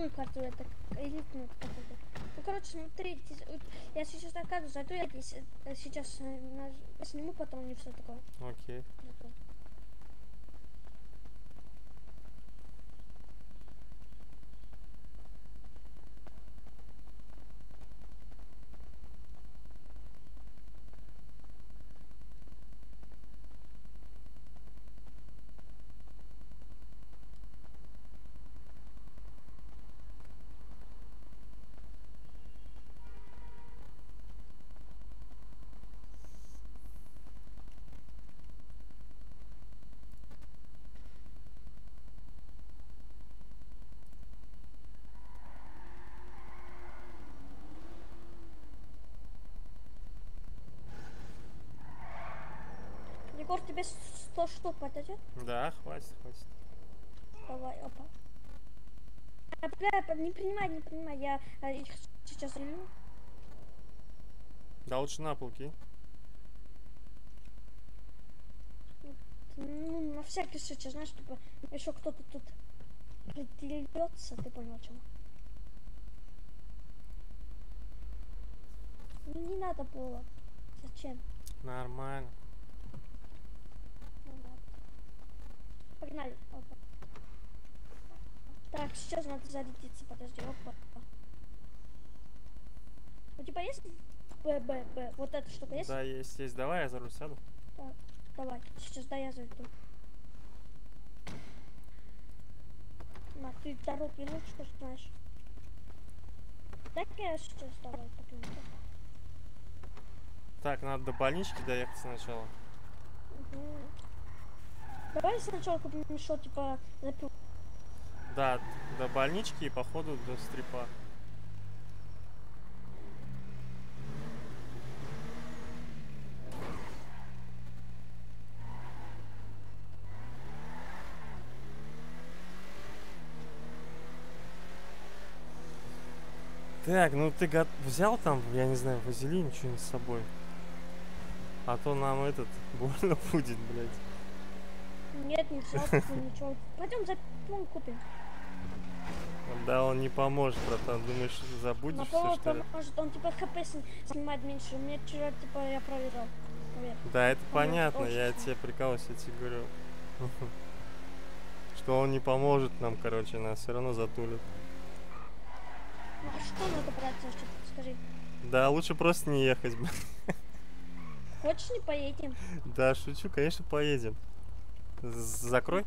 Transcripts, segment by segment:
какую карту это? Элитную какую-то. Ну, короче, смотрите, вот я сейчас карту зайду, я э, сейчас э, сниму потом и все такое. Окей. Такое. Егор, тебе 100 штук подойдет? Да, хватит, хватит. Давай, опа. А, бля, не принимай, не принимай, я э, их сейчас залью. Да лучше на пол кинь. Ну, на всякий случай, знаешь, чтобы еще кто-то тут придерется, ты понял, о чем? Ну, не надо было. Зачем? Нормально. Ну, ладно. Погнали. Опа. Так, сейчас надо зарядиться, подожди, опа. У тебя есть Б, Б, Б? Вот эта штука есть? Да, есть, есть. Давай я за руль сяду. Давай, сейчас дай я зайду. На, ты дороги лучше знаешь. Так я сейчас давай попью. Так, надо до больнички доехать сначала. Мгм. Давай сначала купим еще типа запил. Да, до больнички и походу до стрипа. Так, ну ты го- взял там, я не знаю, вазелин, что-нибудь с собой? А то нам этот больно будет, блядь. Нет, не пока ничего. Пойдем запил купим. Да он не поможет, братан. Думаешь, забудешь все, что ли? поможет, он типа хп сни- снимает меньше. Мне вчера типа я проверял. Поверь. Да, это Он понятно, очень я тебе прикалываюсь, я тебе говорю. Что он не поможет нам, короче, нас все равно затулит. Ну а что надо брать, скажи. Да, лучше просто не ехать. блин. Хочешь не поедем? Да, шучу, конечно, поедем. Закрой.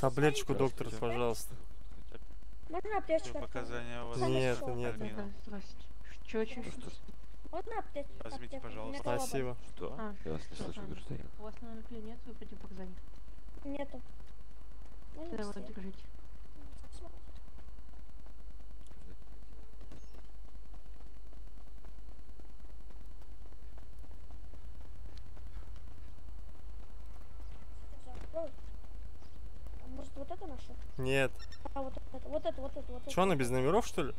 Таблеточку, доктор, пожалуйста. Можно аптечку? Ну, показания у вас. Нет, нет. Чё, Что, чё? Можно аптечку? Возьмите, пожалуйста. Спасибо. Что? А, Я вас не что слышу, гражданин. У вас на нуле нет вы противопоказаний? болит. Нету. Ну, Тогда вот держите. Закрой. А может вот это наше? Нет. А вот это, вот это, вот это, вот это. Че, она без номеров, что ли?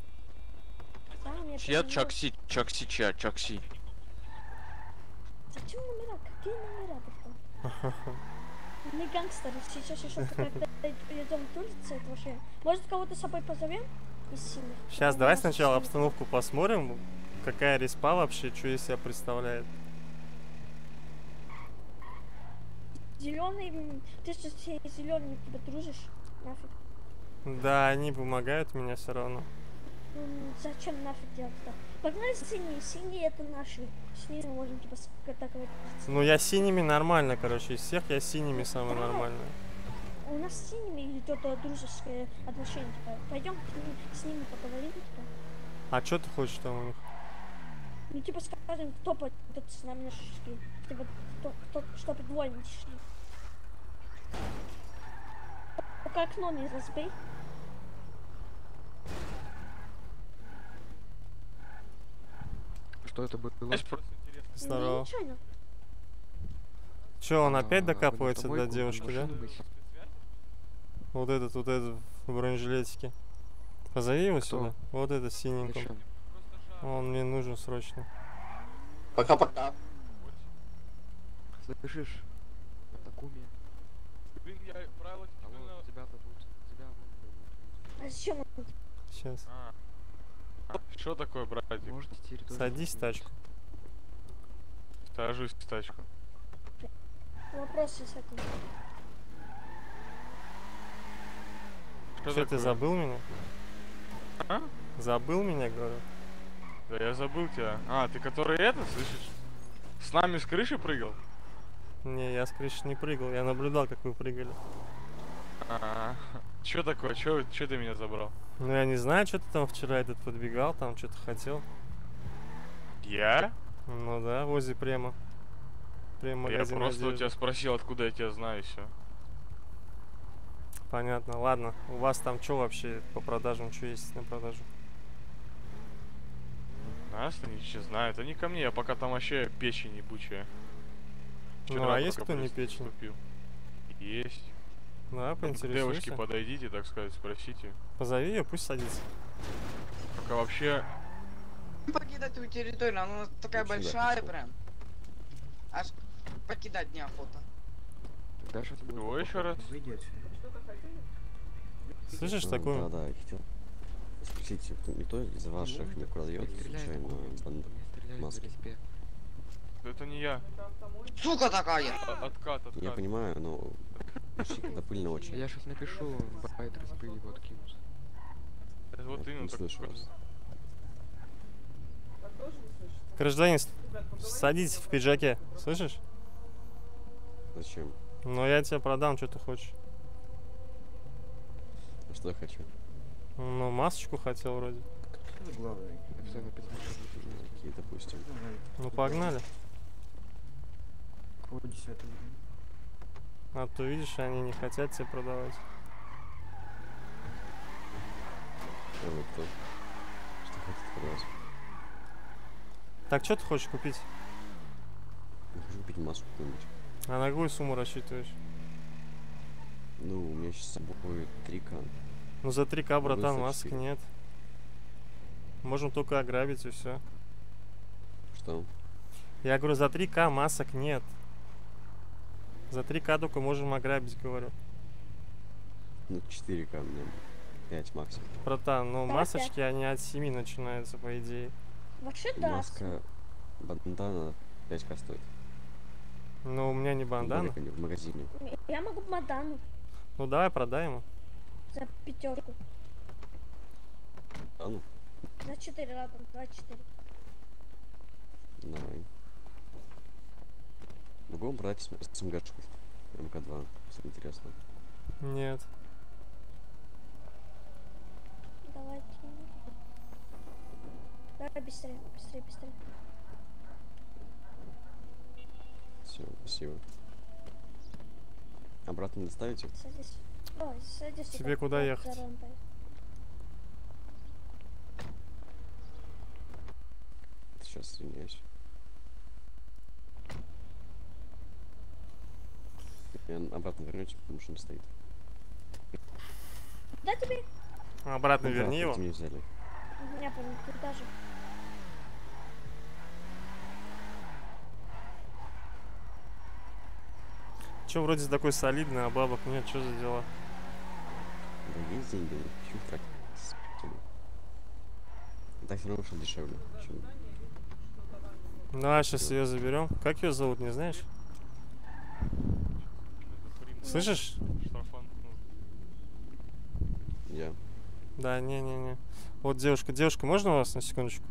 Да, Чья. Чакси, Чакси, чья, Чакси. Зачем номера? Какие номера потом? Мы гангстеры, сейчас еще когда идем в улице, это вообще. Может кого-то с собой позовем? Из? Сейчас, давай сначала обстановку посмотрим, какая респа вообще, что из себя представляет. Зеленый, ты же все зеленые тебя дружишь? Нафиг. Да, они помогают мне все равно. Ну, зачем нафиг делать-то? Погнали синие, синие это наши. С ними можем типа с- так вот. Ну, я синими нормально, короче, из всех я синими самый Да. нормальный. У нас с синими идет дружеское отношение, типа. Пойдем с ними поговорим, типа. А что ты хочешь там у них? Ну, типа, скажем, кто пойдет с нами на шашлыки. Типа, кто, кто, чтобы двое не шли. Только окно не разбей. Что это было? Здорово. Ну. Че, он опять А, докапывается до девушки, да? Вот этот, вот этот в бронежилетике. Позови его Кто? сюда. Вот этот синенький. Он мне нужен срочно. Пока-пока. Слышишь? Такуми. Блин, я правила Алло, тебя зовут. Тебя А зачем он? Сейчас. А. Что такое, братик? Можете территорию. Садись в тачку. Сажусь в тачку. Вопрос есть такой. Что Что, ты забыл меня? А? Забыл меня, говорю? Да я забыл тебя. А, ты который это, слышишь? С нами с крыши прыгал? Не, я с крыши не прыгал, я наблюдал, как вы прыгали. А, Чё такое? Чё, чё ты меня забрал? Ну я не знаю, что ты там вчера этот подбегал, там что-то хотел. Я? Ну да, возле према. Прям Я просто у одежды. тебя спросил, откуда я тебя знаю, и все. Понятно, ладно. У вас там что вообще по продажам, что есть на продажу? Нас ничего знают. Они ко мне, я пока там вообще печень ебучая. Ну, а есть кто не печень? приступил. Есть. Да, К девушке поинтересуйся. подойдите, так сказать, спросите. Позови ее, пусть садится. Только вообще... Покидать твою территорию, она такая Очень большая прям. Аж покидать неохота. Тогда будет Чего вопрос. еще раз? Слышишь Ну, такое? Да, да, я хотел спросить, кто- никто из ваших не продает случайно банд- маски? Это не я. Сука такая! А- Откат, откат. Я понимаю, но когда пыльно очень. Я сейчас напишу, байт респы его откинут. Это вот именно так. Гражданин, садись в пиджаке, слышишь? Зачем? Ну я тебе продам, что ты хочешь. А Что я хочу? Ну, масочку хотел вроде. Официально пятнадцать. Какие, допустим. Ну, погнали. А то видишь, они не хотят тебе продавать. Вы кто? Что хотите продавать? Так, что ты хочешь купить? Я хочу купить маску какую-нибудь. А на какую сумму рассчитываешь? Ну, у меня сейчас с собой 3К. Ну, за 3К, братан, масок нет. Можем только ограбить и все. Что? Я говорю, за 3К масок нет. За 3К только можем ограбить, говорю. Ну, 4К у меня. 5 максимум. Братан, ну Да, масочки, они от 7 начинаются, по идее. Вообще да. Маска бандана 5К стоит. Но у меня не бандана. В магазине. Я могу Мадану Ну давай продай ему. за пятерку. А ну, За четыре ладно, два четыре. давай. Могу вам продать см- СМГшку. МК-2, если интересно. Нет. Давайте. Давай быстрее, быстрее, быстрее. Все, спасибо. Обратно доставите? Садись. Ой, садись. Тебе куда ехать? Сейчас извиняюсь. Обратно вернете, потому что он стоит. Да тебе? Обратно Ну, верни да, его. мне взяли. Мгм, Я понял, ты даже. Че вроде такой солидный, а бабок нет, что за дела? Да есть деньги, почему так? Так все равно, что дешевле. чем- Давай сейчас ее заберем. Как ее зовут, не знаешь? Слышишь? Штрафан. ну, Я. Да, не-не-не. Вот девушка, девушка, можно вас на секундочку?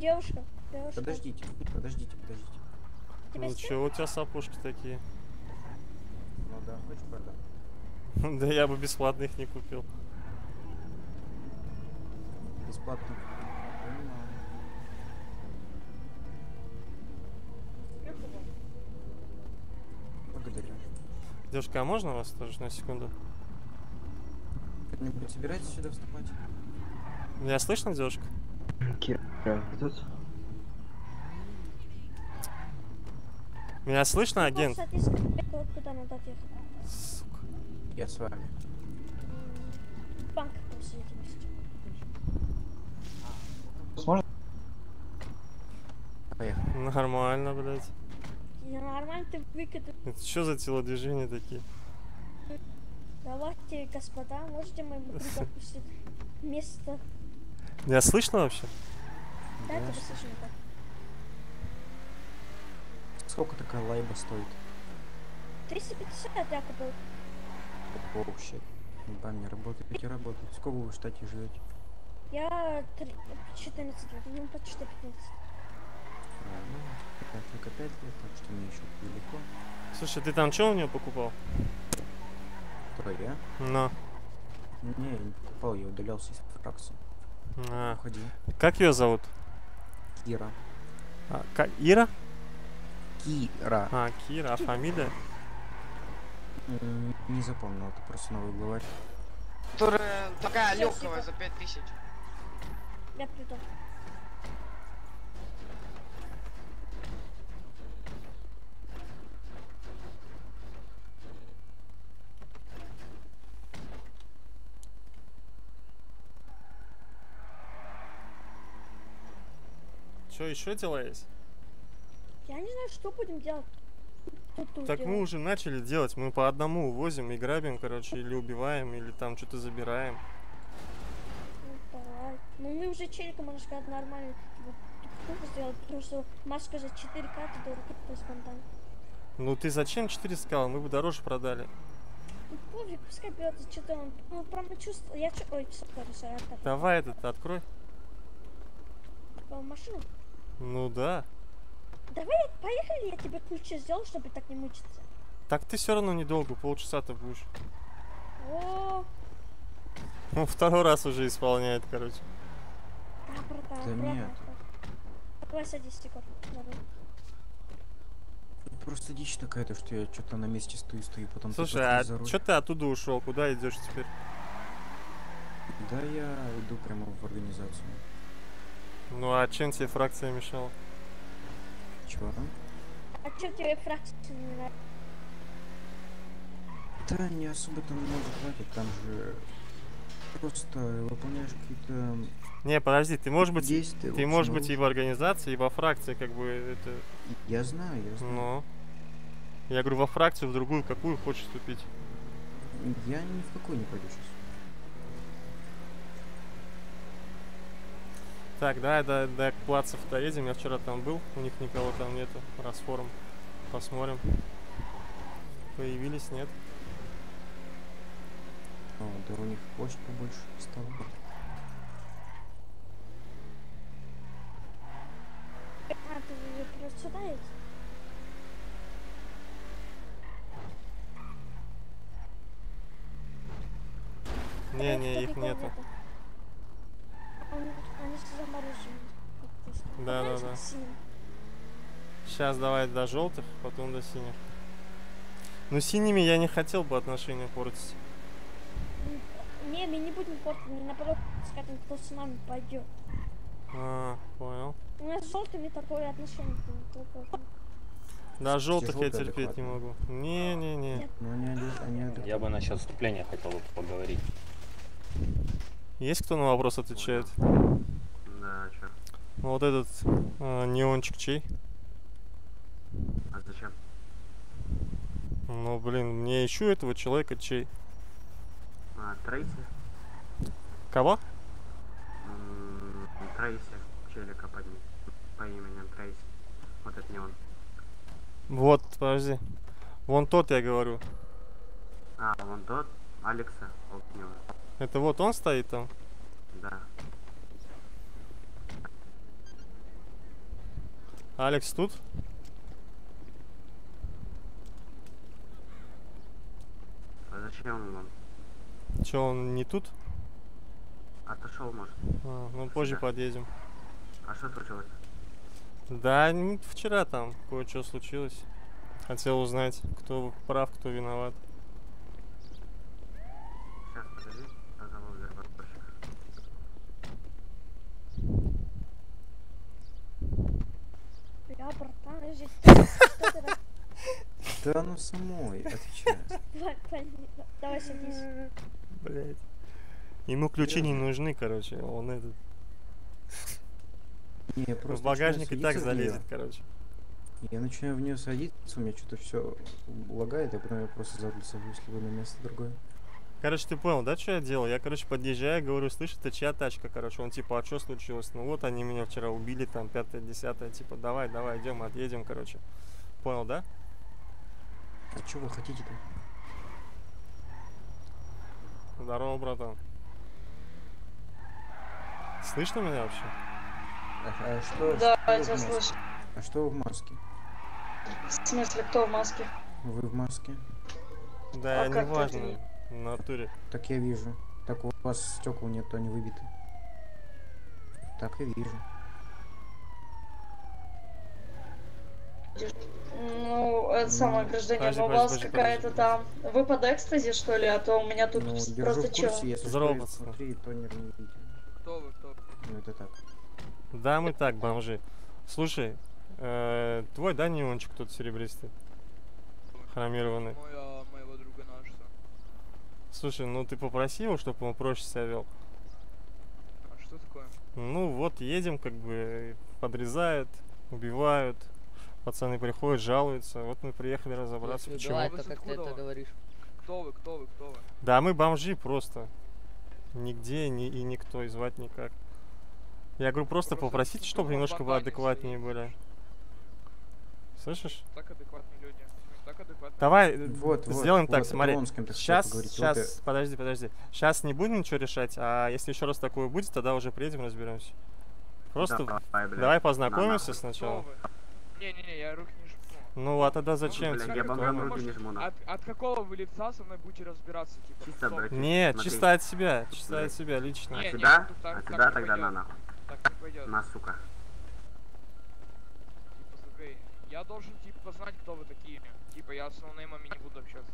Девушка, девушка. Подождите, подождите, подождите. Тебя? Ничего, у тебя сапожки такие. Ну да, хочешь продам? Да я бы бесплатно их не купил. Бесплатно. Благодарю. Девушка, а можно вас тоже на секунду? Как-нибудь собираетесь сюда вступать? Меня слышно, девушка? Меня слышно, Ну, агент? Садись, куда, куда надо ехать. Сука. Я с вами. Банк сидим. Поехали. Нормально, блядь. Я нормально ты выкатил. Это что за телодвижения такие? Давайте, господа, можете моему другу опустить место? Я слышно вообще? Да, Да. тебя слышно так. Сколько такая лайба стоит? 350 я купил. Щит. Ебать, не работаете, работаете. Сколько вы в штате живете? Я три- 14 лет, ну почти 15. Ну, только 5 лет, так что мне еще далеко. Слушай, ты там что у нее покупал? Кто я? Ну. Не, я не покупал, я удалялся из фракции. А. Уходи. Как ее зовут? Кира. А, ка- Ира? Кира. А, Кира, а фамилия? Не запомнил, это просто новый главарь. Которая такая легкая за 5000. Я приду. Что еще дела есть? Я не знаю, что будем делать. Тут Так мы делать. уже начали делать. Мы по одному увозим и грабим, короче, или убиваем, или там что-то забираем. Ну, давай. Ну, мы уже челика, можно сказать, нормально тук-тук сделать, потому что маска за 4 карты дорого по спонтанно. Ну ты зачем 4 сказал? Мы бы дороже продали. Ну, пофиг, пускай берется, что-то он, ну, прямо чувствовал. Я ой, сори, откат. Давай этот открой. Машину. Ну да. Давай, поехали, я тебе ключи сделал, чтобы так не мучиться. Так ты все равно недолго, полчаса-то будешь. О, Он второй раз уже исполняет, короче. да, братан, Да нет. Давай садись, Егор. Давай. Просто дичь такая, то что я что-то на месте стою, стою, потом Слушай, а что ты оттуда ушел? Куда идешь теперь? Да я иду прямо в организацию. Ну а чем тебе фракция мешала? Чего? А чё тебе фракция не нравится? Да, не особо там много платят, там же просто выполняешь какие-то Не, подожди, ты можешь быть, действия. ты можешь быть и в организации, и во фракции, как бы это. Я знаю, я знаю. Ну. Я говорю, во фракцию, в другую, какую хочешь вступить. Я ни в какой не пойду сейчас. Так, да, до, до плацев доедем. Я вчера там был, у них никого там нету. Расформ. Посмотрим. Появились, нет? О, да у них площадь побольше стала. А, ты сюда? Не, А не, их нету. Они, же заморожены. как ты сказал. Да, да, да. Сейчас давай до желтых, потом до синих. Ну, синими я не хотел бы отношения портить. Не, мы не будем портить, мы наоборот, скажем, кто с нами пойдет. А, понял. У нас с желтыми такое отношение. ну, Да, желтых я терпеть не адекватные. могу. Не-не-не. Но они, адек- они адекватные. Я бы насчет вступления хотел бы поговорить. Есть кто на вопрос отвечает? Да, чё? Вот этот а, неончик чей? А зачем? Ну, блин, мне ищу этого человека чей. А, Трейси? Кого? М, Трейси. Челика под ним. По имени Трейси. Вот это не он. Вот, подожди. Вон тот, я говорю. А, вон тот. Алекса Огнева. Это вот он стоит там? Да. Алекс тут? А зачем он? Че, он не тут? Отошел, может. А, ну позже Да. подъедем. А что случилось? Да, вчера там кое-что случилось. Хотел узнать, кто прав, кто виноват. Сейчас, подожди. Позову вербовщика. Я, братан, я же Да ну самой, отвечай. Давай, садись. Блять. Ему ключи не нужны, короче. Он этот. Не, я В просто багажник и так залезет, короче. Я начинаю в нее садиться, у меня что-то все лагает, а потом я просто за руль сажусь, либо на место другое. Короче, ты понял, да, что я делал? Я, короче, подъезжаю, говорю, слышь, это чья тачка, короче. Он типа, а что случилось? Ну вот, они меня вчера убили, там, пятое, десятое, типа, давай, давай, идем, отъедем, короче. Понял, да? А что вы хотите-то? Здорово, братан. Слышно меня вообще? А, а что, Да, что я тебя слышу. А что вы в маске? В смысле, кто в маске? Вы в маске? Да, А как ты натуре. Так я вижу. Так у вас стекол нет, они выбиты. Так и вижу. Ну, это самое Ну, гражданин, у вас какая-то там... Вы под экстази, что ли? А то у меня тут Ну, просто чё? Здорово, внутри тонер не видите. Кто вы, кто? Ну это так. Да, мы так, бомжи. Слушай, э, твой, да, неончик тот серебристый? Хромированный. Мой, а, моего друга наш. Слушай, ну ты попроси его, чтобы он проще себя вел. А что такое? Ну вот, едем, как бы, подрезают, убивают. Пацаны приходят, жалуются. Вот мы приехали разобраться, Если почему. убивают, то как ты это говоришь? Кто вы, кто вы, кто вы? Да, мы бомжи просто. Нигде ни, и никто, и звать никак. Я говорю, просто, Просто попросите, чтобы немножко вы адекватнее были. Слышишь? Так адекватные. Давай, э, Вот, вот, сделаем вот, так, это смотри. Сейчас, вот сейчас, я- подожди, подожди. Сейчас не будем ничего решать, а если еще раз такое будет, тогда уже приедем, разберемся. Просто Давай, блядь, давай на познакомимся нахуй. сначала. Не-не-не, я рук не жму. Ну а тогда зачем блядь, тебе? я руки не жму. От, от какого вы лица со мной будете разбираться? Типа, Чисто, блядь. Нет, Смотри. чисто от себя, чисто Блядь. от себя, лично. Не, А не, ну так- А так не тогда на нахуй. Так не пойдет. На, сука. Типа, смотри, я должен, типа, знать, кто вы такие. Типа, я с ноунеймами не буду общаться.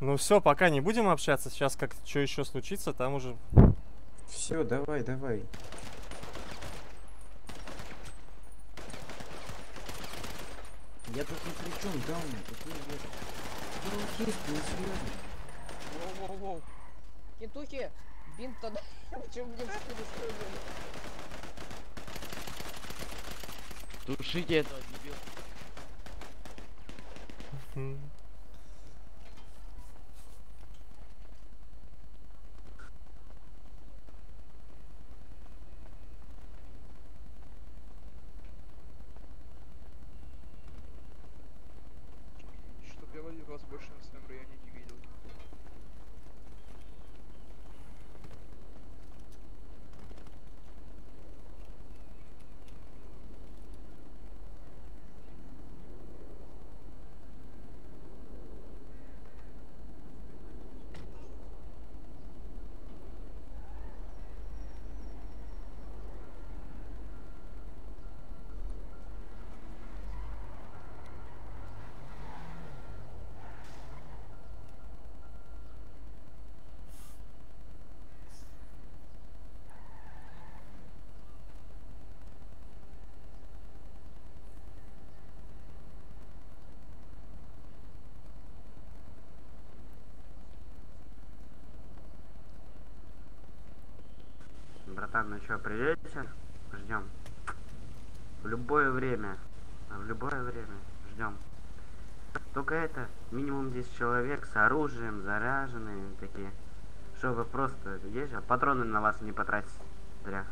Ну все, пока не будем общаться. Сейчас как что еще случится, там уже. Все, давай, давай. Я тут ни при чем, да, у меня есть, не серьезно. Воу-воу-воу. Кентухи, бинт туда. Почему мне? Тушите этого дебила. Mm-hmm. Братан, ну что, приедете? Ждем. В любое время. А В любое время. Ждем. Только это, минимум 10 человек с оружием, заряженные такие. Чтобы просто, есть, а патроны на вас не потратить зря.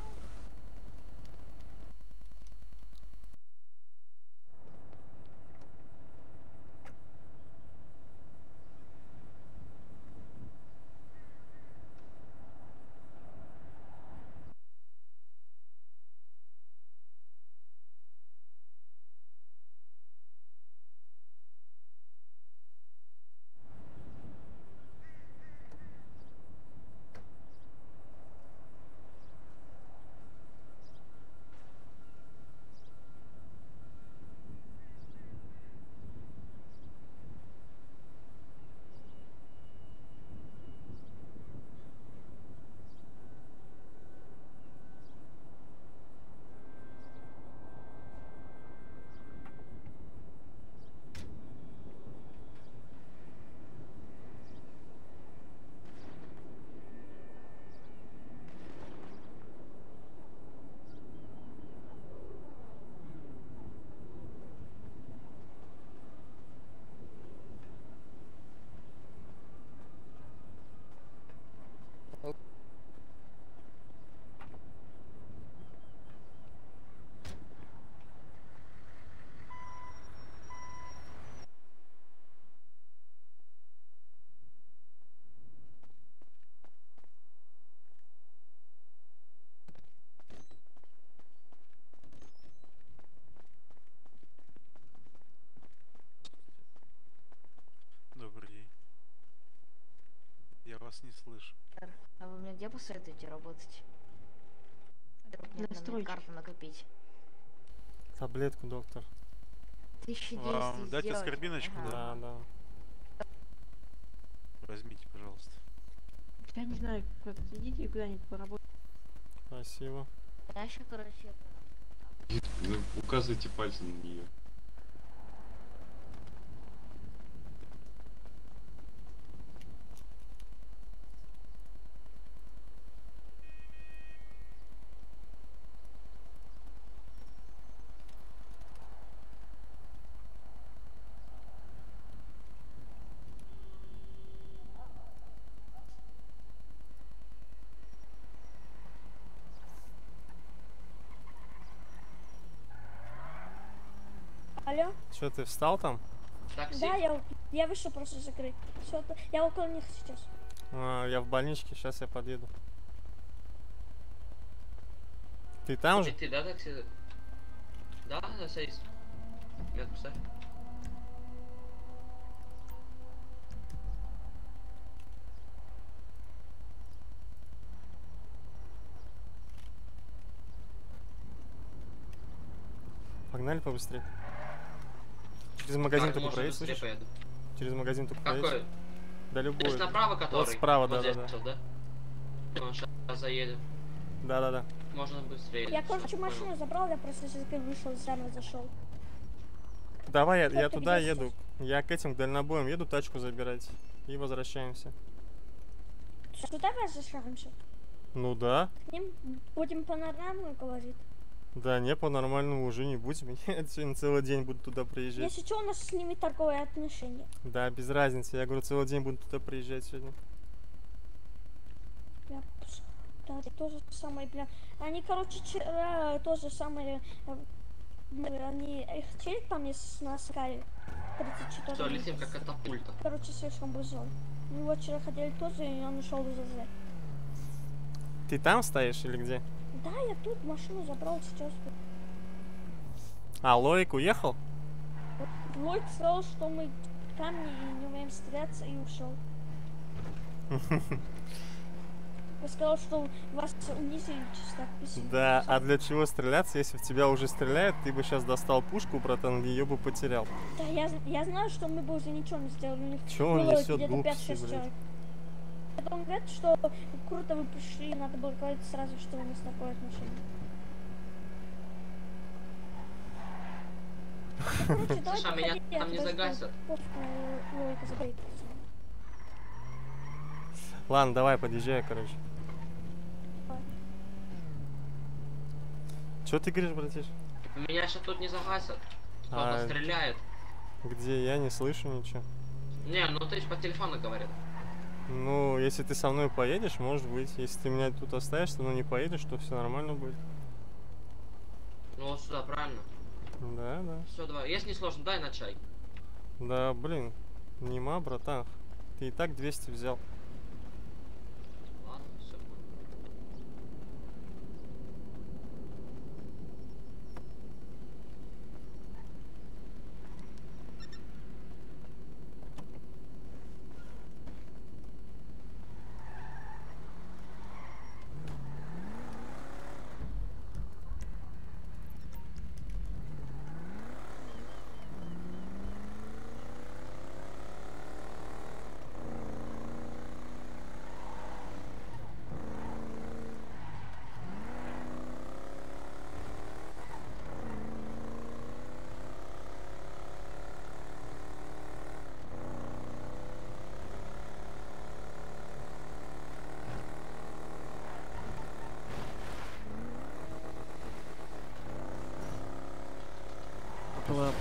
Вас не слышу. А вы мне где посоветуете работать? Настройки. карту накопить. Таблетку, доктор. Тысячи Вам дать сделать. аскорбиночку, Ага. Да, да. Возьмите, пожалуйста. Я не знаю, как идите куда-нибудь поработать. Спасибо. Я еще, короче, Ну, указывайте пальцем на нее. Что, ты встал там? Да, я, я вышел просто закрыть. Все, я около них сейчас. А, я в больничке, сейчас я подъеду. Ты там же? Ты, да, такси? Да, да, садись. Метку ставь. Погнали побыстрее. Через магазин только проедь, слышишь? поеду. Через магазин только Какой? проедь. Да любой. Есть направо, который? Вот справа, Вот да, да, здесь да. да? Он сейчас заедет. Да, да, да. Можно быстрее. Я, короче, машину забрал, я просто из игры вышел, заново зашел. Давай, я, я туда еду. Я к этим к дальнобоям еду тачку забирать. И возвращаемся. Сюда возвращаемся? Ну да. К ним будем панораму говорить. Да, не, по-нормальному уже не будем. Я сегодня целый день буду туда приезжать. Если что, у нас с ними торговые отношения. Да, без разницы. Я говорю, целый день буду туда приезжать сегодня. Я пс- да, то же самое, бля. Они, короче, вчера то же самое. э, Они их челик там есть на скале. 34 Все, летим как катапульта. Короче, слишком быстро. Мы вот вчера ходили тоже, и он ушел из ЗЗ. Ты там стоишь или где? Да, я тут машину забрал сейчас. А, Лоик уехал? Лойд сказал, что мы камни и не умеем стреляться, и ушел. Я сказал, что вас унизили чисто. Да, а для чего стреляться, если в тебя уже стреляют, ты бы сейчас достал пушку, братан, ее бы потерял. Да, я, я знаю, что мы бы уже ничего не сделали. Чё он где-то глупости, 5-6 блядь? Он говорит, что круто вы пришли, надо было говорить сразу, что у нас такое отношение. Ну, короче, давайте Слушай, а меня ходить, там не загасят? Ладно, давай, подъезжай, короче. Че ты говоришь, братиш? Меня сейчас тут не загасят. Кто-то А, стреляет. Где? Я не слышу ничего. Не, ну ты ж по телефону говорит. Ну, если ты со мной поедешь, может быть. Если ты меня тут оставишь, но не поедешь, то все нормально будет. Ну вот сюда, правильно? Да, да. Все, давай. Если не сложно, дай на чай. Да, блин. Нема, братан. Ты и так 200 взял. Ладно, все. Около,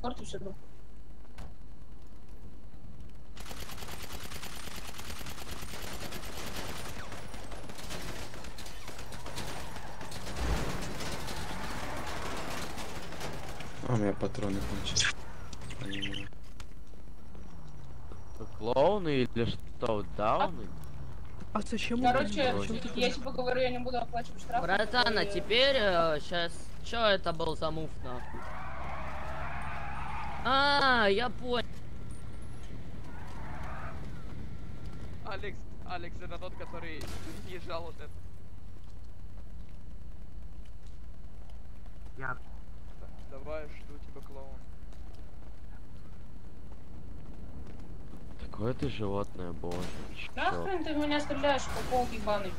Карту сюда. А, у меня патроны кончились. Клоуны или что, дауны? А зачем Короче, Вроде. я типа говорю, я не буду оплачивать штраф. Братан, а и- теперь сейчас... Чё это был за мув, нахуй? А, я понял. Алекс, Алекс, это тот, который езжал вот это. Я Давай, жду тебя, клоун. Какое ты животное, боже. Нахрен ты в меня стреляешь, попол ебаный.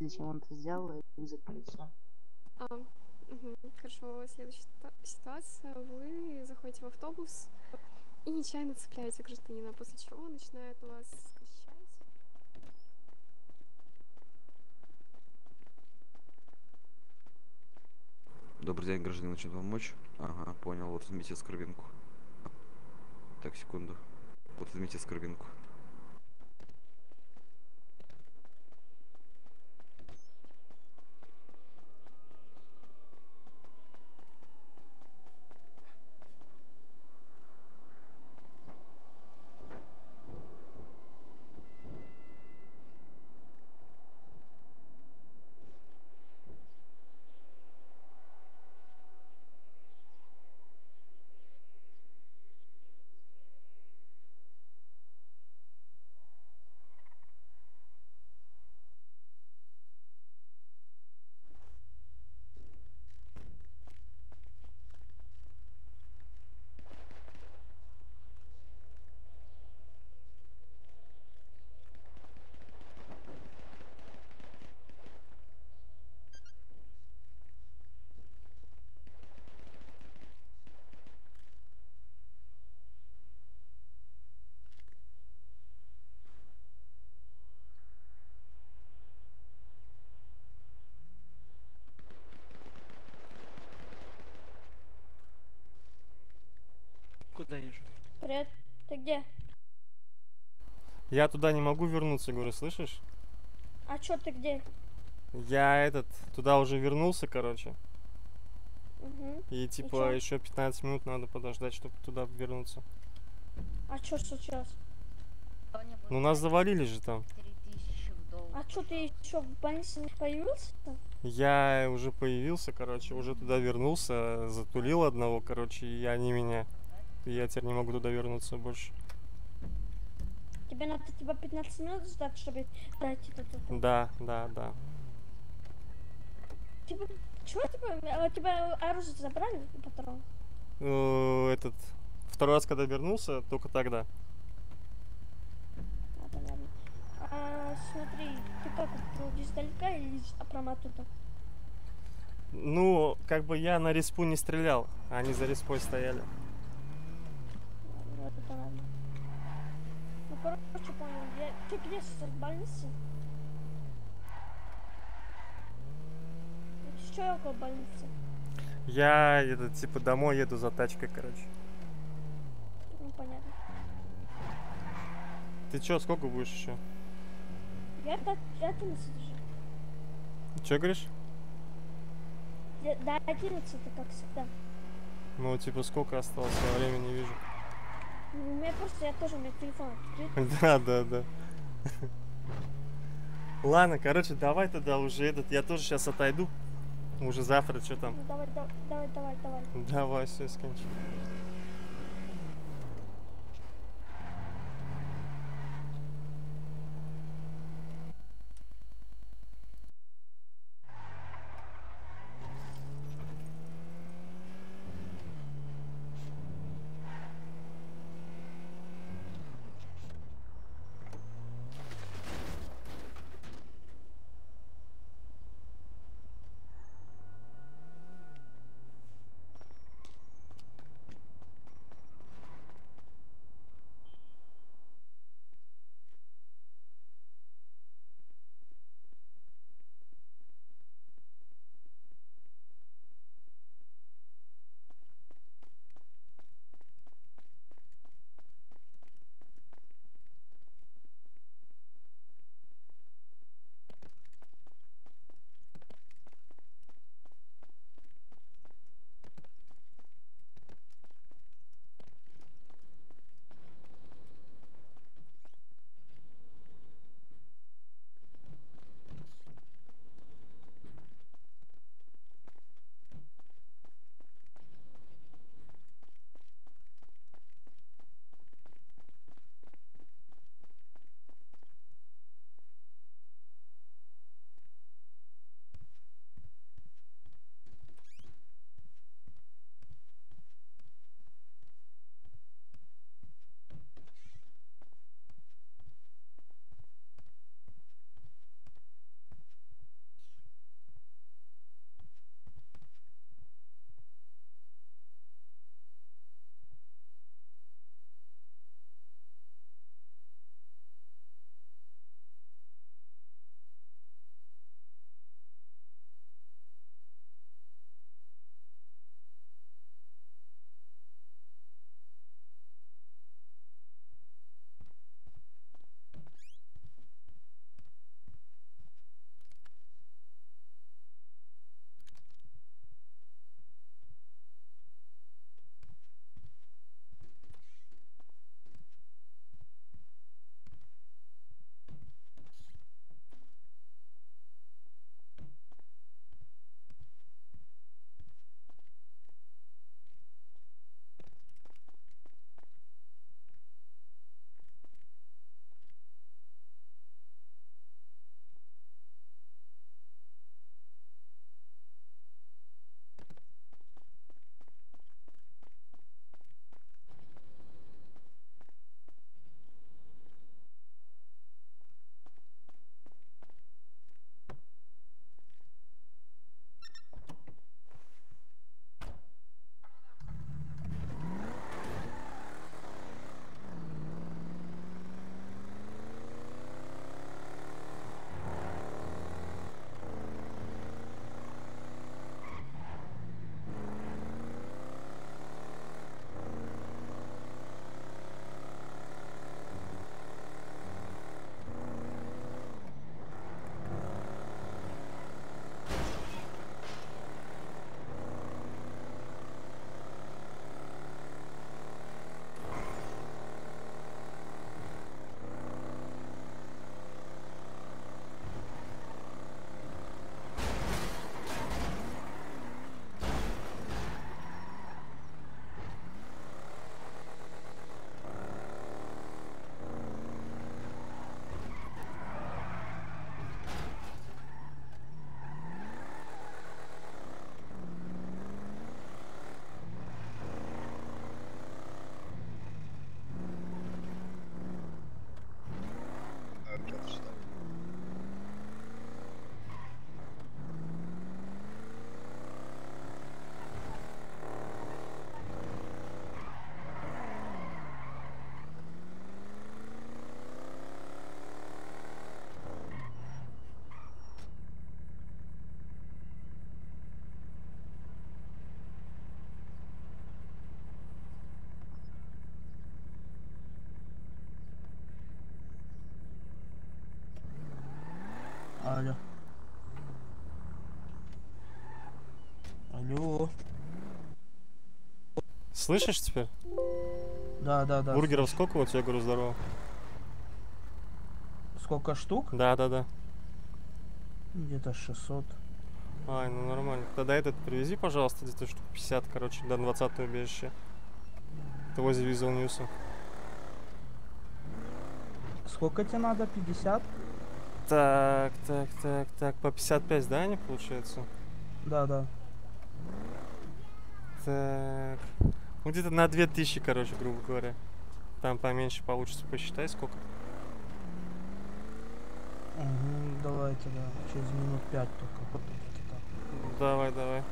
Зачем он это сделал и вызвать полицию? А, мгм. Хорошо, следующая ситуа- ситуация. Вы заходите в автобус и нечаянно цепляете гражданина, после чего он начинает вас кричать. Добрый день, гражданин, чем помочь? Ага, понял, вот возьмите скорбинку. Так, секунду. Вот возьмите скорбинку. Денежу. Привет. Ты где? Я туда не могу вернуться, говорю, слышишь? А чё ты где? Я этот, туда уже вернулся, короче. Угу. И типа чё? еще 15 минут надо подождать, чтобы туда вернуться. А чё случилось? Ну нас завалили же там. А чё ты еще в больнице не появился? Я уже появился, короче, уже туда вернулся, затулил одного, короче, и они меня. Я теперь не могу туда вернуться больше. Тебе надо типа 15 минут ждать, чтобы пройти тут. Да, да, да. Типа, чего типа, а тебя оружие забрали патрон? Ну, этот второй раз, когда вернулся, только тогда. А, понятно. А, смотри, ты как, издалека или прямо оттуда? Ну, как бы я на респу не стрелял, а они за респой стояли. Ну, это понятно. Ну, короче, понял. Я... Ты где сейчас, в больнице? Что я около больницы? Я, это, типа, домой еду за тачкой, короче. Ну, понятно. Ты чё, сколько будешь еще? Я до 11 уже. Че говоришь? Я- До 11, как всегда. Ну, типа, сколько осталось, я времени не вижу. У меня просто, я тоже, у меня телефон открыт. Да, да, да. Ладно, короче, давай тогда уже этот, я тоже сейчас отойду. Уже завтра, что там? Ну, давай, да- давай, давай, давай. Давай, все, скончим. Слышишь теперь? Да, да, да. Бургеров сколько вот я говорю здорово? Сколько штук? Да, да, да. Где-то 600. Ай, ну нормально. Тогда этот привези, пожалуйста, где-то штук 50, короче, до 20 убежища. Это возле Visual News. Сколько тебе надо? 50? Так, так, так, так. По 55, да, они получается? Да, да. Так. Ну где-то на 2000, короче, грубо говоря. Там поменьше получится. Посчитай, сколько. Угу, давайте, да. Через минут 5 только. Давай. Давай.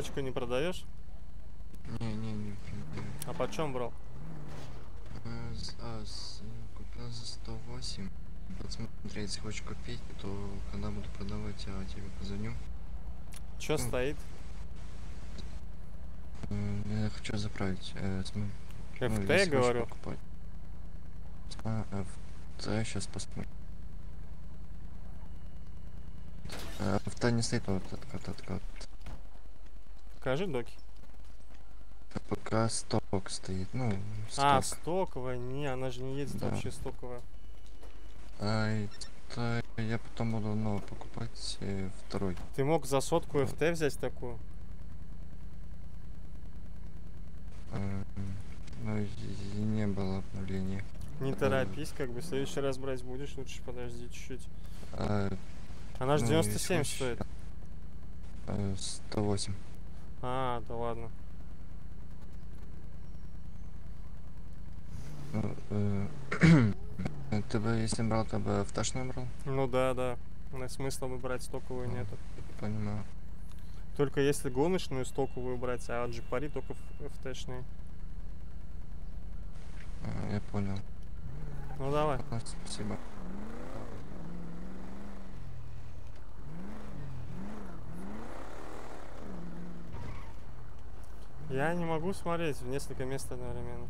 Тачку не продаешь? Не, не, не. А почем брал? А, с- купил за 108. Посмотри, если хочешь купить, то когда буду продавать, я тебе позвоню. Че Ну, стоит? М, Я хочу заправить. Э, см- ну, говорю. покупать. А, FT, сейчас посмотрим. А, FT не стоит вот откат, откат. Покажи доки. Пока сток стоит, ну, А, сток. стоковая? Не, она же не едет Да. вообще стоковая. А, это я потом буду новый покупать э, второй. Ты мог за сотку FT взять такую? М, Ну, не было обновления. Не Э, торопись, как бы в следующий раз брать будешь, лучше подожди чуть-чуть. а, Она же ну, 97 если стоит. хочешь, э, 108. А, да ладно. Ну, э, ты бы, если брал, ты бы вташную брал? Ну да, да. Смысла бы брать стоковую нету. Понимаю. Только если гоночную стоковую брать, а джипари только FT-шные. А, я понял. Ну давай. А, Спасибо. Я не могу смотреть в несколько мест одновременно.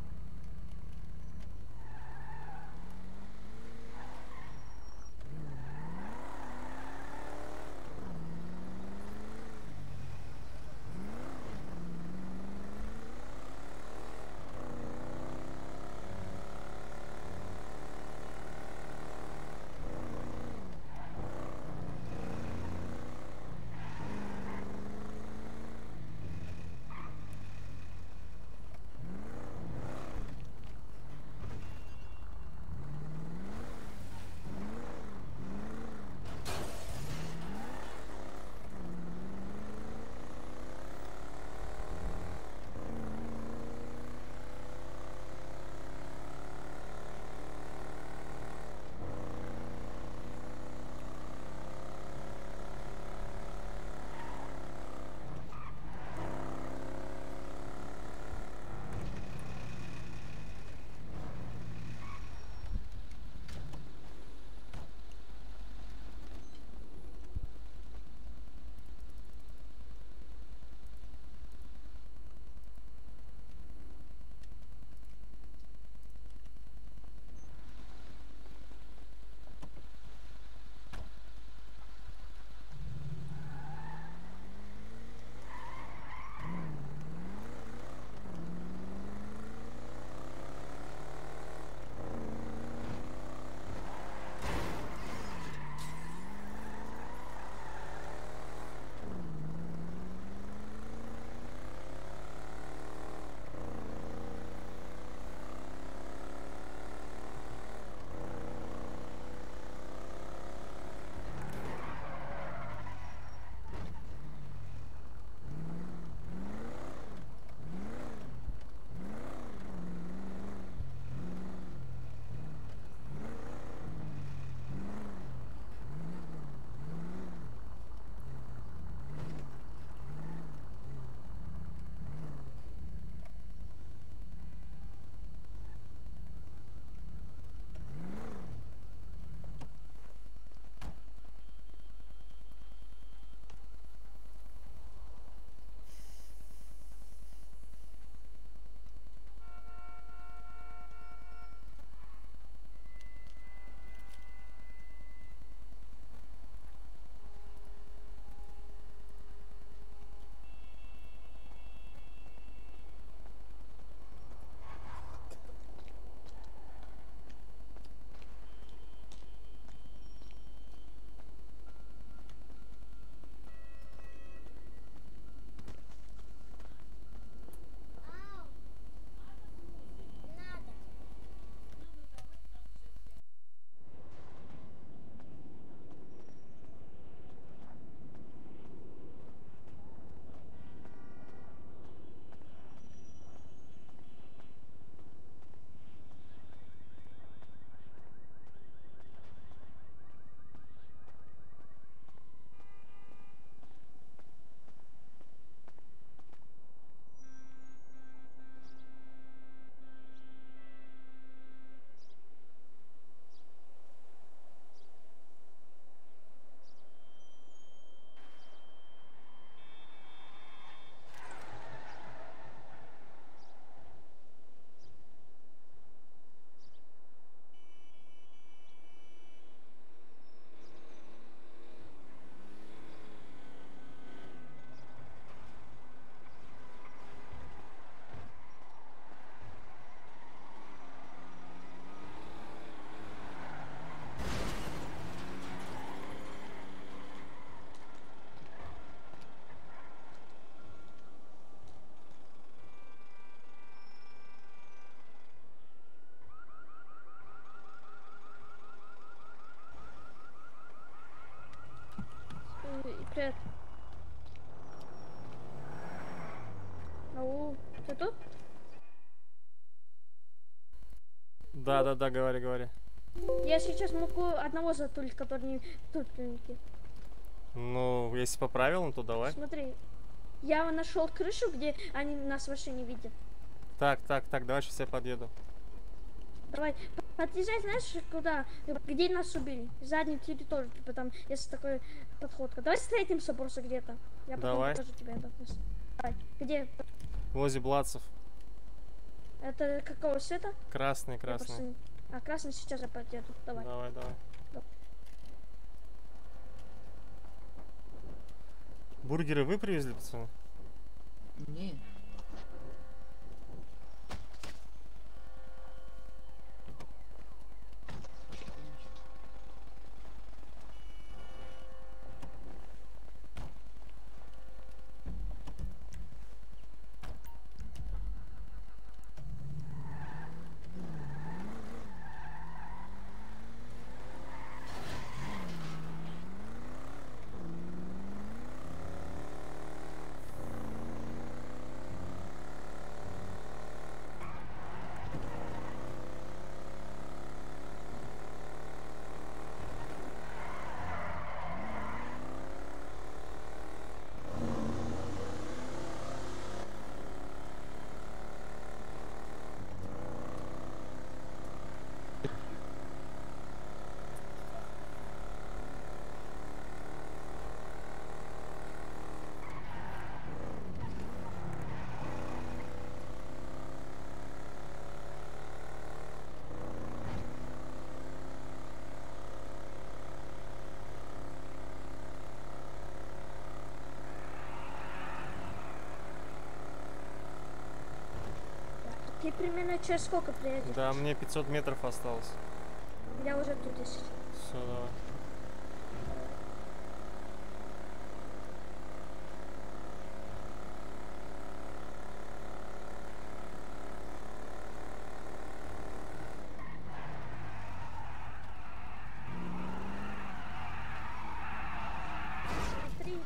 Да, да, да, говори, говори. Я сейчас могу одного затулить, который не тупленький. Ну, если по правилам, то давай. Смотри, я нашел крышу, где они нас вообще не видят. Так, так, так, давай сейчас я подъеду. Давай, подъезжай, знаешь, куда? Где нас убили? Заднюю территорию, типа там есть такой подходка. Давай встретимся просто где-то. Я потом Давай. покажу тебе это. Давай, где? Возле Бладцев. Это какого цвета? Красный, просто красный. не- А, красный сейчас я подъеду. Давай. Давай, давай. Бургеры вы привезли, пацаны? Не. Ты примерно через сколько приедешь? Да, мне 500 метров осталось. Я уже тут есть. Все, давай. Смотри.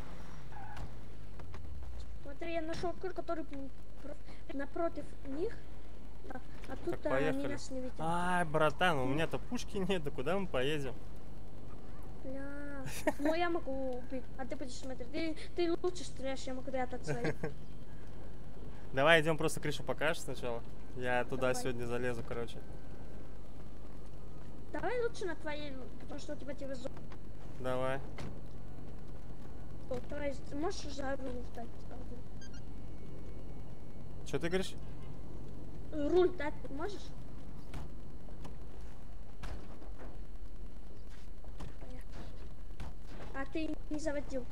Смотри, я нашел кур, который м, про- напротив них. А, а тут Так, а, братан, у меня-то пушки нет, да куда мы поедем? Бля. Ну я могу убить. А ты будешь смотреть. Ты, ты лучше стреляешь, я могу прятать свои. Давай идем просто крышу покажешь сначала. Я туда Давай. сегодня залезу, короче. Давай лучше на твоей, потому что у тебя тебе зо- Давай. О, Давай, можешь за руль дать? Что ты говоришь? Руль дать можешь? Поехали. А ты не заводил.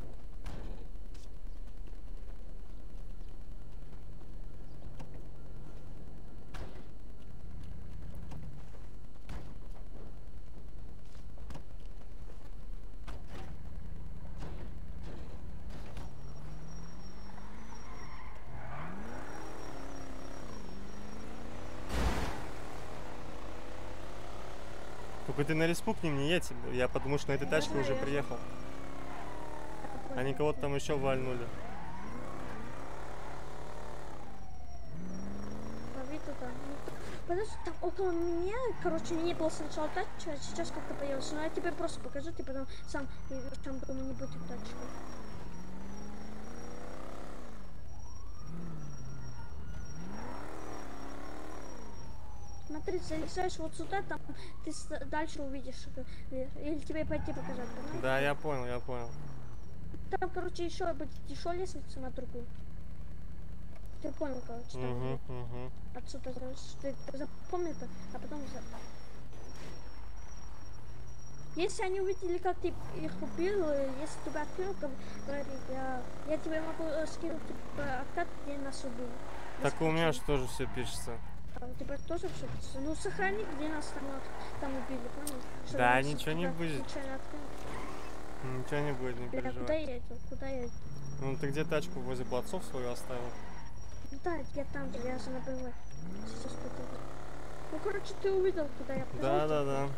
Только ты на респу к ним не едь, я потому что на этой тачке уже приехал. Они кого-то там еще вальнули. Ну, т- Подожди, там около меня, короче, не было сначала тачка, а сейчас как-то появилась. Но я тебе просто покажу, ты потом сам там дома не будет тачка. Смотри, залезаешь вот сюда, там ты дальше увидишь. Или тебе пойти показать, понимаешь? Да, я понял, я понял. Там, короче, еще будет еще лестница на другую. Ты понял, короче, там Угу, угу. Отсюда знаешь, ты запомни это, а потом за- Если они увидели, как ты их убил, э, если тебя открыл, то говори, я, я тебе могу э, скинуть типа, откат, где нас убили. Так у меня же тоже все пишется. А у тебя тоже все пишется? Ну сохрани, где нас там, э, там убили, понял? Чтобы Да, ничего не будет. случайно открыли. Ничего не будет, не Бля, куда переживай. я иду? Куда я иду? Ну ты где тачку возле плацов свою оставил? Ну Да, я там же, я же на БВ. Сейчас подойду. Ну, короче, ты увидел, куда я пошел. Да, да, да.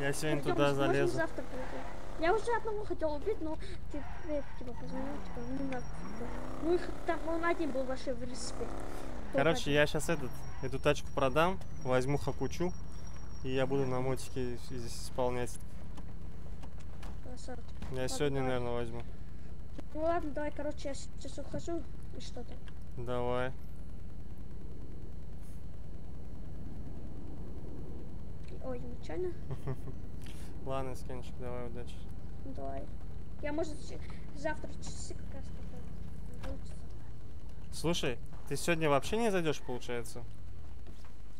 Я сегодня Пойдем, туда залезу. завтра пойти. Я уже одного хотел убить, но ты типа позвонил, типа, не надо. типа. Ну их там, он один был вообще в респе. Короче, я сейчас этот, эту тачку продам, возьму хакучу, и я буду на мотике здесь исполнять. Красавчик. Я Ладно, сегодня, наверное, возьму. Ну ладно, давай, короче, я сейчас ухожу и что-то. Давай. Ой, нечаянно. Ладно, скинчик, давай, удачи. Ну, давай. Я, может, завтра часы как раз. Слушай, ты сегодня вообще не зайдешь, получается?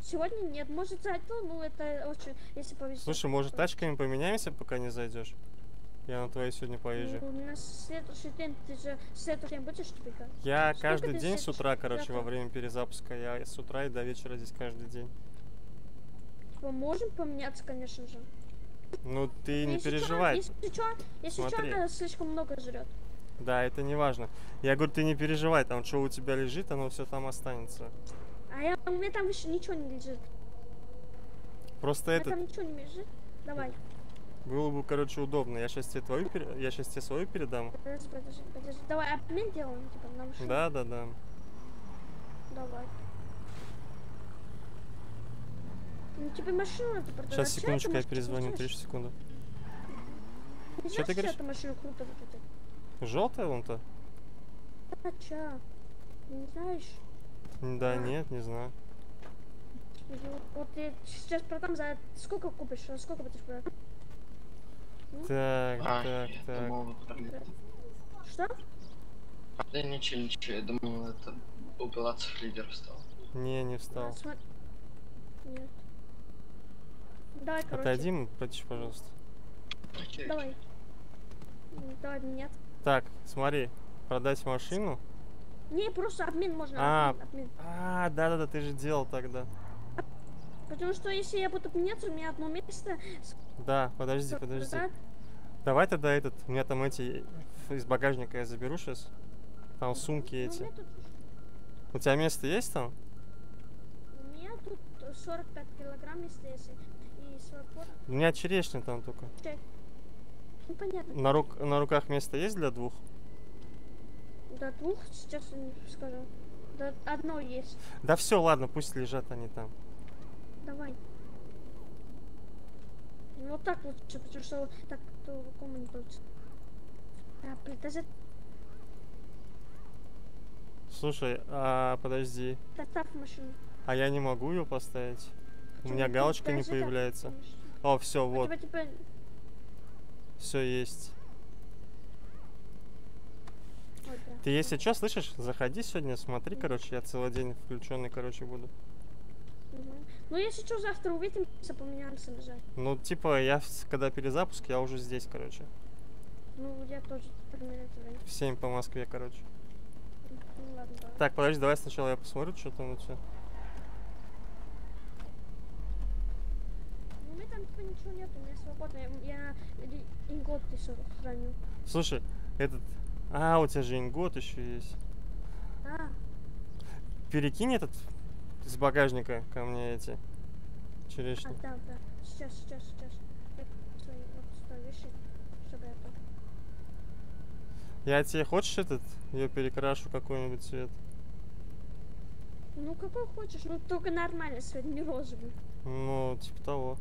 Сегодня нет, может зайду, ну это очень, если повезет. Слушай, может тачками поменяемся, пока не зайдешь? Я на твоей сегодня поезжу. Ну, у нас следующий день, ты же следующий день будешь бегать? Я Сколько каждый день с утра, короче, во время перезапуска. Я с утра и до вечера здесь каждый день. Типа, можем поменяться, конечно же. Ну, ты не Если чё, переживай. если что, если чё, Смотри. она слишком много жрет. Да, это не важно. Я говорю, ты не переживай, там что у тебя лежит, оно все там останется. А я, у меня там еще ничего не лежит. Просто это там ничего не лежит. Давай. Было бы, короче, удобно. Я сейчас тебе твою, пере- я сейчас тебе свою передам. Подожди, подожди, подожди. Давай обмен делаем, типа, на машину. Да, да, да. Давай. Ну, тебе машину надо продавать. Сейчас, секундочку, это я перезвоню? 3 секунды. Ты что говоришь? эта машина круто выглядит? Желтая вон-то? А чё? Не знаешь? Да, нет, не знаю. Вот, вот я сейчас продам за... Сколько купишь? А Сколько будешь продавать? Так, А, так, так. думал. Что? Да ничего, ничего, я думал, это у пилатцев лидер встал. Не, не встал. А, Нет. Давай, короче. Отойди, прочь, пожалуйста. Давай. М, Давай, нет. Так, смотри, продать машину. Не, просто обмен можно. А, обмен, обмен. а, да-да-да, ты же делал тогда. Потому что если я буду меняться, у меня одно место. Да, подожди, подожди. да, Давай тогда этот, у меня там эти из багажника я заберу сейчас. Там сумки ну, эти. тут- У тебя место есть там? У меня тут 45 килограмм, если если и 40 У меня черешня там только. Чек. Ну, понятно. На, рук, на руках место есть для двух? До двух сейчас не скажу. До одно есть. Да все, ладно, пусть лежат они там. Давай. Ну, Вот так лучше, потому что так то кому не получится. А, даже Слушай, а подожди. доставь машину. А я не могу ее поставить? У меня Почему? галочка не появляется. О, все, У вот. тебя типа Все есть. Вот, да. Ты если что, слышишь, заходи сегодня, смотри, короче, я целый день включенный, короче, буду. Ну, если что, завтра увидимся, поменяемся нажать. Ну, типа, я, когда перезапуск, я уже здесь, короче. Ну, я тоже примерно. В 7 по Москве, короче. Ну, ладно, давай. Так, подожди, давай сначала я посмотрю, что там у тебя. Ну, у меня там типа ничего нет, у меня свободно. Я, я инготы всё храню. Слушай, этот... А, у тебя же ингот еще есть. А, Перекинь этот из багажника ко мне эти а, черешни. да, да. Сейчас, сейчас, сейчас. Я свои вот сюда вещи, чтобы это... Я тебе хочешь этот, ее перекрашу какой-нибудь цвет? Ну, какой хочешь, ну, только нормальный цвет, не розовый. Ну, типа того.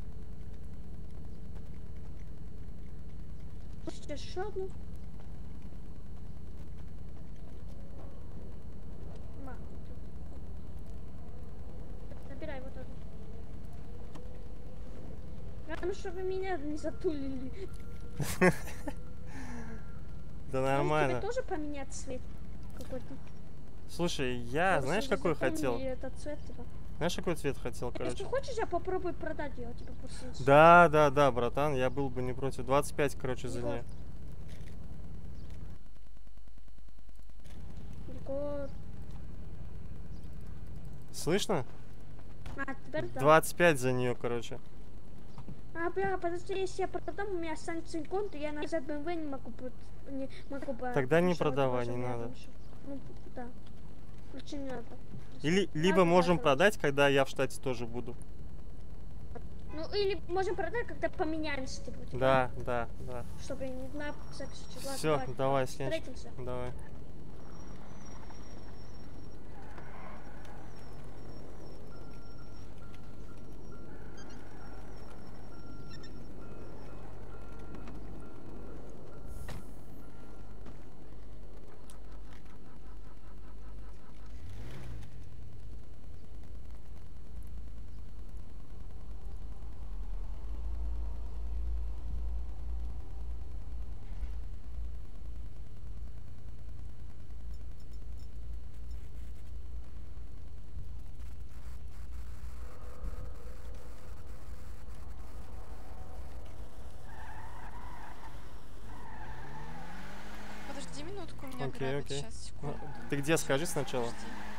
Сейчас еще одну. Забирай его тоже. Главное, чтобы меня не затулили. Да Может, нормально. тебе тоже поменять цвет какой-то? Слушай, я, знаешь, какой хотел? типа. Знаешь, какой цвет хотел, Если короче? хочешь, я попробую продать ее, типа, после... Да, да, да, братан, я был бы не против. 25, короче, за нее. Слышно? А, теперь да. 25 за нее, короче. А, бля, подожди, если я продам, у меня останется то я назад BMW не могу, не могу. Тогда не продавай, не надо. Ну, да. Лучше не надо. Или, либо Ладно, можем давай, продать, когда я в штате тоже буду. Ну или можем продать, когда поменяемся, типа. Да, да, да. Чтобы не на всякий случай. Все, давай, Снеч. Встретимся. Давай. Подожди минутку, меня Окей, окей. сейчас, секунду. Ты где, скажи сначала. Где-то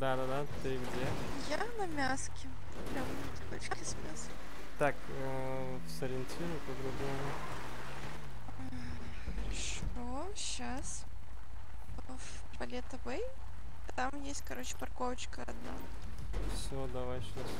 Да-да-да, ты где? Я на мяске. Прям на точке с мясом. Так, э, сориентируй по-другому. Хорошо, сейчас. В Палета Бэй. Там есть, короче, парковочка одна. Все, давай сейчас.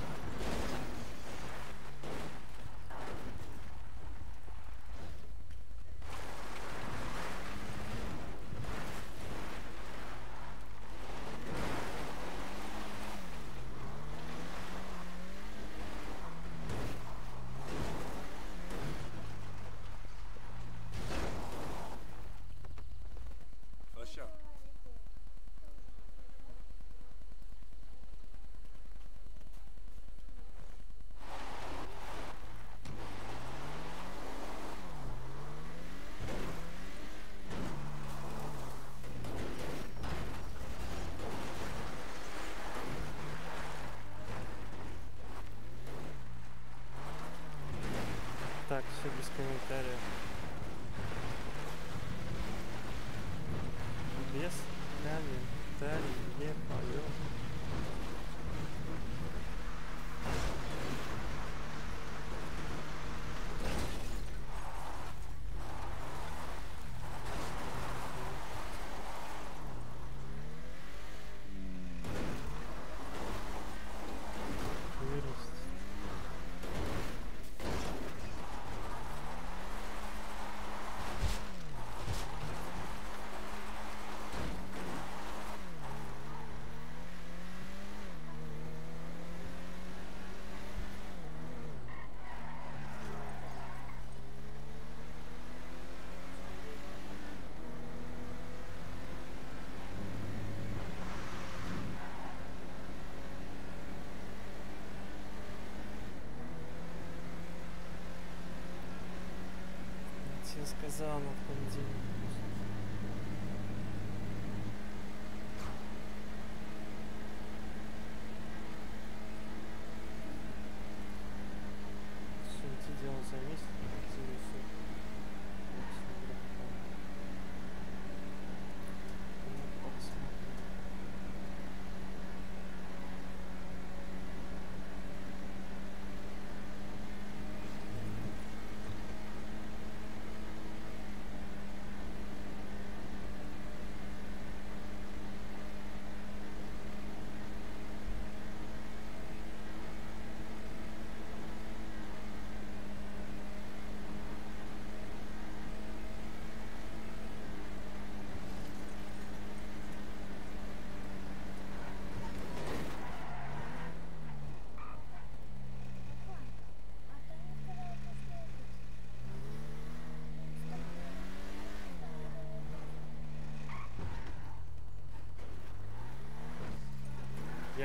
Так, все без комментариев. Без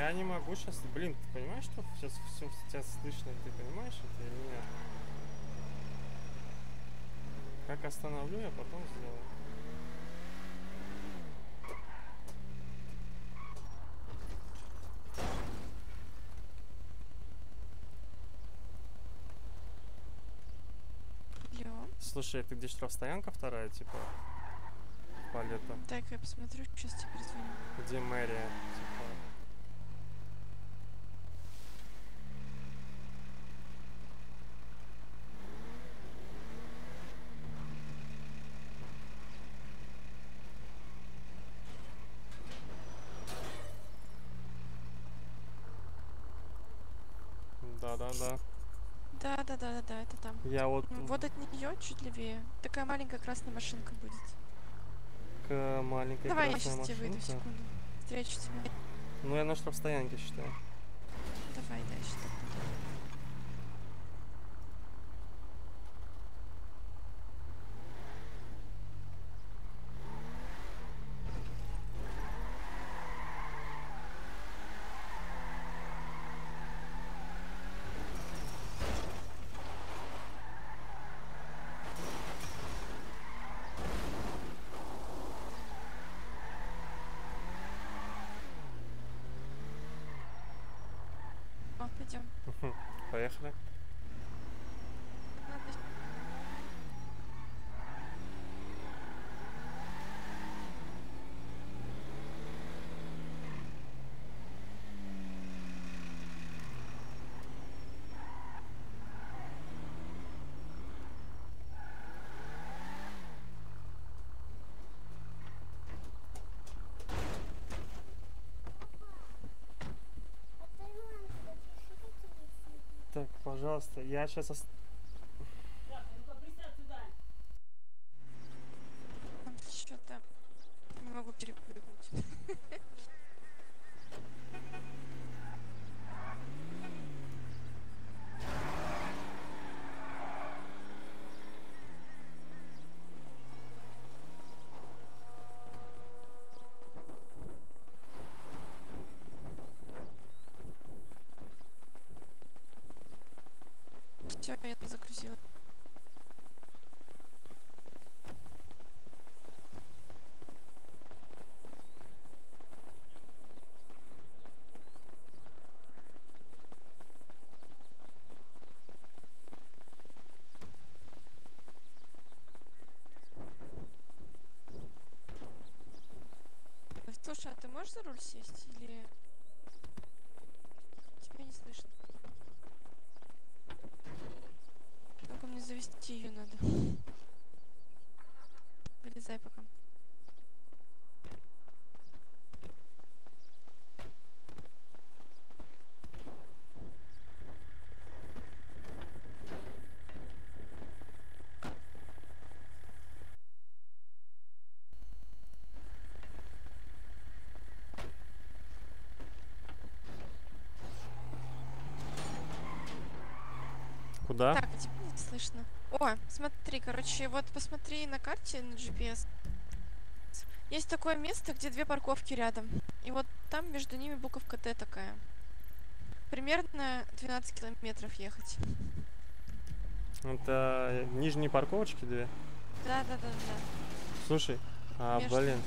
Я не могу сейчас, блин, ты понимаешь, что сейчас все тебя слышно, ты понимаешь это или нет? Как остановлю, я потом сделаю. Слушай, ты где штрафстоянка вторая, типа? Палета. Так, я посмотрю, сейчас тебе перезвоню. Где мэрия, типа? Да-да-да. Да, да, да, да, да, это там. Я вот Вот от нее чуть левее. Такая маленькая красная машинка будет. к маленькой Давай я красной сейчас тебе выйду секунду. Встречу тебя. Ну, я на штрафстоянке считаю. Давай дальше. О, пойдем. Поехали. Надо Так, пожалуйста, я сейчас... Что-то не могу перепрыгнуть. Все, я загрузила. Слушай, а ты можешь за руль сесть или тебя не слышно? Только мне завести ее надо. Вылезай пока. Куда? Так, а тебя не слышно. О, смотри, короче, вот посмотри на карте на GPS. Есть такое место, где две парковки рядом. И вот там между ними буковка Т такая. Примерно 12 километров ехать. Это нижние парковочки две? Да, да, да, да. Слушай, а, Между- блин.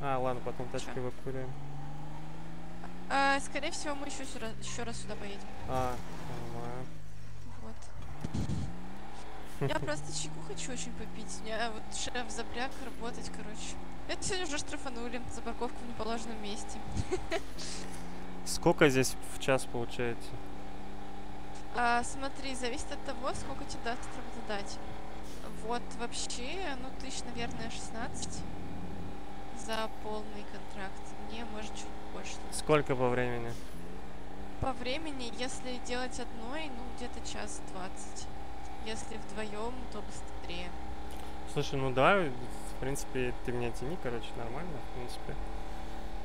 А, ладно, потом тачкой выкурим. А, скорее всего, мы еще раз, еще раз сюда поедем. А, понимаю. Вот. Я просто чайку хочу очень попить. У меня вот шеф запряг работать, короче. Это сегодня уже штрафанули за парковку в неположенном месте. Сколько здесь в час получается? А, смотри, зависит от того, сколько тебе даст работодатель. Вот вообще, ну, тысяч, наверное, 16 за полный контракт. Мне, может, чуть больше. Сколько по времени? По времени, если делать одной, ну, где-то час двадцать. Если вдвоем, то быстрее. Слушай, ну да, в принципе, ты меня тяни, короче, нормально, в принципе.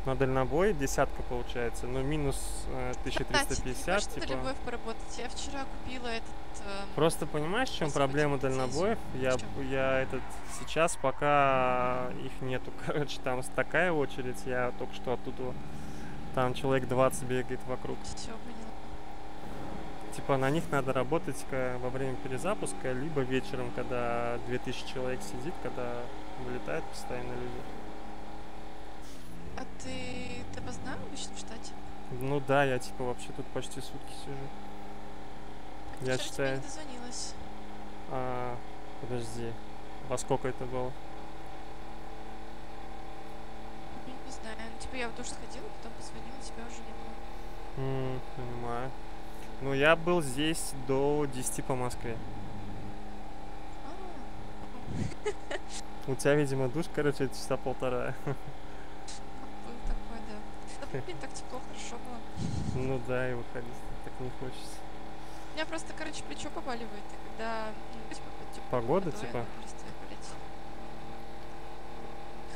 На дальнобой десятка получается, но минус э, Кстати, 1350, хочешь на типа. любовь поработать? Я вчера купила этот... эм, Просто понимаешь, в чем проблема дальнобоев? Я, я этот сейчас пока их нету, короче, там такая очередь, я только что оттуда, там человек 20 бегает вокруг. Все, поняла. Типа на них надо работать во время перезапуска, либо вечером, когда 2000 человек сидит, когда вылетают постоянно люди. А ты допоздна обычно в штате? Ну да, я типа вообще тут почти сутки сижу. Я Вчера тебе считаю... не дозвонилась. А, подожди, во сколько это было? Ну, Не знаю. Ну, типа я в душ сходила, потом позвонила, тебя уже не было. М, понимаю. Ну, я был здесь до 10 по Москве. У тебя, видимо, душ, короче, часа полтора. Был такой, да. Да, блин, так тепло, хорошо было. Ну да, и выходить так не хочется. У меня просто, короче, плечо побаливает, и когда ну, типа, Погода, типа?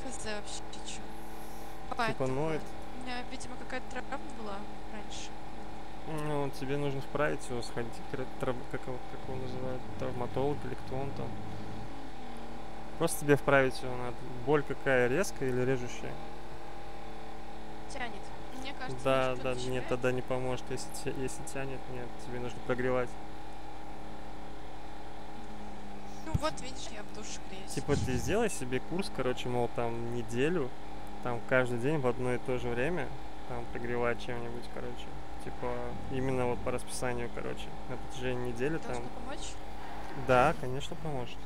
Хз вообще, чё. Типа такое. ноет? У меня, видимо, какая-то травма была раньше. Ну, тебе нужно вправить его, сходить к ре- трав- как, его, как его называют, травматолог или кто он там. Просто тебе вправить его надо. Боль какая, резкая или режущая? Тянет. Мне кажется, да, да, нет, тогда не поможет. Если, если тянет, нет, тебе нужно прогревать. Ну вот, видишь, я в душе греюсь. Типа ты сделай себе курс, короче, мол, там неделю, там каждый день в одно и то же время, там прогревать чем-нибудь, короче. Типа именно вот по расписанию, короче. На протяжении недели там. Должно помочь? Да, конечно, поможет.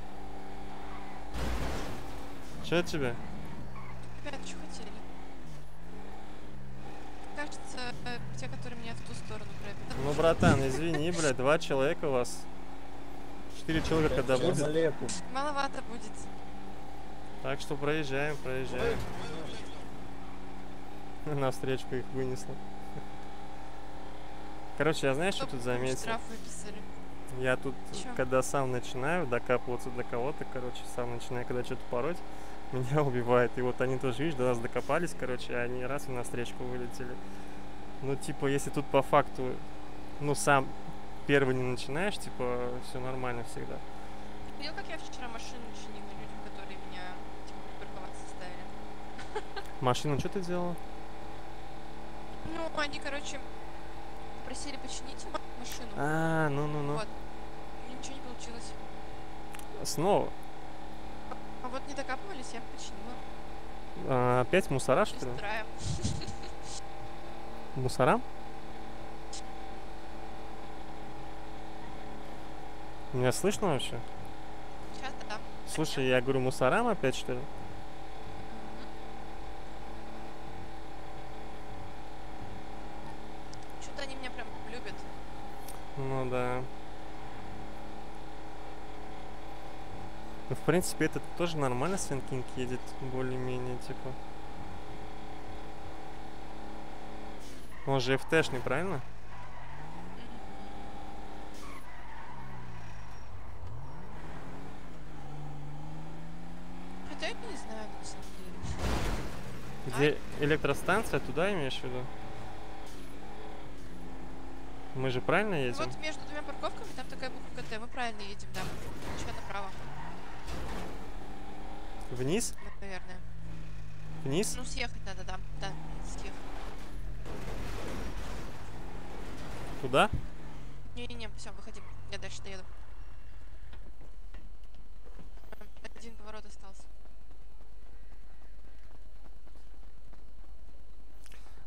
Че от тебя? Ребят, что хотели? Кажется, э, те, которые меня в ту сторону провели. Ну, братан, извини, блядь, два человека у вас. Четыре человека когда будет. Маловато будет. Так что проезжаем, проезжаем. На встречку их вынесло. Короче, я знаешь, что тут заметил? Штраф выписали. Я тут, Чё? когда сам начинаю докапываться до кого-то, короче, сам начинаю, когда что-то пороть, меня убивает. И вот они тоже, видишь, до нас докопались, короче, а они раз и на встречку вылетели. Ну, типа, если тут по факту, ну, сам первый не начинаешь, типа, все нормально всегда. Видел, как я вчера машину чинила людям, которые меня типа припарковаться заставили? Машину что ты делала? Ну, они, короче, просили починить ма- машину. А, ну-ну-ну. Вот. И Ничего не получилось. Снова? А вот не докапывались, я починила. А, опять мусора, что ли? Мусора? Меня слышно вообще? Сейчас да. Слушай, я говорю, мусорам опять, что ли? Что-то они меня прям любят. Ну да. Ну, в принципе, этот тоже нормально Свинкинг едет, более-менее, типа. Он же FT-шный, правильно? Хотя я не знаю, на самом деле. Где электростанция, туда имеешь в виду? Мы же правильно едем? Вот между двумя парковками там такая буква КТ. Мы правильно едем, да. Еще направо, Вниз? наверное. Вниз? Ну, съехать надо, да. Да, съехать. Туда? Не-не-не, все, выходим. Я дальше доеду. Один поворот остался.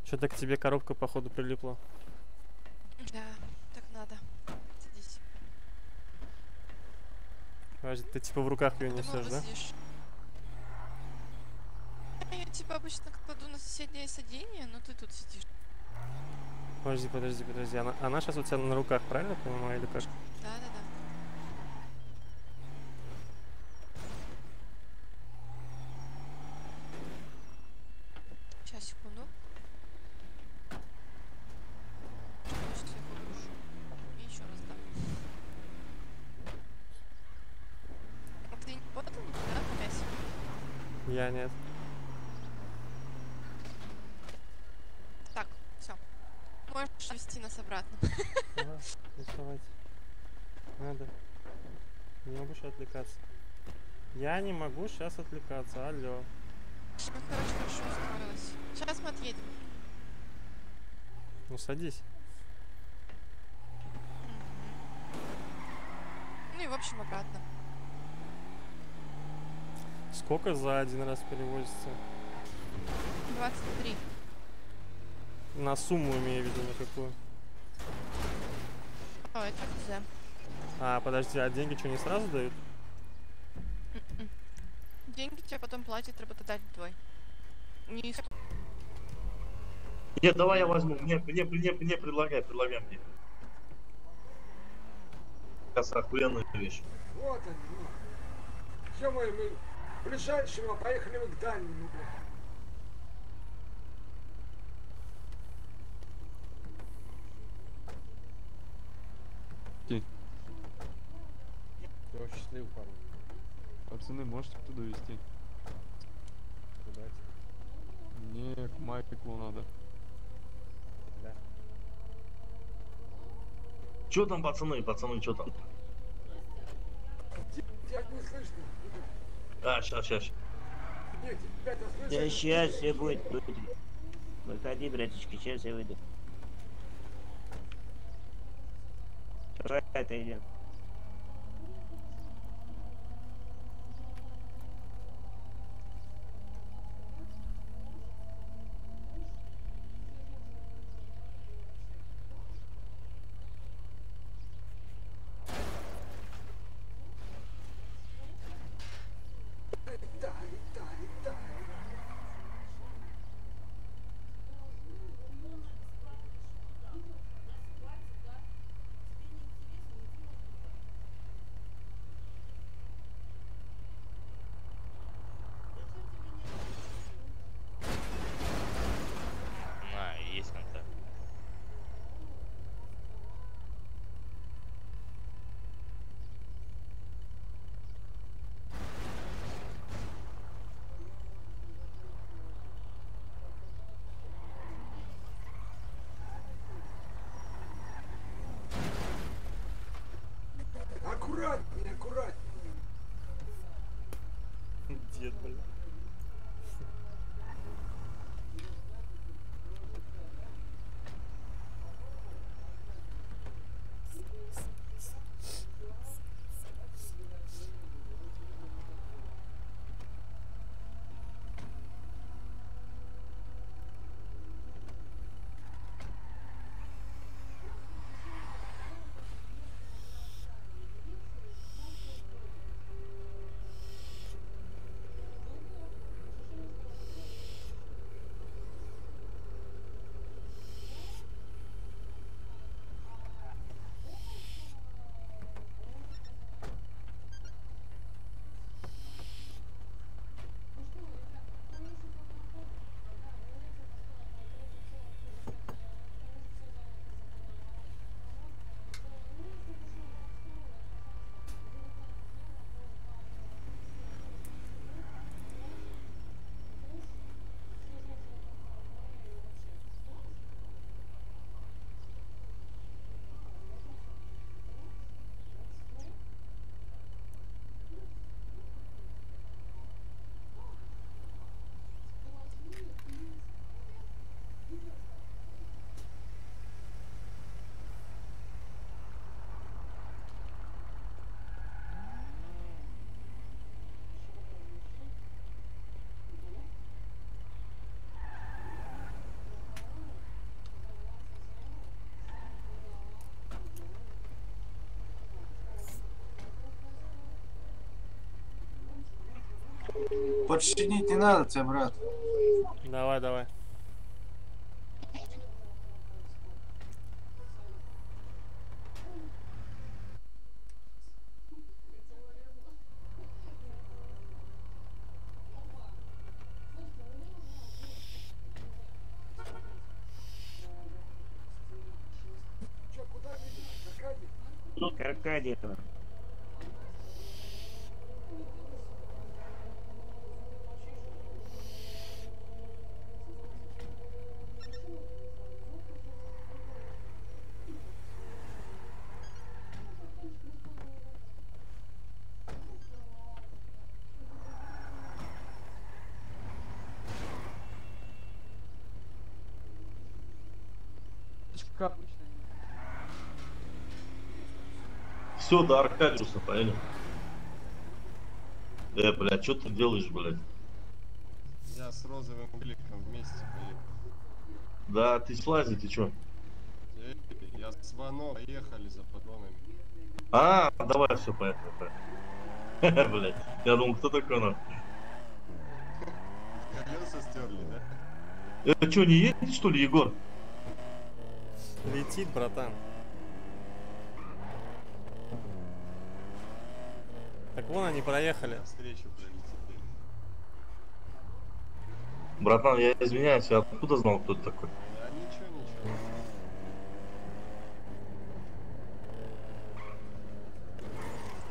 Что-то к тебе коробка, походу, прилипла. Да, так надо. Садись. Подожди, ты типа в руках ее несешь, да? Я типа обычно кладу на соседнее сиденье, но ты тут сидишь. Подожди, подожди, подожди. Она, она сейчас у тебя на руках, правильно понимаю, или как? Да, да, да. Сейчас, секунду. Сейчас я погрушу. И еще раз дам. А ты не подал никуда по мясе? Я нет. Так, все. Можешь вести нас обратно. Ага, рисовать. Надо. Не могу сейчас отвлекаться. Я не могу сейчас отвлекаться, алло. Ну, короче, хорошо устроилась. Сейчас мы отъедем. Ну садись. Ну и в общем обратно. Сколько за один раз перевозится? 23. На сумму имею в виду, на какую? О, это хз. А, подожди, а деньги что, не сразу дают? М-м. Деньги тебе потом платит работодатель твой. Не с- Нет, давай я возьму. Мне, мне, мне, мне предлагай, предлагай мне. Сейчас охуенная вещь. Вот они, вот. Все мы, мы к ближайшему, а поехали мы к дальнему. бля. Я очень счастлив, парень. Пацаны, можете туда везти? Куда Не, к Майклу надо. Да. Че там, пацаны, пацаны, что там? А, сейчас, сейчас. Да сейчас все будет. Выходи, братишка, сейчас я выйду. Давай отойдем. аккуратнее. Подчинить не надо тебя, брат. Давай, давай. Все, до Аркадиуса, поняли? Э, блядь, что ты делаешь, блядь? Я с розовым гликом вместе поехал. Да, ты слази, ты чё? Э, Я с Вано поехали за патронами. А, давай, все, поехали, поехали. Блядь, я думал, кто такой нахуй? Колеса стерли, да? Это что, не едет, что ли, Егор? Летит, братан. Вон они проехали. Братан, я извиняюсь, я откуда знал, кто ты такой? Да ничего, ничего.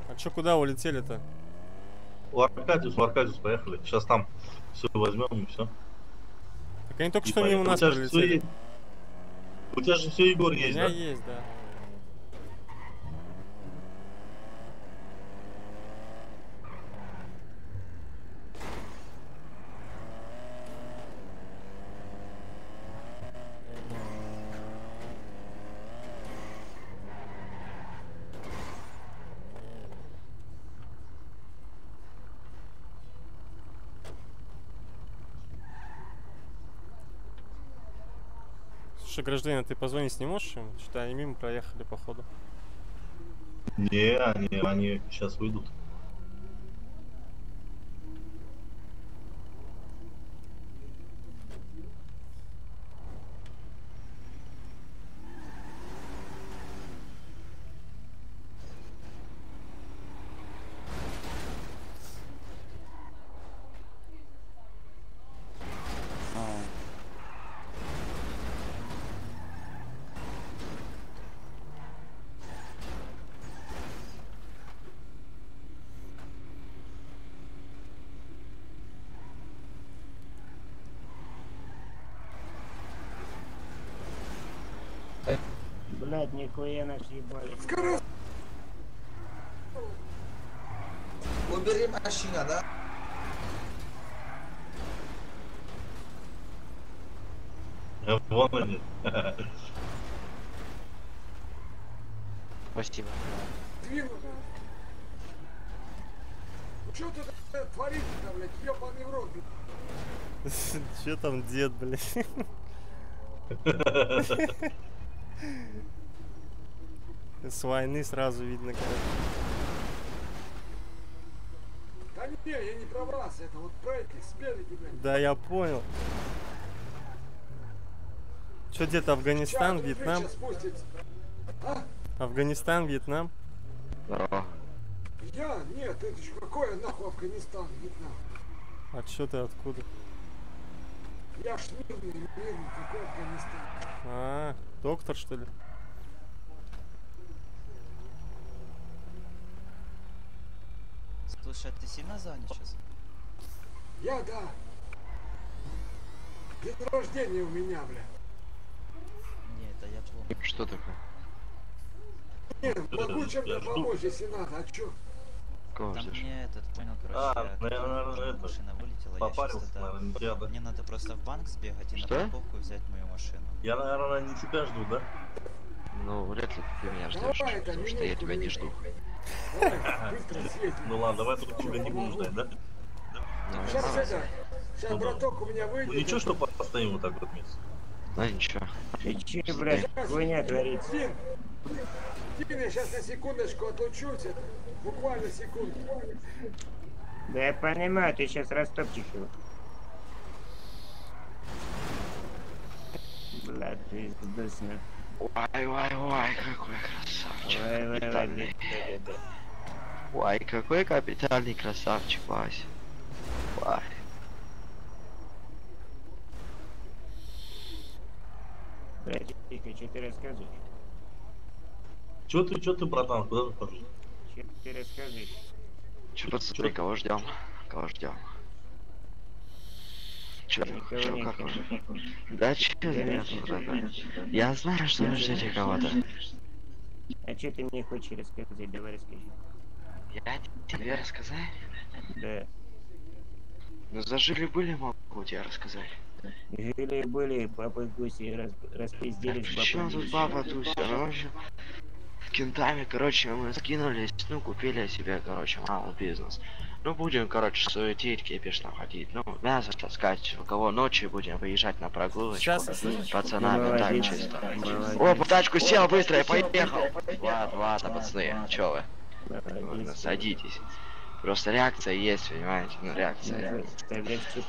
А чё, куда улетели-то? У Аркадиус, в Аркадиус поехали. Сейчас там все возьмем и все. Так они только что мимо нас у тебя же всё пролетели. есть. У тебя же все Егор У есть, меня да? есть, да. Гражданин, ты позвонить не можешь им? Что-то они мимо проехали, походу. Не, они, они сейчас выйдут. Блядь, нихуя нас ебали. Убери машина, да? Э, Вон они. Спасибо. Что ты творишь-то, блядь, ебаный в рот, блядь? Че там дед, блядь? С войны сразу видно, короче. Да не, я не про вас, это вот про этих спереди, блядь. Да, я понял. Че, дед, Афганистан, Сейчас, Вьетнам? сейчас спустится. А? Афганистан, Вьетнам? Я? Нет, это ж какой нахуй Афганистан, Вьетнам? А чё ты откуда? Я ж мирный, мирный, какой Афганистан? А, доктор, что ли? Слушай, а ты сильно занят сейчас? Я, да. День рождения у меня, бля. Нет, это я помню. Что такое? Не, могу чем-то помочь, если надо, а чё? Кого Там ждешь? мне этот понял, короче, А, я наверное, это, машина вылетела, я попарился, сейчас это... наверное, не тебя, да? Мне надо просто в банк сбегать и Что? на парковку взять мою машину. Я, наверное, не тебя жду, да? Ну, вряд ли ты меня ждешь, Давай, потому что я тебя не жду. Ну ладно, давай тут тебя не будем ждать, да? Сейчас это, сейчас Ну браток у меня Ну выйдет. ничего, что постоим вот так вот вместе. Да ничего. Че, блядь, хуйня творится? Дин, Дин, я сейчас на секундочку отлучусь, буквально секунду. Да я понимаю, ты сейчас растопчешь его. Бля, ты сдосна. Ой, ой, ой, какой красавчик. Ой, ой, ой, капитальный. Ой, какой капитальный красавчик, Вася. Ой. Братишка, что ты рассказываешь? Чё ты, чё ты, братан, куда ты? Э, Что ты рассказываешь? Че, пацаны, кого ждем? Кого ждем? Че, че, нет, как вы? Да че Да, нет, чё братан? ты? Я знаю, что вы ждете кого-то. А что ты мне хочешь рассказать? Давай расскажи. Я тебе рассказать? Да. Ну зажили-были могу тебе рассказать. Жили-были, папа Гуси рас... распизделись с Причем тут папа Туся? Ну, в общем, кентами, короче, мы скинулись, ну, купили себе, короче, малый бизнес. Ну, будем, короче, суетить, кипиш находить. Ну, мясо таскать, у кого ночью будем выезжать на прогулочку. Сейчас. пацанами, так Молодец, чисто. О, по тачку сел быстро, я поехал. Ладно, ладно, пацаны, чё вы? Ладно, садитесь. Просто реакция есть, понимаете? Ну, реакция. Вообще,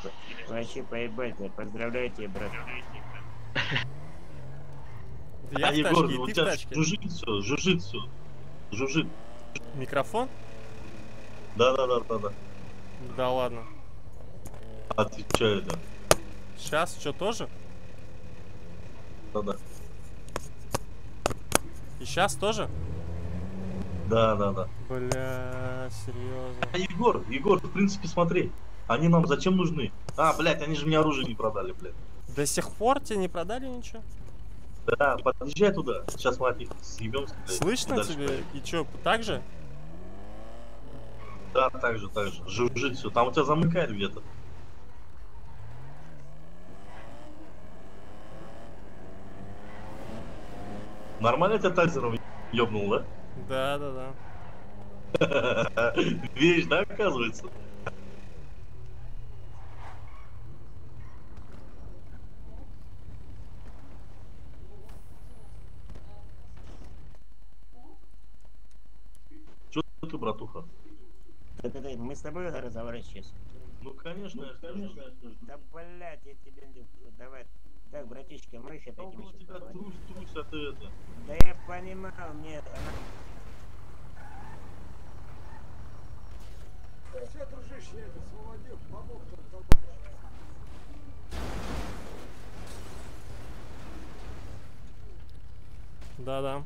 по- вообще поебать, поздравляю тебя, брат. Я а, в Егор, тачке, у и ты в тебя тачке. жужжит все, жужжит все. Жужжит. Микрофон? Да, да, да, да, да. Да ладно. А чё это? Сейчас, что, тоже? Да, да. И сейчас тоже? Да, да, да. Бля, серьезно. А, Егор, Егор, в принципе, смотри. Они нам зачем нужны? А, блядь, они же мне оружие не продали, блядь. До сих пор тебе не продали ничего? Да, подъезжай туда. Сейчас мы от них съебемся. блядь, Слышно тебе? поедем. И чё, так же? Да, так же, так же. Жужжит все. Там у тебя замыкает где-то. Нормально тебя тайзером ёбнул, да? Да, да, да. Вещь, да, оказывается? Чё ты, братуха? Да-да-да, мы с тобой разговариваем сейчас. Ну, конечно, я скажу. Да, блядь, я тебе... не- Давай. Так, братишка, мы еще дадим еще тебя трусь, трусь, а ты это... Да я понимаю, мне... она- Все, дружище, я это освободил, помог тут товарищ. Да-да.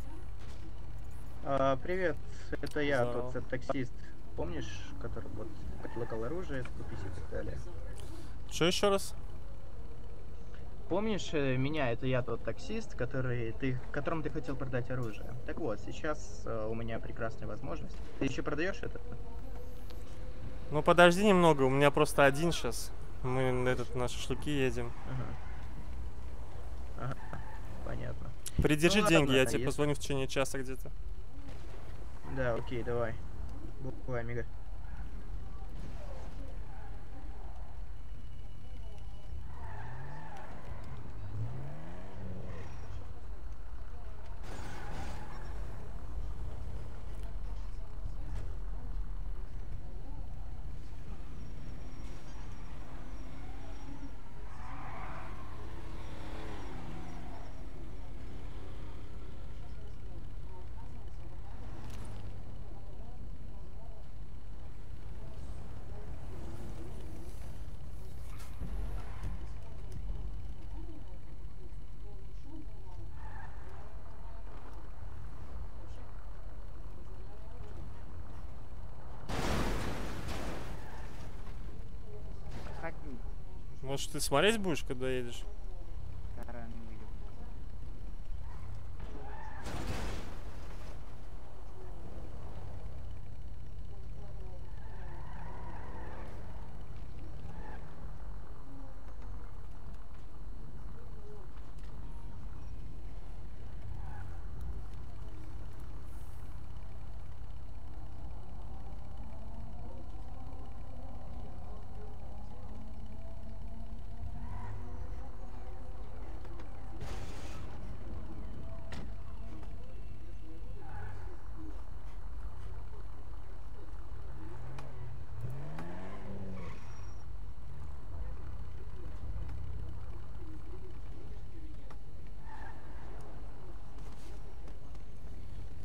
А, привет, это я, Здорово. тот таксист. Помнишь, который вот предлагал оружие купить и так далее? Что еще раз? Помнишь э, меня? Это я тот таксист, который ты, которому ты хотел продать оружие. Так вот, сейчас э, у меня прекрасная возможность. Ты еще продаешь это? Ну подожди немного, у меня просто один сейчас. Мы на этот на шашлыки едем. Ага. Ага. Понятно. Придержи Ну деньги, ладно, я тебе если- позвоню в течение часа где-то. Да, окей, давай. Boa, amiga. Может ты смотреть будешь, когда едешь?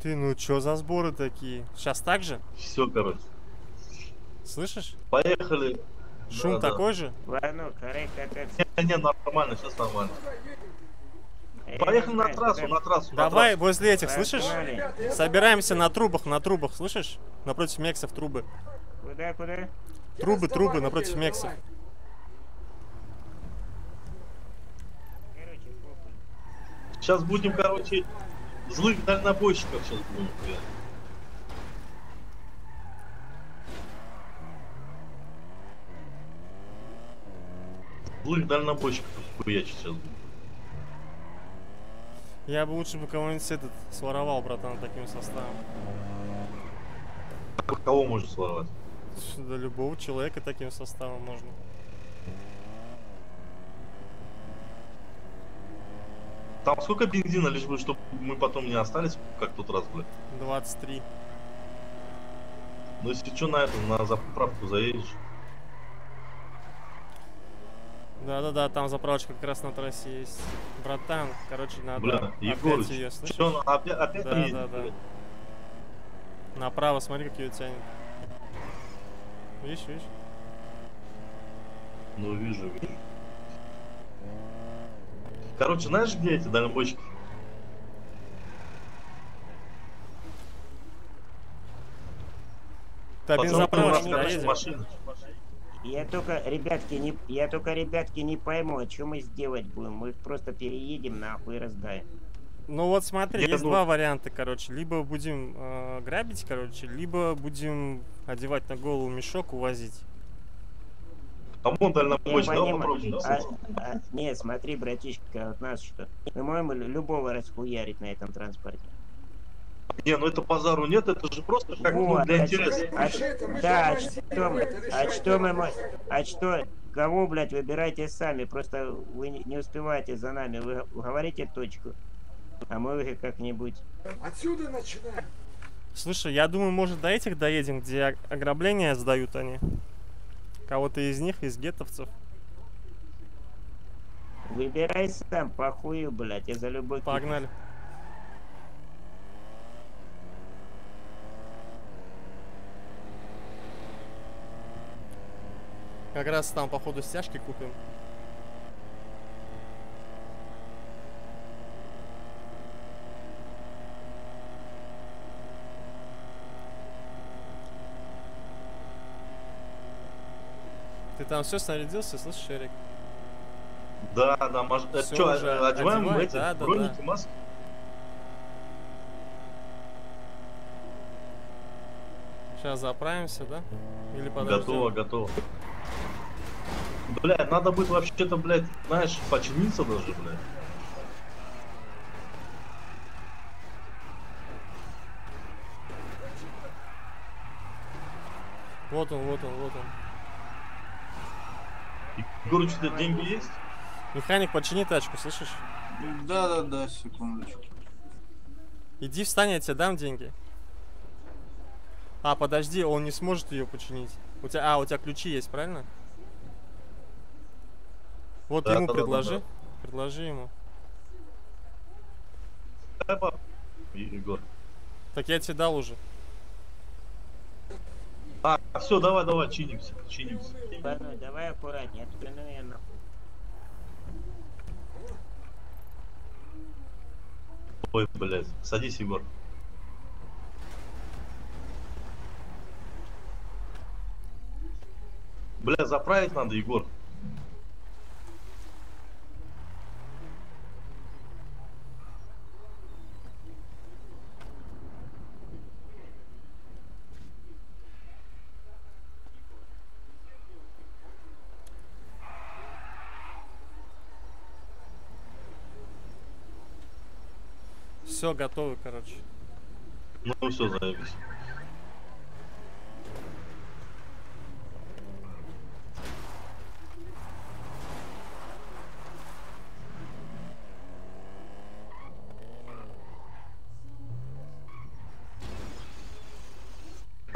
Ты, ну чё за сборы такие? Сейчас так же? Все, короче. Слышишь? Поехали. Шум Да, да. такой же? Ладно, это... Не, не, нормально, сейчас нормально. Поехали на трассу, на трассу. на Давай трассу. возле этих, слышишь? Собираемся на трубах, на трубах, слышишь? Напротив Мексов трубы. Куда, куда? Трубы, трубы напротив Мексов. Сейчас будем, короче, злых дальнобойщиков сейчас будем. блядь. Злых дальнобойщиков хуячить сейчас будем. Я бы лучше бы кого-нибудь этот своровал, братан, таким составом. Кого можно своровать? Да любого человека таким составом можно. Там сколько бензина, лишь бы, чтобы мы потом не остались, как тот раз, блядь. 23. Ну если что, на эту, на заправку заедешь. Да-да-да, там заправочка как раз на трассе есть. Братан, короче, надо Бля, опять Егорыч, ее, слышишь? ну, опять- опять да, едет, да, да. блядь? Направо, смотри, как ее тянет. Видишь, видишь? Ну вижу, вижу. Короче, знаешь, где эти дальнобойщики? Доедем. Я только, ребятки, не, я только, ребятки, не пойму, а что мы сделать будем? Мы их просто переедем нахуй и раздаем. Ну вот смотри, Я есть два варианта, короче. Либо будем э, грабить, короче, либо будем одевать на голову мешок, увозить. А вон дальнобойщик, да, А- а, нет, смотри, братишка, вот нас что? Мы можем лю- любого расхуярить на этом транспорте. Не, ну это базару нет, это же просто как ну, Вот, для а интереса. а- да, а что мы, а что мы, а что, кого, блядь, выбирайте сами, просто вы не успеваете за нами, вы говорите точку, а мы их как-нибудь. Отсюда начинаем. Слушай, я думаю, может до этих доедем, где ог- ограбления сдают они. Кого-то из них, из гетовцев. Выбирай сам, похую, блядь, я за любой... кипиш. Погнали. Как раз там, походу, стяжки купим. Там все снарядился, слышишь, Эрик? Да, да, это Всё что, уже одеваем одевай, эти да, да, броники, да. маски? Сейчас заправимся, да? Или подождем? Готово, готово. Блядь, надо будет вообще-то, блядь, знаешь, починиться даже, блядь. Вот он, вот он, вот он. У тебя деньги есть? Механик, почини тачку, слышишь? Да, да, да, секундочку. Иди встань, я тебе дам деньги. А, подожди, он не сможет ее починить. У тебя, а, у тебя ключи есть, правильно? Вот Да, ему да, да, да, предложи. да. Предложи ему. Баб- Егор. Так я тебе дал уже. А, все, давай, давай, чинимся, чинимся. Ладно, давай аккуратнее, а то ну нахуй. Ой, блядь, садись, Егор. Бля, заправить надо, Егор. Все, готовы, короче. Ну все, заебись.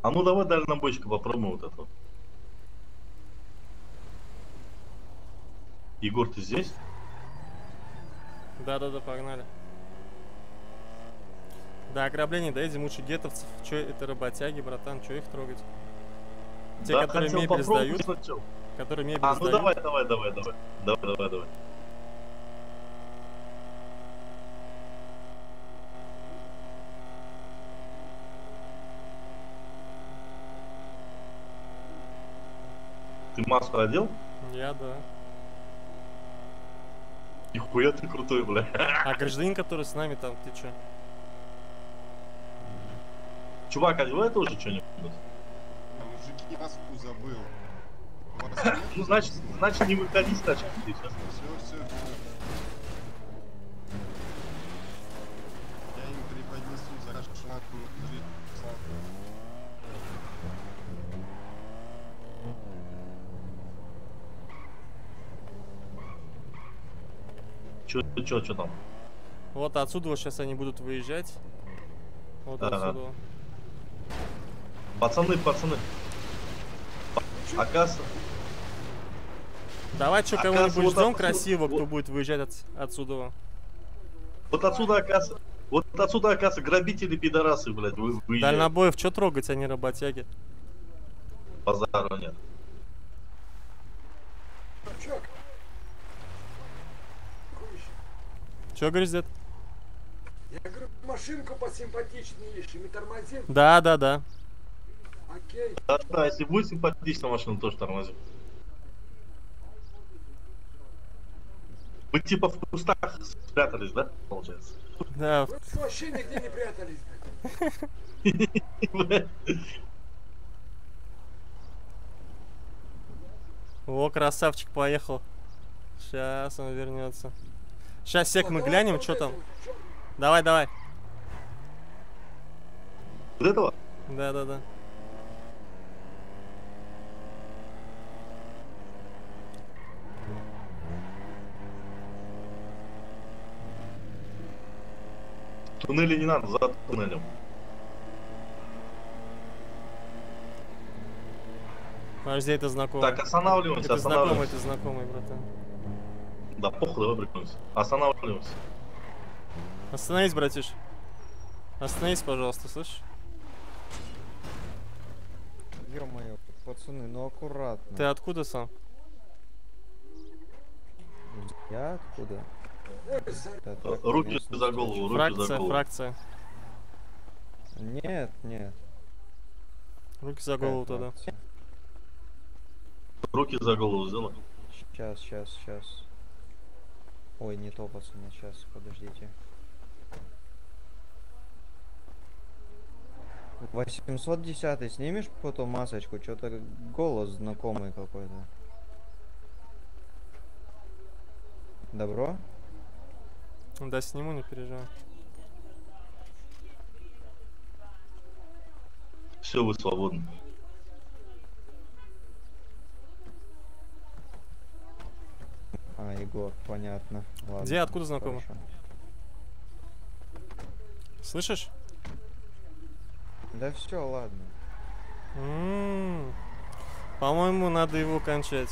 А ну давай дальнобойщика попробуем вот это. Егор, ты здесь? Да-да-да, погнали. Да, ограбление доедем лучше гетовцев. Че это работяги, братан, че их трогать? Те, Да, которые хотел мебель сдают, сначала. которые мебель А, ну сдают. давай, давай, давай, давай. Давай, давай, давай. Ты маску одел? Я, да. Нихуя ты крутой, бля. А гражданин, который с нами там, ты че? Чувак, одевай тоже что-нибудь. А мужики маску забыл. Ну, значит, значит не выходи с тачки а. Все, все, Я им преподнесу за шахматную Чё, чё, чё там? Вот отсюда вот сейчас они будут выезжать. Вот Ага. отсюда. Пацаны, пацаны. Оказывается, Давай что, кого-нибудь вот ждем отсюда- красиво, кто вот- будет выезжать от- отсюда. вот отсюда, оказывается, вот отсюда, оказывается, грабители пидорасы, блядь, вы, выезжают. Дальнобоев, что трогать, они работяги? Базара нет. Че говоришь, дед? я говорю, машинку посимпатичнее ищем и тормозим. Да, да, да. Окей. Да, да, если будет симпатичная машина, тоже тормозим. Вы типа в кустах спрятались, да, получается? Да. Вы вообще нигде не прятались. Блядь. О, красавчик поехал. Сейчас он вернется. Сейчас сек мы глянем, что там. Давай, давай. Вот этого? Да, да, да. Туннели не надо, за туннелем. Подожди, это знакомый. Так, останавливаемся, Это знакомый, останавливаемся. это знакомый, братан. Да похуй, давай прикнемся. Останавливаемся. Остановись, братиш. Остановись, пожалуйста, слышишь? Ё-моё, пацаны, ну аккуратно. Ты откуда сам? Я откуда? Так, Руки за голову, руки фракция, за голову. фракция. Нет, нет. Руки за голову Какая тогда. фракция? Руки за голову сделай. Сейчас, сейчас, сейчас. Ой, не то, пацаны, сейчас, подождите. 810 снимешь потом масочку? Что-то голос знакомый какой-то. Добро? Да, сниму, не переживай. Все, вы свободны. А, Егор, понятно. Ладно. Где, откуда знакомы? хорошо. Слышишь? Да все, ладно. М, По-моему, надо его кончать.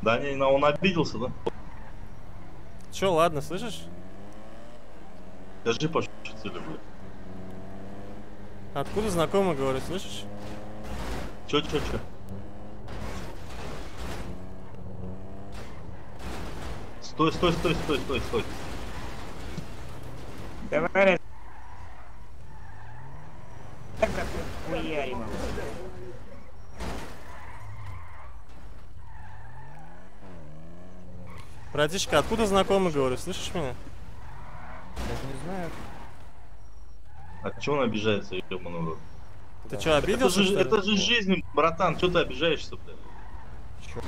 Да не, он обиделся, да? Че, ладно, слышишь? Скажи, пошутили, блядь. Откуда знакомый, говорю, слышишь? Чё, чё, чё? Стой, стой, стой, стой, стой, стой. Товарищ. Хуярим его. Братишка, откуда знакомый, говорю, слышишь меня? Даже не знаю. А чё он обижается, ёбаный в рот? Ты чё, обиделся, Это же, что это же жизнь, братан, чё ты обижаешься, блядь? Чё?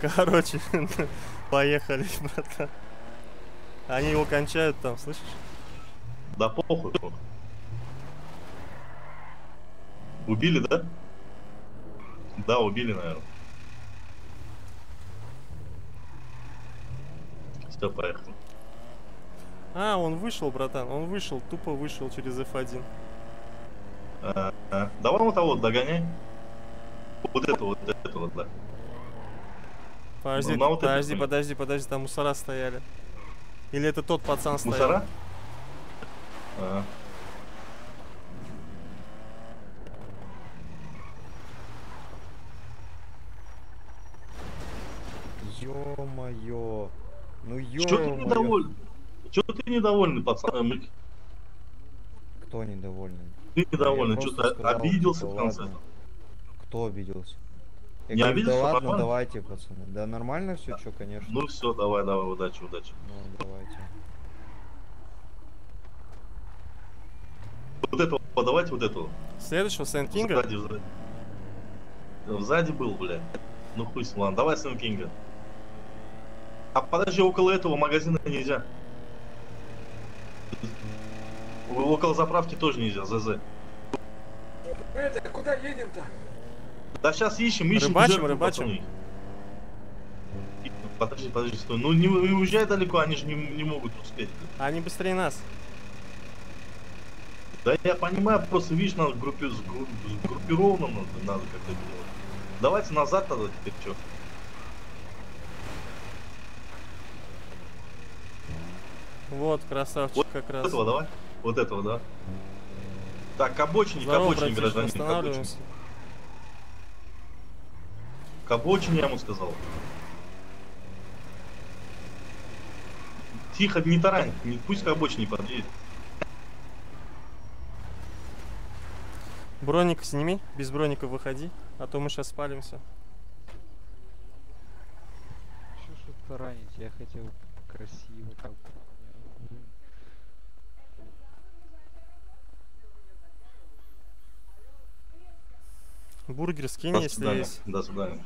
Короче, поехали, братан. Они его кончают там, слышишь? Да похуй. Убили, да? Да, убили, наверное. Все, поехали. А, он вышел, братан, он вышел, тупо вышел через F1. А, а, Давай вот того догоняй. Вот это, вот это, вот, да. Подожди, Ну, вот подожди, хуйне. подожди, подожди, там мусора стояли. Или это тот пацан стоял? Мусора? Ага. Ё-моё. Ну ё Чё ты недовольный? Чё ты недовольный, пацан? э? Кто недовольный? Ты недовольный, сказал, обиделся типа, в конце? Кто обиделся? Я Не говорю, обиделся, да ладно, нормально? давайте, пацаны. Да нормально все, что, конечно. Ну все, давай, давай, удачи, удачи. Ну, давайте. Вот этого, давайте вот этого. Следующего Сент Кинга? Сзади, сзади. Да, Сзади был, блядь. Ну хуй с ладно, давай Сэн Кинга. А подожди, около этого магазина нельзя. Около заправки тоже нельзя, ЗЗ. Это, куда едем-то? Да сейчас ищем, ищем. Рыбачим, жертву, рыбачим. пацаны. Подожди, подожди, стой. Ну не, не уезжай далеко, они же не, не могут успеть. Они быстрее нас. Да я понимаю, просто видишь, надо группи, сгру- сгруппированно надо, надо как-то делать. Давайте назад тогда теперь что? Вот, красавчик как Вот раз. этого давай. Вот этого, да. Так, к обочине, к Здорово, обочине, братишка, гражданин, к обочине. К обочине я ему сказал. Тихо, не тарань, не- пусть к обочине подъедет. Броник сними, без броника выходи, а то мы сейчас спалимся. Что что-то ранить? Я хотел красиво как Бургер скинь, если есть. до свидания.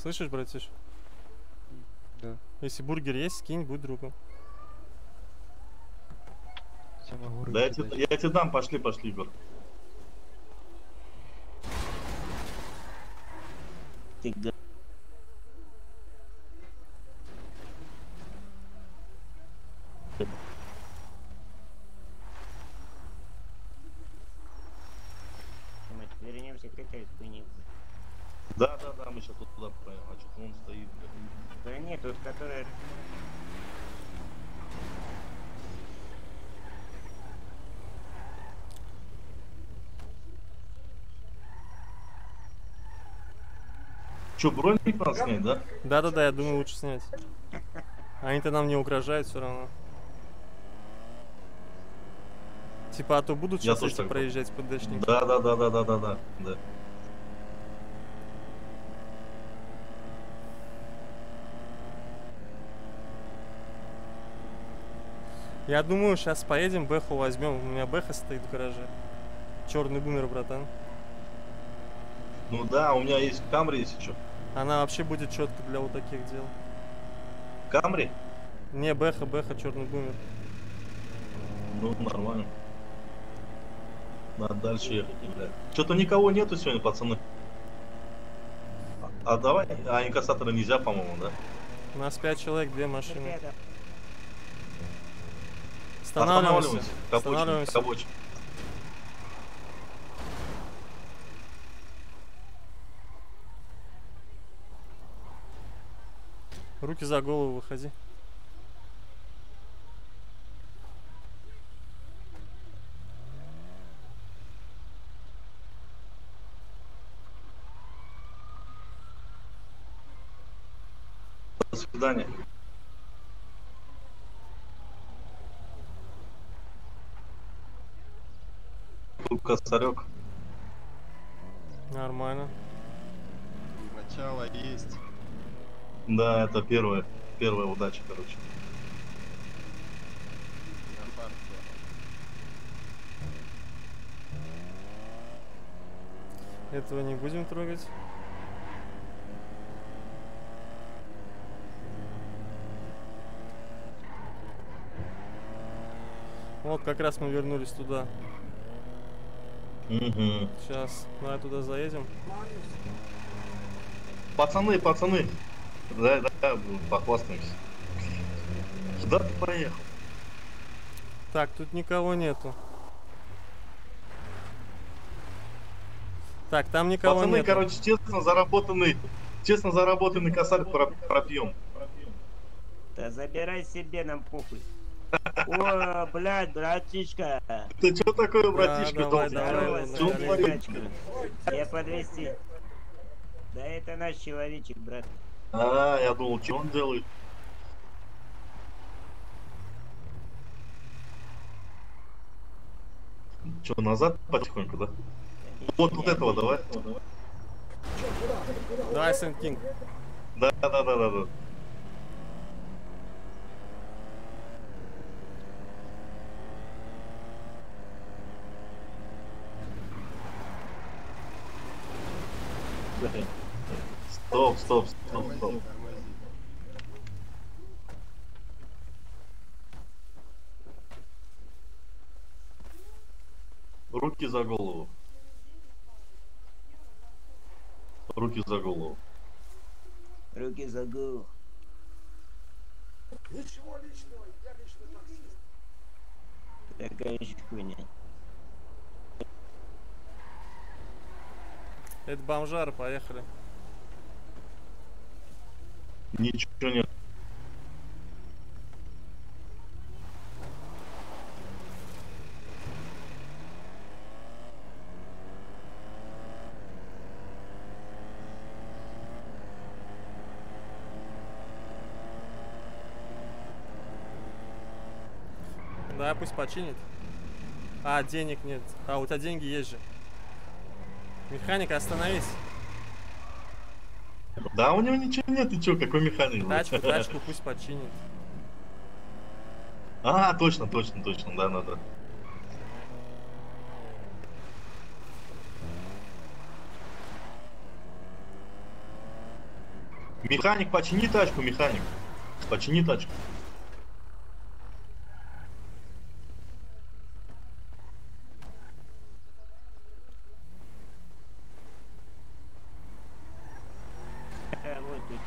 Слышишь, братиш? Да. Если бургер есть, скинь, будь другом. Да я тебе, я тебе дам, пошли, пошли, Мы вернемся к этой хуйне. Да, да, да, мы сейчас вот туда поедем. А что он стоит? блядь? Да нет, тут которая... Че, броник надо снять, да? Да-да-да, я думаю, лучше снять. Они-то нам не угрожают все равно. Типа, а то будут сейчас эти проезжать ПДшники. Да, да, да, да, да, да, да, да. Я думаю, сейчас поедем, Бэху возьмем. У меня Бэха стоит в гараже. Черный бумер, братан. Ну да, у меня есть Камри, если что. Она вообще будет четко для вот таких дел. Камри? Не, Бэха, Бэха, черный бумер. Ну, нормально. Надо дальше ехать, блядь. Что-то никого нету сегодня, пацаны. А, а давай, а инкассатора нельзя, по-моему, да? У нас пять человек, две машины. Останавливаемся. Останавливаемся. обочине. Руки за голову выходи. До свидания. Тут косарек. Нормально. Начало есть. Да, это первая, первая удача, короче. Этого не будем трогать. Вот как раз мы вернулись туда. Угу. Сейчас, давай туда заедем. Пацаны, пацаны. Да, да, похвастаемся. Куда ты поехал? Так, тут никого нету. Так, там никого Пацаны, нету. короче, честно заработанный, Честно, заработанный косарь про- пропьем. Да забирай себе, нам похуй. О, блядь, братишка. Ты что такое, братишка, давай, долбик? давай, давай, творит? Я подвести. Да это наш человечек, брат. А, я думал, что он делает? Че, назад потихоньку, да? Вот, вот этого давай. Давай, Сент Кинг. Да, да, да, да, да. Стоп, стоп, стоп, стоп. Руки за голову. Руки за голову. Руки за голову. Ничего личного, я лично таксист. Такая еще хуйня. Это бомжар, поехали. Ничего нет. Да, пусть починит. А, денег нет. А, у тебя деньги есть же. Механик, остановись. Да, у него ничего нет, ты чё, какой механик? Тачку, тачку пусть починит. А, точно, точно, точно, да, да, да. Механик, почини тачку, механик. Почини тачку. А, вот тут.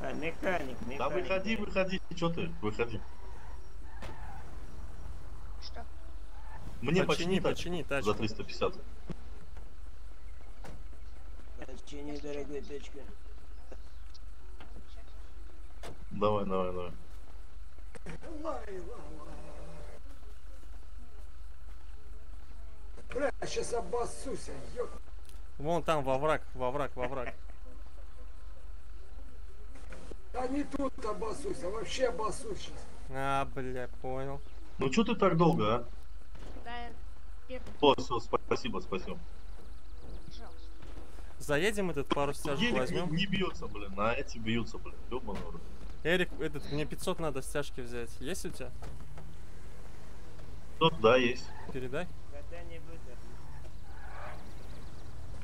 А, механик, механик. Да выходи, выходи, чё ты, выходи. Что? Мне Почини, почини, тачку за 350. Почини, дорогой дочка. Давай, давай, давай. Бля, сейчас обоссусь, а, ёп. Вон там, во враг, во враг, во враг. Да не тут обоссусь, а вообще обоссусь сейчас. А, бля, понял. Ну чё ты так долго, а? Да, я О, все, спасибо, спасибо. Заедем этот пару стяжек Гелик возьмем. не, не бьется, блин, а эти бьются, блин. Ёбаный. Эрик, этот, мне 500 надо стяжки взять. Есть у тебя? Тут, да, есть. Передай. Когда-нибудь. Просто этого, Э, больше давайте. на пластилин.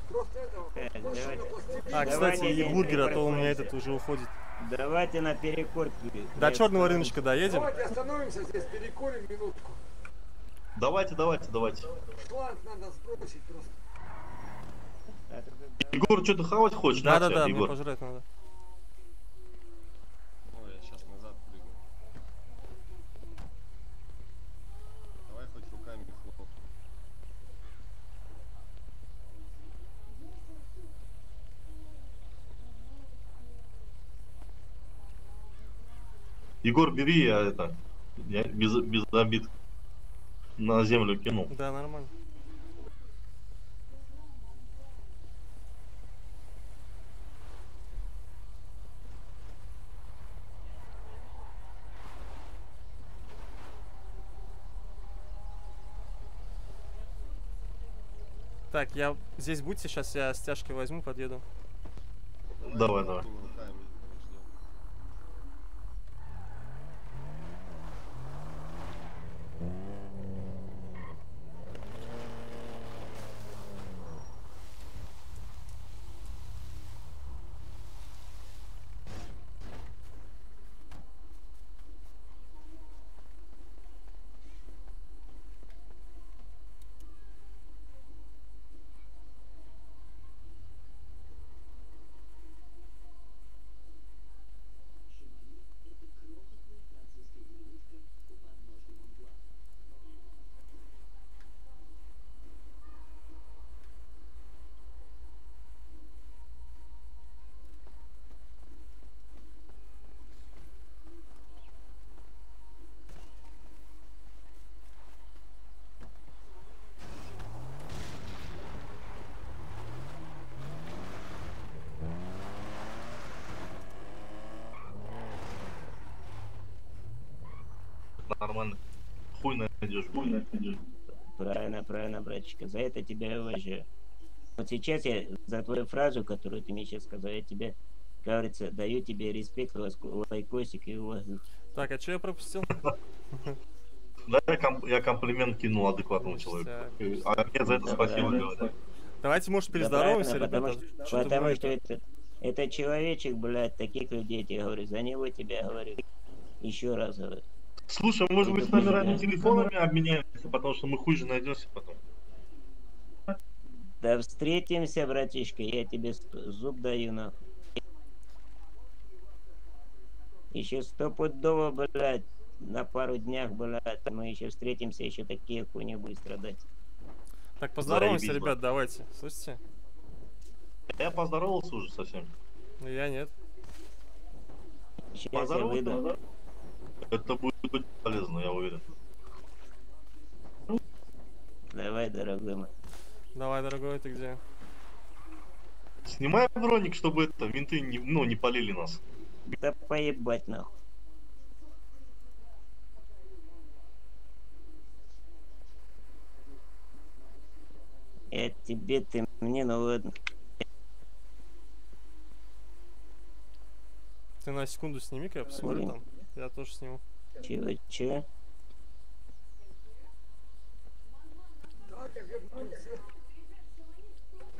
А, кстати, и бургер, а то у меня этот уже уходит. Давайте на перекур. До черного рыночка доедем. Давайте остановимся здесь, перекурим минутку. Давайте, давайте, давайте. Шланг надо сбросить просто. Егор, что ты хавать хочешь? На тебя, Да-да-да, мне пожрать надо. Ой, я сейчас назад прыгну. Давай хоть руками хлоп. Егор, бери, я это, я без, без обид на землю кинул. Да, нормально. Так, я здесь будьте, сейчас я стяжки возьму, подъеду. Давай, давай. Братчика. За это тебя я уважаю. Вот сейчас я за твою фразу, которую ты мне сейчас сказал, я тебе, кажется, даю тебе респект, лайкосик и увагу. Так, а что я пропустил? Да, я, ком- я комплимент кинул адекватному человеку. А мне за это спасибо говорят. Давайте, может, перездороваемся, ребята. Потому, что, потому что это- это, человечек, блядь, таких людей, я говорю, за него тебя говорю. Еще раз говорю. Слушай, может быть, с номерами телефонами обменяемся, потому что мы хуже найдемся потом. Да встретимся, братишка, я тебе зуб даю, нахуй. Еще стопудово, блядь, на пару днях, блядь, мы еще встретимся, еще такие хуйни будут страдать. Так, поздороваемся, Заебись, ребят, давайте. Слышите? Я поздоровался уже совсем. Ну, я нет. Сейчас я Поздоровался? выйду. Это будет полезно, я уверен. Давай, дорогой мой. Давай, дорогой, ты где? Снимай броник, чтобы это, менты не, ну, не полили нас. Да поебать, нахуй. Я тебе, ты мне, ну ладно. Ты на секунду сними-ка, я посмотрю Блин. там. Я тоже сниму. Чего, чего?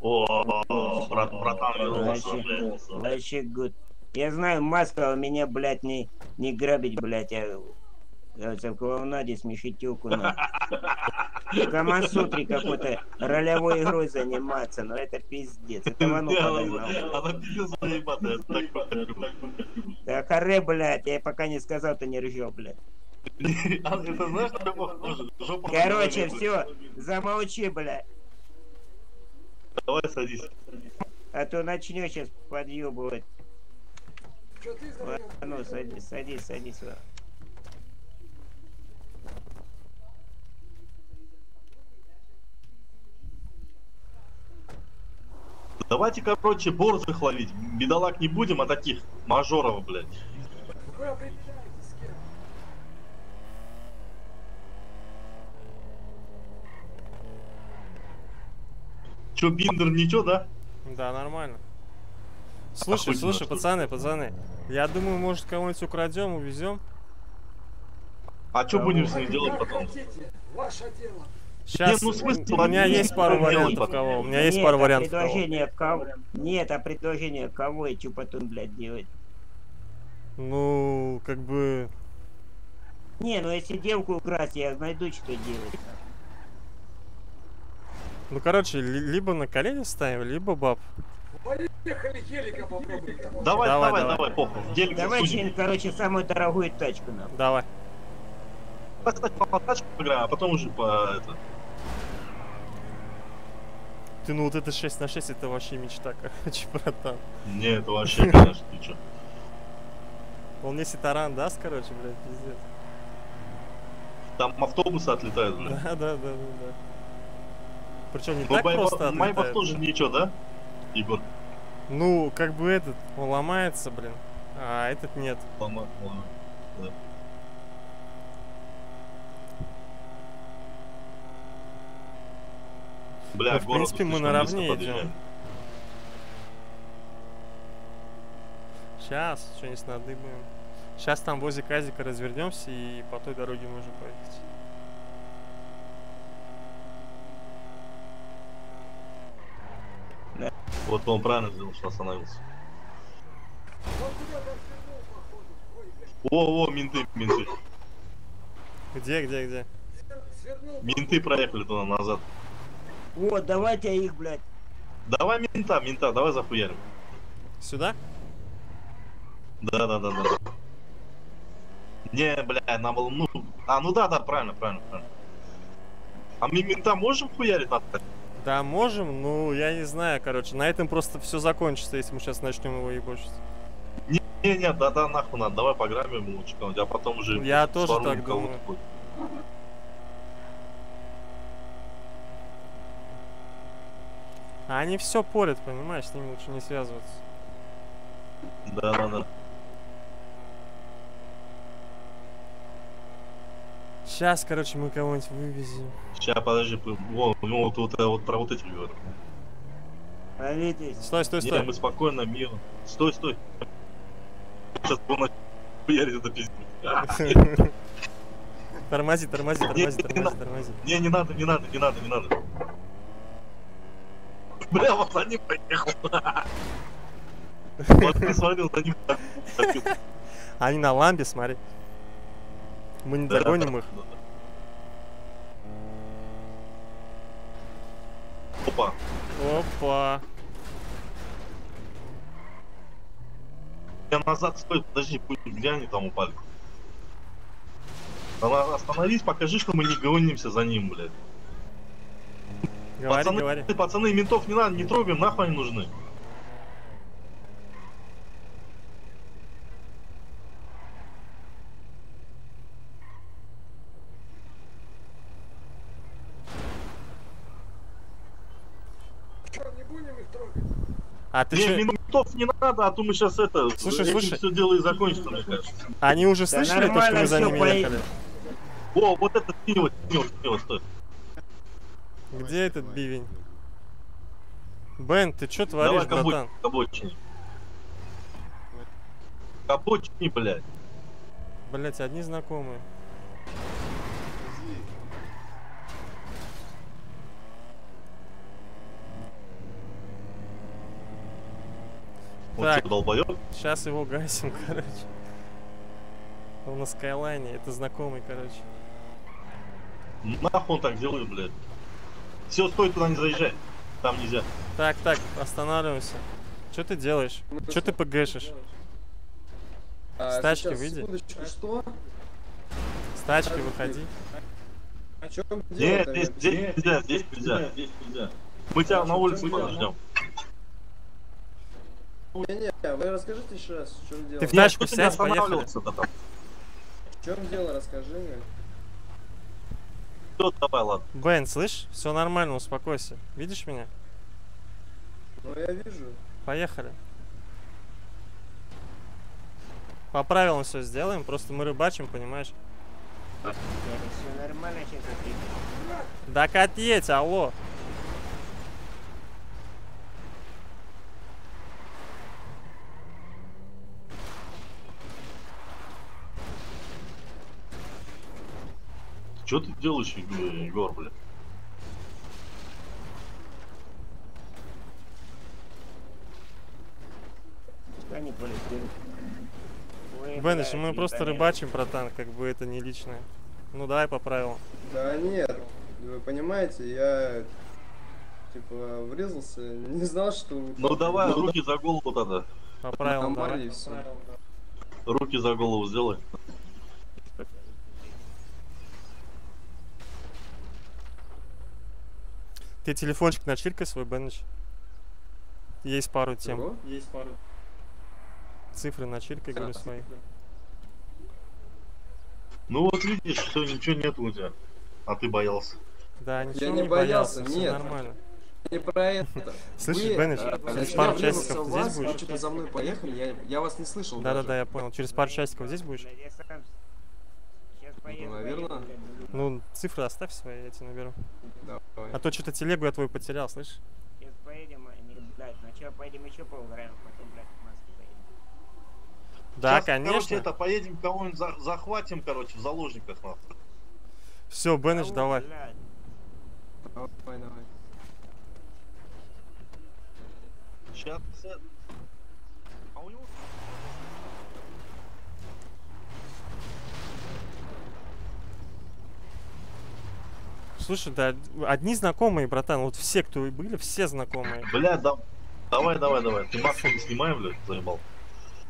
О, брат, братан Вообще, вообще гуд. Я знаю, маска у меня, блядь, не, не грабить, блядь, а кажется, в клоунаде смешителку на. Камасутри какой-то ролевой игрой заниматься, но это пиздец. Это вану. Да харе, блядь, я пока не сказал, ты не ржешь, блядь. А, Короче, все, замолчи, блядь. Давай садись. А то начнешь сейчас подъебывать. Что ты за Ладно, садись, садись, садись. Давайте, короче, борзых ловить. Бедолаг не будем, а таких мажоров, блядь. Вы определяете с кем? Че, Биндер, ничего, да? Да, нормально. Слушай, Охуенно, слушай, что пацаны, пацаны. Я думаю, может, кого-нибудь украдем, увезем. А что будем с ним делать потом? хотите, ваше дело. Сейчас, ну, смысл у меня есть пару вариантов потом. кого. У меня есть Нет, пару а вариантов кого. предложение кого? Нет, а предложение кого и что потом, блядь, делать? Ну, как бы... Не, ну если девку украсть, я найду, что делать. Ну, короче, ли- либо на колени ставим, либо баб. Поехали, гелика попробуем. Давай, Давай, давай, давай. похуй. Гелик Давай. Чин, короче, самую дорогую тачку нам. Давай. Кстати, по тачку а потом уже по это. Ты, ну вот это 6 на 6, это вообще мечта, короче, братан. Не, это вообще, конечно, ты чё. Он если таран даст, короче, блядь, пиздец. Там автобусы отлетают, блядь. Да, да, да, да, да. Причем не Ну, так Майбах- просто Майбах отлетает. тоже ничего, да, Егор? Ну, как бы этот, он ломается, блин. А этот нет. Лома- ладно, да. Бля, Ну, в принципе, мы наравне идем. Сейчас, что-нибудь надыбаем. Сейчас там возле Казика развернемся и по той дороге можем поехать. Вот он правильно сделал, что остановился. О, о, менты, менты. Где, где, где? Менты проехали туда назад. О, давайте их, блядь. Давай мента, мента, давай захуярим. Сюда? Да, да, да, да. Не, бля, нам было, ну, а, ну да, да, правильно, правильно, правильно. А мы мента можем хуярить надо? Да, можем, ну, я не знаю, короче. На этом просто все закончится, если мы сейчас начнем его ебошить. Не, не, не, да, да, нахуй надо, давай пограбим ему а потом уже... Я тоже так думаю. А они все порят, понимаешь, с ними лучше не связываться. Да, да, да. Сейчас, короче, мы кого-нибудь вывезем. Сейчас, подожди, вон, ну вот, вот, вот про вот эти говорю. Садитесь. Стой, стой, Не, стой. мы спокойно, мирно. Стой, стой. Сейчас он хуярит это пиздец. Тормози, тормози, тормози, тормози, тормози. Не, не надо, не надо, не надо, не надо. Бля, вот за ним поехал. Вот ты смотрел, за ним. Они на ламбе, смотри. Мы не догоним их. Опа. Опа. Я назад стой, подожди, пусть они там упали. Остановись, покажи, что мы не гонимся за ним, блядь. Говори, пацаны, говори. пацаны, ментов не надо, не трогаем, нахуй они нужны. Что, не будем их трогать? А ты не, чё- ментов не надо, а то мы сейчас это... Слушай, слушай. все дело и закончится, мне кажется. Они уже Да слышали то, что мы за ними поедем. ехали? О, вот это синего, синего, синего, стой. Где этот бивень? Бен, ты чё творишь, Давай братан? к обочине. К обочине, блядь. Блять, одни знакомые. Он Так, что, долбоёб? сейчас его гасим, короче. Он на Скайлайне, это знакомый, короче. Нахуй он так делает, блядь. Все, стой, туда не заезжай. Там нельзя. Так, так, останавливаемся. Что ты делаешь? Что ты пгшишь? А, С тачки выйди. что? С тачки выходи. О чем Нет, здесь, здесь нельзя, здесь нельзя, здесь нельзя. Мы тебя на улице ждем. Не-не, вы расскажите еще раз, в чем дело. Ты в тачку сядь, поехали. В чем дело, расскажи мне. Все, давай, ладно. Бен, слышь? Все нормально, успокойся. Видишь меня? Ну, я вижу. Поехали. По правилам все сделаем, просто мы рыбачим, понимаешь? Все нормально сейчас отъедем. Да катеть, алло. Что ты делаешь, Егор, блядь? Они полетели? Блядь, мы просто рыбачим, братан, как бы это не личное. Ну давай по правилам. Да нет, вы понимаете, я типа врезался, не знал, что... Ну давай, Ну, руки за голову тогда. По правилам всё. Руки за голову сделай. Ты телефончик начиркай свой, Беныч. Есть пару тем. Чего? Есть пару. Цифры начиркай, говорю, свои. Ну вот видишь, все, ничего нет у тебя. А ты боялся. Да, ничего не не боялся, боялся, нет. нормально. Не про это. Слышишь, Вы, Беныч, а, через я пару часиков ты здесь будешь? Вы что-то за мной поехали, я, я вас не слышал. Да-да-да, я понял. Через пару часиков здесь будешь? Блядь, я сам сейчас поеду. наверно. поеду, блядь. Ну, цифры оставь свои, я тебе наберу. Давай. А то что-то телегу я твою потерял, слышишь? Сейчас поедем, а не, блядь, ну поедем еще поуграем, потом, блядь, в Москве поедем. Да, Сейчас, конечно. Короче, это поедем кого-нибудь за- захватим, короче, в заложниках нахуй. Все, Беныч, давай. блядь. Давай, давай. Сейчас. А у него Слушай, да, одни знакомые, братан, вот все, кто и были, все знакомые. Бля, да... давай, давай, давай. Ты маску не снимай, блядь, заебал.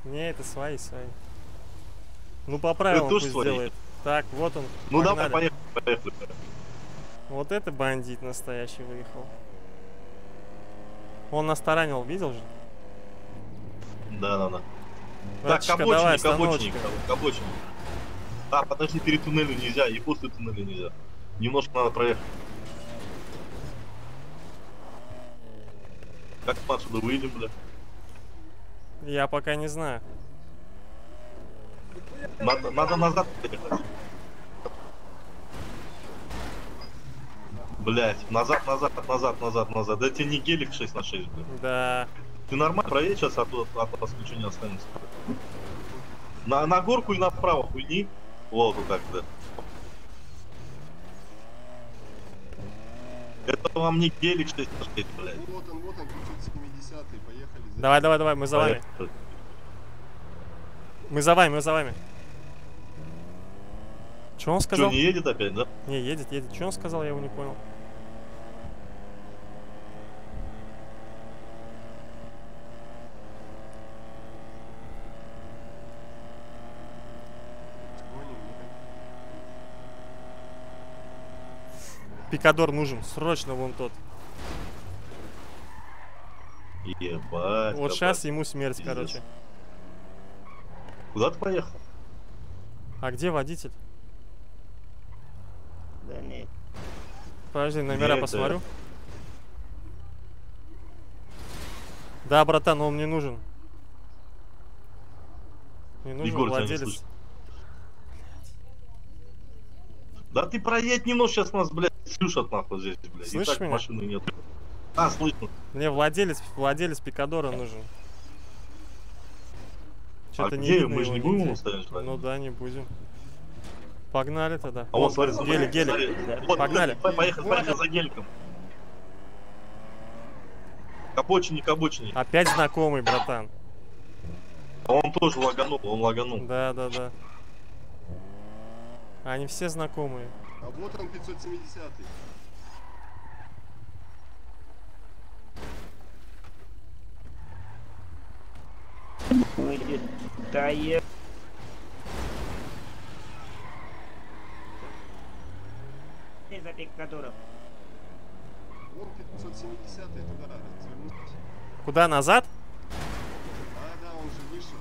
Не, это свои, свои. Ну, по правилам пусть свои? делает. Так, вот он. Ну давай, погнали. поехали, поехали. Вот это бандит настоящий выехал. Он нас таранил, видел же? Да, да, да. Так, Братишка, к обочине, давай, к обочине, остановочка. к обочине. А, подожди, перед туннелем нельзя, и после туннеля нельзя. Немножко надо проехать. Как мы отсюда выйдем, бля? Я пока не знаю. Надо, надо назад. Блять, назад, назад, назад, назад, назад. Да тебе не гелик 6 на 6, блин. Да. Ты нормально проедь сейчас, а то от вас ничего не останется. На, на горку и направо хуйни. Вот, вот так, да. Это вам не гелик 6 на 6, блядь. Вот он, вот он, 570 поехали. за- Давай, давай, давай, мы за вами. Поехали. Мы за вами, мы за вами. Что он сказал? Что, не едет опять, да? Не, едет, едет. Что он сказал, я его не понял. Пикадор нужен, срочно вон тот. Ебать. Вот сейчас ему смерть, Пиздец. короче. Куда ты поехал? А где водитель? Да нет. Подожди, номера Нет, посмотрю. Да, братан, он мне нужен. Мне нужен Егор, тебя не владелец. слышно. Да ты проедь немного, сейчас нас, блядь, слышат нахуй здесь, блядь. И Слышишь так меня? машины нет. А, слышно. Мне владелец, владелец Пикадора нужен. Чё-то А где? видно Мы же не будем его ставить? Ну да, не будем. Погнали тогда. А вот, смотри, смотри, гелик, гелик. Вот, Погнали. Поехали, поехали за геликом. К обочине, к обочине. Опять знакомый, братан. А он тоже лаганул, он лаганул. Да, да, да. Они все знакомые. А вот он 570 Будет тае. Ты за пикадором. Вон 570 туда развернуть. Куда, назад? А, да, он же вышел.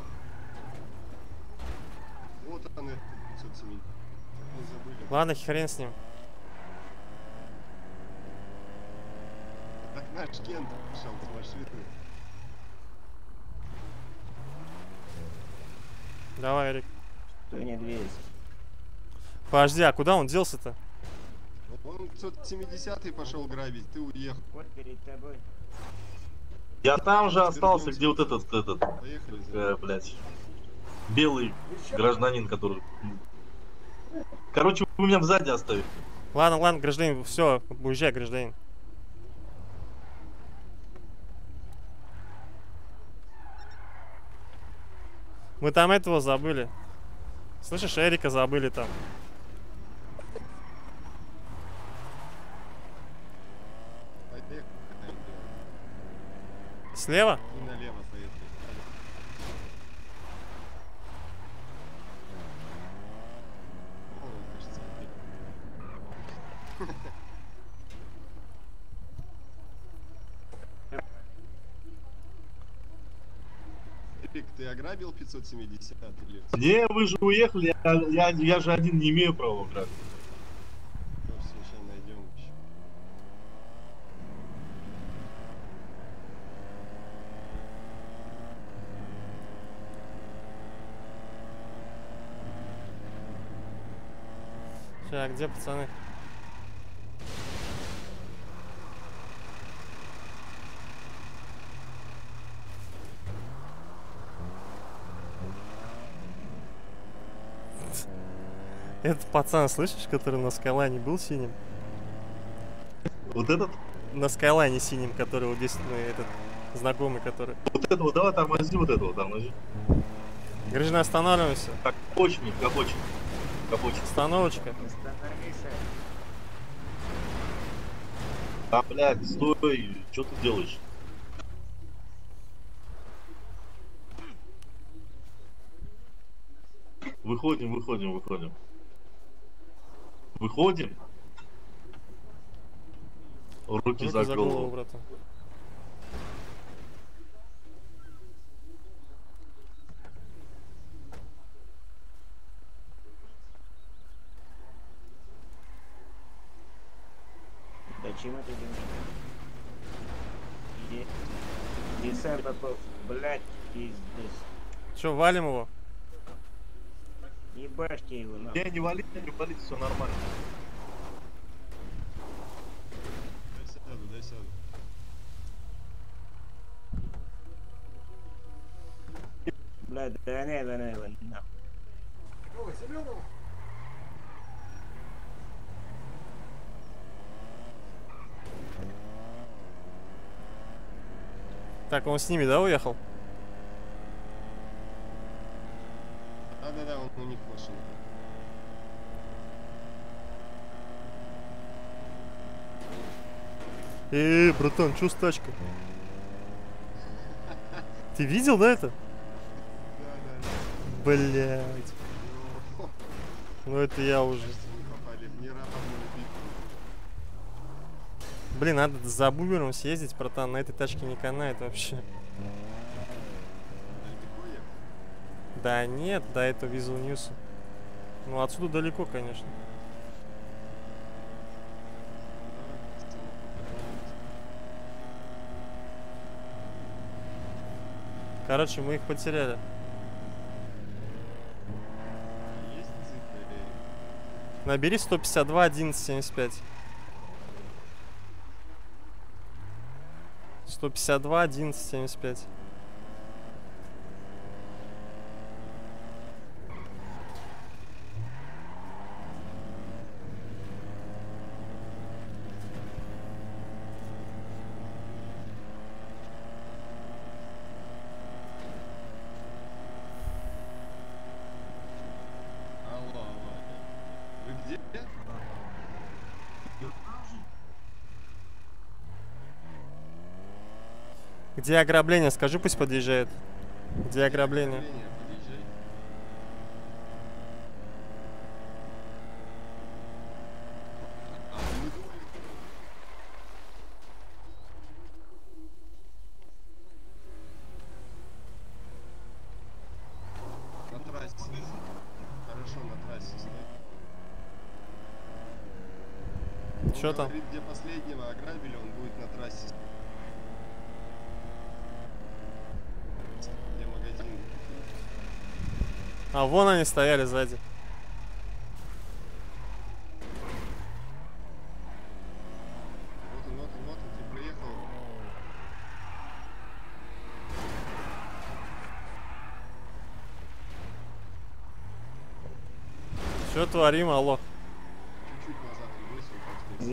Вот он, этот 570. Не забыли. Ладно, хрен с ним. Так наш Кент вышел с машины. Давай, Эрик. Что не 200. Подожди, а куда он делся-то? Он 570 пошел грабить, ты уехал. Вот перед тобой. Я там же остался, где вот этот, этот, Поехали. э, блядь, белый гражданин, который... Короче, вы меня сзади оставили. Ладно, ладно, гражданин, все, уезжай, гражданин. Мы там этого забыли. Слышишь, Эрика забыли там. Слева? И налево поехали. О, кажется, Эрик, ты ограбил 570 или... Не, вы же уехали, я, я, я же один не имею права грабить. Ну, все, сейчас найдем еще. Сейчас, где пацаны? Этот пацан, слышишь, который на скайлайне был синим? Вот этот? На скайлайне синим, который вот здесь, ну, этот, знакомый, который. Вот этого, давай тормози вот этого, тормози. Гражданин, останавливаемся. Так, к обочине, к обочине. К обочине. Остановочка. Остановись. А, блядь, стой, что ты делаешь? Выходим, выходим, выходим. Выходим. Руки, Руки за, за голову. голову, братан. Зачем это. И сам попал. Блять, пиздец. Че, валим его? Не башьте его нахуй. Не, не валите, не валите, все нормально. Дай сяду, дай сяду. не, догоняй, догоняй его нахуй. Какого, зеленого? Так, он с ними, да, уехал? Да-да-да, он у них машина. Эй, братан, чё с тачкой? Ты видел, да, это? Блять. Ну это я уже. Блин, надо за бумером съездить, братан. На этой тачке не канает вообще. Да нет, да это Weazel News. Ну отсюда далеко, конечно. Короче, мы их потеряли. Набери 152 11 75. 152 11 75. Алло, алло. Вы где? Где ограбление? Скажи, пусть подъезжает. Где ограбление? Подъезжай. А, мы думали, На трассе. Хорошо, на трассе стоит. Он Чё там? говорит, где последнего ограбили, он будет на трассе. Где магазин? А, вон они стояли сзади. Вот он, вот он, вот он, приехал. Что творим, алло? Чуть-чуть назад и бросил, так что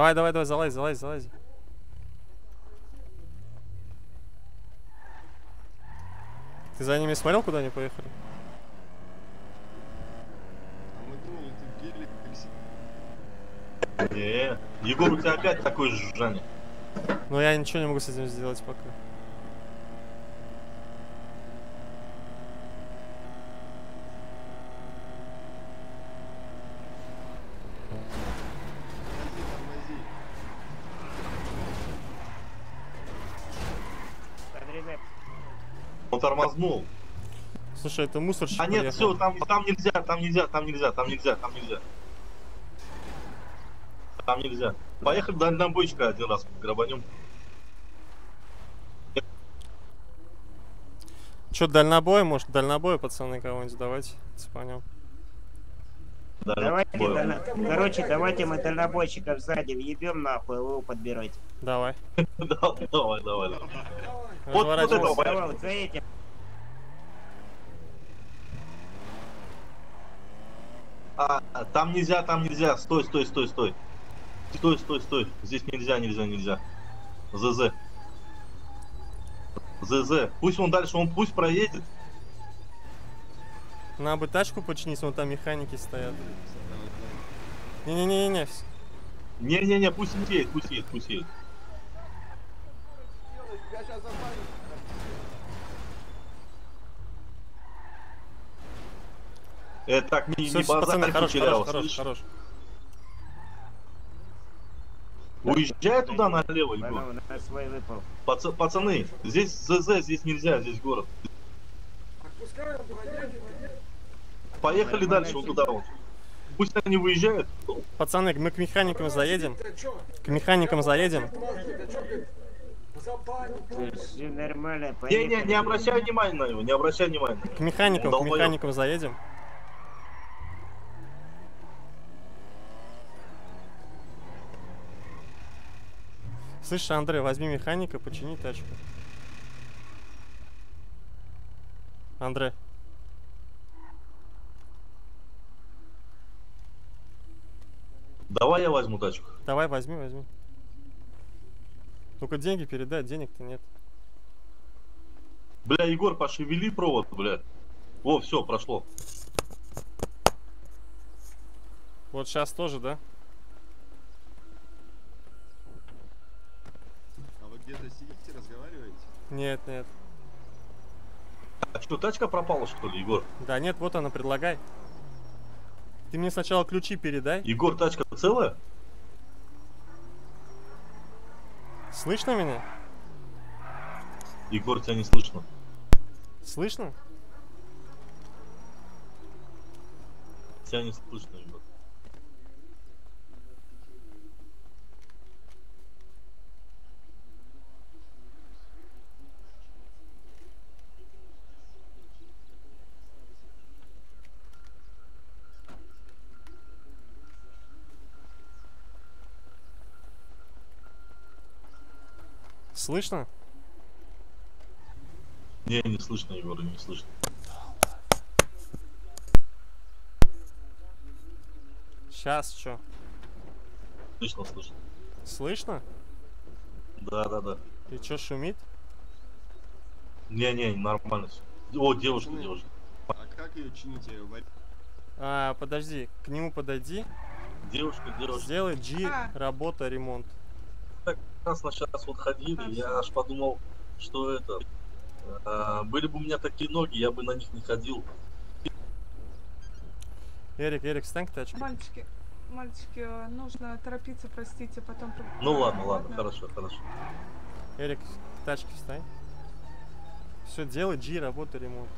Давай, давай, давай, залазь, залазь, залазь. Ты за ними смотрел, куда они поехали? А мы думали, ты гелик или Не, Егор, у тебя опять такое жужжание. Но я ничего не могу с этим сделать пока. Тормознул. Слушай, это мусорщик А нет, все, там, там нельзя, там нельзя, там нельзя, там нельзя, там нельзя. Там нельзя. Поехали дальнобойчика один раз грабанем. Че, дальнобой? Может, дальнобой, пацаны, кого-нибудь давайте, цепанем. Давайте, дально- короче, давайте мы дальнобойщиков сзади въебем нахуй, вы его подберете. Давай. Давай, давай, давай. Вот, вот этого. Давай, за этим. А, а, там нельзя, там нельзя. Стой, стой, стой, стой. Стой, стой, стой. Здесь нельзя, нельзя, нельзя. ЗЗ. ЗЗ. Пусть он дальше, он пусть проедет. Надо бы тачку починить, вон там механики стоят. Не-не-не-не. Не-не-не, пусть едет, пусть едет, пусть едет. Я сейчас забаню. Э, так, не, Всё, не базарь, хорош, хорош, хорош, хорош. Уезжай туда налево, Егор. Пац- пацаны, здесь ЗЗ, здесь нельзя, здесь город. Поехали дальше, вот туда вот. Пусть они выезжают. Пацаны, мы к механикам заедем. К механикам заедем. Не, не, не обращай внимания на него, не обращай внимания. К механикам, к механикам заедем. Слышь, Андрей, возьми механика, почини тачку. Андрей. Давай я возьму тачку. Давай, возьми, возьми. Только деньги передай, денег-то нет. Бля, Егор, пошевели провод, бля. О, все, прошло. Вот сейчас тоже, да? А вы где-то сидите, разговариваете? Нет, нет. А что, тачка пропала, что ли, Егор? Да нет, вот она, предлагай. Ты мне сначала ключи передай. Егор, тачка целая? Слышно меня? Егор, тебя не слышно. Слышно? Тебя не слышно, Егор. Слышно? Не, не слышно, Егор, не слышно. Сейчас что? Слышно, слышно. Слышно? Да, да, да. И что шумит? Не-не, нормально все. О, девушка, девушка. А как ее чините? Варь- А, подожди, к нему подойди. Девушка, девушка. Сделай G, А. работа, ремонт. Так раз на сейчас вот ходили, я аж подумал, что это. а, были бы у меня такие ноги, я бы на них не ходил. Эрик, Эрик, встань к тачке. Мальчики, мальчики, э, нужно торопиться, простите, потом... про- Ну ладно, ладно, хорошо, хорошо. Эрик, к тачке встань. Все, делай G, работа, ремонт.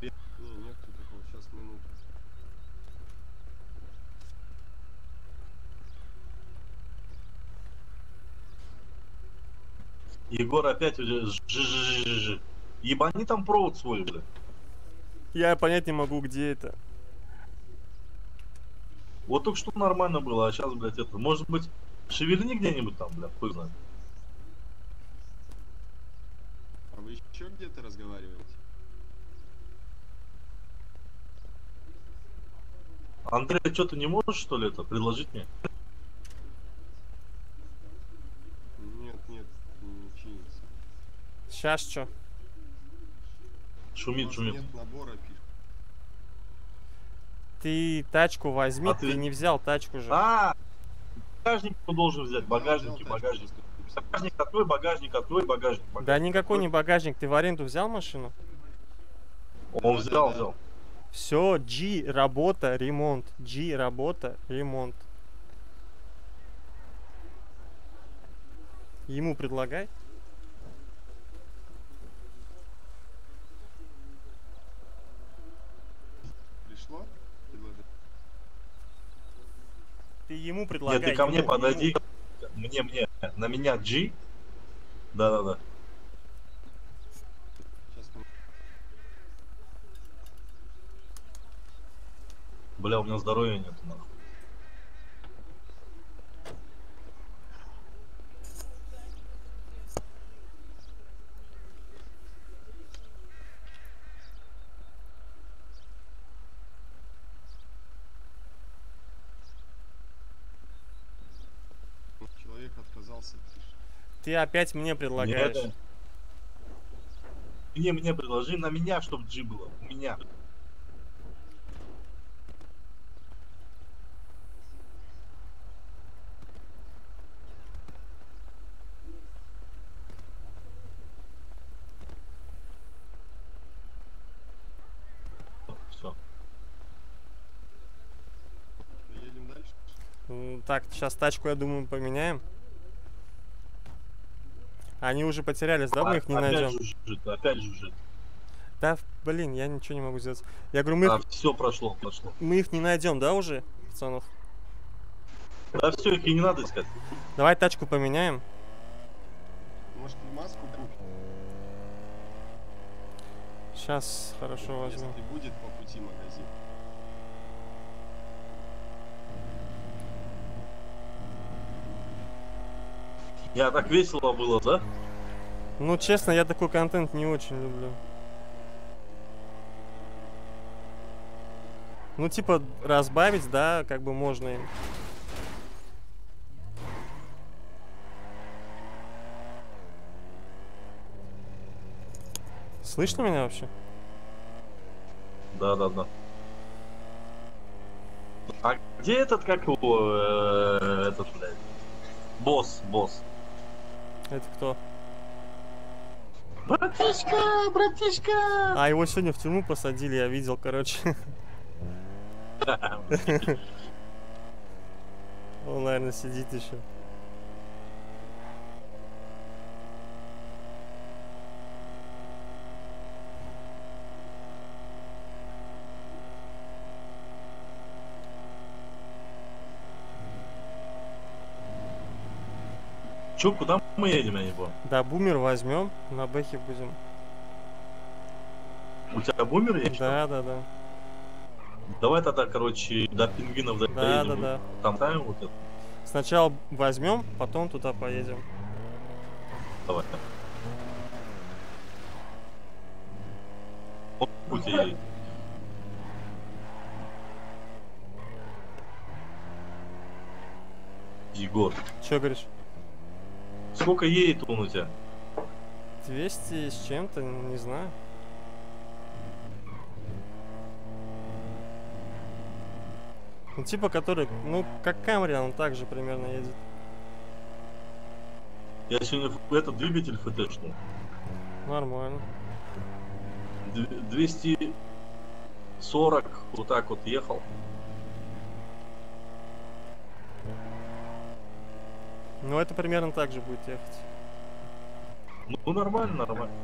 Не, нет такого, сейчас минуту. Егор опять уже жжжжжж. Ебани там провод свой, бля. Я понять не могу, где это. Вот только что нормально было, а сейчас, блядь, это. Может быть, шевельни где-нибудь там, блядь, хуй знает. А вы еще где-то разговариваете? Андрей, что ты не можешь, что ли, это предложить мне? Нет, нет, не чинится. Сейчас что? Шумит, шумит. нет набора пишет. Ты тачку возьми, А ты... ты- не взял тачку же. А, багажник кто должен взять? Багажники, багажник. Багажник открой, багажник открой, багажник. багажник. Да никакой не багажник. Ты в аренду взял машину? Он взял, взял. Все, G, работа, ремонт. G, работа, ремонт. Ему предлагай. Пришло? Предложение. Ты ему предлагай. Нет, ты ко мне ему, подойди. ему. Мне, мне. На меня G. Да-да-да. Сейчас мы- Бля, у меня здоровья нет, нахуй. Человек отказался. Ты опять мне предлагаешь. Нет. Мне, мне предложи на меня, чтобы G было. У меня. Все. Едем дальше. М, Так, сейчас тачку, я думаю, поменяем. Они уже потерялись, да? Мы их не опять найдем. жужжит, опять жужжит. Да, блин, я ничего не могу сделать. Я говорю, мы, А, их, все прошло, прошло. мы их не найдем, да, уже, пацанов? Да все, их и не надо искать. Давай тачку поменяем. Может маску купить? Сейчас хорошо возьму. Если будет по пути магазин. Я так весело было, да? Ну, честно, я такой контент не очень люблю. Ну, типа, разбавить, да, как бы можно им. Слышно меня вообще? Да, да, да. А где этот, как его, э, этот, блядь? Босс, босс. Это кто? Братишка, братишка! А, его сегодня в тюрьму посадили, я видел, короче. Он, наверное, сидит еще. Чё, куда мы едем, я не понял? Да, бумер возьмем, на бэхе будем. У тебя бумер есть? Да, да, да. Давай тогда, короче, до пингвинов Да, доедем. да, да. Там ставим вот это. Сначала возьмем, потом туда поедем. Давай. Вот едет. Егор, Че говоришь? Сколько едет он у тебя? 200 с чем-то, не знаю. Ну, типа, который, ну, как Камри, он также примерно едет. Я сегодня этот двигатель ФТшнул. Нормально. Д- 240 вот так вот ехал. Ну, это примерно так же будет ехать. Ну, нормально, нормально.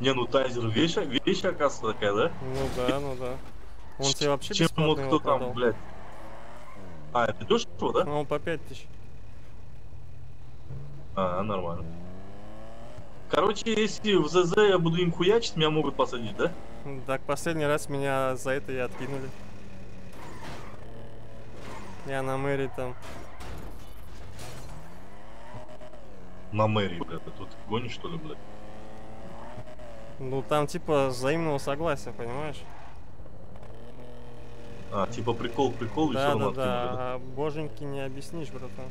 Не, ну тайзер вещь, вещь оказывается такая, да? Ну да, ну да. Он тебе вообще Чем вот кто там, продал. блядь? А, это дешево, да? Ну, по 5000. А, нормально. Короче, если в ЗЗ я буду им хуячить, меня могут посадить, да? Так, последний раз меня за это и откинули. Я на мэри там. На мэрии, блядь. Ты тут гонишь, что ли, блядь? Ну, там типа взаимного согласия, понимаешь? А, типа прикол, прикол, и все Да, да, да. А боженьки не объяснишь, братан.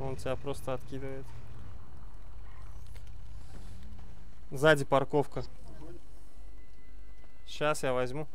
Он тебя просто откидывает. Сзади парковка. Сейчас я возьму.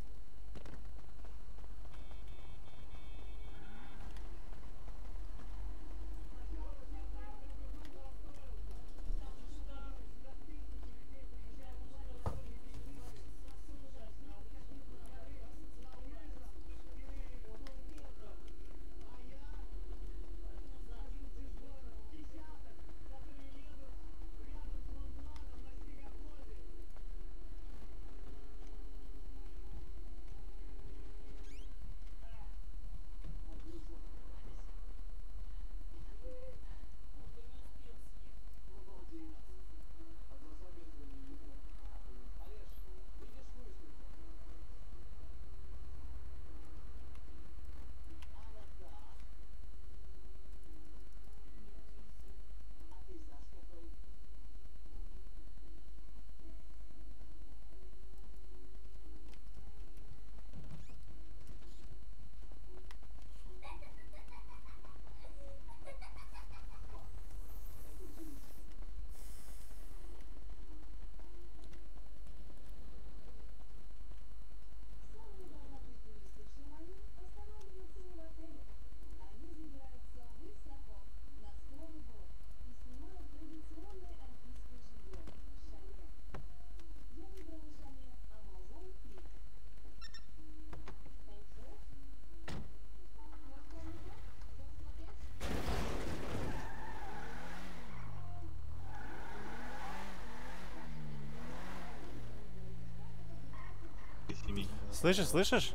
Слышишь, слышишь?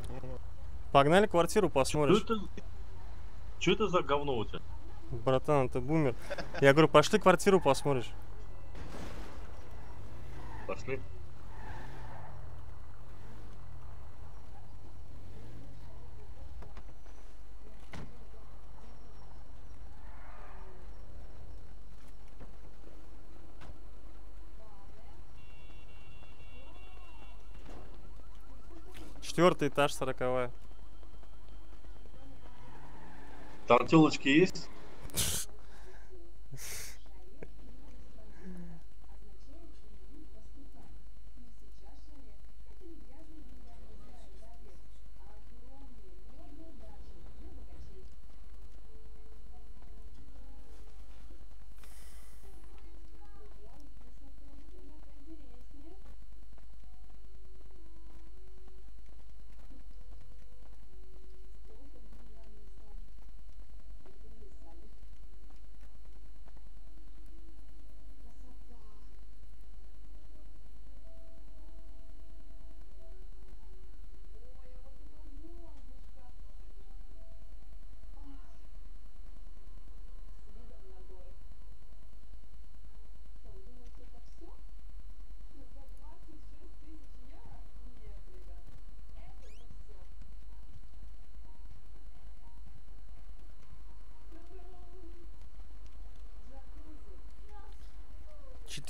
Погнали квартиру Что посмотришь. это, что это за говно у тебя? Братан, ты бумер. Я говорю, пошли квартиру посмотришь. Пошли. Четвертый этаж, сороковая. Там телочки есть?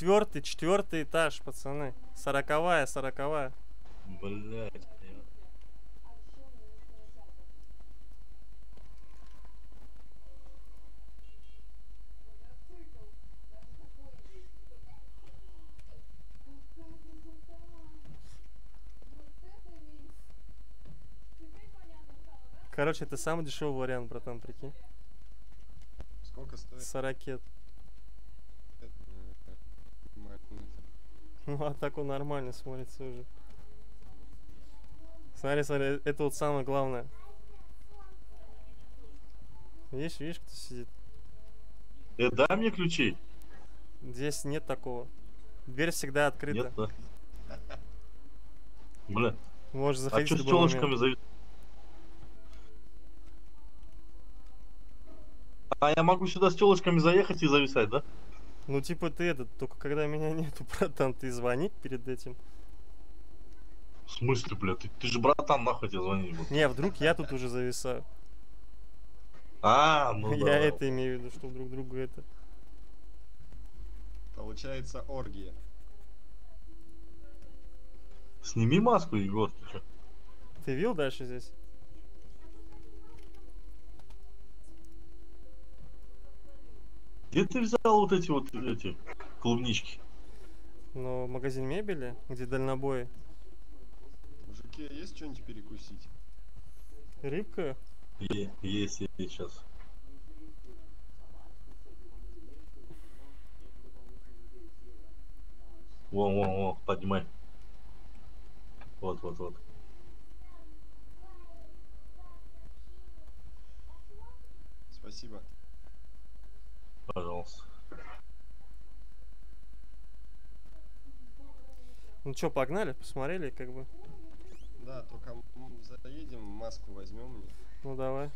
Четвертый, четвертый этаж, пацаны. Сороковая, сороковая. Блять. Короче, это самый дешевый вариант, братан, прикинь. Сколько стоит? Сорокет. Ну, а так он нормально смотрится уже. Смотри, смотри, это вот самое главное. Видишь, видишь, кто сидит? Э, дай мне ключи. Здесь нет такого. Дверь всегда открыта. Нет, да. Бля. Можешь А заходить что в с телочками завис? А я могу сюда с телочками заехать и зависать, да? Ну, типа ты этот, только когда меня нету, братан, ты звони перед этим. В смысле, бля, ты, ты же братан нахуй тебе звонить буду. Не, вдруг я тут уже зависаю. А, ну я да. это имею в виду, что друг другу это. Получается оргия. Сними маску, Егор, ты чё? Ты видел дальше здесь? Где ты взял вот эти вот эти клубнички? Но магазин мебели, где дальнобой. Мужики, есть что-нибудь перекусить? Рыбка? Е- есть, есть сейчас. Вон, вон, вон, поднимай. Вот, вот, вот. Спасибо. Пожалуйста. Ну чё, погнали, посмотрели, как бы. Да, только заедем, маску возьмем. Ну давай.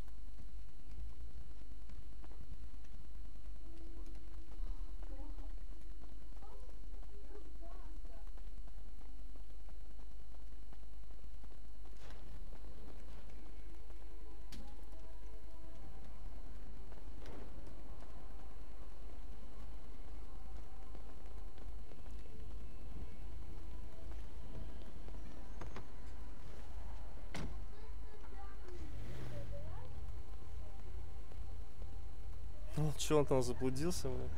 Чё он там заблудился, бля?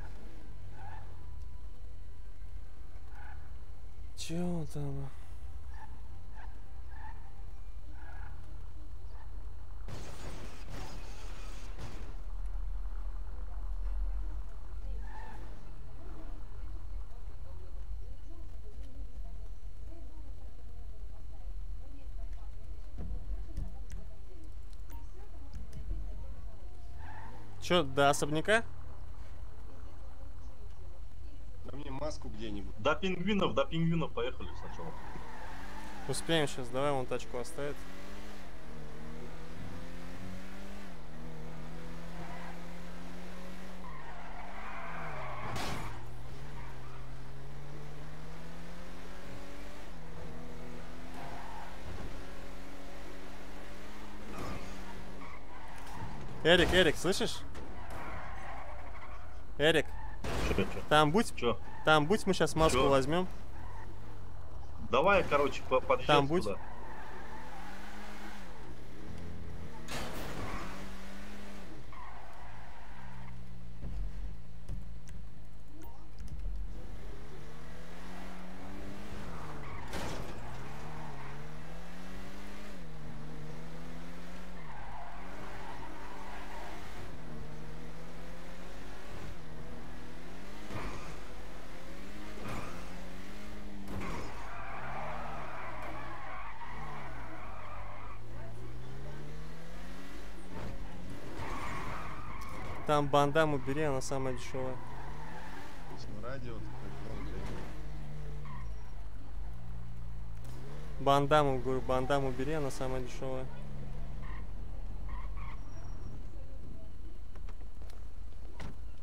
Чё он там? Чё, до особняка? Да мне маску где-нибудь. До пингвинов, до пингвинов поехали сначала. Успеем сейчас, давай вон тачку оставить. Эрик, Эрик, слышишь? Эрик, Чё, чё? там будь, Чё? там будь, мы сейчас маску Чё? возьмем. Давай, короче, по- подъезжай Там будь. туда. Там бандаму бери, она самая дешевая. Радио. Бандаму, говорю, бандаму бери, она самая дешевая.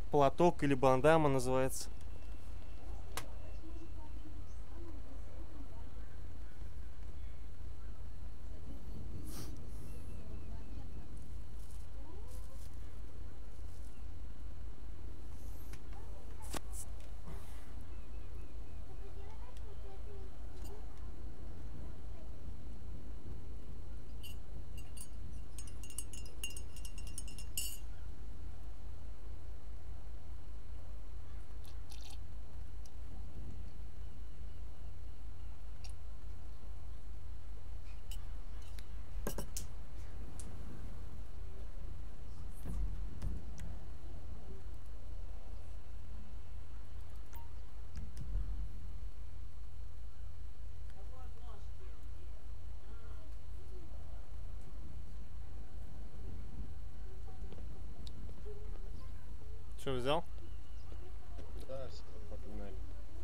Платок или бандама называется. Что взял? Да, всё, погнали.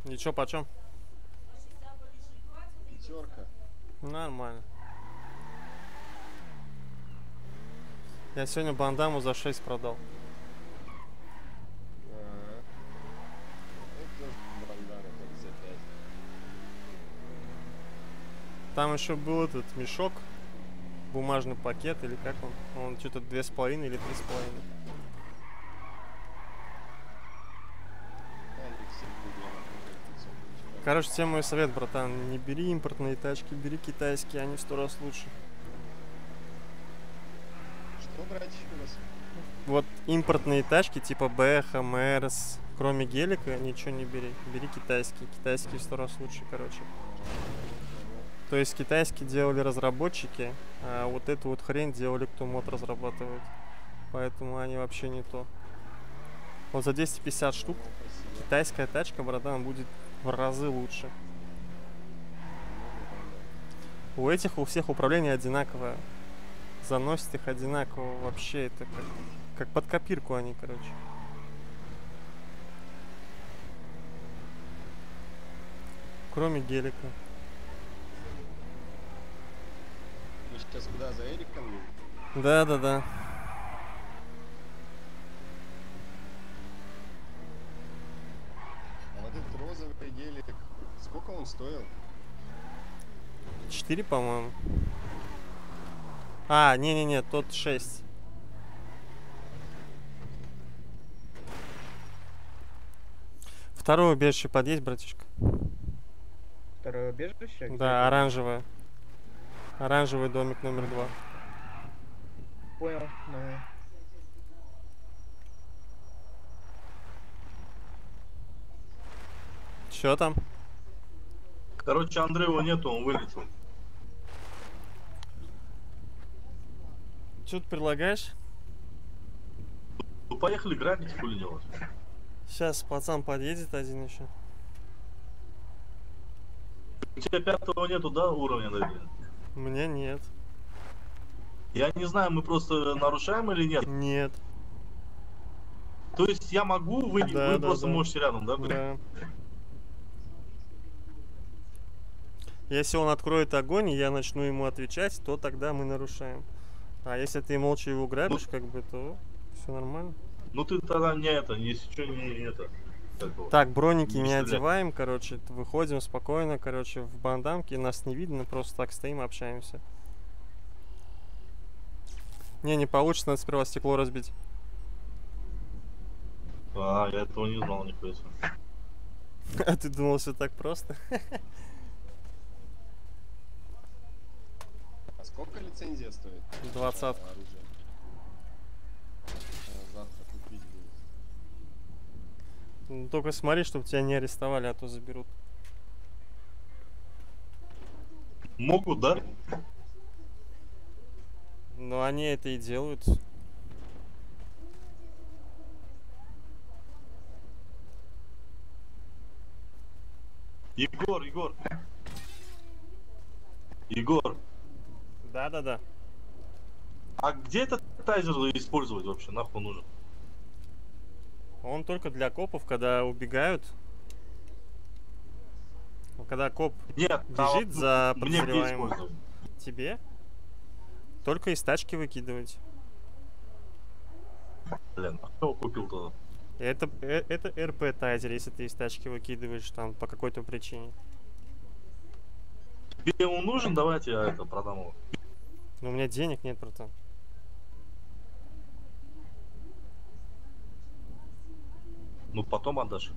Ничего, почем? Пятерка. Нормально. Я сегодня бандаму за 6 продал. Там еще был этот мешок, бумажный пакет или как он? Он что-то две с половиной или три с половиной. Алекс, регулярно, как 500 тысяч. Короче, тебе мой совет, братан, не бери импортные тачки, бери китайские, они в сто раз лучше. Что брать еще раз? Вот импортные тачки типа Бэха, Мерс, кроме гелика, ничего не бери. Бери китайские. Китайские в сто раз лучше, короче. То есть китайские делали разработчики, а вот эту вот хрень делали, кто мод разрабатывает. Поэтому они вообще не то. Вот за 250 штук китайская тачка, братан, будет в разы лучше. У этих у всех управление одинаковое. Заносит их одинаково. Вообще это как, как под копирку они, короче. Кроме гелика. Мы сейчас куда, за Эриком? Да, да, да. А вот этот розовый гелик, сколько он стоил? 4, по-моему. А, не-не-не, тот 6. Второе убежище подъесть, братишка. Второе убежище? Да, оранжевое. Оранжевый домик номер два. Понял. Давай. Чё там? Короче, Андреева нету, он вылетел. Что ты предлагаешь? Ну поехали грабить, хули делать. Сейчас пацан подъедет один еще. У тебя пятого нету, да, уровня доверия? У меня нет. Я не знаю, мы просто нарушаем или нет? Нет. То есть я могу, вы, Да, вы да, просто да. можете рядом, да? Да. Если он откроет огонь, и я начну ему отвечать, то тогда мы нарушаем. А если ты молча его грабишь, как бы, то все нормально. Ну ты тогда не это, если что, не это. Так, броники не стрелять. одеваем, короче, выходим спокойно, короче, в бандамке, нас не видно, просто так стоим, общаемся. Не, не получится, надо сперва стекло разбить. А, я этого не знал, нихуя себе. А ты думал, все так просто? сколько лицензия стоит? Оружие? А, Завтра купить будет. Ну, Только смотри, чтобы тебя не арестовали, а то заберут. Могут, да? Но они это и делают. Егор, Егор. Егор, Да-да-да. а где этот тайзер использовать вообще? Нахуй нужен? Он только для копов, когда убегают. Когда коп Нет, бежит а за подозреваемым. Тебе? Только из тачки выкидывать. Блин, а кто купил тогда? Это, э- это РП тайзер, если ты из тачки выкидываешь там по какой-то причине. Тебе он нужен? Давайте я это продам его. Но у меня денег нет, братан. Ну потом отдашь.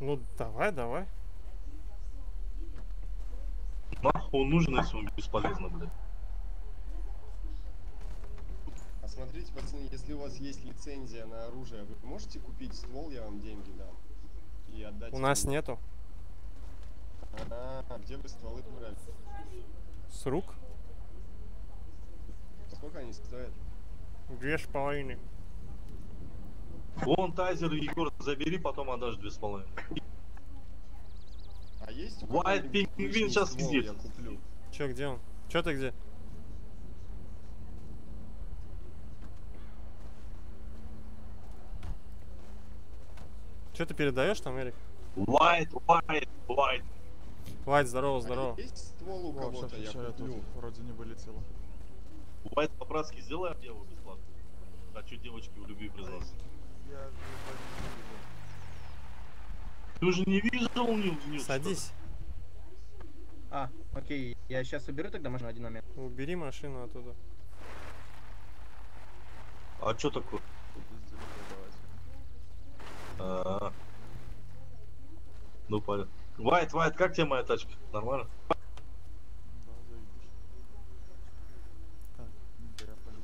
Ну, давай, давай. Нахуй он нужен, если он бесполезно, блядь. А смотрите, пацаны, если у вас есть лицензия на оружие, вы можете купить ствол, я вам деньги дам. И отдать. У нас нету. А, где вы стволы брали? С рук? Сколько они стоят? Две с половиной. Вон тайзер, Егор, забери, потом отдашь две с половиной. А есть? White лишний сейчас ствол, где? Я куплю. Чё, где он? Чё ты где? Чё ты передаешь там, Эрик? White, white, white. Вайт, здорово, здорово. А есть ствол у кого-то, я куплю. Вроде не вылетело. White по-братски сделай объяву бесплатно. А что девочки в любви признаться? Ты уже не видел не, не Садись. А, окей, я сейчас уберу тогда машину один момент. Убери машину оттуда. А что такое? А, Ну, понятно. Вайт, Вайт, как тебе моя тачка? Нормально?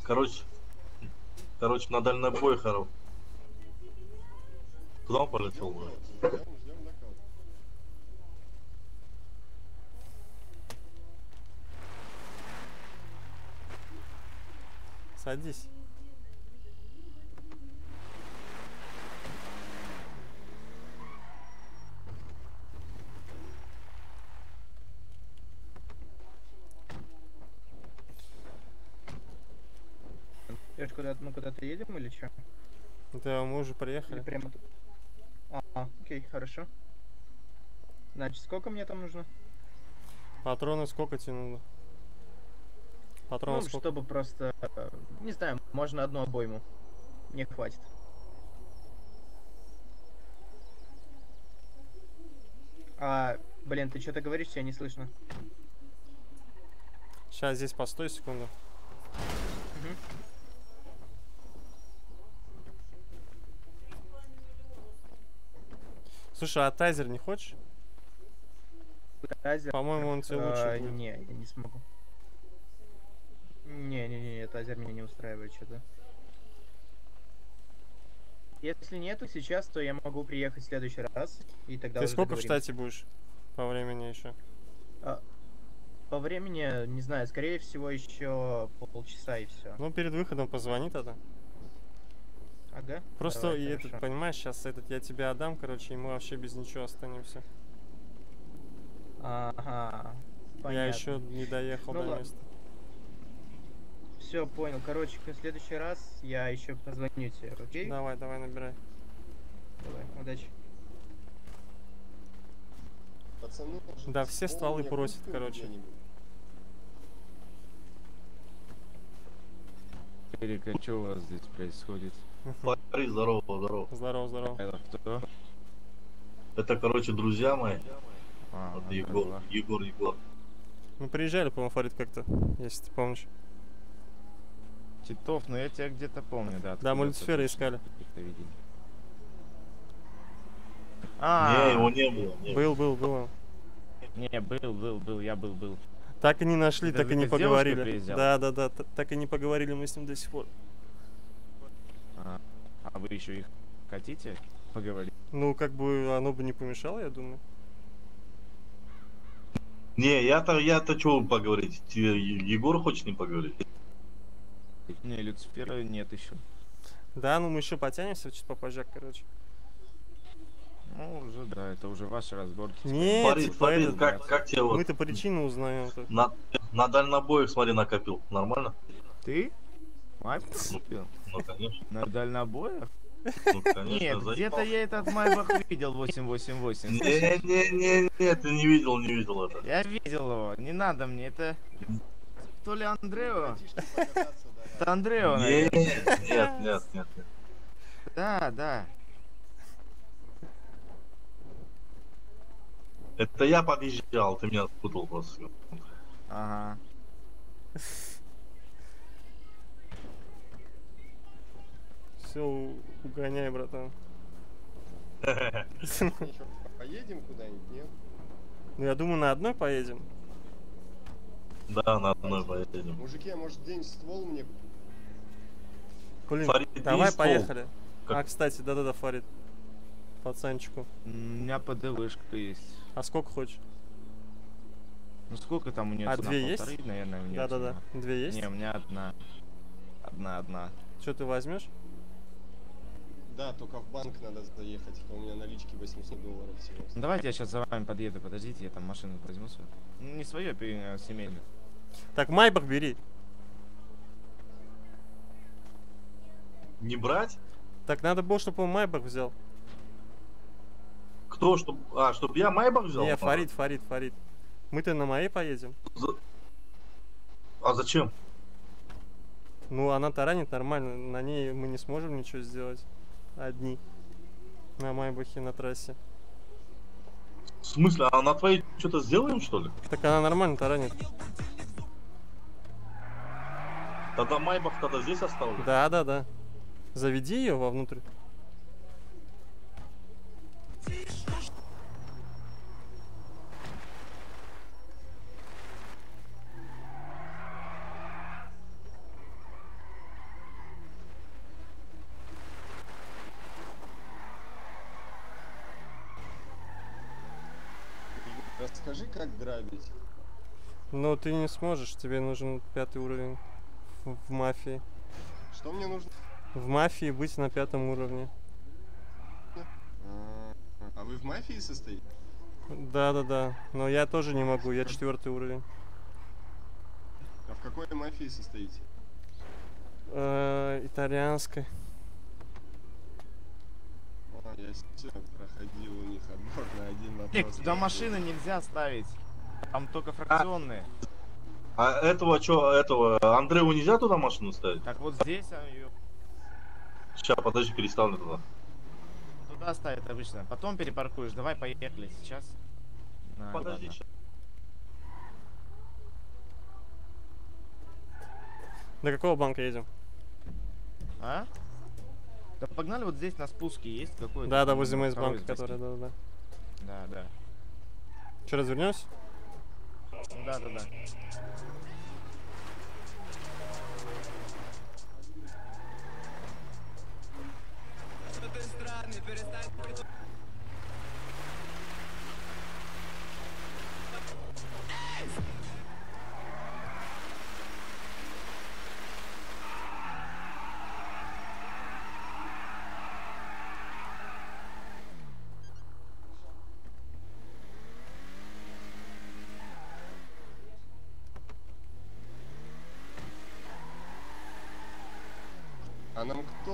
Короче, короче, на дальнобой хоров. Куда он полетел? блядь? Садись. Куда мы куда-то едем или что? Да, мы уже Или приехали. прямо тут? А, а, окей, хорошо. Значит, сколько мне там нужно? Патроны сколько тебе нужно? Патронов ну, сколько? чтобы просто, э, не знаю, можно одну обойму. Мне хватит. А, блин, ты что-то говоришь, тебя не слышно. Сейчас здесь постой секунду. Мгм. Слушай, а тайзер не хочешь? Тазер. По-моему, он тебе лучше А, будет. Не, я не смогу. Не-не-не, тазер меня не устраивает что-то. Если нету сейчас, то я могу приехать в следующий раз, и тогда Ты сколько в штате будешь по времени еще? А, по времени, не знаю, скорее всего, еще полчаса и все. Ну, перед выходом позвони тогда. Ага. Просто, давай, и этот, хорошо. понимаешь, сейчас этот я тебе отдам, короче, и мы вообще без ничего останемся. Ага. Я еще не доехал Ну до ладно. места. Все, понял. Короче, в следующий раз я еще позвоню тебе, окей? Давай, давай, набирай. Давай, удачи. Пацаны, Да, все ствол стволы мне просят, короче. где-нибудь? Эрик, а что у вас здесь происходит? Парень, здорово, здорово. Здорово, здорово. Это кто? Это, короче, друзья мои. А, Вот ну, Егор, здорово. Егор, Егор. Мы приезжали, по-моему, Фарид, как-то, если ты помнишь. Титов, но я тебя где-то помню, да. Да, мы Люцифера искали. видел. Не, А, его не было. не Был, был, был. Не, был, был, был, я был, был. Так и не нашли, так и не поговорили. Да, да, да, так и не поговорили мы с ним до сих пор. А, а вы еще их хотите поговорить? Ну, как бы оно бы не помешало, я думаю. Не, я-то, я-то что поговорить? Егор хочет не поговорить? Не, Люцифера нет еще. Да, ну мы еще потянемся чуть попозже, короче. Ну, уже, да, это уже ваши разборки. Нет, Фарид, типа Фарид, этот, как, как тебе вот? Мы-то причину узнаем. только. На, на дальнобоях, смотри, накопил. Нормально? Ты? Майбах купил? Ну, конечно. На дальнобоях? Ну, конечно, Нет, где-то я этот Майбах видел 888. Не-не-не, ты не видел, не видел это. Я видел его, не надо мне, это... То ли Андрео? Это Андрео, нет, нет, нет. нет. Да, да. Это я подъезжал, ты меня спутал просто. Ага. Все, угоняй, братан. Поедем куда-нибудь, нет? Ну, я думаю, на одной поедем. Да, на одной поедем. Мужики, а может день ствол мне? Блин, Фарид, давай поехали. Как- А, кстати, да-да-да, Фарид. Пацанчику. У меня ПДВшка есть. А сколько хочешь? Ну сколько там у нее А цена? две Полторы, есть? наверное, у нее Да-да-да. Две есть? Не, у меня одна. Одна, одна. Что ты возьмешь? Да, только в банк надо заехать, а у меня налички 800 долларов всего. Ну, давайте я сейчас за вами подъеду, подождите, я там машину возьму свою. Ну, не свою, а семейную. Так, Майбах бери. Не брать? Так надо было, чтобы он Майбах взял. Кто, чтоб... А, чтоб я Майбах взял? Не? Фарид, Фарид, Фарид. Мы-то на моей поедем. А зачем? Ну, она таранит нормально. На ней мы не сможем ничего сделать. Одни. На Майбахе, на трассе. В смысле, а на твоей что-то сделаем, что ли? Так она нормально таранит. Тогда Майбах тогда здесь оставлю? Да, да, да. Заведи ее вовнутрь. Расскажи, как грабить. Но ты не сможешь, тебе нужен пятый уровень в, в мафии. Что мне нужно? В мафии быть на пятом уровне. А, а вы в мафии состоите? Да, да, да. Но я тоже не могу, я четвертый уровень. А в какой мафии состоите? Э, итальянской. А, я проходил у них отбор на один вопрос. Туда машины нельзя ставить. Там только фракционные. А этого что, этого, Андрею нельзя туда машину ставить? Так вот здесь а, ее Сейчас, подожди, переставлю туда. туда ставят обычно. Потом перепаркуешь. Давай поехали сейчас. А, Подожди, щас. До какого банка едем? А? Да погнали вот здесь на спуске есть какой-то. Да, да, возле из который, восьми. да, да, да. Да. Че, развернемся? Да, да, да. А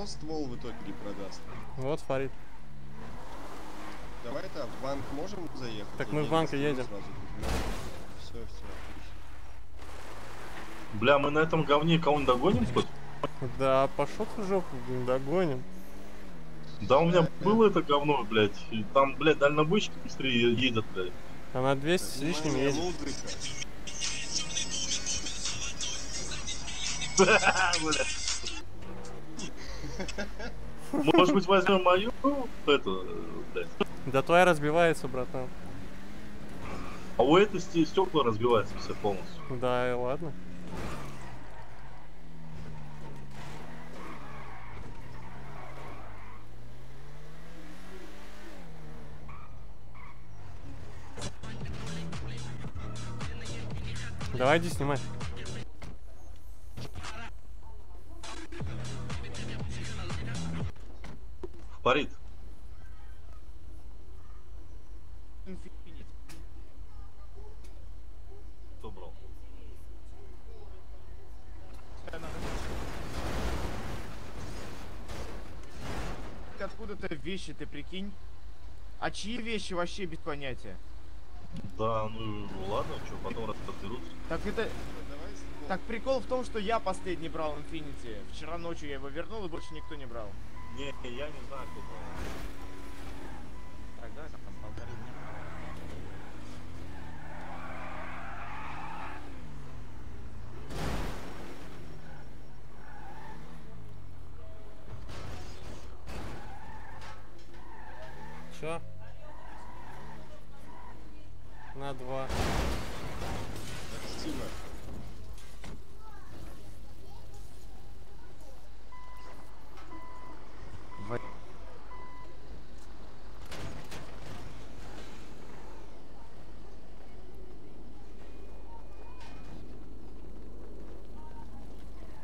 ствол в итоге продаст? Вот Фарид. Давай-то в банк можем заехать? Так Я мы в банк и едем. сразу куплю. Все, все, Бля, мы на этом говне кого-нибудь догоним хоть? Да, пошел ты в жопу, блин, догоним. Да у меня было это говно, блядь. И Там, блядь, дальнобойщики быстрее едят, блядь. А на 200 с лишним едет. музыка. Бля. Может быть, возьмем мою, эту, блядь. Да твоя разбивается, братан. А у этой сте- стекла разбиваются все полностью. Да, и ладно. Давай иди снимай. Парит. Кто брал? Откуда-то вещи, ты прикинь? А чьи вещи вообще без понятия? Да, ну ладно, что, потом разберутся. Так это... Так прикол в том, что я последний брал Infinity. Вчера ночью я его вернул, и больше никто не брал. Не, я не знаю, кто брал. Тогда там дня. Чё? На два.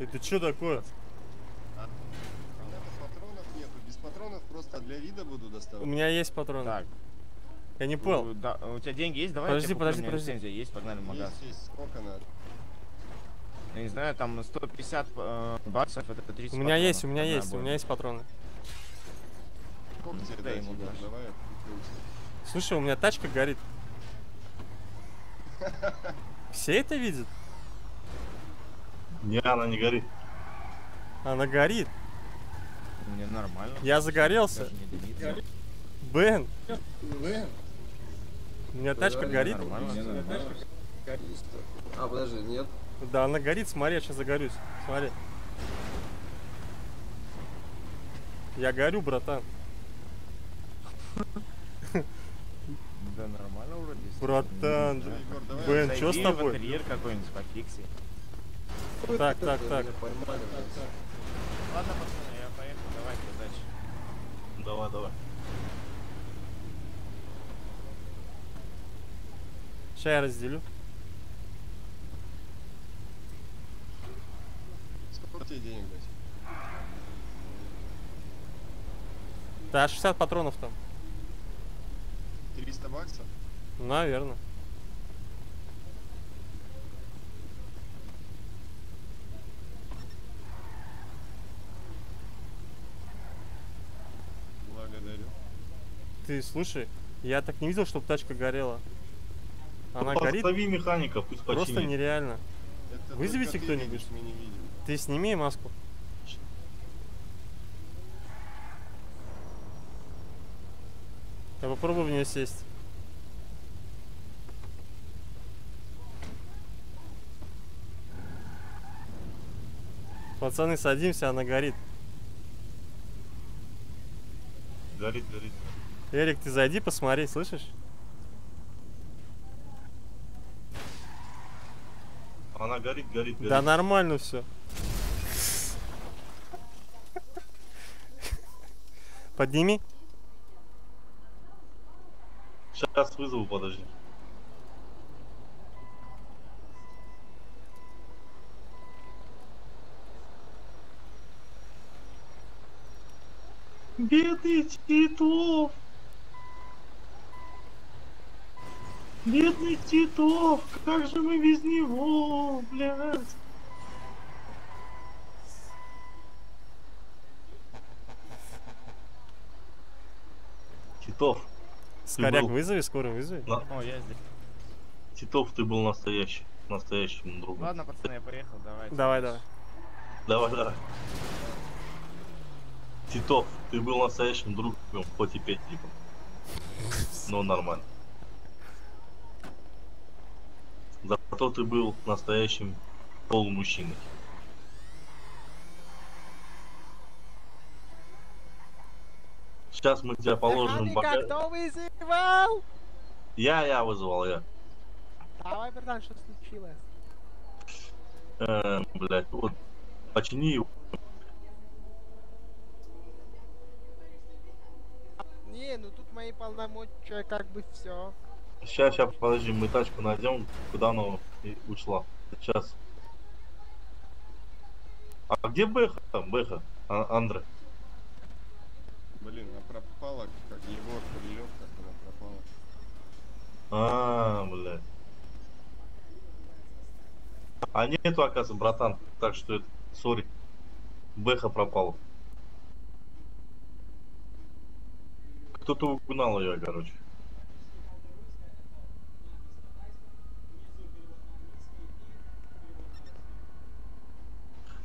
Это что такое? Патронов нету. Без патронов просто для вида буду доставать. У меня есть патроны. Так. Я не понял. Ну, да, у тебя деньги есть? Давай Подожди, подожди, у подожди. лицензия есть, погнали в магаз. Есть, есть. Сколько надо? Я не знаю, там 150 э, баксов, это 30 У меня патронов есть, у меня на есть, у обойму. меня есть патроны. Сколько тебе Дай ему дашь. Давай. Слушай, у меня тачка горит. Все это видят? Не, она не горит. Она горит. Мне нормально. Я загорелся. Бен, Вы? у меня тачка горит. А, подожди, нет. Да, она горит, смотри, я сейчас загорюсь. Смотри. Я горю, братан. Да нормально вроде. Братан. Бен, чё с тобой? интерьер какой-нибудь пофикси. Так, так, так. Ладно, пацаны, я поехал, давайте, удачи. Давай, давай. Сейчас я разделю. Сколько тебе денег дать? Да, 60 патронов там. 300 баксов? Наверное. Благодарю. Ты слушай, я так не видел, чтобы тачка горела. Она Ну, горит Позови механика, пусть просто починит. нереально. Это Вызовите кто-нибудь. Ты сними маску. Я попробую в нее сесть. Пацаны, садимся, она горит. Горит, горит. Эрик, ты зайди, посмотри, слышишь? Она горит, горит, горит. Да нормально все. Подними. Сейчас вызову, подожди. Бедный Титов! Бедный Титов! Как же мы без него, блядь? Титов. Скоряк был- вызови, скорую вызови. На- О, я здесь. Титов, ты был настоящий, настоящим другом. Ладно, пацаны, я поехал, давайте. Давай, давай. Давай, давай. Титов, ты был настоящим другом, хоть и пять типа. Но нормально. Зато ты был настоящим полумужчиной. Сейчас мы тебя положим пока... кто вызывал? Я, я вызывал, я. Давай, братан, что случилось? Э, блядь, вот, почини его. Не, ну тут мои полномочия, как бы все. Сейчас, сейчас, подожди, мы тачку найдем, куда она ушла. Сейчас. А где Бэха? Бэха, а, Андре. Блин, она пропала, как Егор Крылев, как она пропала. А, блядь. А нету, оказывается, братан. Так что это, сори. Бэха пропала. Кто-то угнал ее, короче.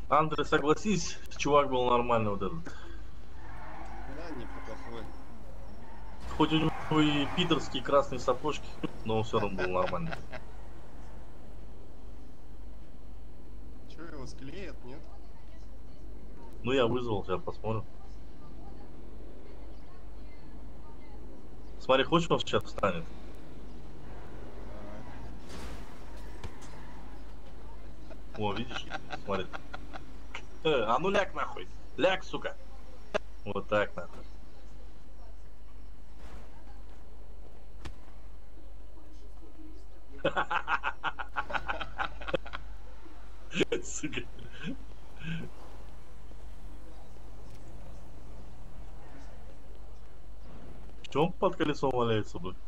Андре, согласись, чувак был нормальный вот этот. Да, неплохой. Хоть у него и питерские красные сапожки, но он все равно был нормальный. Че, его склеят, нет? Ну я вызвал, сейчас посмотрим. Смотри, хочешь он сейчас встанет? О, видишь? Смотри. Э, а ну ляг нахуй. Ляг, сука. Вот так нахуй. Сука. Че он под колесом валяется, блядь?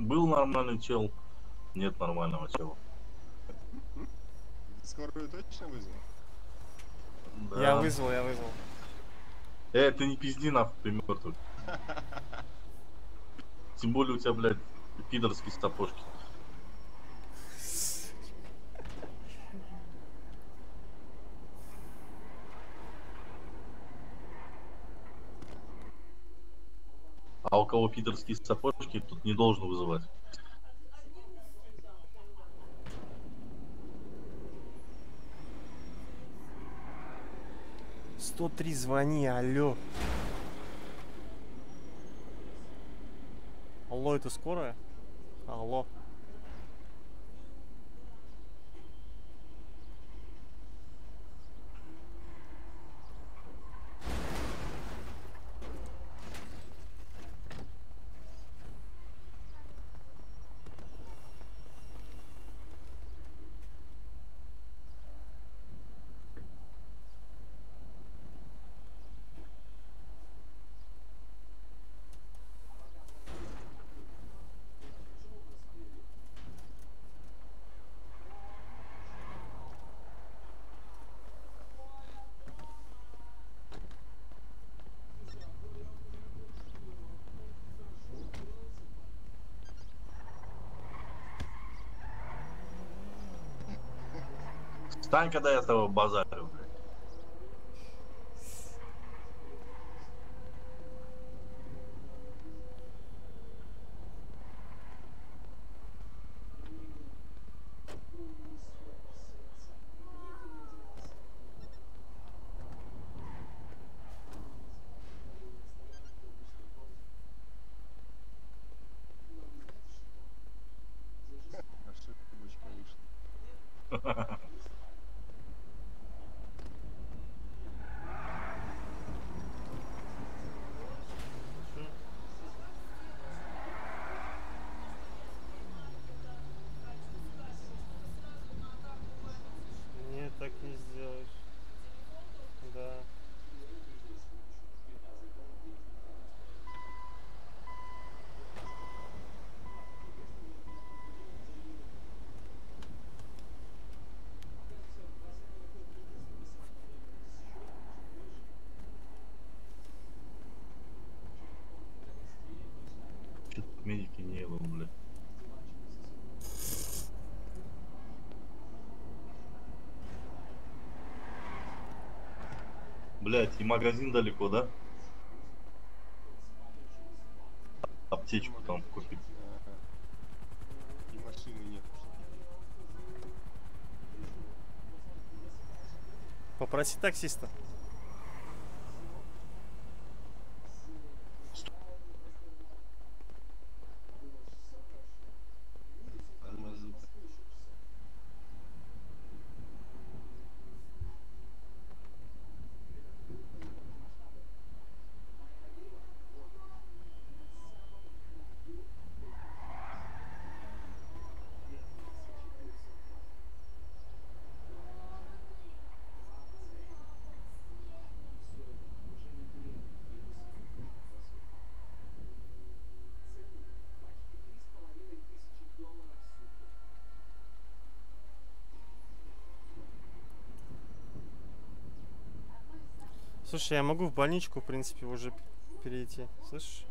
Был нормальный чел. Нет нормального чела. Скорую точно вызвал? Да. Я вызвал, я вызвал. Э, ты не пизди нахуй, ты мертвый. Тем более у тебя, блядь, пидорские сапожки. А у кого пидорские сапожки, тут не должен вызывать. Сто три звони, алло. Алло, это скорая? Алло. Встань, когда я с тобой базарю, блядь. И магазин далеко, да? Аптечку там купить. И машины нет. Попроси таксиста. Слушай, я могу в больничку, в принципе, уже перейти. Слышишь?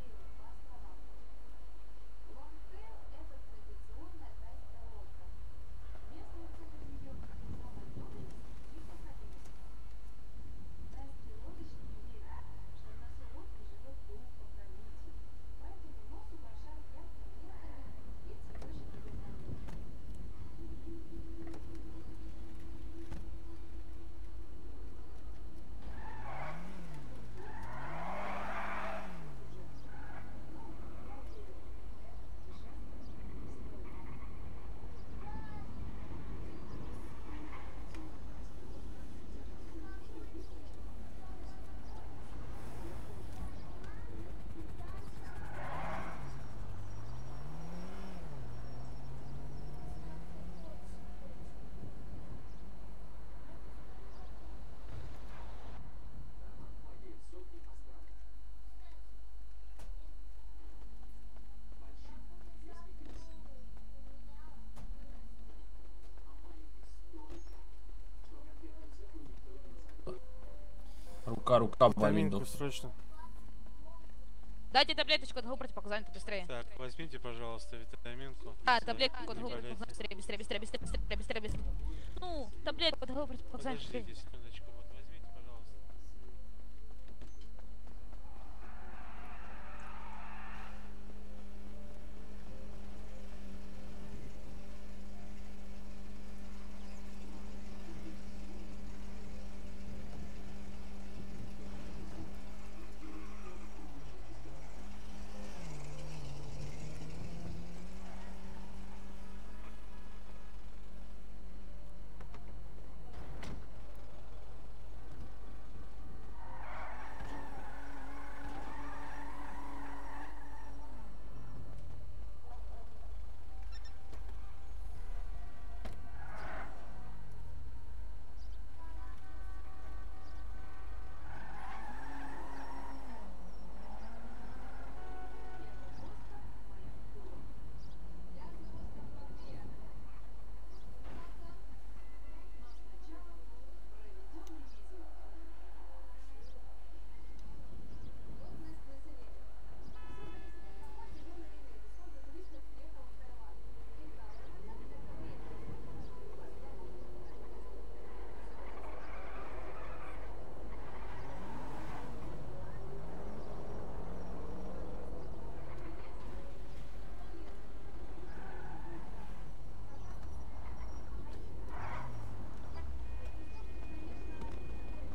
Рука, рука. Витаминку срочно. Дайте таблеточку от ГУ противопоказаний быстрее. Так, возьмите, пожалуйста, витаминку. А, таблетку от Не ГУ болейте. противопоказаний быстрее, быстрее, быстрее, быстрее, быстрее, быстрее. Ну, таблетку от ГУ противопоказаний быстрее. Подождите секундочку, вот возьмите, пожалуйста.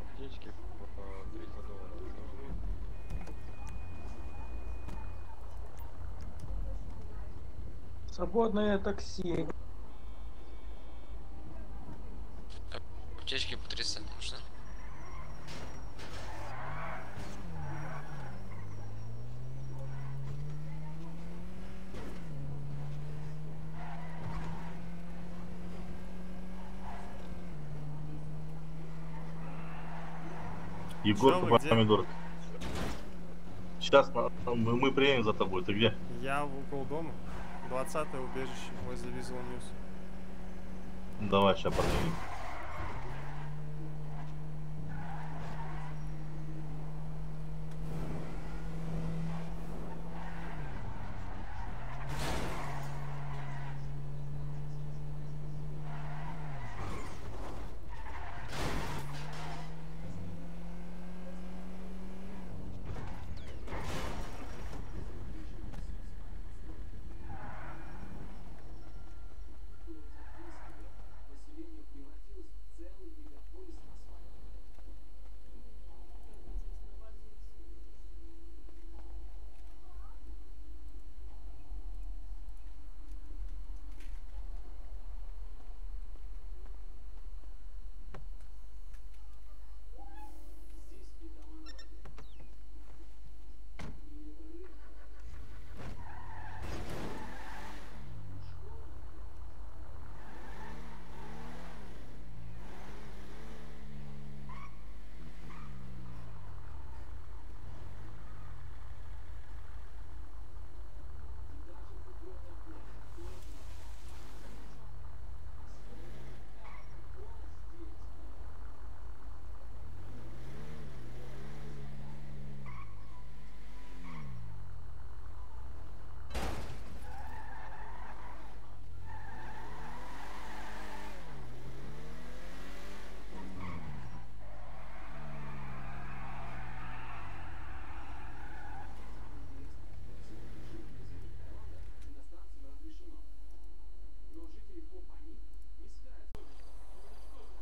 Аптечки по 300 долларов нужны. Свободное такси. Аптечки по 300 нужно. Егор, помидор. Сейчас мы, мы приедем за тобой. Ты где? Я в угол дома. 20 убежище возле Visual News. Давай, сейчас подъедем.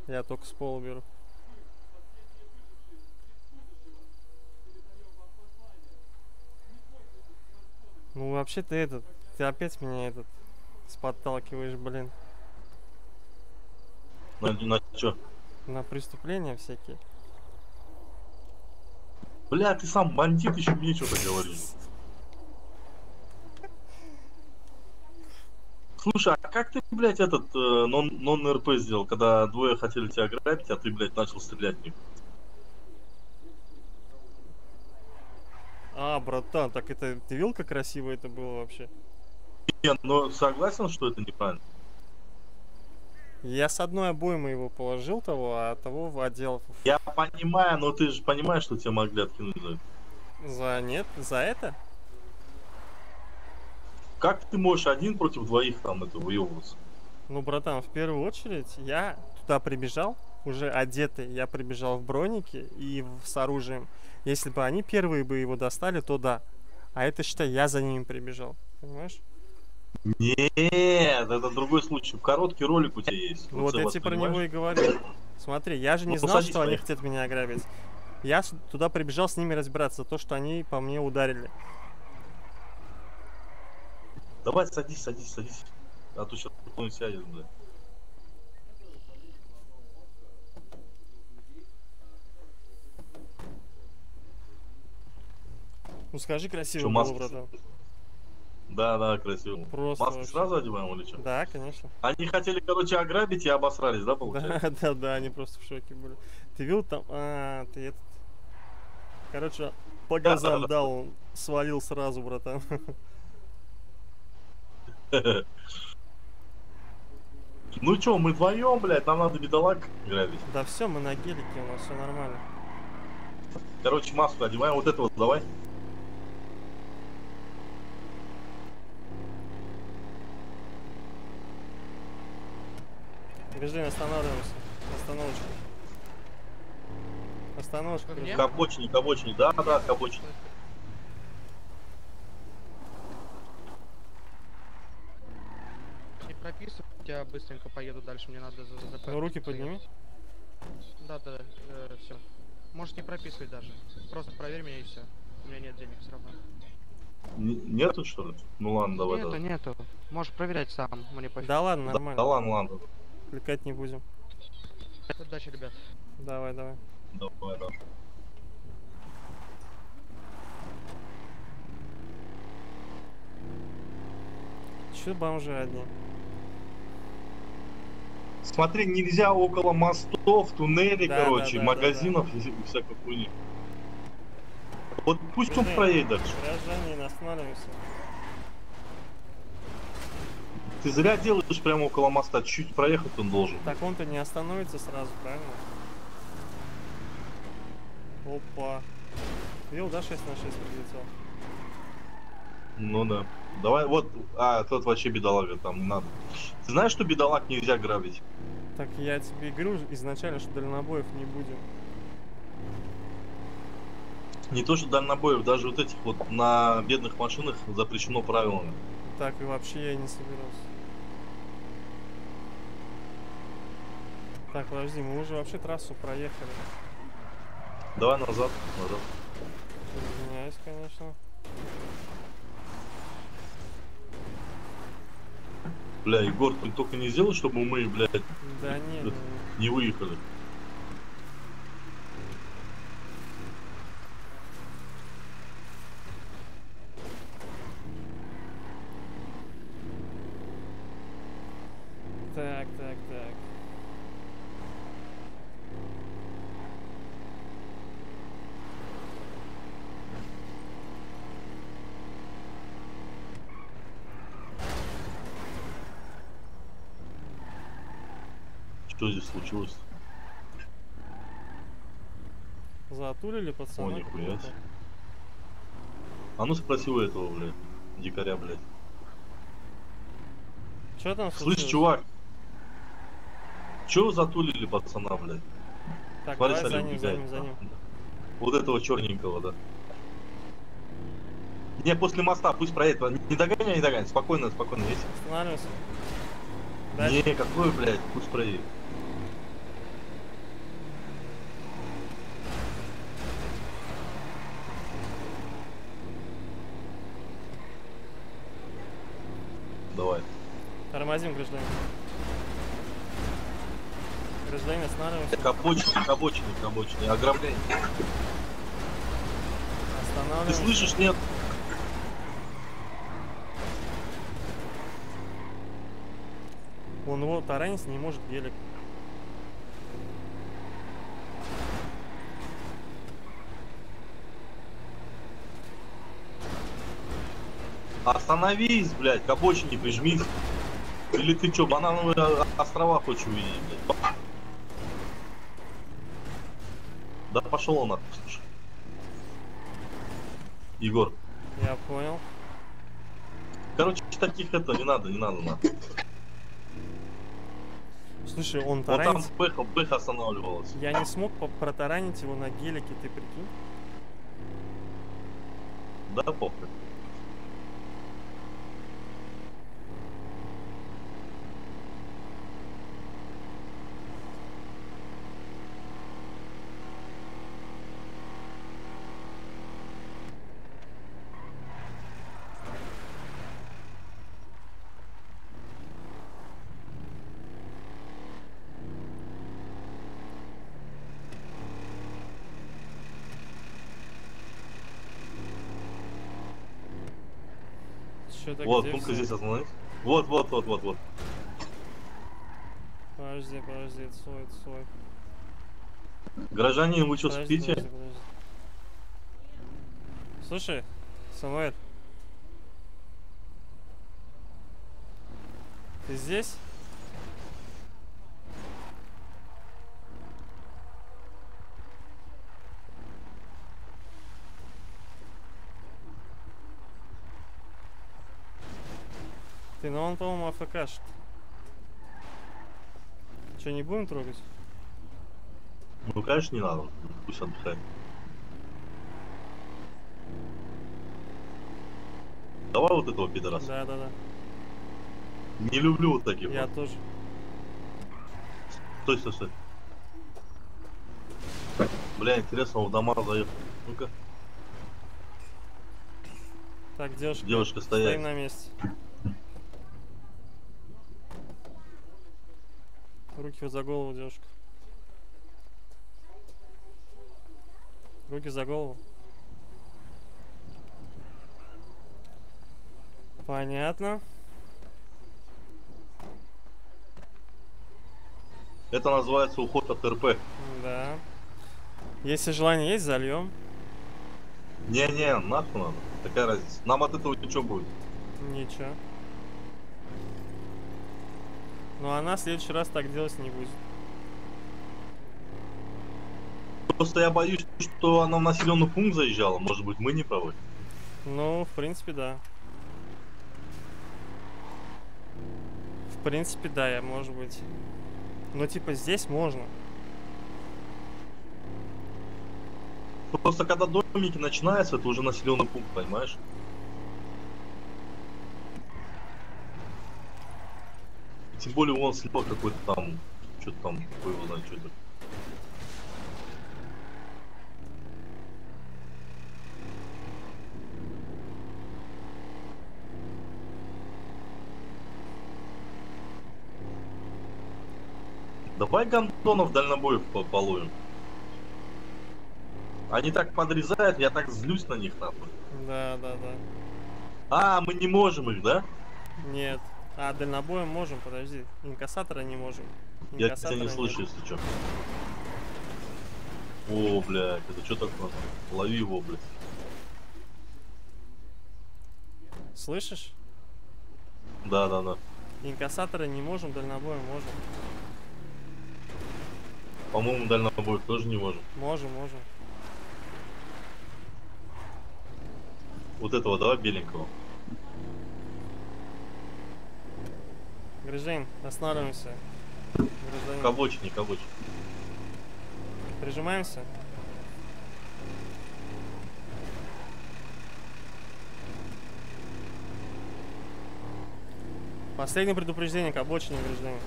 Я только с пола беру. Ну вообще ты этот, ты опять меня этот сподталкиваешь, блин, На, на чё? на преступления всякие. Бля, ты сам бандит, еще мне что-то говоришь. Слушай, а как ты, блядь, этот э, нон, нон-РП сделал, когда двое хотели тебя ограбить, а ты, блядь, начал стрелять в них? А, братан, так это ты видел, как красиво это было вообще? Не, ну согласен, что это неправильно. Я с одной обоймы его положил того, а того в отдел Я понимаю, но ты же понимаешь, что тебя могли откинуть за это. за нет, за это? Как ты можешь один против двоих там это выебываться? Ну, братан, в первую очередь я туда прибежал, уже одетый, я прибежал в бронике и в- с оружием. Если бы они первые бы его достали, то да. А это, считай, я за ними прибежал. Понимаешь? Нет, это другой случай. Короткий ролик у тебя есть. Ну вот я тебе про понимаешь? него и говорю. Смотри, я же не Ну, знал, что они своих. хотят меня ограбить. Я туда прибежал с ними разбираться, за то, что они по мне ударили. Давай садись, садись, садись. А то сейчас кто-нибудь сядет, бля. Ну скажи красиво Чё, было, маски? братан. Да, да, красиво. Просто Маски вообще. сразу одеваем или что? Да, конечно. Они хотели, короче, ограбить и обосрались, да, получается? Да, да, да, они просто в шоке были. Ты видел там, а, ты этот... Короче, по газам дал, свалил сразу, братан. Ну чё, мы вдвоем, блядь, нам надо бедолаг грабить. Да все, мы на гелике, у нас все нормально. Короче, маску одеваем, вот это вот давай. Бежим, останавливаемся. Остановочка. Остановочка. К обочине, к обочине, да, да, к обочине. Прописывай, я быстренько поеду дальше, мне надо за ЗП. Ну, руки подними. Да, да, все. Можешь не прописывать даже. Просто проверь меня и все. У меня нет денег все равно. Н- Нету, что ли? Ну ладно, давай, нету, давай. нету. Можешь проверять сам, мне пофиг. Да ладно, Да, нормально. да ладно, ладно. Кликать не будем. Удачи, ребят. Давай, давай. Давай, да. Че бомжи одни? Смотри, нельзя около мостов, туннелей, Да, короче, да, да, магазинов и всякой хуйни. Вот пусть он Бежим. проедет. Гражданин. Ты зря делаешь прямо около моста, чуть проехать он должен. Так он-то не остановится сразу, правильно? Опа. Видел, да, 6 на 6 прилетел? Ну да. Давай, вот, а, тот вообще бедолага, там не надо. Ты знаешь, что бедолаг нельзя грабить? Так я тебе говорю изначально, что дальнобоев не будем. Не то, что дальнобоев, даже вот этих вот на бедных машинах запрещено правилами. Так и вообще я не собирался. Так, подожди, мы уже вообще трассу проехали. Давай назад, назад. Извиняюсь, конечно. Бля, Егор, ты только не сделай, чтобы мы, блядь, Да не, не, не выехали. Так, так, так. Что здесь случилось? Затулили пацана. О, нихуя. А ну спроси у этого, блядь, дикаря, блядь. Чё там Слышь, случилось? чувак, чё вы затулили пацана, блядь? Так, Смотри, давай за ним, за ним, за ним. Вот этого черненького, да. Не, после моста пусть проедет. Не догоняй, не догоняй. Спокойно, спокойно. Есть. Останавливайся. Не, какой, блядь, пусть проедет. Тормозим, гражданин. Гражданин, останавливаемся. К обочине, к обочине, к обочине. Ограбление. Ты слышишь, нет? Он его таранить не может гелик. Остановись, блядь, к обочине прижмись. Или ты чё, банановые острова хочешь увидеть, блядь? Да пошел он нахуй, слушай. Егор. Я понял. Короче, таких это не надо, не надо, нахуй. Слушай, он Вот там. Бэха, Бэха останавливалась. Я не смог протаранить его на гелике, ты прикинь? Да, похуй. Что-то Вот, где только всё? здесь остановись. Вот, вот, вот, вот, вот. Подожди, подожди, цой, цой. Гражданин, вы что, Подожди, спите? подожди, подожди. Слушай, Самуэль. Ты здесь? Ты, ну он, по-моему, АФКшит. Че, не будем трогать? Ну, конечно, не надо. Пусть отдыхает. Давай вот этого пидораса. Да, да, да. Не люблю вот таких. Я вот. тоже. Стой, стой, стой. Бля, интересно, он в дома заехал. Ну-ка. Так, девушка. Девушка, стоять. Стоим на месте. Руки вот за голову, девушка. Руки за голову. Понятно. Это называется уход от РП. Да. Если желание есть, зальем. Не-не, нахуй надо. Такая разница. Нам от этого ничего будет. Ничего. Ну она в следующий раз так делать не будет. Просто я боюсь, что она в населенный пункт заезжала. Может быть, мы не правы. Ну, в принципе, да. В принципе, да, я, может быть. Но типа здесь можно. Просто когда домики начинаются, это уже населенный пункт, понимаешь? Тем более он слепок какой-то там, что-то там, хуй его знает, что это. Давай гандонов дальнобоев по- половим. Они так подрезают, я так злюсь на них нахуй. Да, да, да. А, мы не можем их, да? Нет. А, дальнобоем можем, подожди. Инкассатора не можем. Я тебя Инкассатора не нет. слышу, если что. О, блядь, это что такое? Лови его, блядь. Слышишь? Да, да, да. Инкассатора не можем, дальнобоем можем. По-моему, дальнобой тоже не можем. Можем, можем. Вот этого давай беленького. Гражданин, останавливаемся. Гражданин. К обочине, к обочине. Прижимаемся. Последнее предупреждение к обочине, гражданин.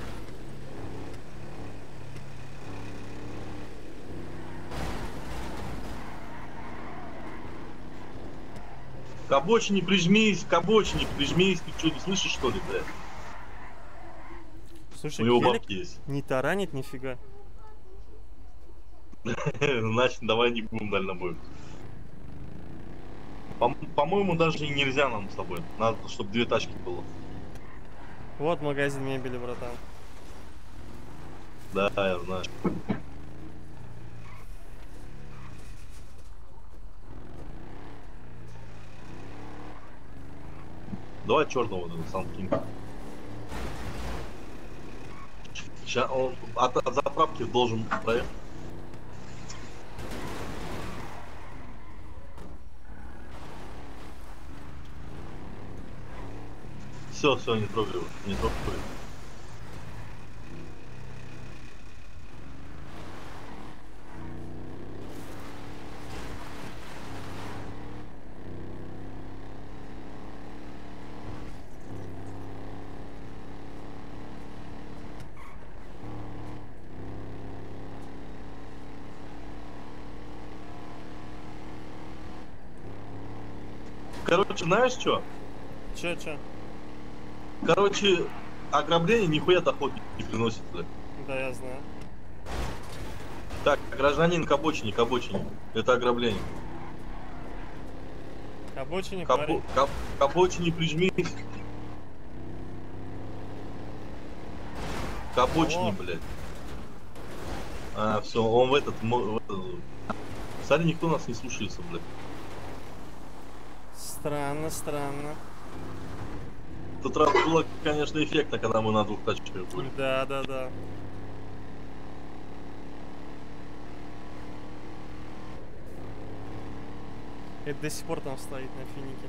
К обочине прижмись, к обочине прижмись. Ты что, не слышишь, что ли, блядь? Слушай, У него бабки есть. не таранит нифига. Значит, давай не будем дальнобой. По- По-моему, даже и нельзя нам с тобой. Надо, чтобы две тачки было. Вот магазин мебели, братан. Да, я знаю. Давай черного вот сам кинь. Сейчас от, от заправки должен проехать. Все, все, не трогай его, не трогай. Короче, знаешь что? Че, че? Короче, ограбление нихуя доход не приносит. Да, я знаю. Так, гражданин к обочине, к обочине. Это ограбление. К обочине, К, обо- к об- к обочине прижмись. К обочине, Алло. блядь. А, все, он в этот... в этот- Смотри, никто нас не слушается, блядь. Странно, странно. В тот раз было, конечно, эффектно, когда мы на двух тачках были. Да, да, да. Это до сих пор там стоит на финике.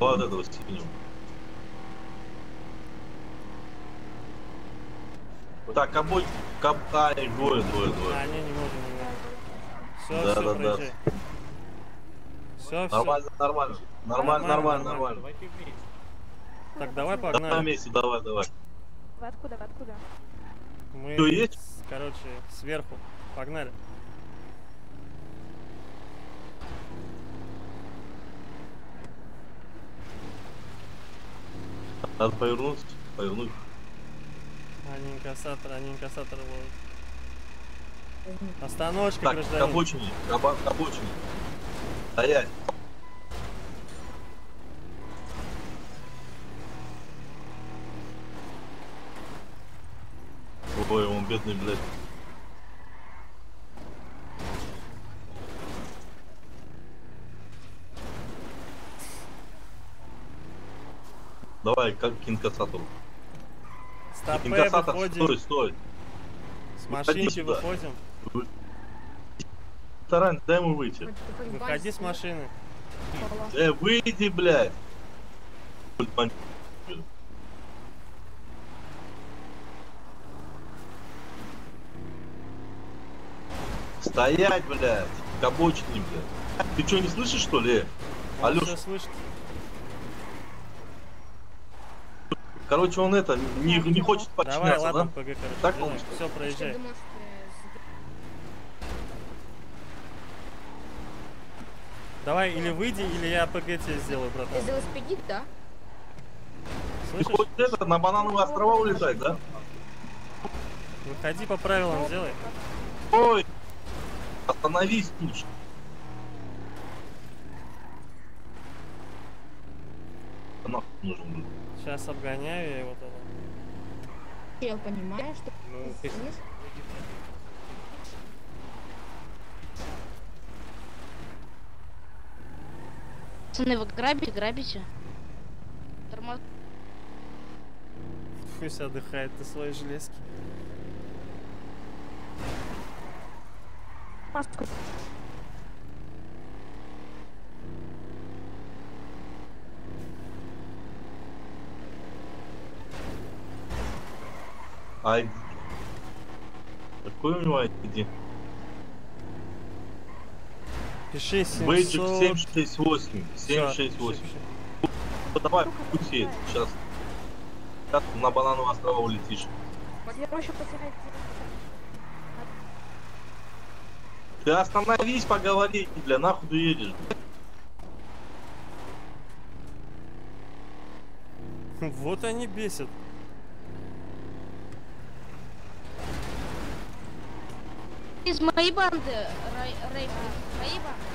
Давай вот этого синего. Так, обои... Кап... Ай, двое, двое, двое. А, не, не можем, не можем. Все, Да, все, да, да. Все, все. Нормально, нормально. Нормально, нормально, нормально. Так, давай Давай погнали. вместе, давай, давай. Вы откуда, вы откуда? Мы, Всё есть? короче, сверху. Погнали. Надо повернуться, повернуть. Они инкассатор, они инкассатор ловят. Остановочка, Так, к гражданин. обочине, к оба- к обочине. Стоять. Ой, он бедный, блядь. Давай, как к инкассатору. Стопэ, Инкассатор, выходим. стой, стой. С машинки выходим. Вы- Тарань, дай ему выйти. Выходи с машины. Э, выйди, блядь. Стоять, блядь. К обочине, блядь. Ты что, не слышишь, что ли? Он Алёш, слышит. Короче, он это, не, не хочет Давай, подчиняться, ладно, да? ПГ, короче. Так делаем. Все, проезжай. Давай, или выйди, или я ПГ тебе сделаю, братан. велосипедист, да? Ты Слышишь? хочешь это, на банановые острова улетать, да? Выходи по правилам, сделай. Ой, остановись. А нахуй нужен был? Сейчас обгоняю я его тогда. Я понимаю, что Ну, ты здесь. Пацаны, вы грабите, грабите? Тормоз... Пусть отдыхает ты свои железки. Маску. Ай. Какой у него ID? Пиши Бейджик 700. 768. Всё, 768. Ну, давай, пусть едет. Сейчас. Сейчас на банановый острова улетишь. Я проще потерять. Ты остановись, поговори, бля, нахуй ты едешь? Вот они бесят. Из моей банды, Рай, Рэй, из моей банды?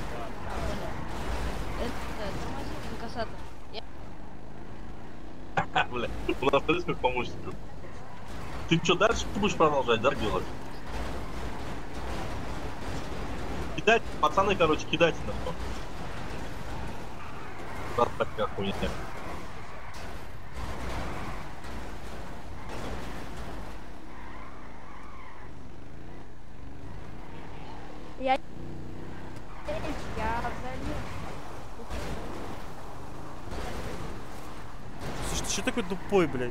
Это, инкассатор. Бля, у нас смотри, как помощников. Ты что, дальше будешь продолжать, да, делать? Кидать, пацаны, короче, кидайте на что. Раз такая хуйня. Я... Я взагалі... Слушай, ты что такой тупой, блядь?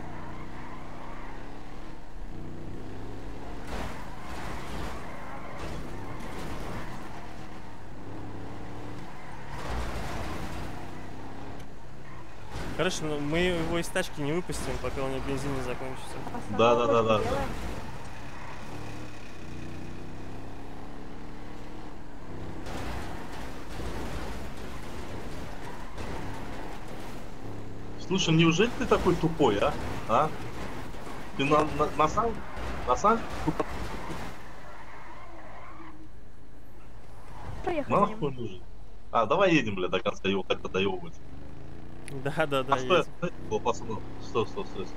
Короче, ну, мы его из тачки не выпустим, пока у него бензин не закончится. Да, Слушай, неужели ты такой тупой, а? А? Ты на, на, на самом... На самом... Поехали. Нахуй нужен. А, давай едем, бля, до конца, его как-то доебывать. Да, да, да, а стой, едем. стой, о, стой, стой, стой.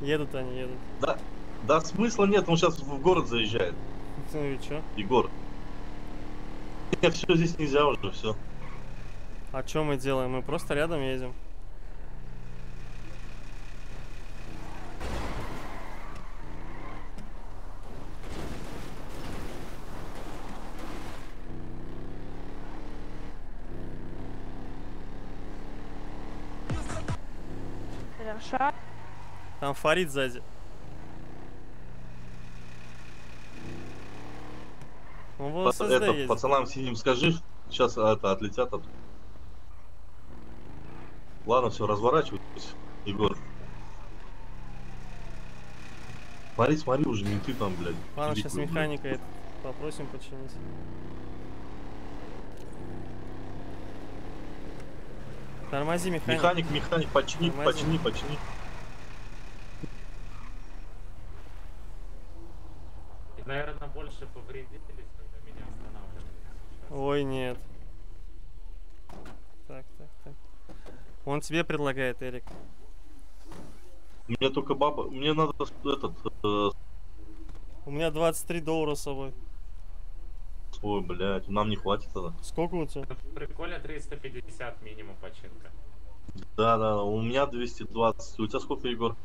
Едут они, едут. Да, да смысла нет, он сейчас в город заезжает. Ну и чё? Егор. Нет, все здесь нельзя уже, все. А что мы делаем? Мы просто рядом едем. Хорошо. Там Фарид сзади. Он в ЛССД это, едет. пацанам синим скажи, сейчас это отлетят от... Ладно, все, разворачивайтесь, Егор. Смотри, смотри, уже менты там, блядь. Ладно, сейчас механика это попросим починить. Тормози, механик. Механик, механик, почини, Тормози. почини, почини. Наверное, больше повредились, когда меня останавливали. Ой, нет. Так, так, так. Он тебе предлагает, Эрик. Мне только баба, мне надо этот, э, У меня 23 доллара с собой. ой, блядь, нам не хватит тогда. Сколько у тебя? В приколе 350 минимум починка. Да, да, у меня 220. У тебя сколько, Егор?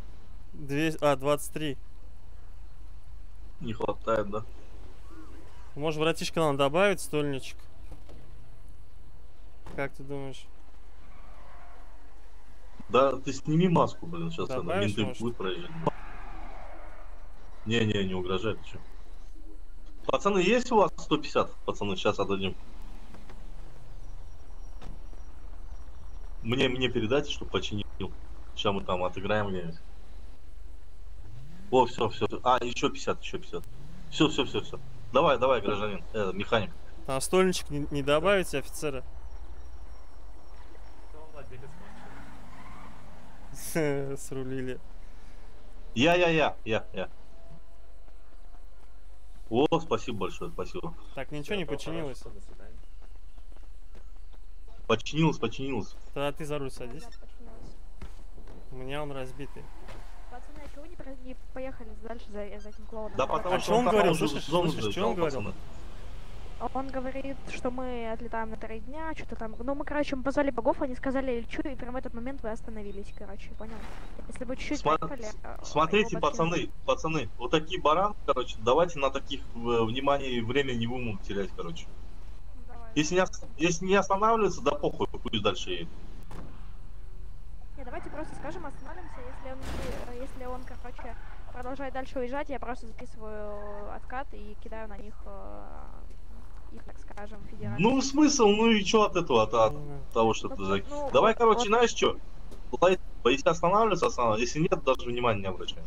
200... А, 23. Не хватает, да? Может, братишка нам добавить стольничек? Как ты думаешь? Да, ты сними маску, блин, сейчас Добавишь, менты будут проезжать. Не-не, не угрожает, ты чё? Пацаны, есть у вас 150? Пацаны, сейчас отдадим. Мне, мне передайте, чтобы починил. Сейчас мы там отыграем где-нибудь. О, все, все. А, еще 50, еще 50. Все, все, все, все. Давай, давай, гражданин, э, механик. Там стольничек не, не добавите, офицера? Срулили. Я, я, я, я, я. О, спасибо большое, спасибо. Так, ничего не починилось. Починилось, починилось. Тогда ты за руль садись. У меня он разбитый. Пацаны, а вы не, про- не поехали дальше за, за этим клоуном? Да потому А что он там говорил? Слышишь, зону слышишь, что он говорил? пацаны. Он говорит, что мы отлетаем на три дня, что-то там. Ну, мы, короче, мы позвали богов, они сказали лечу, и прямо в этот момент вы остановились, короче, понял? Если бы чуть-чуть Сма- поехали... э, Смотрите, его починили. пацаны, пацаны, вот такие баран, короче, давайте на таких э, внимание и время не будем терять, короче. Если не, если не останавливается, да похуй, пусть дальше едет. Не, давайте просто скажем, остановимся, если он, э, если он, короче, продолжает дальше уезжать, я просто записываю откат и кидаю на них э, и, так скажем, федеральных. Ну, смысл, ну и что от этого, от, от того, что ты за... ну, Давай, вот- короче, вот- знаешь что? Если останавливаться, останавливаться. Если нет, даже внимания не обращай.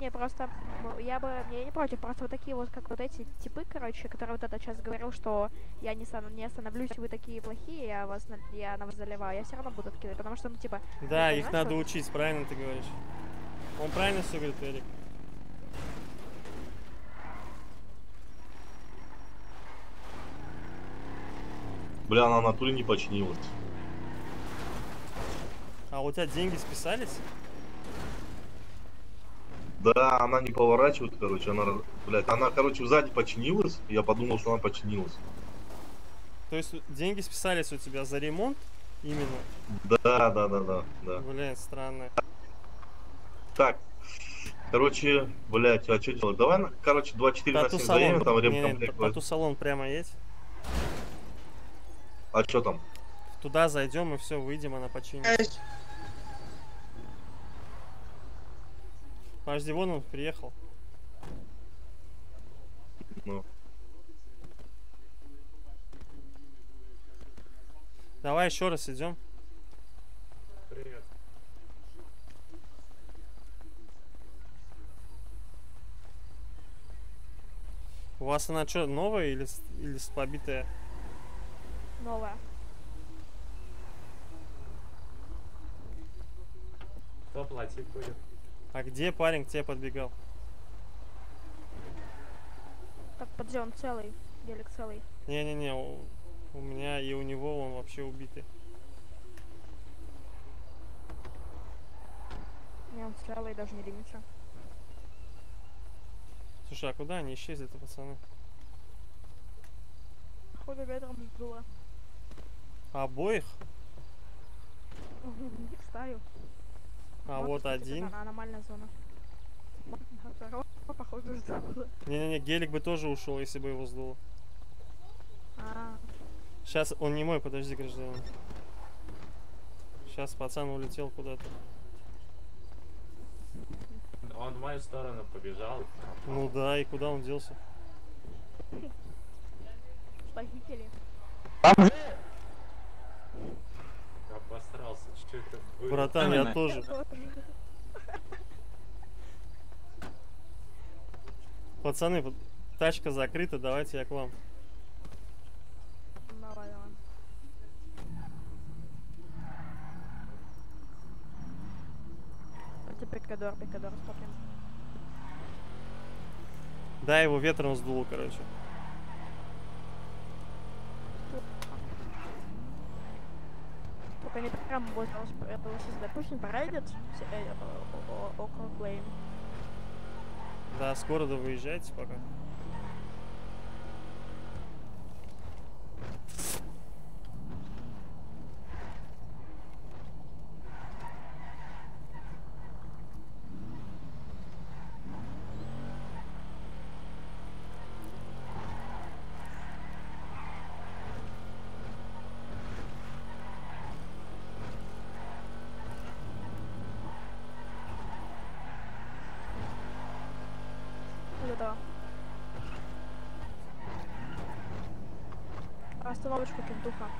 Не, просто ну, я бы, я не против, просто вот такие вот, как вот эти типы, короче, которые вот это сейчас говорил, что я не, стану, не остановлюсь, вы такие плохие, я вас, на- я на вас заливаю, я все равно буду откидывать, потому что, ну, типа... Да, ты их надо что- учить, правильно ты говоришь. Он правильно все говорит, Эрик. Бля, она на натуре не починилась. А у тебя деньги списались? Да, она не поворачивает, короче, она, блядь, она, короче, сзади починилась, я подумал, что она починилась. То есть деньги списались у тебя за ремонт именно? Да, да, да, да, да. Блин, странно. Так, короче, блядь, а что делать? Давай, на- короче, 24 на 7 Тату-салон. заедем, там Не, ремкомплект. тату-салон прямо есть? А что там? Туда зайдем и все, выйдем, она починит. Подожди, вон он приехал. Ну. Давай еще раз идем. Привет. У вас она что, новая или, или побитая? Новая. Кто платить будет? А где парень к тебе подбегал? Так, подожди, он целый, гелик целый. Не-не-не, у, у меня и у него он вообще убитый. Не, он целый, даже не дымится. Слушай, а куда они исчезли-то, пацаны? Походу ветром сдуло. Обоих? Не знаю. А вот кстати, один. Аномальная зона. Второго, походу, сдуло. Не-не-не, гелик бы тоже ушел, если бы его сдуло. А, Сейчас он не мой, подожди, гражданин. Сейчас пацан улетел куда-то. Он в мою сторону побежал. Ну да, и куда он делся? похитили. Обосрался. Что это было? Братан, я тоже. Пацаны, тачка закрыта, давайте я к вам. Давай, давай. Это пикадор. Да, его ветром сдуло, короче. Только не прям возле этого ССД. Пусть не о- около Клейм. Да, с города выезжайте пока. Готово. Остановочку, кентуха.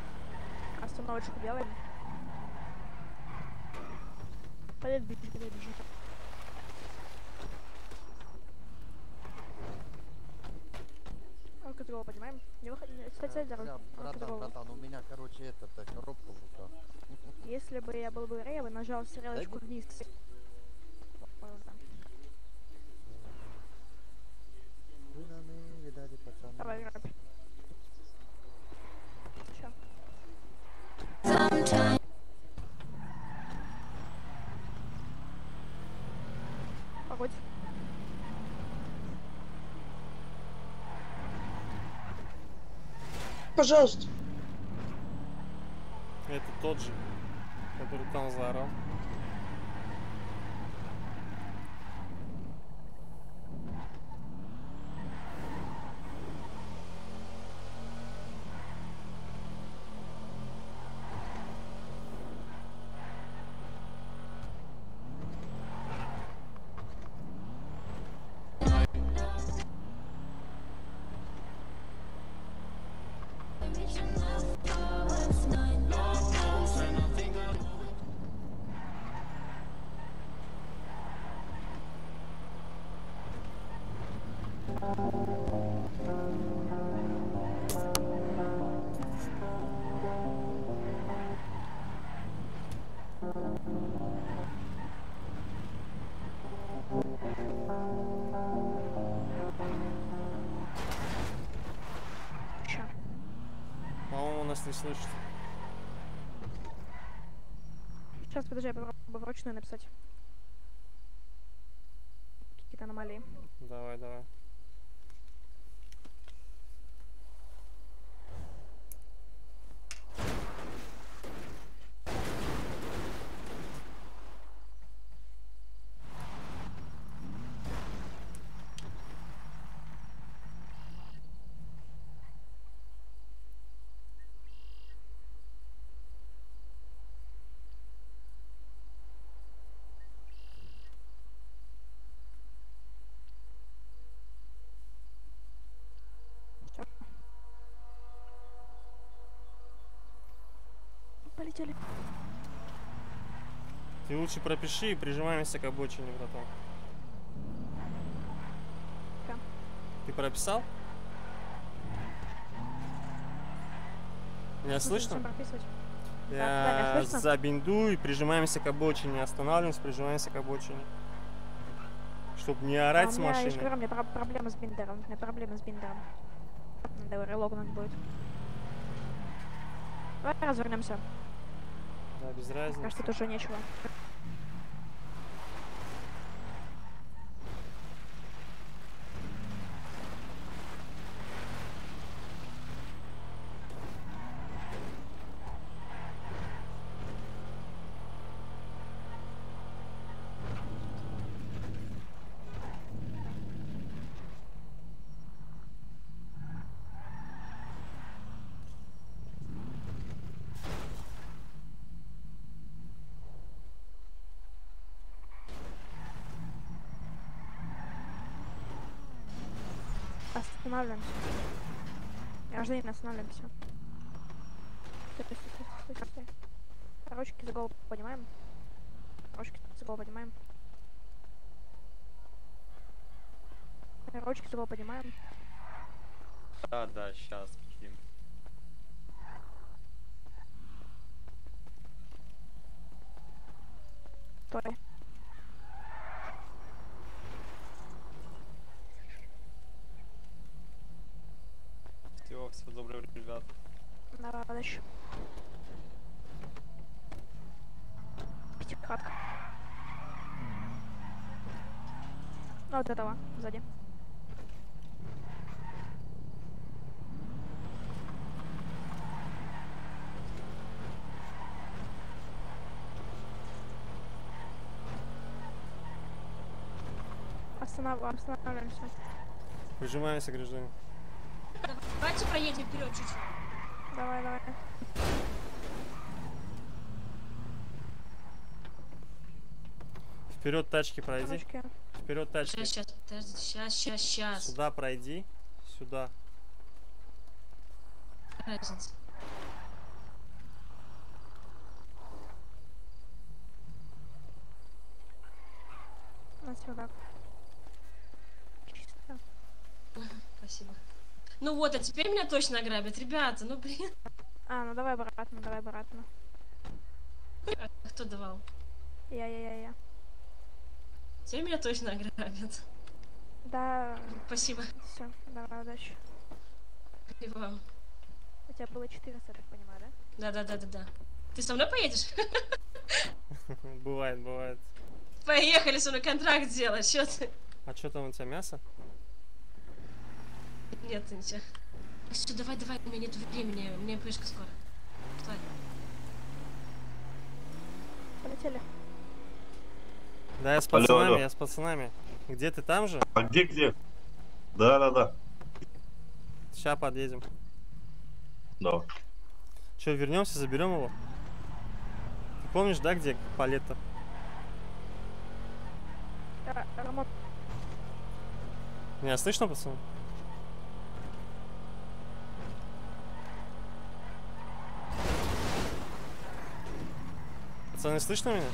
Остановочку делаем. Подожди, бежи, подожди, бежи. Только другого поднимаем. Не выходи, стой, дорогу. Только Братан, братан, у меня, короче, это, э, коробка в руках. Если бы я был бы Рэй, я бы нажал стрелочку вниз. Видали, пацаны. Давай, грабь. Чё? Погодь. Пожалуйста. Это тот же, который там заорал. Подожди, я попробую вручную написать. Какие-то аномалии. Давай, давай. Полетели. Ты лучше пропиши и прижимаемся к обочине, братан. Да. Ты прописал? Меня слышно? прописывать? Да, да, Я за бинду и прижимаемся к обочине. Останавливаемся, прижимаемся к обочине. Чтоб не орать а с меня, я машины. говорю, у меня про- проблемы с биндером. У меня проблемы с биндером. Надо его релогнуть будет. Давай развернемся. Да, без разницы. Кажется, тут уже нечего. Останавливаемся. Гражданин, останавливаемся. Стой, стой, стой, стой, стой. Ручки за голову поднимаем. Ручки за голову поднимаем. Ручки за голову поднимаем. Да, да, сейчас, Ким. Стой. Все, всего доброго, ребят. Давай, подальше. Пятихатка. Ну, вот этого, сзади. Останов... Останавливаемся. Прижимаемся, гражданин. Давайте проедем вперед чуть-чуть. Давай, давай. Вперед тачки пройди. Ручки. Вперед тачки. Сейчас, сейчас, сейчас, сейчас, сейчас. Сюда пройди. Сюда. Разница. Вот сюда. Чисто. Спасибо. Ну вот, а теперь меня точно ограбят. Ребята, ну блин. А, ну давай обратно, давай обратно. А кто давал? Я, Теперь меня точно ограбят. Да. Спасибо. Все, давай, удачи. И вам. У тебя было 400, я так понимаю, да? Да, да, да, да, да. Ты со мной поедешь? Бывает, бывает. Поехали со мной контракт делать. Чё ты? А что там у тебя мясо? Нет, ничего. Все, давай, давай, у меня нет времени, у меня пышка скоро. Стой. Полетели. Да, я с Алло, пацанами, алло. я с пацанами. Где ты там же? А где, где? Да, да, да. Сейчас подъедем. Да. Че, вернемся, заберем его? Ты помнишь, да, где палета? Меня слышно, пацаны? Пацаны, слышно меня?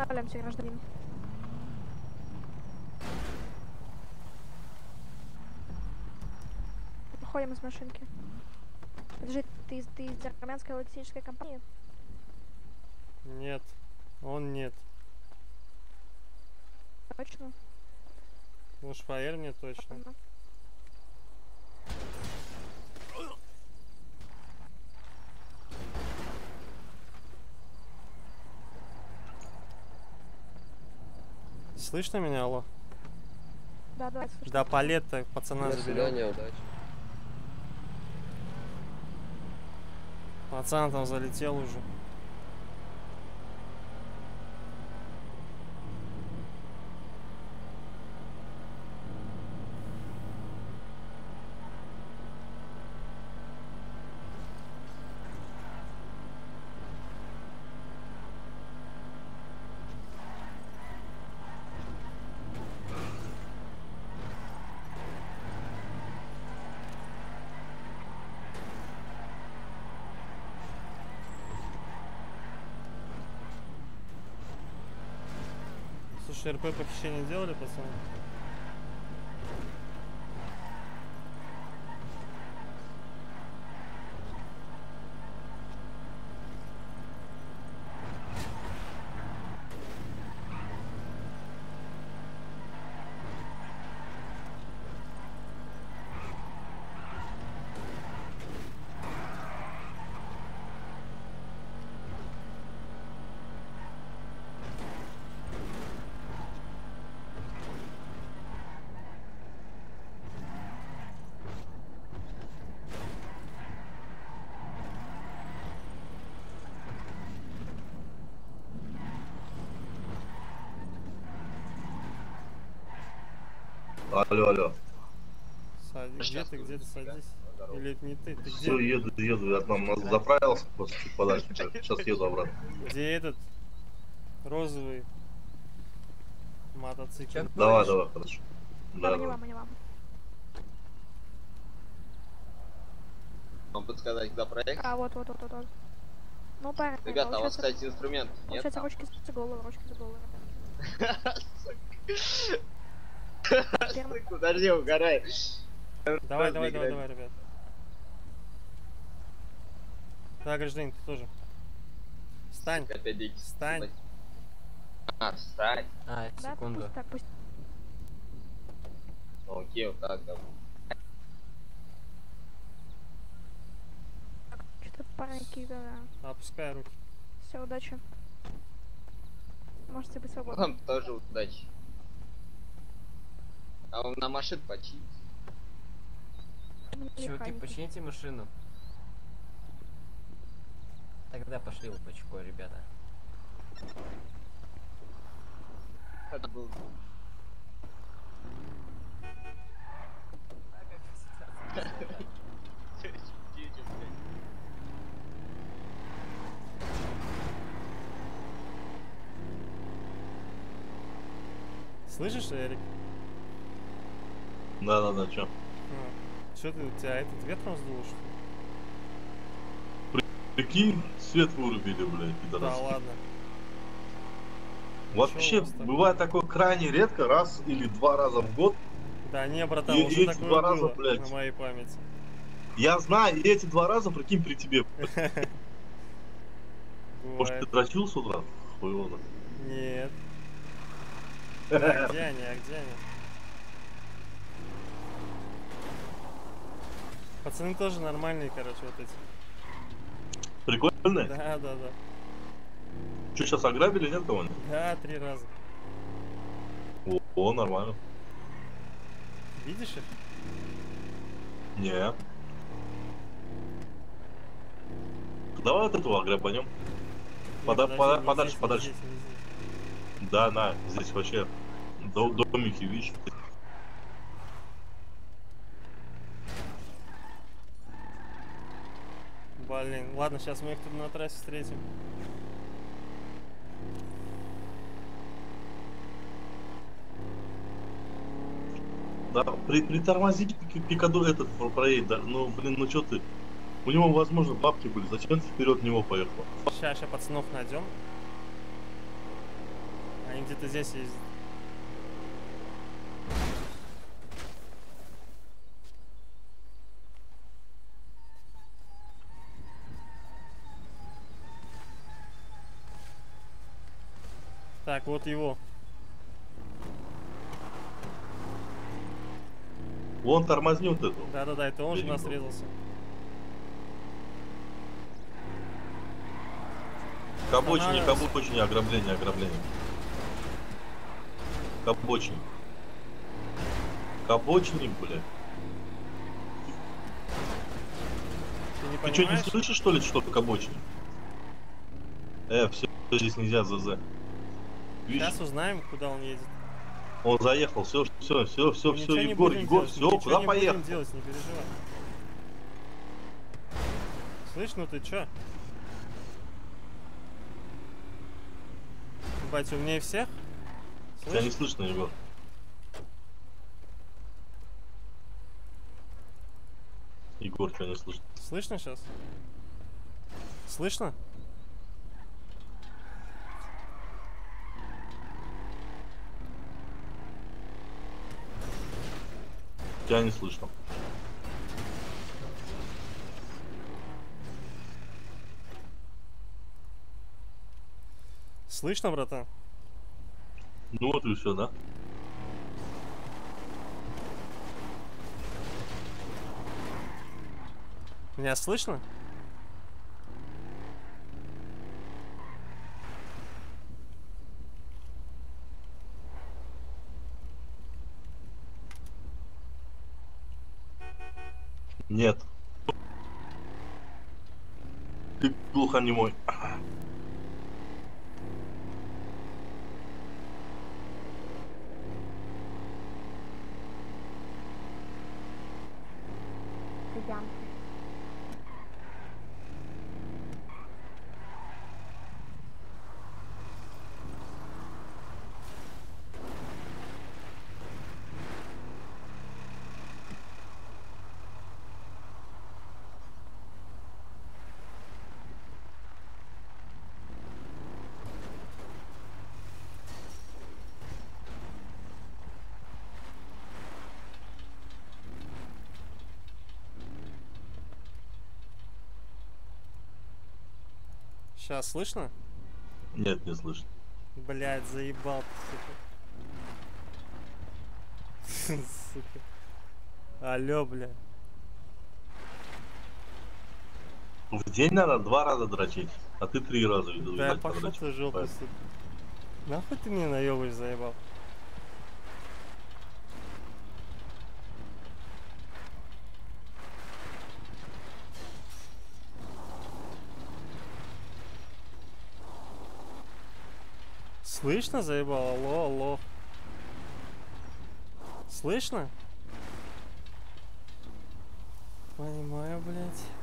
Останавливаемся, гражданин. Выходим из машинки. Подожди, ты, из- ты из армянской логистической компании? Нет. Он нет. Точно? Ну поверь мне точно. Ладно. Слышно меня, алло? Да, да, слушай. Да, палет-то пацана До заберем. свидания, удачи. Пацан там залетел уже. Слушай, РП похищение делали, пацаны? Алло, алло. Садись, где ты, где ты, садись. Или это не ты, ты где? Все, еду, еду, я там заправился просто чуть подальше. Сейчас еду обратно. Где этот розовый мотоцикл? Давай, давай, хорошо. Да, не мама, не мама. Вам подсказать, куда проехать? А, вот, вот, вот, вот, вот. Ну, парень, Ребята, а у вас, получается- кстати, инструмент нет? Получается, ручки за голову, ручки за голову, Подожди, угорай. Давай, давай, давай, давай, ребят. Да, гражданин, ты тоже. Встань. Встань. А, встать. А, Да, пусть так, пусть. Окей, вот так, да. Что-то парень какие-то, да. Опускай руки. Все, удачи. Можете быть свободны. Вам тоже удачи. А вам на машин починить? Мне Чуваки, механики. почините машину. Тогда пошли в бочку, ребята. Это был... Слышишь, Эрик? Да, да, да, чё? Что ты, у тебя этот ветром сдуло, что ли? Прикинь, свет вырубили, блядь, Да пидорасы. ладно. Вообще, бывает такое крайне редко, раз или два раза в год. Да не, братан, И уже такое два раза, было блядь. на моей памяти. Я знаю, и эти два раза, прикинь, при тебе. Может, ты дрочил с утра? Знает. Нет. А где они, а где они? Пацаны тоже нормальные, короче, вот эти. Прикольно? Да, да, да. Что, сейчас ограбили, нет кого-нибудь? Да, три раза. О, о, нормально. Видишь их? Не. Давай от этого ограбанем. Пода- подожди, подальше, здесь, подальше. здесь, здесь. Да, на, здесь вообще до- домики, видишь? Блин, ладно, сейчас мы их тут на трассе встретим. Да, при, притормозить пик- пикаду этот про- проедет, да. Ну, блин, ну что ты? У него, возможно, бабки были. Зачем ты вперед него поехал? Сейчас, сейчас пацанов найдем. Они где-то здесь ездят. Так, вот его. Вон тормозни вот эту. Да-да-да, это он же Берегу. нас резался. К обочине, к обочине, ограбление, ограбление. К обочине. К обочине, бля. Ты не Ты что, не слышишь, что ли, что к обочине? Э, все, здесь нельзя, ЗЗ. Видишь, Сейчас узнаем, куда он едет. он заехал, все, все, все, все, все, Егор, Егор, делать, все, куда поехал? будем делать, не переживай. Слышь, ну ты чё? Бать, умнее всех? Тебя не Слышь? слышно, Егор. Егор, тебя не слышно. Слышно сейчас? Слышно? Тебя не слышно. Слышно, братан? Ну вот и все, да? Меня слышно? Нет. Ты глухонемой. Сейчас слышно? Нет, не слышно. Блять, заебал ты, сука. Сука. Алло, бля. В день надо два раза дрочить, а ты три раза. Да я пошел ты жопу, сука. Нахуй ты меня наебываешь, заебал? Слышно, заебал? Алло, алло. Слышно? Понимаю, блядь.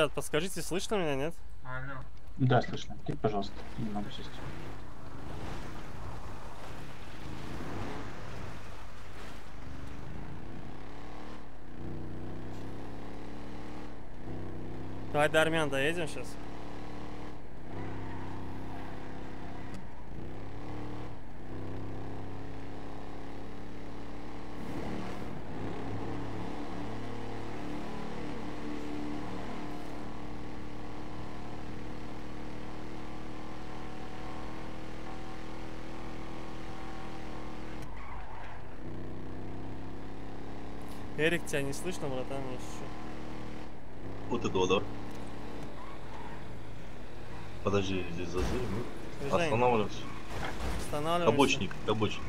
Ребят, подскажите, слышно меня, нет? Да, слышно. Ты, пожалуйста, не могу сесть. Давай до армян доедем сейчас. Эрик, тебя не слышно, братан, еще. Вот этого, да? Подожди, здесь зазы. ну. Останавливайся. Останавливайся. Обочник, обочник.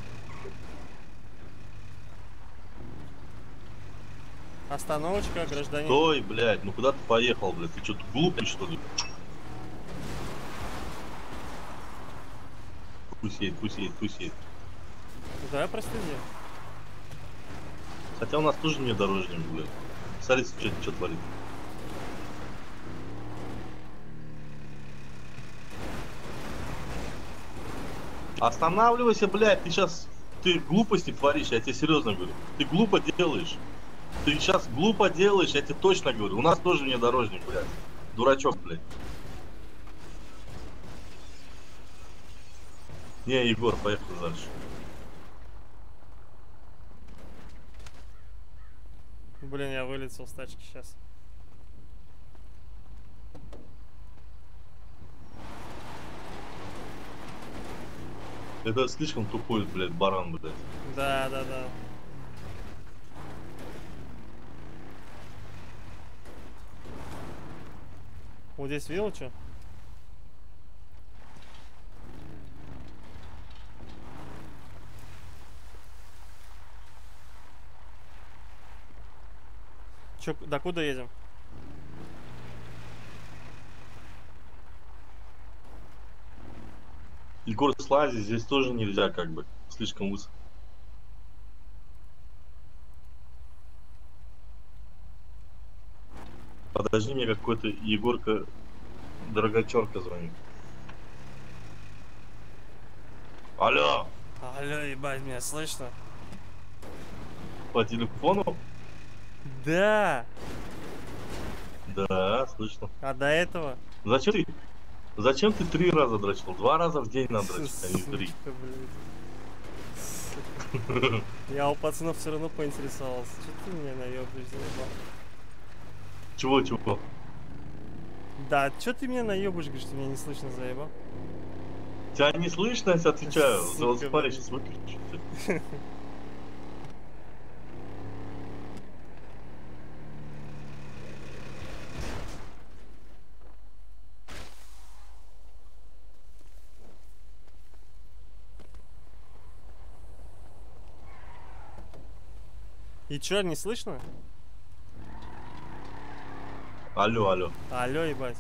Остановочка, гражданин. Стой, блядь, ну куда ты поехал, блядь? Ты что, глупый, что ли? Пусть едет, пусть едет, пусть едет. Да, проследи. Хотя у нас тоже внедорожник, блядь. Смотри, что, что творит. Останавливайся, блядь, ты сейчас ты глупости творишь, я тебе серьезно говорю. Ты глупо делаешь. Ты сейчас глупо делаешь, я тебе точно говорю. У нас тоже внедорожник, блядь. Дурачок, блядь. Не, Егор, поехали дальше. вылетел с тачки сейчас. Это слишком тупой, блядь, баран, блядь. Да, да, да. Вот здесь видел что? Чё, до куда едем? Егор, слази здесь тоже нельзя, как бы. Слишком высоко. Подожди, мне какой-то Егорка Драгочерка звонит. Алло, Алло, ебать, меня слышно? по телефону? Да. Да, слышно. А до этого? Зачем ты, зачем ты три раза дрочил? Два раза в день надо дрочить, а не три. Я у пацанов все равно поинтересовался. Что ты меня наебываешь, заебал? Чего, чего? Да, что ты меня наебываешь, говоришь, что меня не слышно, заебал? Тебя не слышно, я тебе отвечаю. Сука, блядь. сейчас выключу. И чё, не слышно? Алло, алло. Алло, ебать.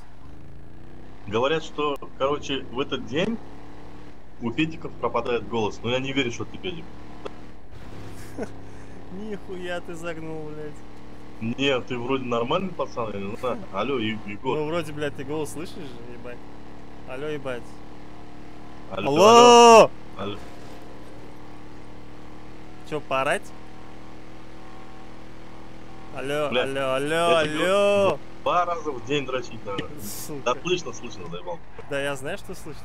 Говорят, что, короче, в этот день у педиков пропадает голос, но я не верю, что ты педик. Нихуя ты загнул, блядь. Нет, ты вроде нормальный пацан, я не знаю. Алло, Егор. Ну, вроде, блядь, ты голос слышишь же, ебать. Алло, ебать. Алло, Алло! Алло. Чё, поорать? Алло, Бля, алло, алло, алло. Два раза в день дрочить надо. Сука. Да слышно, слышно, заебал. Да я знаю, что слышно.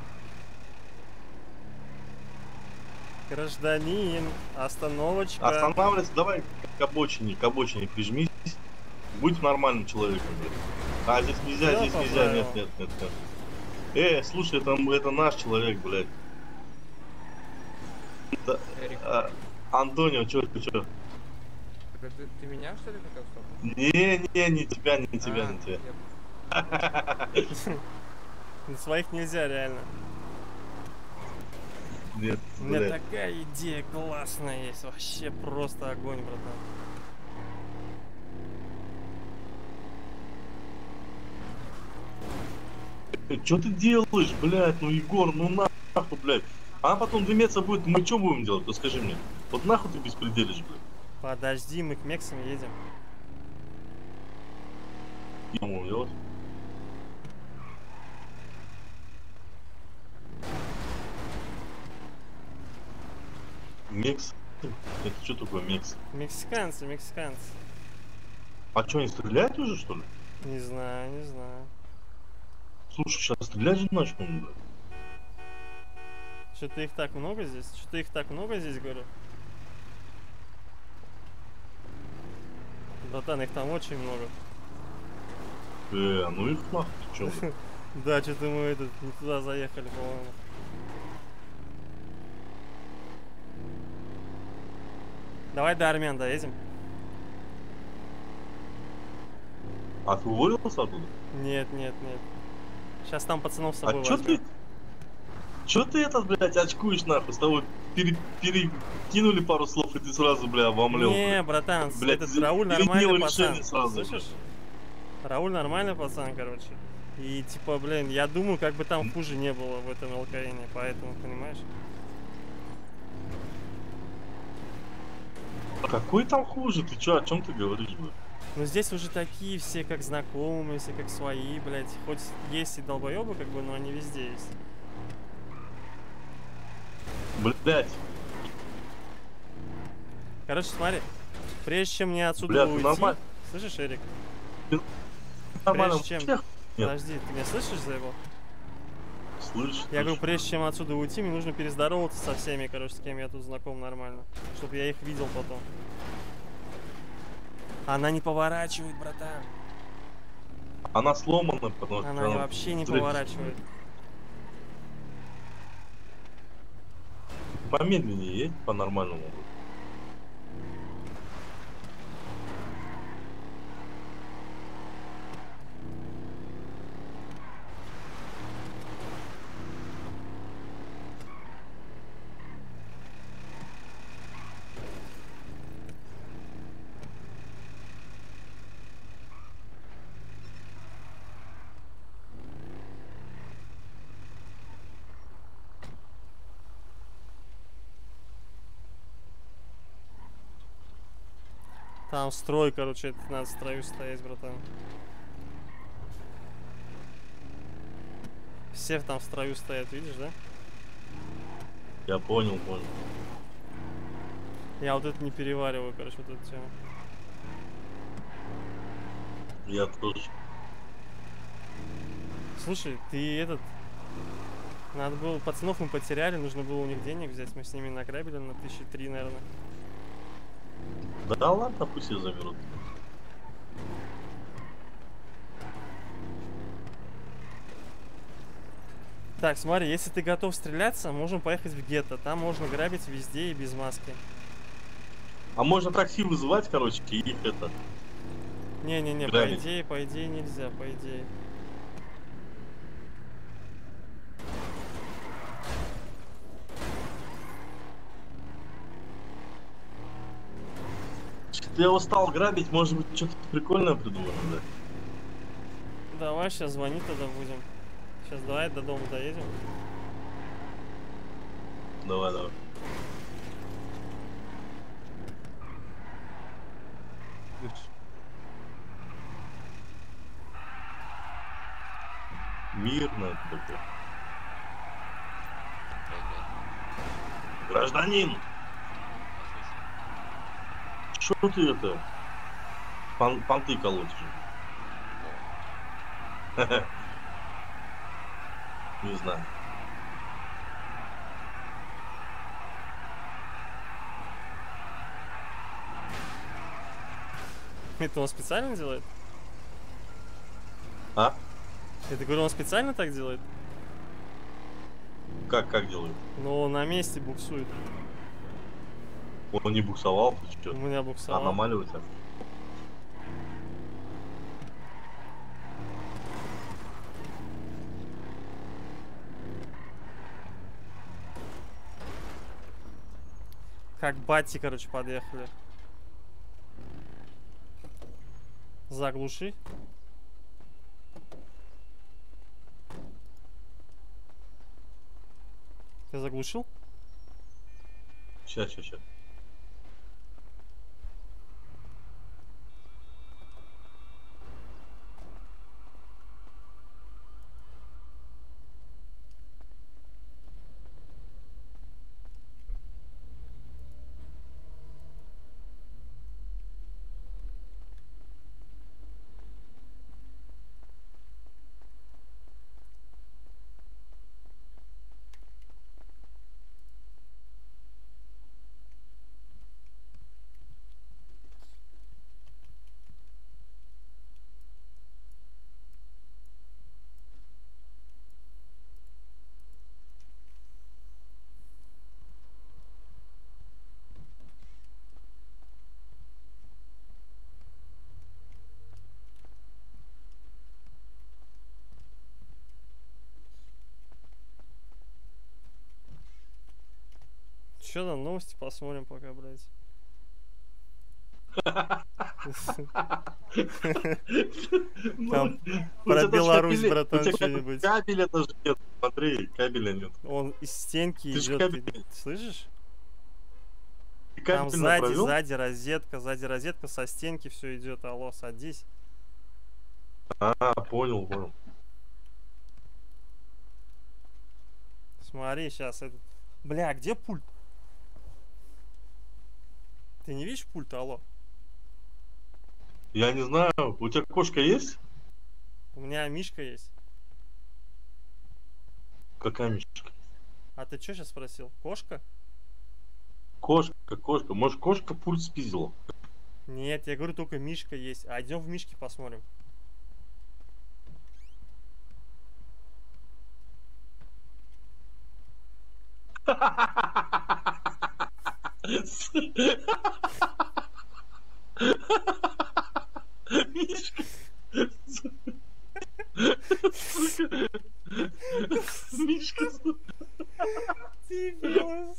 Гражданин, остановочка. Останавливайся, давай к обочине, к обочине прижмись. Будь нормальным человеком. А здесь нельзя, Я здесь нельзя, нет, нет, нет, нет. Э, слушай, это, это наш человек, блядь. Да, а, Антонио, чё, чё, чё? Это ты, ты меня что ли хотел стопнуть? Не, не, не тебя, не тебя, А, не тебя. На своих нельзя, реально. Нет, У меня блядь. такая идея классная есть. Вообще просто огонь, братан. Что ты делаешь, блядь, ну Егор, ну нахуй, блядь. А потом дымиться будет, мы что будем делать, вот скажи мне. Вот нахуй ты беспределишь, блядь. Подожди, мы к Мексам едем. Что будем делать? Микс? Это что такое микс? Мексиканцы, мексиканцы. А что, они стреляют уже, что ли? Не знаю, не знаю. Слушай, сейчас стрелять же начнут. Что-то их так много здесь? Что-то их так много здесь, говорю? Братан, их там очень много. Э, ну их нахуй, чё? Да, что-то мы этот, не туда заехали, по-моему. Давай до армян доедем. А ты уволился оттуда? Нет, нет, нет. Сейчас там пацанов с собой А возьмем. ты? Чё ты этот, блядь, очкуешь нахуй? С тобой пере- перекинули пару слов, и ты сразу, бля, обомлел. Не, братан, Блядь, этот Рауль нормальный пацан. сразу, Слышишь? Рауль нормальный пацан, короче. И типа, блин, я думаю, как бы там хуже не было в этом ЛКН, поэтому, понимаешь? Какой там хуже? Ты чё, о чем ты говоришь, блядь? Но здесь уже такие все как знакомые, все как свои, блядь. Хоть есть и долбоебы, как бы, но они везде есть. Блядь, Короче, смотри, прежде чем мне отсюда Бля, ты уйти... нормаль- Слышишь, Эрик? нормально. Прежде чем... Нет. Подожди, ты меня слышишь, Заебал? Слышь, Я говорю, прежде чем отсюда уйти, мне нужно перездороваться со всеми, короче, с кем я тут знаком нормально. Чтобы я их видел потом. Она не поворачивает, братан. Она сломана, потому что... Она вообще не поворачивает. Помедленнее едь, по-нормальному. Там строй, короче, это надо в строю стоять, братан. Все там в строю стоят, видишь, да? Я понял, понял. Я вот это не перевариваю, короче, вот эту тему. Я тоже. Слушай, ты этот... Надо было, пацанов мы потеряли, нужно было у них денег взять, мы с ними награбили на тысячи три, наверное. Да ладно, пусть ее заберут. Так, смотри, если ты готов стреляться, можем поехать в гетто. Там можно грабить везде и без маски. А можно такси вызывать, короче, и их это. Не-не-не, по идее, по идее нельзя, по идее. Я устал грабить, может быть, что-то прикольное придумаем, да? Давай сейчас звонить тогда будем. Сейчас давай до дома доедем. Давай, давай. Мирно такое. Гражданин! Что ты это? Пон- понты колотишь? Не знаю. Это он специально делает? А? Я говорю, он специально так делает? Как, как делают? Ну, на месте буксует. Он не буксовал, ты что? У меня буксовал. Аномалия у тебя? Как бати, короче, подъехали. Заглуши. Ты заглушил? Сейчас, сейчас, сейчас. Че там, новости посмотрим пока, блядь. Там У про Беларусь, братан, что-нибудь. Кабеля даже нет, смотри, кабеля нет. Он из стенки идет, слышишь? Там сзади, сзади розетка, сзади розетка, со стенки все идет. Алло, садись. А, понял, понял. Смотри, сейчас этот... Бля, где пульт? Ты не видишь пульт, алло? Я не знаю, у тебя кошка есть? У меня Мишка есть. Какая мишка? А ты что сейчас спросил? Кошка? Кошка, кошка. Может, кошка пульт спиздила? Нет, я говорю, только Мишка есть. А идем в Мишки посмотрим. Мишка. Сука. Мишка. Тебе.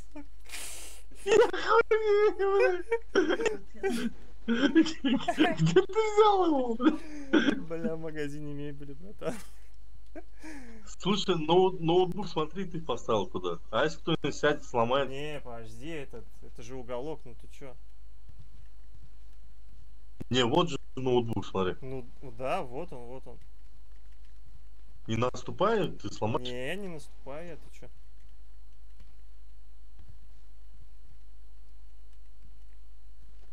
Где ты взял его? Бля, в магазине мебели, братан. Слушай, ноут- ноутбук, смотри, ты поставил туда. А если кто-нибудь сядет, сломает? Не, подожди, этот, это же уголок, ну ты чё? Не, вот же ноутбук, смотри. Ну, да, вот он, вот он. Не наступай, ты сломаешь. Не, не наступай, я, ты чё?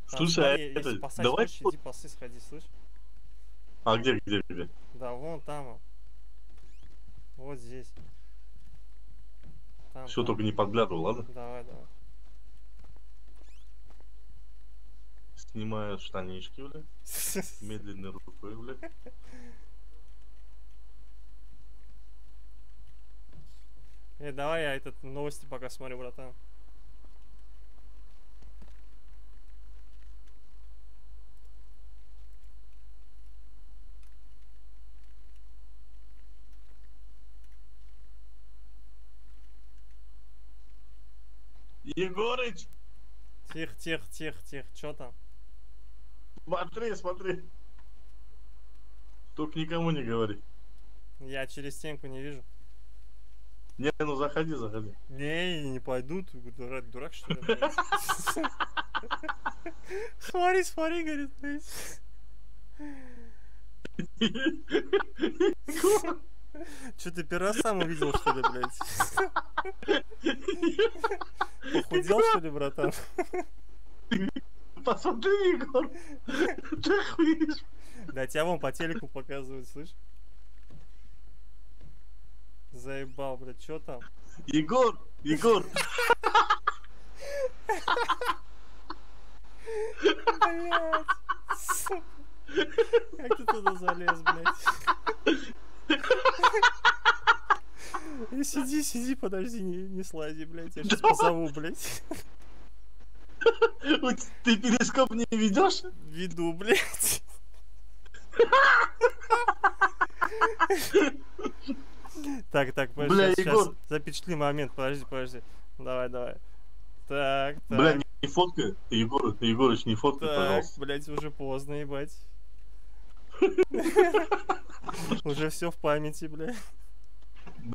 Слушай, а это, давай хочешь, иди пасы сходи, слышь? А где, где, где? Да, вон там. Вот. Здесь. Там, Все, там. только не подглядывай, ладно? Давай, давай. Снимаю штанишки, бля. Медленной рукой, бля. Э, давай я этот новости пока смотрю, братан. Егорыч, Тихо, тихо, тихо, тихо. Чё там? смотри, смотри. Только никому не говори. Я через стенку не вижу. Не, ну заходи, заходи. Не, не пойду, ты дурак, дурак что ли? Смотри, смотри, говорит, блядь. Че, ты первый раз сам увидел, что ли, блядь? Похудел, что ли, братан? Посмотри, Егор. Ты охуеешь. Да тебя вон по телеку показывают, слышь? Заебал, блядь, чё там? Егор, Егор. Блядь. Как ты туда залез, блядь? Сиди, сиди, подожди, не, не слази, блядь, я сейчас позову, блядь. Ты перископ не ведешь? Веду, блядь. Так, так, подожди, Бля, сейчас, Егор. запечатли момент, подожди, подожди. Давай, давай. Так, так. Бля, не, не фоткай. Егор, Егорыч, не фоткай, Так, пожалуйста. блять, уже поздно, ебать. Уже все в памяти, бля.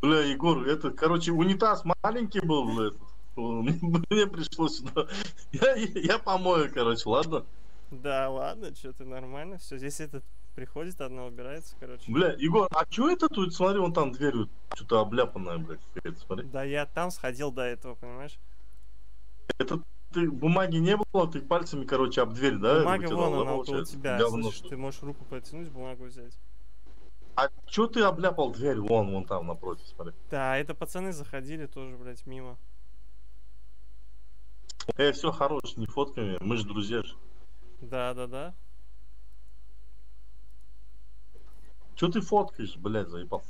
Бля, Егор, это, короче, унитаз маленький был, бля. Мне, пришлось сюда. Я, я помою, короче, ладно? Да, ладно, что ты нормально. Все, здесь этот приходит, одна убирается, короче. Бля, Егор, а чё это тут? Смотри, вон там дверь что-то обляпанная, блядь, какая-то, смотри. Да я там сходил до этого, понимаешь? Это ты бумаги не было, ты пальцами, короче, об дверь, да? Бумага вон, да, она около получается? тебя. Слышишь, что ты можешь руку протянуть, бумагу взять. А чё ты обляпал дверь? Вон, вон там напротив, смотри. Да, это пацаны заходили тоже, блядь, мимо. Э, все хорош, не фотками, мы же друзья же. Да, да, да. Чё ты фоткаешь, блядь, заебал?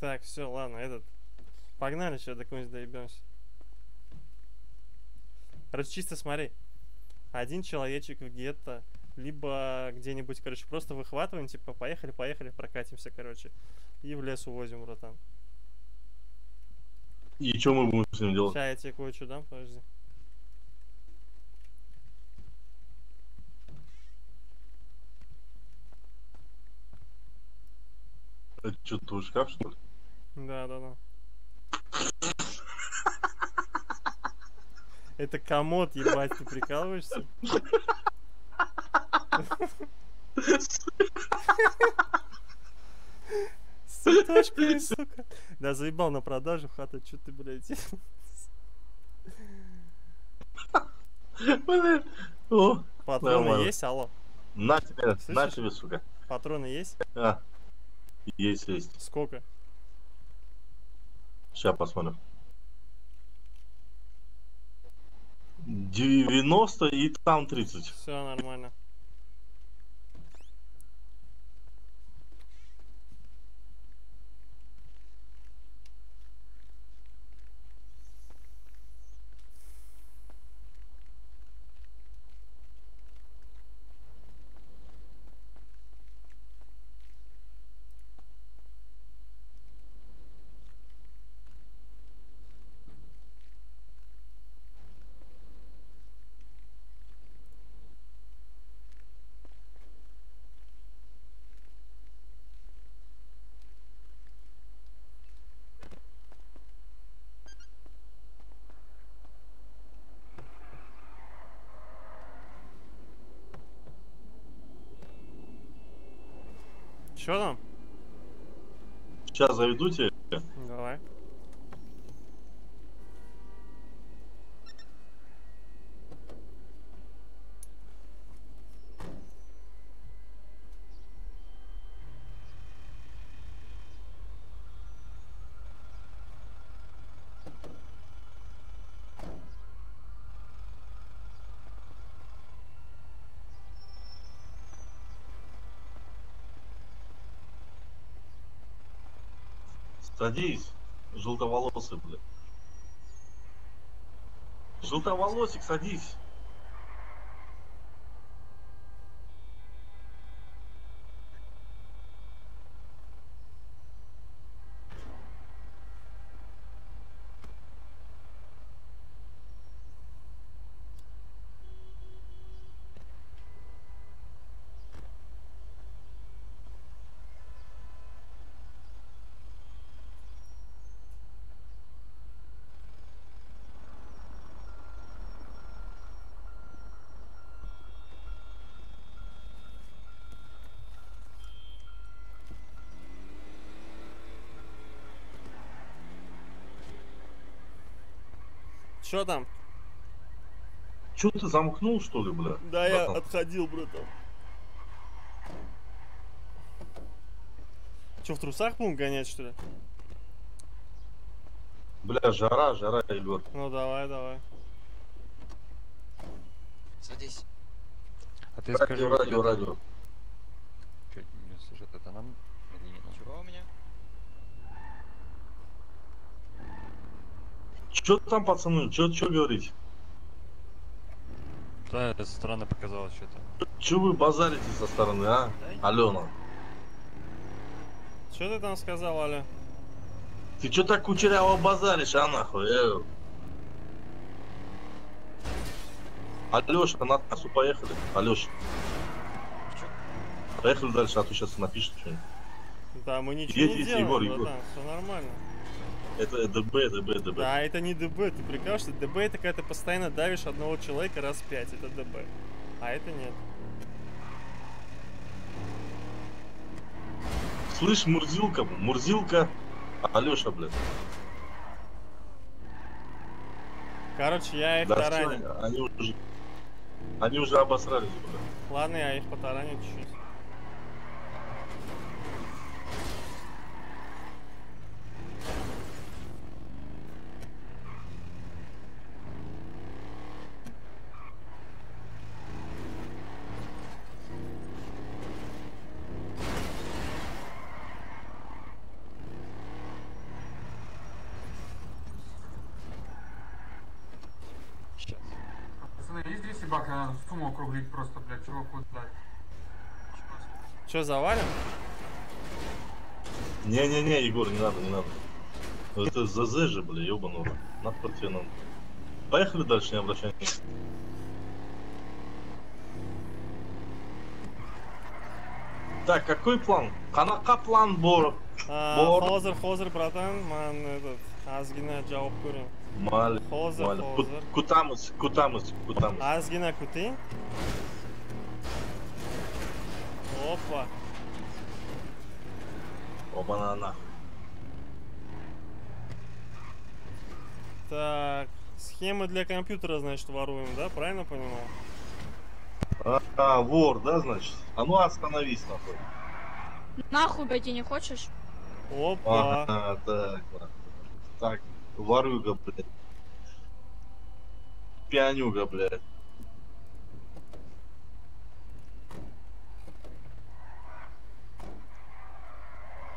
Так, все, ладно, этот. Погнали, сейчас до кого-нибудь доебемся. Короче, чисто смотри. Один человечек в гетто, либо где-нибудь, короче, просто выхватываем, типа, поехали, поехали, прокатимся, короче. И в лес увозим, братан. И что мы будем с ним делать? Сейчас я тебе кое-что дам, подожди. Это что, твой шкаф, что ли? Да, да, да. Это комод, ебать, ты прикалываешься? С цветочками, сука. Да, заебал на продажу, хата, чё ты, блядь? О, Патроны есть, алло? На тебе, на тебе, сука. Патроны есть? А, есть, есть. Сколько? Сейчас посмотрим. 90 и там 30. Все нормально. Чё там? Сейчас заведу тебя. Давай. Садись, желтоволосый, блядь. Желтоволосик, садись. Чё там? Чё ты замкнул, что ли, бля? Да, я братан? отходил, братан. Чё, в трусах будем гонять, что ли? Бля, жара, жара, Егор. Ну давай, давай. Садись. А ты Радио, скажи, радио, радио. Чё, не слышит, это нам или нет? Чего у меня? Чё там, пацаны, чё говорить? Да, это странно показалось что-то. Чё вы базарите со стороны, а? Алена. Чё ты там сказал, Аля? Ты чё так кучеряво базаришь, а нахуй? э? Алёша, на трассу поехали. Алёша. Поехали дальше, а то сейчас напишет что-нибудь. Да, мы ничего Едь, не делаем, Егор, Егор. все нормально. Это ДБ, ДБ, ДБ. Да, это не ДБ, ты прикалываешься? ДБ это когда ты постоянно давишь одного человека раз в пять, это ДБ. А это нет. Слышь, Мурзилка, Мурзилка. Алёша, блядь. Короче, я их Да, тараню. всё, они уже, они уже обосрались, блядь. Ладно, я их потараню чуть-чуть. Сейчас. Пацаны, есть 200 бак, надо сумму округлить просто, блядь, чуваку дать. Че, завалим? Не-не-не, Егор, не надо, не надо. Это ЗЗ же, бля, ёбаного. Нахуй тебе надо. Поехали дальше, не обращай внимания. Так, какой план? Канака план бор. А, Бор. Хозер, хозер, братан, ман этот, азгина жауап көрем. Мали. Хозер, Мали. Ку- хозер. Кутамыз, кутамыз, кутамыз. Азгина кути. Опа. Оба-на нахуй. Так, схемы для компьютера, значит, воруем, да? Правильно понимаю? А, а, вор, да, значит? А ну остановись, нахуй. Нахуй пойти не хочешь? Опа. Ага, так, так, ворюга, блядь. Пьянюга, блядь.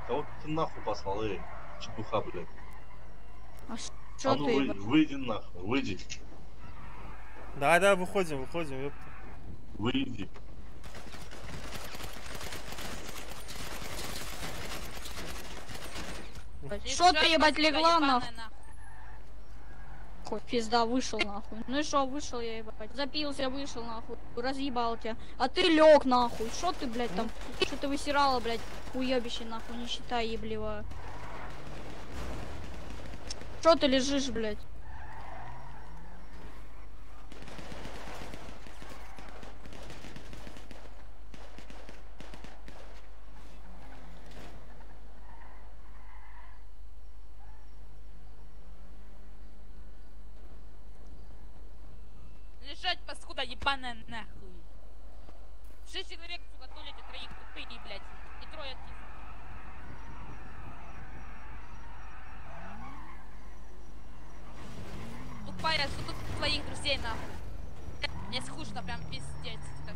Кого ты нахуй послал, эй? Чепуха, блядь. А А что ну ты? вы- выйди нахуй, выйди. Да, да, выходим, выходим, ёпта. Выйди. Что ты, ебать, легла нахуй? Хоть пизда, вышел нахуй. Ну и что, вышел я, ебать. Запился, вышел нахуй. Разъебал тебя. А ты лег нахуй. Что ты, блядь, там? Что ты высирала, блядь, уебище нахуй, не считай ебливая. Что ты лежишь, блядь? Лежать, паскуда ебаная, нахуй. Шесть человек, сука, тулите, троих тупые, блядь. И трое отки. Тупая, сука, твоих друзей, нахуй. Мне скучно, прям пиздец. так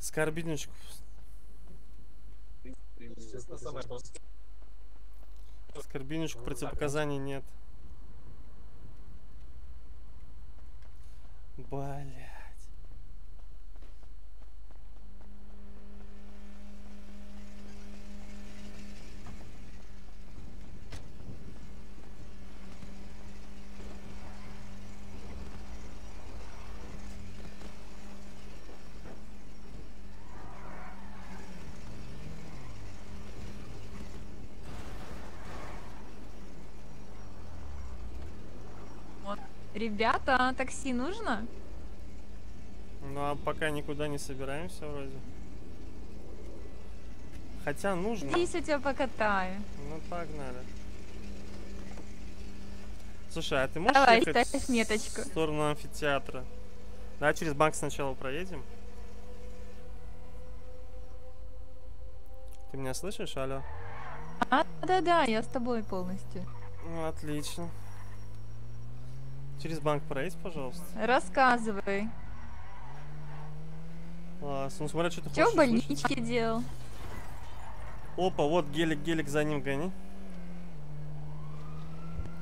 Скорбиночку. Скорбиночку противопоказаний нет. Блять. Ребята, такси нужно? Ну а пока никуда не собираемся вроде. Хотя нужно. Здесь я тебя покатаю. Ну погнали. Слушай, а ты можешь Давай, ехать ставь меточку. в сторону амфитеатра? Да, через банк сначала проедем. Ты меня слышишь, алло? А, да-да, я с тобой полностью. Ну, отлично. Через банк проедь, пожалуйста. Рассказывай. Класс. Ну, смотря, что ты в хочешь больничке услышать. делал? Опа, вот гелик, гелик, за ним гони.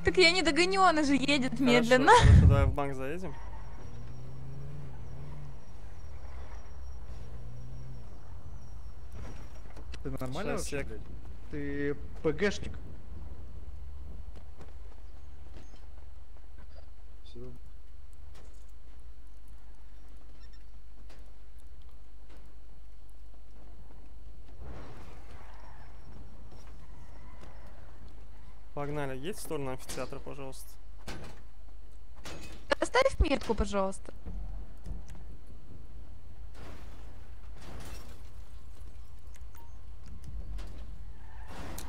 Так я не догоню, она же едет Хорошо, медленно. Хорошо, давай в банк заедем. Ты нормально Щас, вообще, блядь? Ты ПГшник? красиво. Погнали, есть в сторону амфитеатра, пожалуйста. Оставь метку, пожалуйста.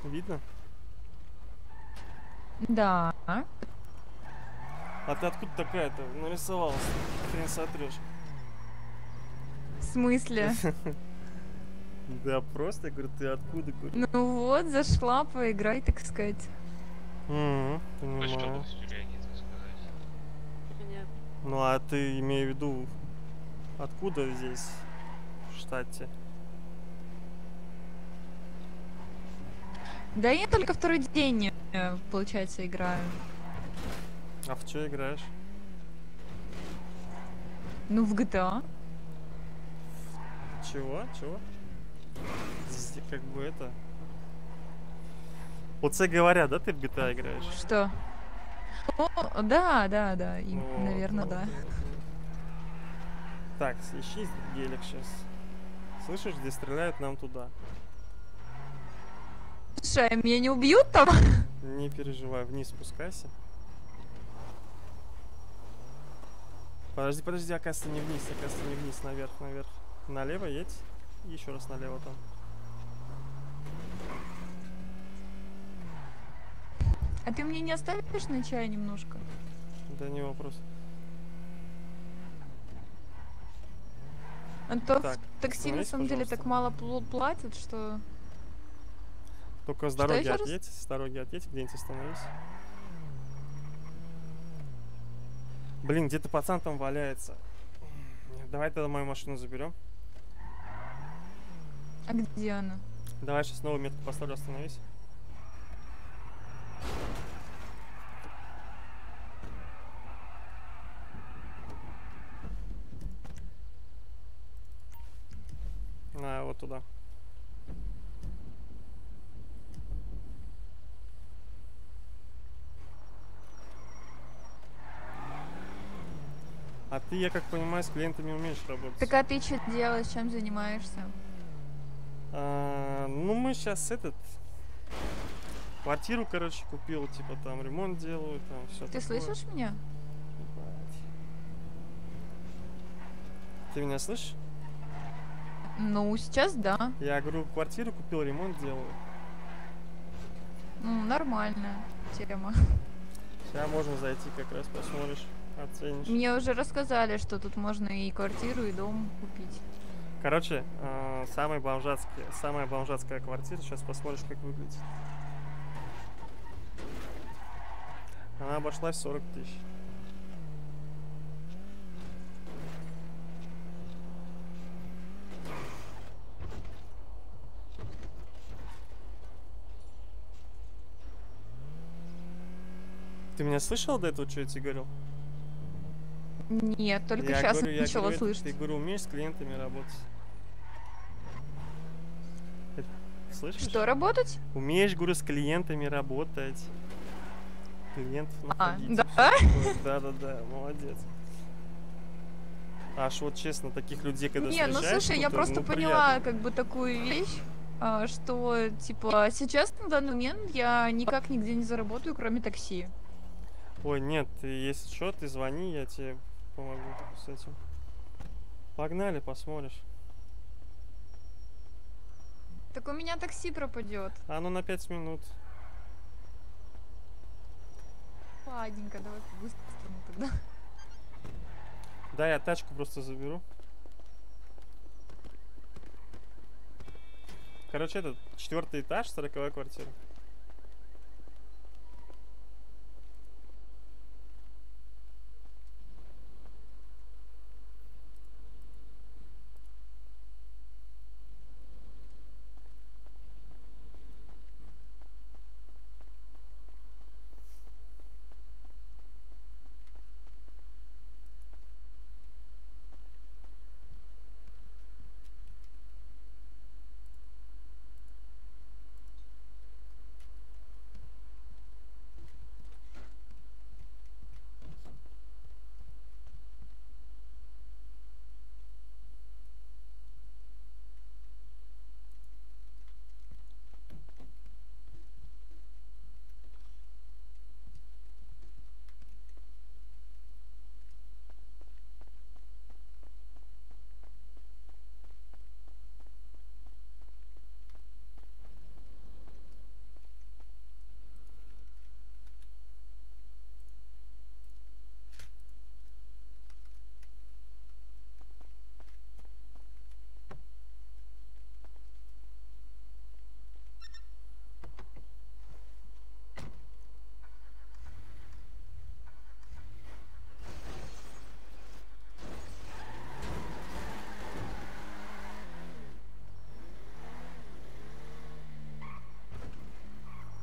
Видно? Да. А ты откуда такая-то нарисовалась? Хрен сотрешь. В смысле? Да просто, я говорю, ты откуда, говорю? Ну вот, зашла поиграть, так сказать. Мгм, понимаю. Ну а ты, имею в виду, откуда здесь, в штате? Да я только второй день, э, получается, играю. А в что играешь? Ну, в GTA. Чего? Чего? Здесь как бы это... Вот це говорят, да, ты в GTA играешь? Что? О, да, да, да, и, Вот, наверное, вот, да. Так, ищи гелик сейчас. Слышишь, где стреляют нам туда? Слушай, а меня не убьют там? Не переживай, вниз спускайся. Подожди, подожди, оказывается не вниз, оказывается не вниз, наверх, наверх. Налево едь, и еще раз налево там. А ты мне не оставишь на чай немножко? Да не вопрос. А то Так, такси на самом деле так мало пл- платят, что... Только с Что дороги раз? отъедь, с дороги отъедь, где-нибудь остановись. Блин, где-то пацан там валяется. Давай тогда мою машину заберем. А где она? Давай сейчас новую метку поставлю, остановись. На, вот туда. А ты, я как понимаю, с клиентами умеешь работать. Так а ты что делаешь, чем занимаешься? А, ну, мы сейчас этот квартиру, короче, купил, типа там ремонт делаю, там все. Ты слышишь меня? Ты меня слышишь? Ну, сейчас да. Я говорю, квартиру купил, ремонт делаю. Ну, нормальная тема. Сейчас можно зайти, как раз посмотришь, оценишь. Мне уже рассказали, что тут можно и квартиру, и дом купить. Короче, э, самая бомжатская, самая бомжатская квартира. Сейчас посмотришь, как выглядит. Она обошлась 40 тысяч. Ты меня слышал до этого, что я тебе говорил? Нет, только Я сейчас говорю, начала говорю, слышать. Ты, говорю, умеешь с клиентами работать? Это- Слышишь? Что, работать? Умеешь, говорю, с клиентами работать. Клиентов А, находить. и да? всё такое. Да-да-да, молодец. Аж вот честно, таких людей, когда Не, ну слушай, я то, просто ну, поняла приятно. как бы такую вещь, а, что типа сейчас на данный момент я никак нигде не заработаю, кроме такси. Ой, нет, если что, ты звони, я тебе помогу с этим. Погнали, посмотришь. Так у меня такси пропадет. А ну на 5 минут. Ладненько, давай по-быстрому тогда. Да, я тачку просто заберу. Короче, этот четвертый этаж, сороковая квартира.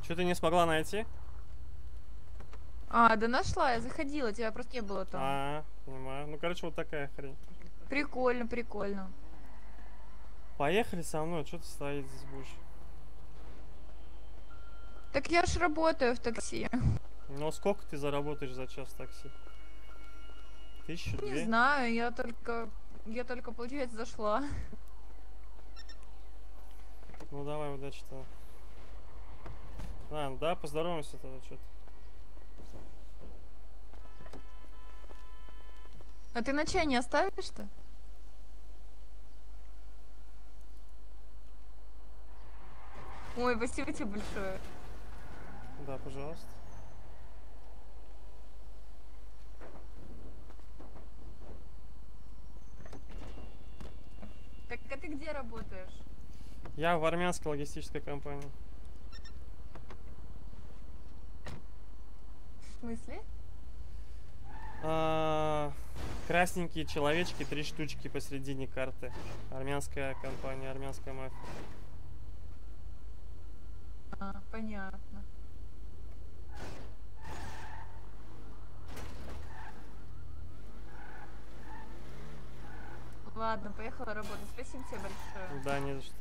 Что ты не смогла найти? А, да нашла, я заходила, тебя просто не было там. А, понимаю. Ну, короче, вот такая хрень. Прикольно, прикольно. Поехали со мной, что ты стоит здесь будешь? Так я ж работаю в такси. Ну, сколько ты заработаешь за час такси? Тысячу, Не две? знаю, я только... Я только, получается, зашла. Ну, давай, удачи-то. Ладно, да, поздороваемся тогда, что-то. А ты на чай не оставишь-то? Ой, спасибо тебе большое. Да, пожалуйста. Так а ты где работаешь? Я в армянской логистической компании. Смысле? А, красненькие человечки, три штучки посередине карты. Армянская компания, армянская мафия. А, понятно. Ладно, поехала работать. Спасибо тебе большое. Да, не за что.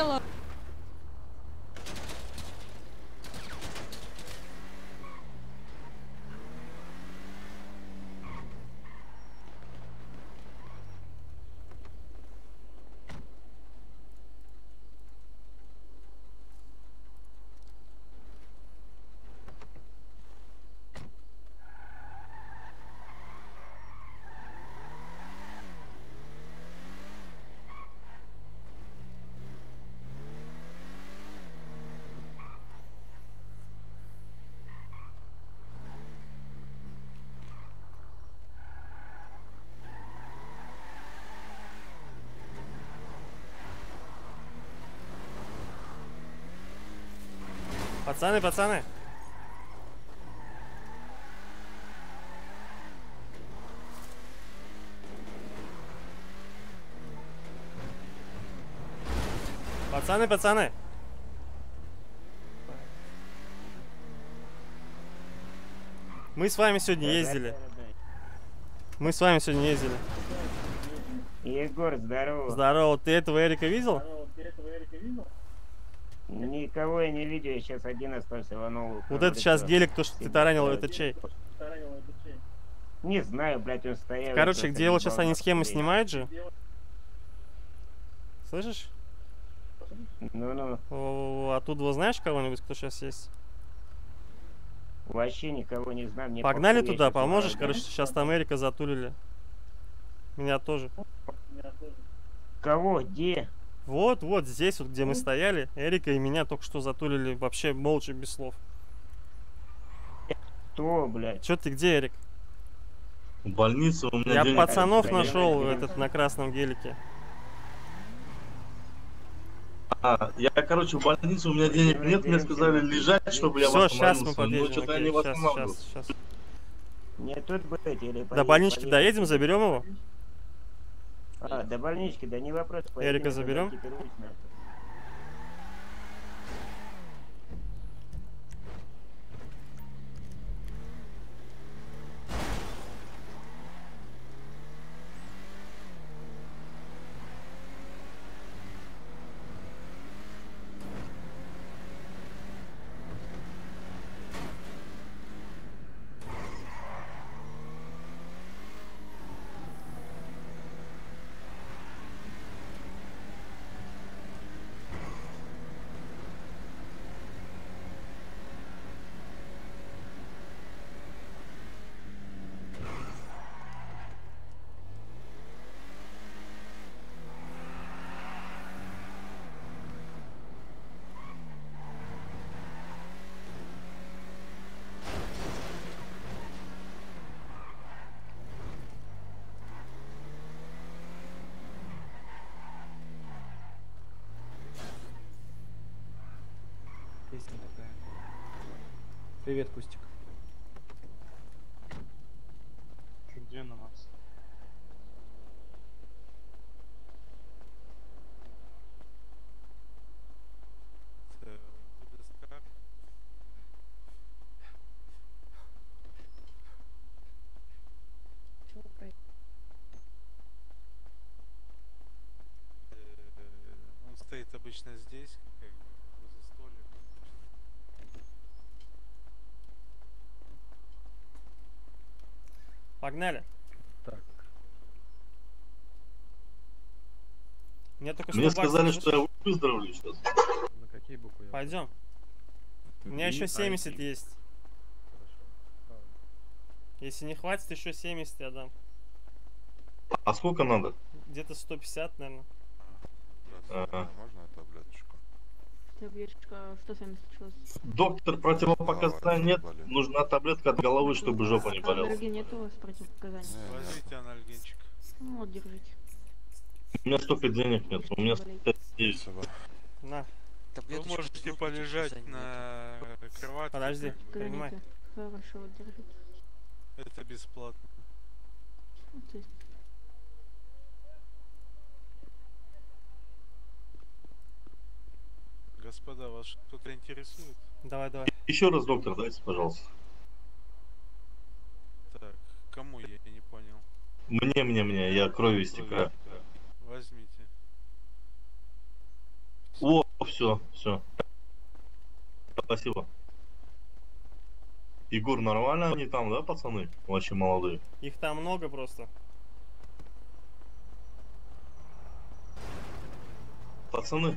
Что Пацаны, пацаны. Пацаны, пацаны. Мы с вами сегодня ездили. Мы с вами сегодня ездили. Егор, здорово. Здорово, ты этого Эрика видел? Не видел, я сейчас один остался, Иванов. Вот это сейчас гелик, то, что ты таранил, это чей? Не знаю, блядь, он стоял. Короче, где его сейчас они схемы снимают же? Слышишь? Ну-ну. А тут вы знаешь кого-нибудь, кто сейчас есть? Вообще никого не знаю. Мне Погнали туда, поможешь? Короче, сейчас там Эрика затулили. Меня тоже. Кого? Где? Вот, вот, здесь вот, где мы стояли, Эрика и меня только что затулили вообще молча, без слов. Кто, блядь? Чё ты где, Эрик? В больнице у меня Я денег пацанов нет. нашел этот на красном гелике. А, я, короче, в больнице у меня денег нет, мне сказали лежать, чтобы я Все, сейчас мы. Но подъедем. что-то я не восстанавливался. щас, щас. Мне тут быть или До поедем, больнички поедем? доедем, заберем его? А, до больнички, да не вопрос. Эрика заберем? Песня такая. Привет, Кустик. Где на нас? Он стоит обычно здесь, как бы, возле столика. Погнали. Так. Мне только Мне 100 баксов, сказали, что я выздоровлю сейчас. На какие буквы? Пойдем. У меня еще 70 ID. есть. Если не хватит, еще 70 я дам. А сколько надо? Где-то 150, наверное. Ага. Можно таблеточку? Таблеточка 170 чего? Доктор, противопоказаний нет. Нужна таблетка от головы, чтобы жопа не болела. Анальгин нет у вас противопоказаний? Возьмите анальгинчик. Ну вот, держите. У меня столько денег нет. У меня 109. На. Вы можете полежать на кровати. Подожди, принимай. Хорошо, вот держите. Это бесплатно. Вот здесь. Господа, вас что-то интересует? Давай, давай. Еще раз, доктор, дайте, пожалуйста. Так, кому я, я не понял. Мне, мне, мне, я кровью истекаю. Возьмите. О, все, все. Спасибо. Егор, нормально они там, да, пацаны? Очень молодые. Их там много просто. Пацаны,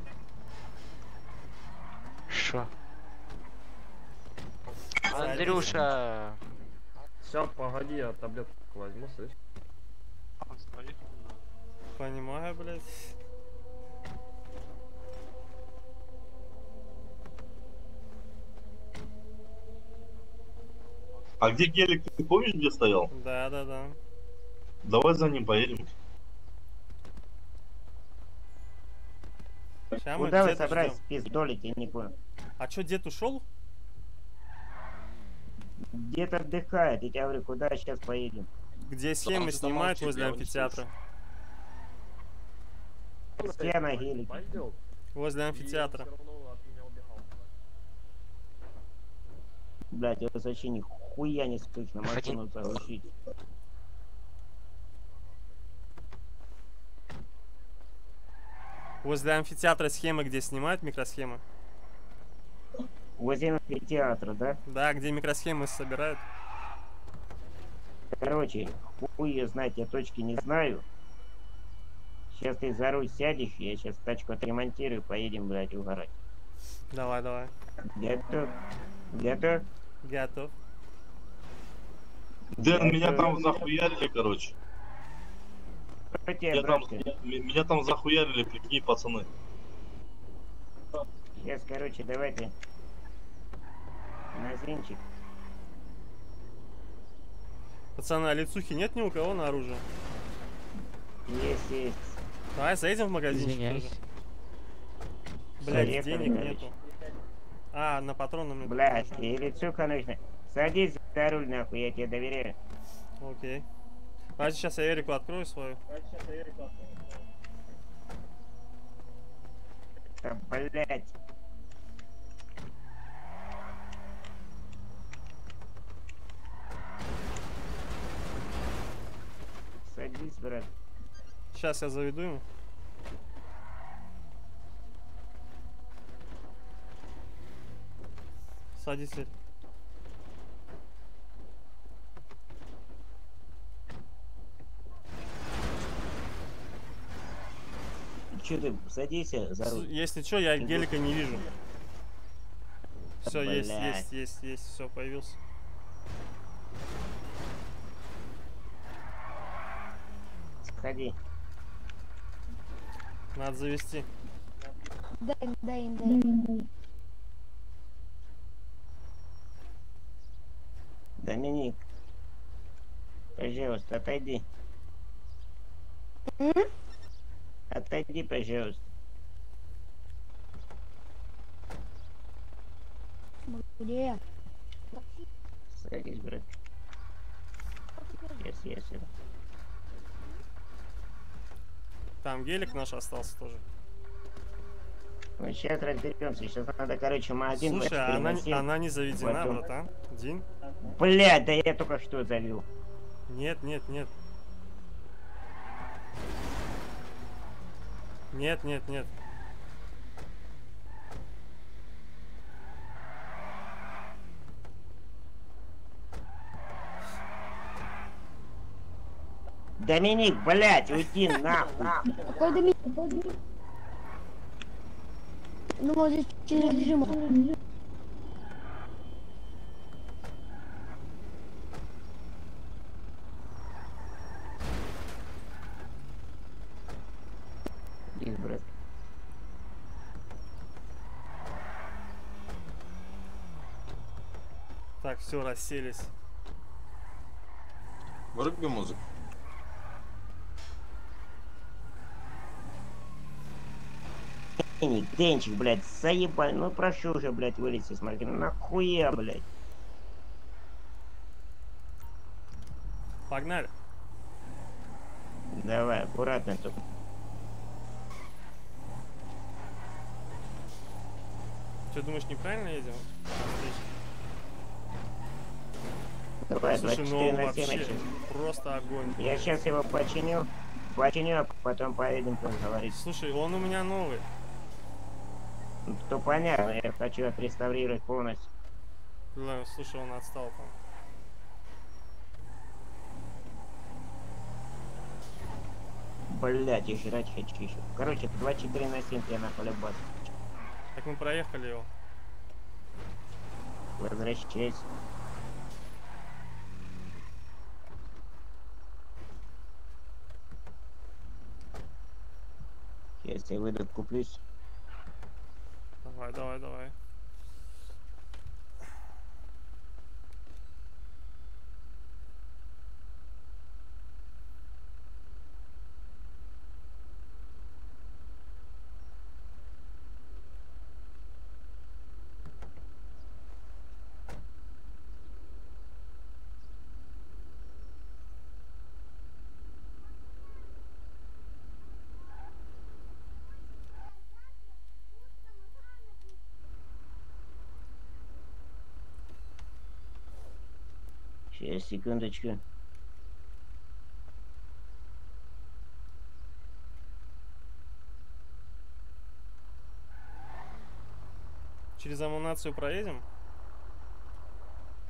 Шо? Андрюша. Все, погоди, я таблетку возьму, слышь. Понимаю, блядь. а где гелик, ты помнишь, где стоял? Да, да, да. Давай за ним поедем. Мы Куда вы деда собрались пиздолить, я не понял. А чё, дед ушел? Дед отдыхает, я тебе говорю, куда сейчас поедем? Где схемы снимают возле амфитеатра? Все на гелике. Возле амфитеатра. Блять, это вообще нихуя не слышно, машину заглушить. Возле амфитеатра схемы, где снимают микросхемы. возле театра, да? Да, где микросхемы собирают. Короче, хуй ее знать, я точки не знаю. Сейчас ты за руль сядешь, я сейчас тачку отремонтирую, поедем, блядь, угорать. Давай, давай. Готов? Готов? Готов. Дэн, меня там захуярили, короче. Тебе, Меня там, м- меня там захуярили, прикинь, пацаны. Сейчас, короче, давайте на зинчик. Пацаны, а лицухи нет ни у кого на оружие? Есть, есть. Давай заедем в магазин. Извиняюсь. Блять, денег короче. нету. А, на патроны мне нужно. и лицуха нужно. Садись за руль, нахуй, я тебе доверяю. Окей. А сейчас я Эрику открою свою. Да, блядь. Садись, брат. Сейчас я заведу ему. Садись, Эрик. Че ты, садись за руль. Если что, я гелика не вижу. Все, есть, Блядь. есть, есть, есть, все, появился. Сходи. Надо завести. Дай, дай, дай. Доминик. Пожалуйста, отойди. Отойди, пожалуйста. Где? Садись, брат. Yes, yes, yes. Там гелик наш остался тоже. Ну, сейчас разберемся. Сейчас надо, короче, магазин Слушай, брать, а она, она не заведена, Потом- братан. Дин? Блядь, да я только что завел. Нет, нет, нет. Нет, нет, нет. Доминик, блядь, уйди нахуй. Какой Доминик? Ну, вот здесь через режим. Иди, брат. Так, все, расселись. Вруби музыку. Денчик, блядь, заебали. Ну прошу уже, блядь, вылезти с машины. Нахуя, блядь. Погнали. Давай, аккуратно тут. Ты думаешь, неправильно едем? Давай, Слушай, 24 ну на 7 вообще, просто огонь. Я сейчас его починю, починю, а потом поедем поговорить. Слушай, он у меня новый. То понятно, я хочу отреставрировать полностью. Бля, слушай, он отстал там. Блять, я жрать хочу еще. Короче, 24 на 7 я на полюбас. Так мы проехали его. Возвращайся. Сейчас я выйду, куплюсь. Давай, давай, давай. Сейчас, секундочку. Через амунацию проедем?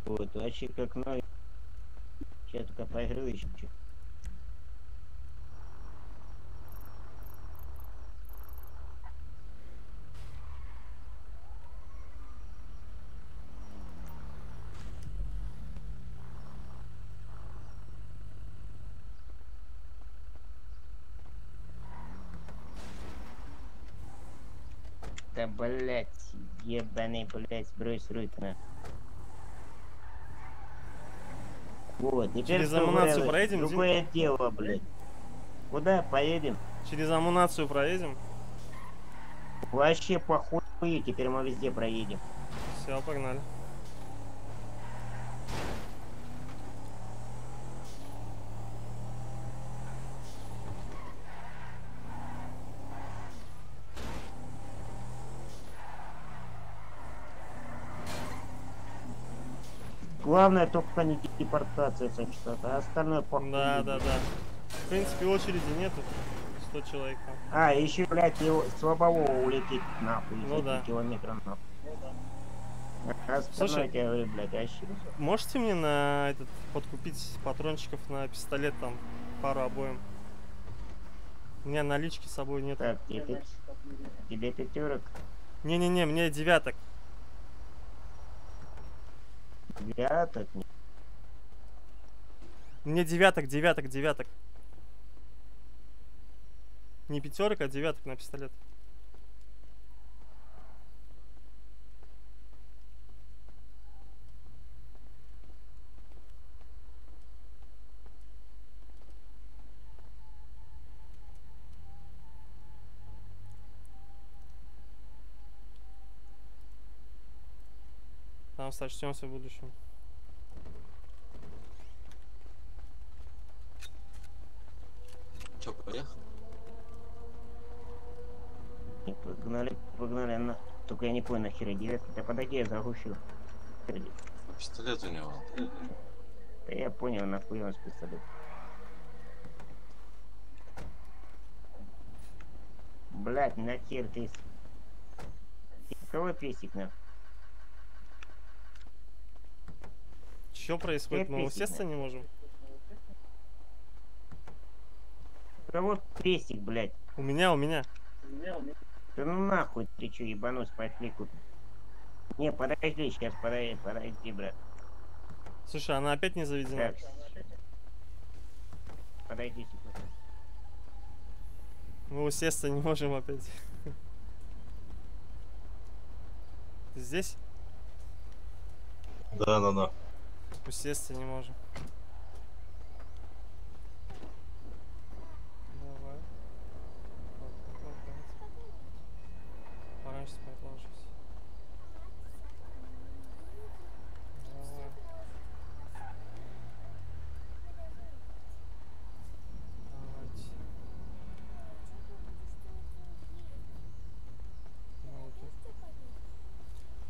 Вот, вообще как новый. Сейчас только поиграю еще чуть. Да блять, блять, брось руки на. Вот, теперь Через амунацию проедем, Дим? Другое дело, блядь. Куда поедем? Через амунацию проедем? Вообще похуй, теперь мы везде проедем. Все, погнали. Главное только не депортация, что-то, а остальное похуй. Да, да, да. В принципе, очереди нету. 100 человек. А, еще, блядь, его с лобового улететь нахуй. Ну да. километра нахуй. А остальное, Слушай, я говорю, блядь, вообще. Можете мне на этот подкупить патрончиков на пистолет там пару обоим? У меня налички с собой нет. Так, тебе, тебе пятерок. Не-не-не, мне девяток. Девяток? Мне девяток, девяток, девяток. Не пятерок, а девяток на пистолет. Сочтемся в будущем. Че, поехал? Погнали, погнали на. Только я не понял, нахера девятка. Да подойди, я заглушил. Пистолет у него. Да я понял, нахуй он с пистолет. Блять, нахер ты. Ты Кого песик нахуй? Что происходит? Мы усесться не можем? Кого песик, блять? У меня, у меня. Да ну нахуй, ты чё, ебанусь, пошли купим. Не, подожди, сейчас, подожди, подожди, брат. Слушай, она опять не заведена. Так. Подойди секунду. Мы усесться не можем опять. Ты Здесь? Да, да, да. Усесться не можем. Давай. Вот так вот, давайте. Пораньше спать ложусь. Давай. Давайте. Давайте.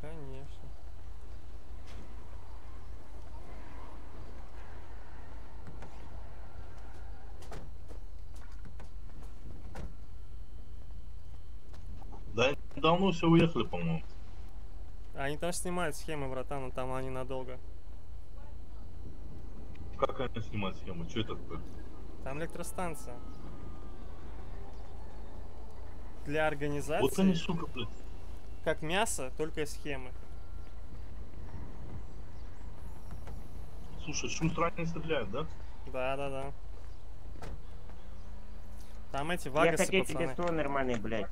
Конечно. Да, давно все уехали, по-моему. Они там снимают схемы, братан, но там они надолго. Как они снимают схему? Что это такое? Там электростанция. Для организации. Вот они, сука, блядь. Как мясо, только схемы. Слушай, шум не стреляют, да? Да, да, да. Там эти Я вагасы, хотел тебе пацаны. стол нормальный, блядь.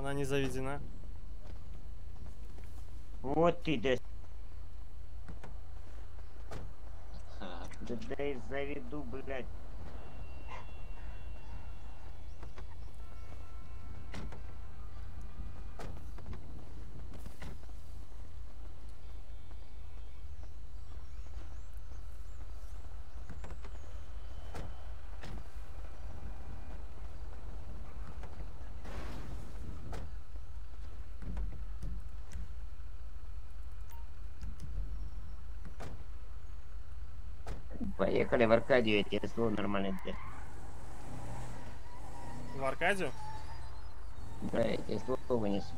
Она не заведена. Вот ты, да. Да дай заведу, блядь. Поехали в Аркадию, я тебе слово нормально дам. В Аркадию? Да, я тебе слово вынесу.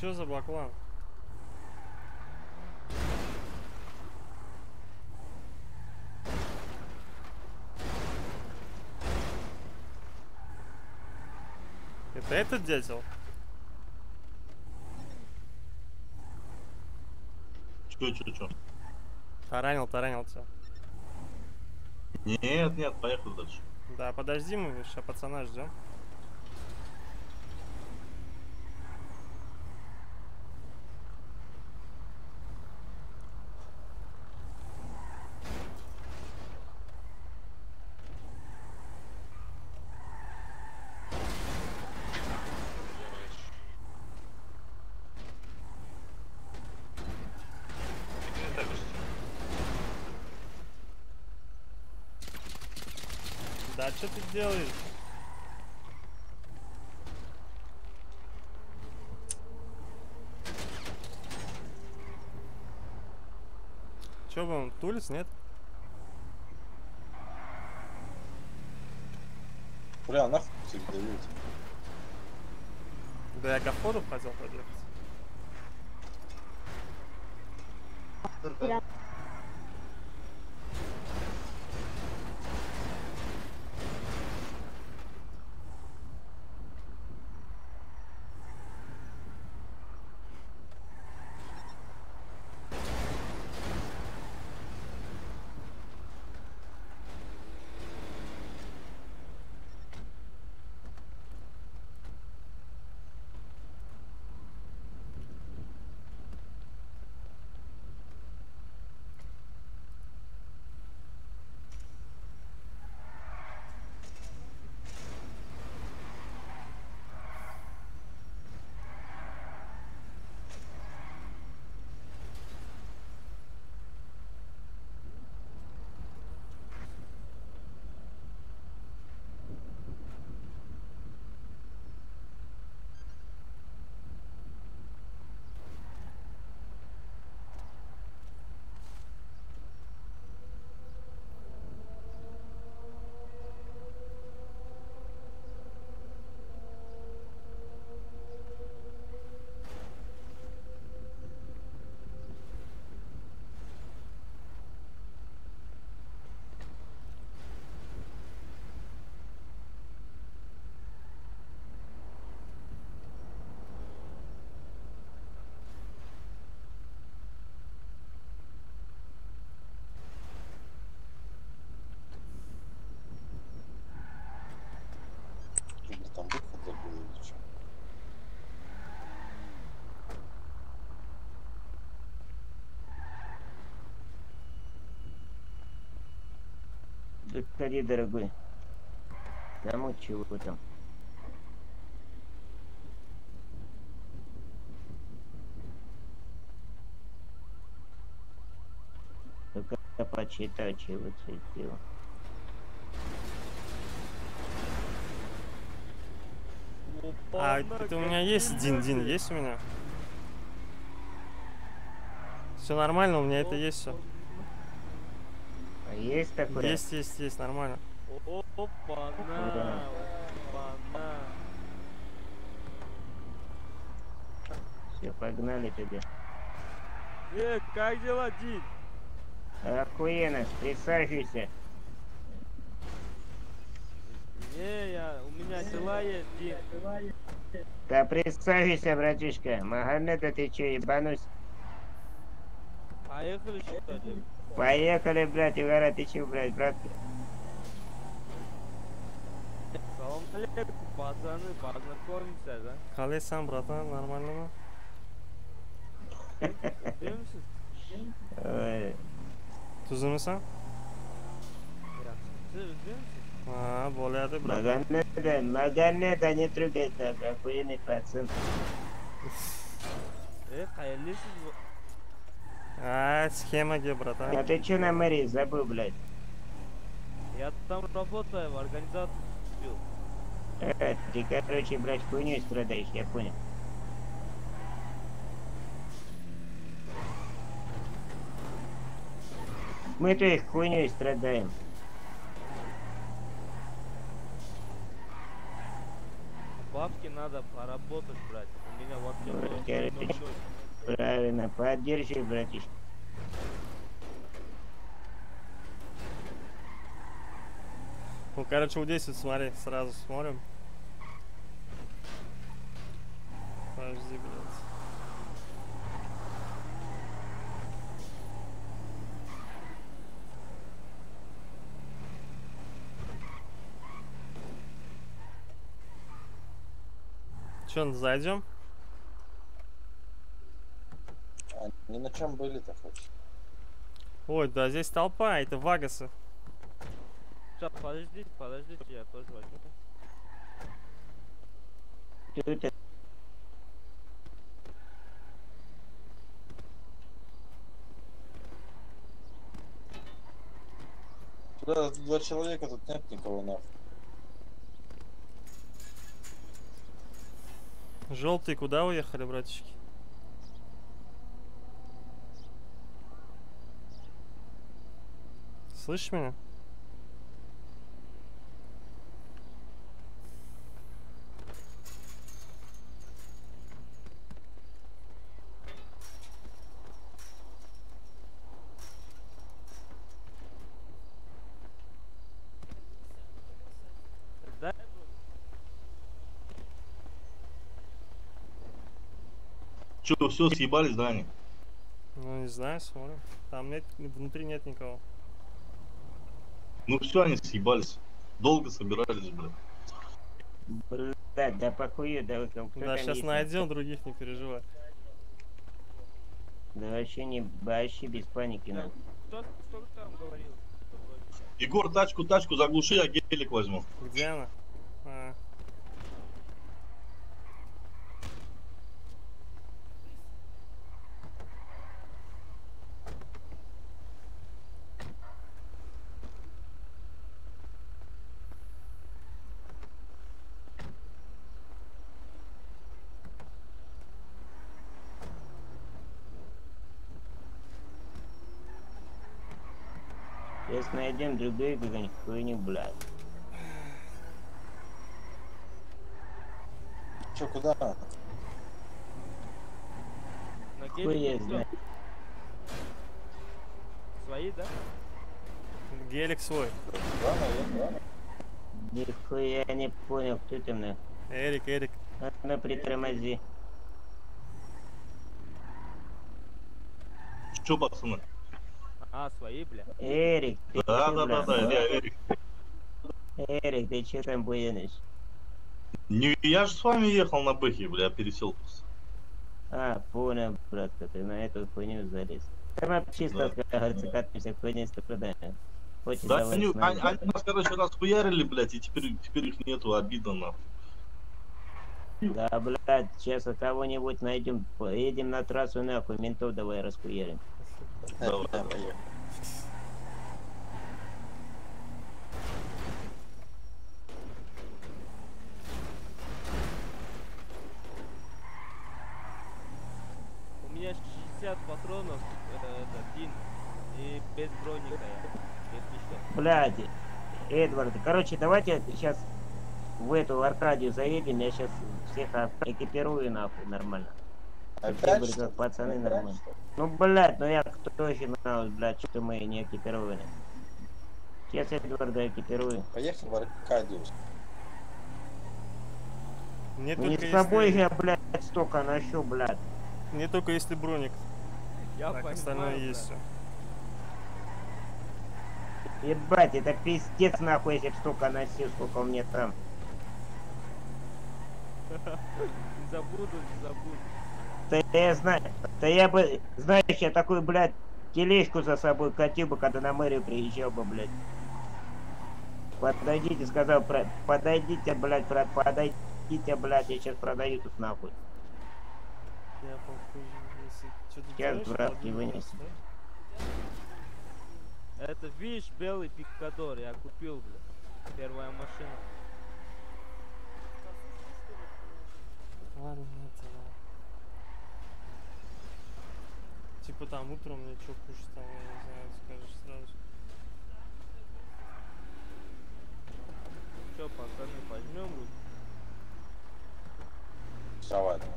Что за баклан? Это этот дятел? Чё, чё, чё? Таранил, таранил тебя. Нет, нет, поехали дальше. Да, подожди, мы сейчас пацана ждем. Да что ты делаешь? Че вам, тулис, нет? Бля, нахуй всех дают. Да я ко входу хотел подъехать. Что? Заходи, дорогой. Кому чего там? Только почитай, чего цветил. А это у меня есть Дин, Дин, есть у меня? Все нормально, у меня это есть все. А есть такое? Есть, есть, есть, нормально. Опа, Да. Все, погнали тебе. Э, как дела, Дин? Охуенно, присаживайся. Не, я, у меня дела есть, Дин. Да присаживайся, братишка. Магомед, а ты че, ебанусь? Поехали, что ли? Поехали, блядь, Игоря, ты че, блядь, брат? Салам алейкум, пацаны, познакомимся, да? Қалайсың братан нормально ма Білемісіз? Ой, tuzimisan Сіз білемісіз? ha bo'ladi bratан Магомеда, Магомеда, не трогай так, охуенный пацан. Е, қайырлысыз bu? ha sxemaga А ты че на мэрии забыл, блядь? Я там работаю, в организации служил. Э, ты, короче, блядь, хуйней страдаешь, я понял. Мы то их хуйней страдаем. Бабки надо поработать, брать. У меня вообще ничего. Правильно, поддержи, братишка. ну короче вот здесь вот смотри сразу смотрим подожди блядь Че, зайдем? Они на чем были-то хоть? Ой, да здесь толпа, это Вагасы. Сейчас, подождите, подождите, я тоже возьму. Тут Туда два человека, тут нет никого нахуй. Желтые куда уехали, братишки? Слышишь меня? Че, все, съебались, да, они? Ну не знаю, смотрим. Там нет, внутри нет никого. Ну все, они съебались. Долго собирались, блядь. Блядь, да похуй, да, кто да, там сейчас есть? найдем других, не переживай. Да вообще не, вообще без паники, нахуй. Кто, кто там говорил? Егор, тачку, тачку заглуши, я гелик возьму. Где она? А, Сейчас найдем другую какую-нибудь хуйню, блядь. Че, куда? На Хуй кто? Свои, да? гелик свой. Да, наверное, Нихуя не понял, кто там на. Эрик, Эрик. А ну притормози. Че, пацаны? А, свои, бля. Эрик, ты Да, да, да, да, я Эрик. Эрик, ты че там буянишь? Не, я же с вами ехал на бэхе, бля, пересел просто. А, понял, братка, ты на эту хуйню залез. Да мы чисто, как говорится, катимся к хуйне страдаем. И Да, они, они- они нас, короче, расхуярили, блядь, и теперь, теперь их нету, обидно, нахуй. Да, блядь, сейчас кого-нибудь найдем, поедем на трассу нахуй, ментов давай расхуярим. Давай. У меня 60 патронов, э, это, дин, и без броника я, если что. Блядь, Эдвард, короче, давайте сейчас в эту Аркадию заедем, я сейчас всех экипирую нахуй нормально. Были что как пацаны Опять нормально. Ну, блядь, ну я кто еще знал, блядь, что мы не экипированы. Сейчас Эдварда экипирую. Поехали в Аркадиус. Не Ну, не только с собой если- я, блядь, столько ношу, блядь. Не только если броник. Я так, понимаю, остальное брат. есть все. Ебать, это пиздец нахуй, если б столько носил, сколько у меня там. Не забуду, не забуду. Да я знаю, да я бы, знаешь, я такую, блядь, тележку за собой катил бы, когда на мэрию приезжал бы, блядь. Подойдите, сказал, про- подойдите, блядь, про- подойдите, блядь, я сейчас продаю тут нахуй. Я похуй, если что-то Сейчас, братки, подумай, вынесу. да? Это, видишь, белый пикадор я купил, бля. Первая машина. Ладно, это да. Типа там утром мне что кушать там, я не знаю, скажешь сразу. Че, пацаны, пожмем руки? Давай, давай.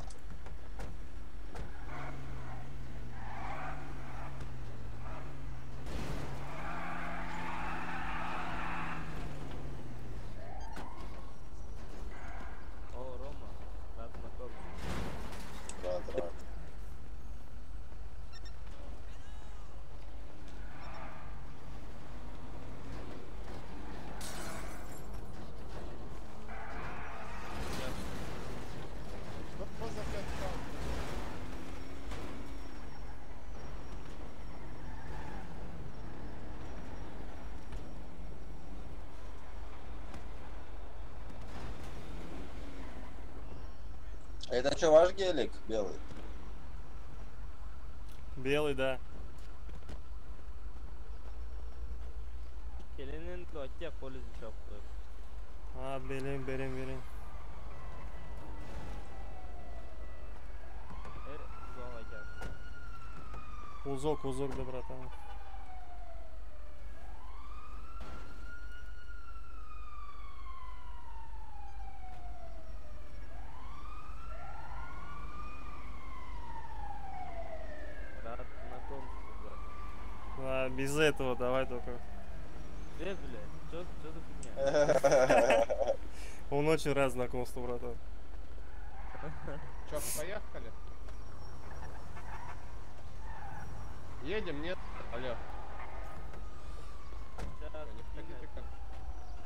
О, Рома, рад знакомиться. Да, давай. Это что, ваш гелик белый? Белый, да. Kelinin loçya polis çaptı. А, берем, берем, берем. Er zola gel. Узок, узок, да, братан. Рад знакомству, брат. А, без этого давай только. Э, блядь, чё, чё за фигня? Он очень рад знакомству, братан. Чё, поехали? Едем, нет? Алло. Сейчас, Не хотите как?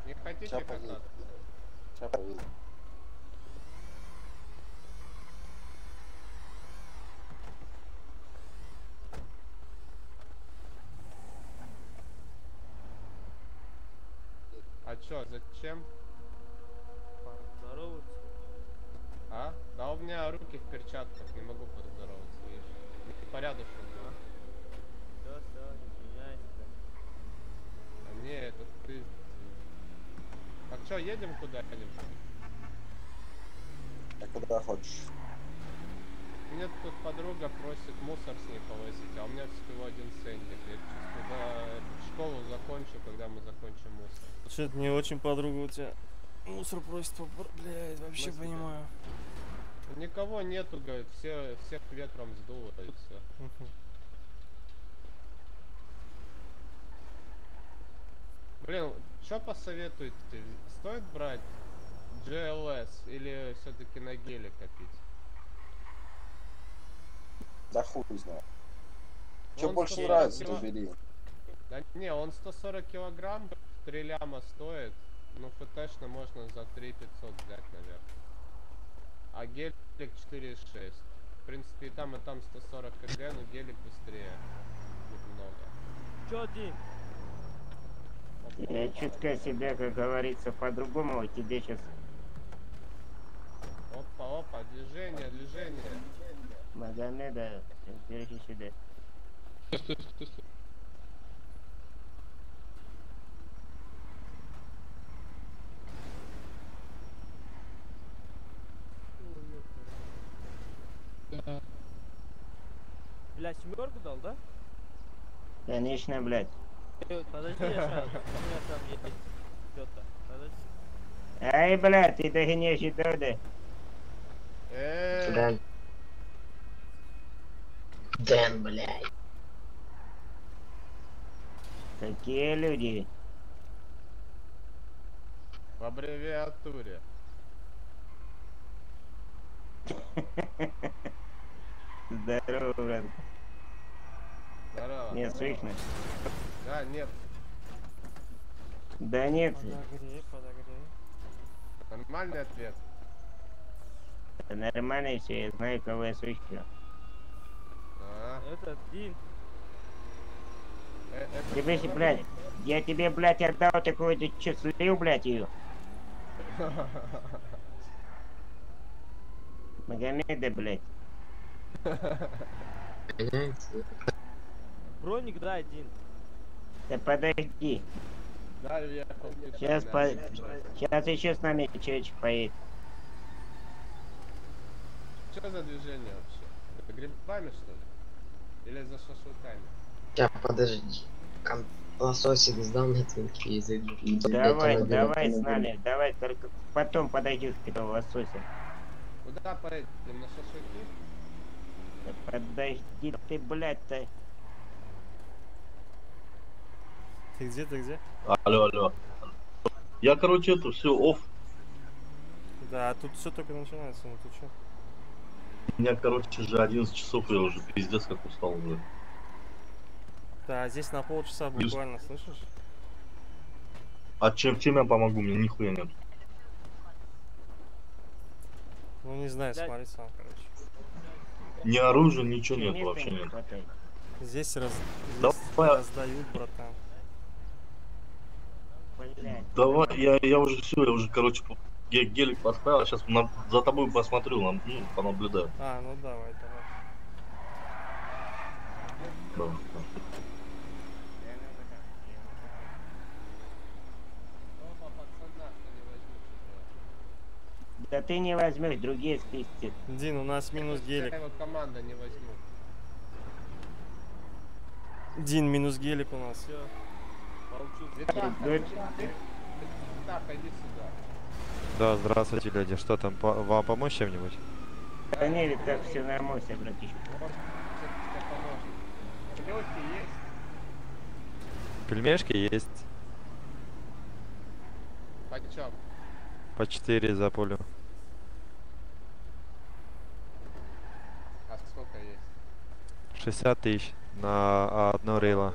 Не хотите как поедем. надо? Сейчас поедем. А чё, зачем? Поздороваться. А? Да у меня руки в перчатках, не могу поздороваться, видишь? Непорядочно было. Всё, всё, извиняюсь, блядь. А не, это ты... Так чё, едем куда-нибудь? А куда хочешь? Мне тут подруга просит мусор с ней повозить, а у меня всего один центик. Я сейчас когда школу закончу, когда мы закончим мусор. Что-то не очень подруга у тебя. Мусор просит, блядь, вообще смысле, понимаю. Никого нету, говорит, все, всех ветром сдуло и все. Блин, что посоветуете? Стоит брать GLS или все-таки на геле копить? Да хуй знает. Что Он больше 140 нравится, то кило- бери. Да не, он 140 килограмм, 3 ляма стоит. Ну, ФТшно можно за 3 500 взять, наверное. А гелик 4,6. В принципе, и там, и там 140 кг, но гелик быстрее. Немного. Чё, Дим? Я чутка себя, как говорится, по-другому, а тебе сейчас Опа, опа, движение, движение. Магомеда, держи сюда. Бля, семерку дал, да? Конечно, блядь. Подожди, я щас. У меня там есть что-то. Подожди. Ай, блядь, ты так не считал, да? Дэн, блядь. Такие люди. в аббревиатуре. Здорово, брат. Здорово. Нет, слышно? Да, нет. Да нет, Подогрей, подогрей. Нормальный ответ. это нормально все, я знаю, кого я слышу. А, Это Дин. э- это Тебе, кто? же, блядь, я тебе, блядь, отдал такую, ты че, слил, блядь, ее? Магомеда, блядь. Броник, да, Дин. Да подожди. Да, ты Сейчас, по... да. сейчас еще с нами человечек поедет. Что за движение вообще? Это грибами, что ли? Или за шашлыками? Я подожди. Ком- Лососик сдал мне твинки и зайду. Давай, давай с нами, давай, только потом подойдешь к этому лосося. Куда поедем? На шашлыки? Да подожди ты, блядь-то. Ты где, ты где? Алло, алло. Я, короче, это все оф. Да, тут все только начинается, ну ты чё? У меня, короче, же 11 часов, я уже пиздец как устал уже. Да, здесь на полчаса буквально, слышишь? А чем, чем я помогу? Мне нихуя нет. Ну не знаю, Да. смотри сам, короче. Ни оружия, ничего нет вообще нет. Здесь, раз... Давай. здесь раздают, братан. Блядь. Давай, я, я уже все, я уже, короче, гелик поставил, сейчас за тобой посмотрю, нам, ну, понаблюдаю. А, ну давай, давай. Давай. Да ты не возьмешь, другие списки. Дин, у нас минус гелик. Вот команда не возьмут. Дин, минус гелик у нас. Все. Молчу. Витаха. Витаха, иди сюда. Да, здравствуйте, люди. Что там, по- вам помочь чем-нибудь? Да не, ведь так все нормально, все, братишка. Пельмешки есть. Почем? По 4 за пулю. А сколько есть? 60 тысяч на одно рыло.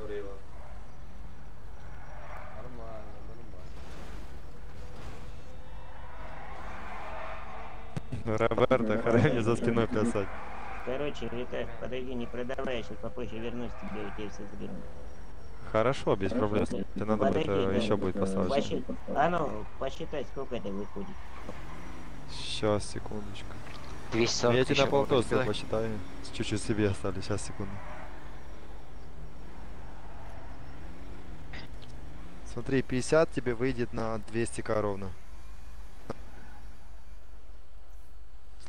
Нормально, нормально. Роберто, хрен мне за спиной плясать. Короче, Виталь, подойди, не продавай, я сейчас попозже вернусь тебе, у тебя все заберу. Хорошо, без проблем. Если надо будет, Подойди, э, да. еще будет поставить. Посчит- А ну, посчитай, сколько это выходит. Сейчас, секундочку. 240 Я тебе на полтос было, да? посчитаю. Чуть-чуть себе остались. Сейчас, секунду. Смотри, 50 тебе выйдет на 200к ровно.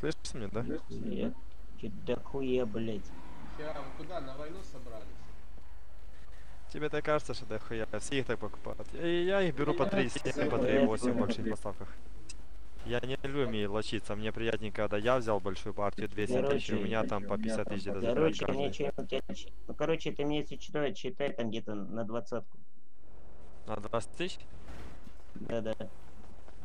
Слышишь меня, да? Нет. Чё да хуя, блядь. Хера, вы куда, на войну собрались? Тебе так кажется, что да хуя, все их так покупают. И я их беру по 3,7, по 3,8 в больших поставках. Я не люблю лочиться, мне приятнее, когда я взял большую партию 200 тысяч, и у меня там по 50 тысяч где-то забирают Короче, мне чем Ну, короче, ты мне если читать, считай там где-то на двадцатку. На 20 тысяч? Да-да.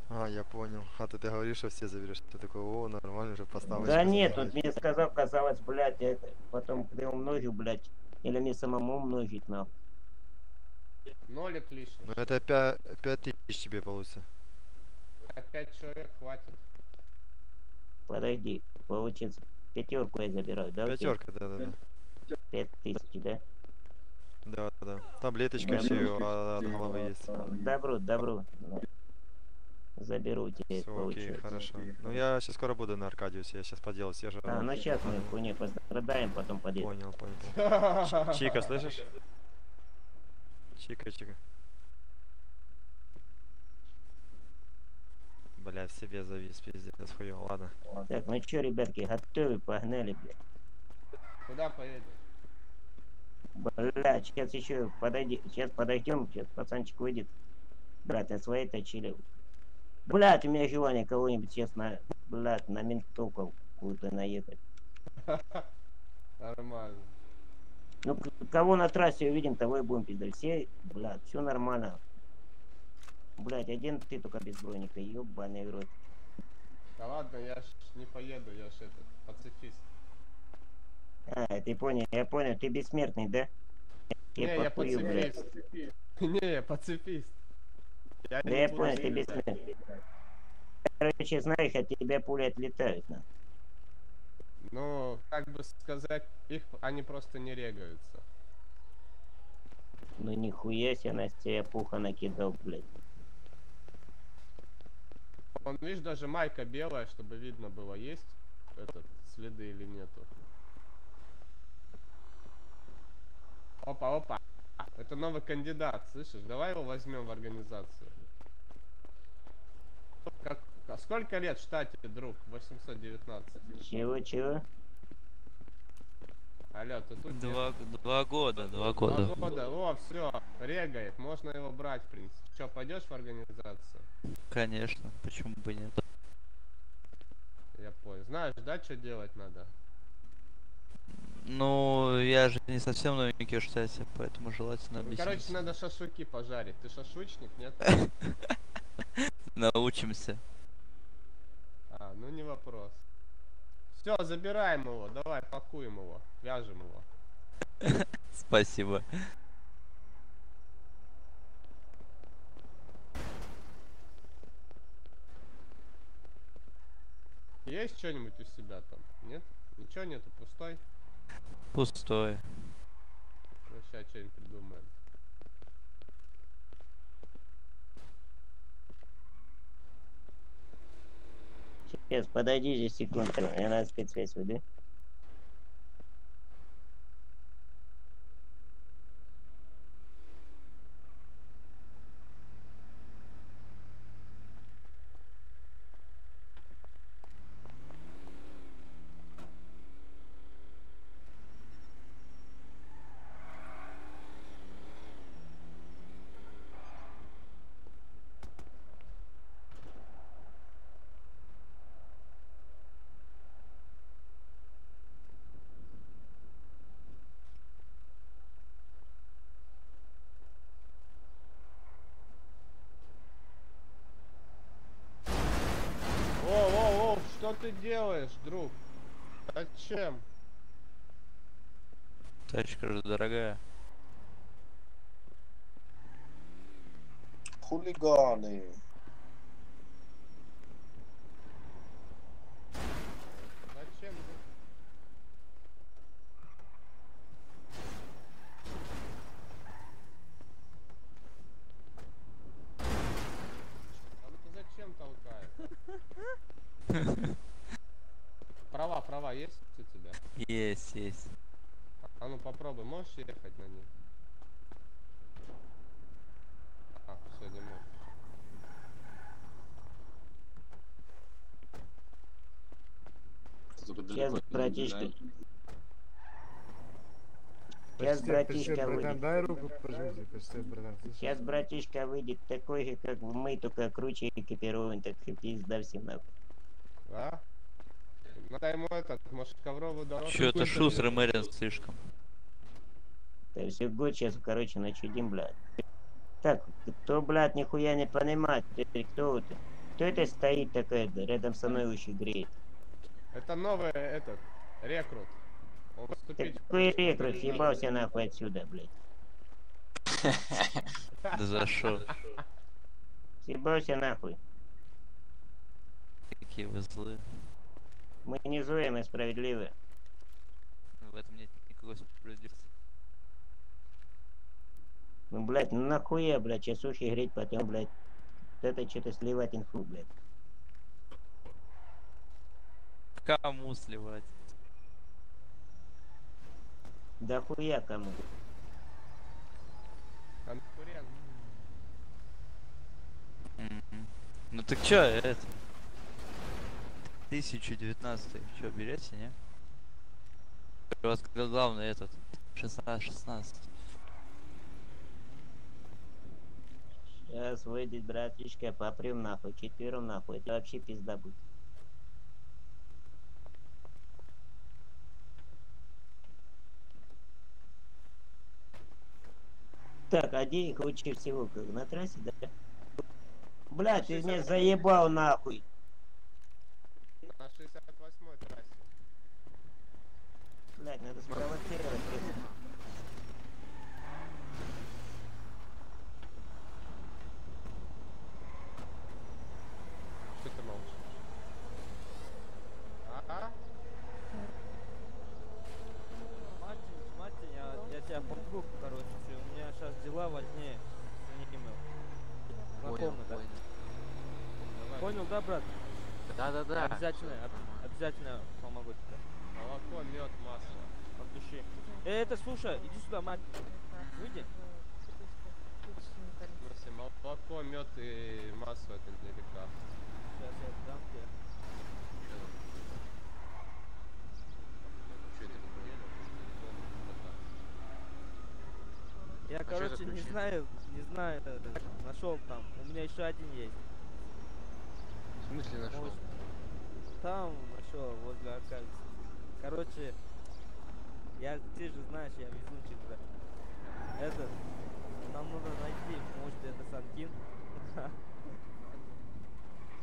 А, я понял. А то ты говоришь, что все заберешь. Ты такой, о, нормально же поставочка. Да нет, тут мне сказал, казалось, блядь, это, потом, когда я умножу, блядь, или мне самому умножить, нахуй. Нолик лишний. Ну это 5, тысяч тебе получится. Опять человек хватит. Подожди, получится, пятерку я забираю, да? Пятерка, да, да, да. Пять тысяч, да? Да, да. Таблеточка Добро. еще от головы есть. Добро, добро. Заберу это Все, окей, получается. хорошо. Ну я сейчас скоро буду на Аркадиусе, я сейчас поделал все же. А, ну сейчас мы хуйне пострадаем, потом подъедем. Понял, понял. Чика, слышишь? Чика, чика. Бля, в себе завис, пиздец, хуёво, ладно. Так, ну чё, ребятки, готовы, погнали, блядь. Куда поедем? Бля, сейчас еще подойди, сейчас подойдем, сейчас пацанчик выйдет. Брат, я свои точили. Блядь, у меня желание кого-нибудь сейчас на, блядь, на ментовку какую-то наехать. Нормально. Ну, кого на трассе увидим, того и будем пиздать. Все, блядь, все нормально. Блядь, один ты только без броника, ёбаный рот. Да ладно, я ж не поеду, я ж этот, пацифист. А, ты понял, я понял, ты бессмертный, да? Не, Я пацифист. Не, я пацифист. Я Да я понял, ты бессмертный. Короче, знаешь, от тебя пули отлетают, на. Ну, как бы сказать, их они просто не регаются. Ну нихуя себе, Настя, я пуха накидал, блядь. Он, видишь, даже майка белая, чтобы видно было, есть этот следы или нету. Опа, опа. Это новый кандидат, слышишь? Давай его возьмем в организацию. Как, а сколько лет в штате, друг? 819. Чего, чего? Алло, ты тут? Два, два года, два Два года. года. О, все, регает. Можно его брать, в принципе. Че, пойдешь в организацию? Конечно, почему бы нет? Я понял. Знаешь, да, что делать надо? Ну, я же не совсем новенький в штате, поэтому желательно Ну, объяснить. короче, надо шашлыки пожарить. Ты шашлычник, нет? Научимся. А, ну не вопрос. Все, забираем его, давай пакуем его, вяжем его. Спасибо. Есть что-нибудь у себя там? Нет? Ничего нету, пустой? Пустое. Ну, сейчас что-нибудь придумаем. Сейчас, подойди здесь секунду, я на спецсвязь выйду. О, о, о, что ты делаешь, друг? Зачем? Тачка же дорогая. Хулиганы. Зачем? А ну ты зачем толкаешь? Права, права есть у тебя? Есть, есть. А ну попробуй, можешь ехать на ней? А, все, не можешь. Сейчас, братишка. Сейчас, братишка, выйдет. дай руку пожать, постой, братан. Сейчас, братишка, выйдет такой же, как мы, только круче экипирован, так и пизда всем нахуй. Да? Надо ему этот, может, ковровую дорожку. Чё-то какую-то шустрый. Мэрин слишком. Да все год сейчас, короче, начудим, блядь. Так, кто, блядь, нихуя не понимает, ты кто это? Кто это стоит такая, да, рядом со мной еще греет? Это новый этот, рекрут. Он вступить... Какой рекрут, съебался нахуй отсюда, блядь. Да за шо? Съебался нахуй. Какие вы злые. Мы не злые, мы справедливые. В этом нет никакой справедливости. Ну, блядь, ну нахуя, блядь, часухи греть, потом, блядь, вот это что-то сливать инфу, блядь. Кому сливать? Да хуя кому. Конкурент. Мгм. Ну так чё, это? 1019 чё, берете, не? У вас главный этот, 16, 16. Сейчас выйдет, братишка, попрем нахуй, четвером нахуй, это вообще пизда будет. Так, а их лучше всего? Как, на трассе, да? Бля, ты меня заебал нахуй трассе. Блять, надо сбалансировать это. Что ты молчишь? А? -а? Мартин, Мартин, я, я тебя подруг, короче, у меня сейчас дела важнее, с ним. Понял, понял. Понял, да, брат? Да-да-да. Обязательно обязательно помогу тебе. Молоко, мед, масло. От души. Э, это, слушай, иди сюда, мать. Выйди. Смысле, молоко, мед и масло это для. Сейчас я дам тебе. Я, А короче, не знаю, не знаю, нашел там. У меня еще один есть. В смысле нашел? Там нашел возле Аркадиса. Короче, я, ты же знаешь, я везунчик, брат. Это, нам надо найти, может это Сантин.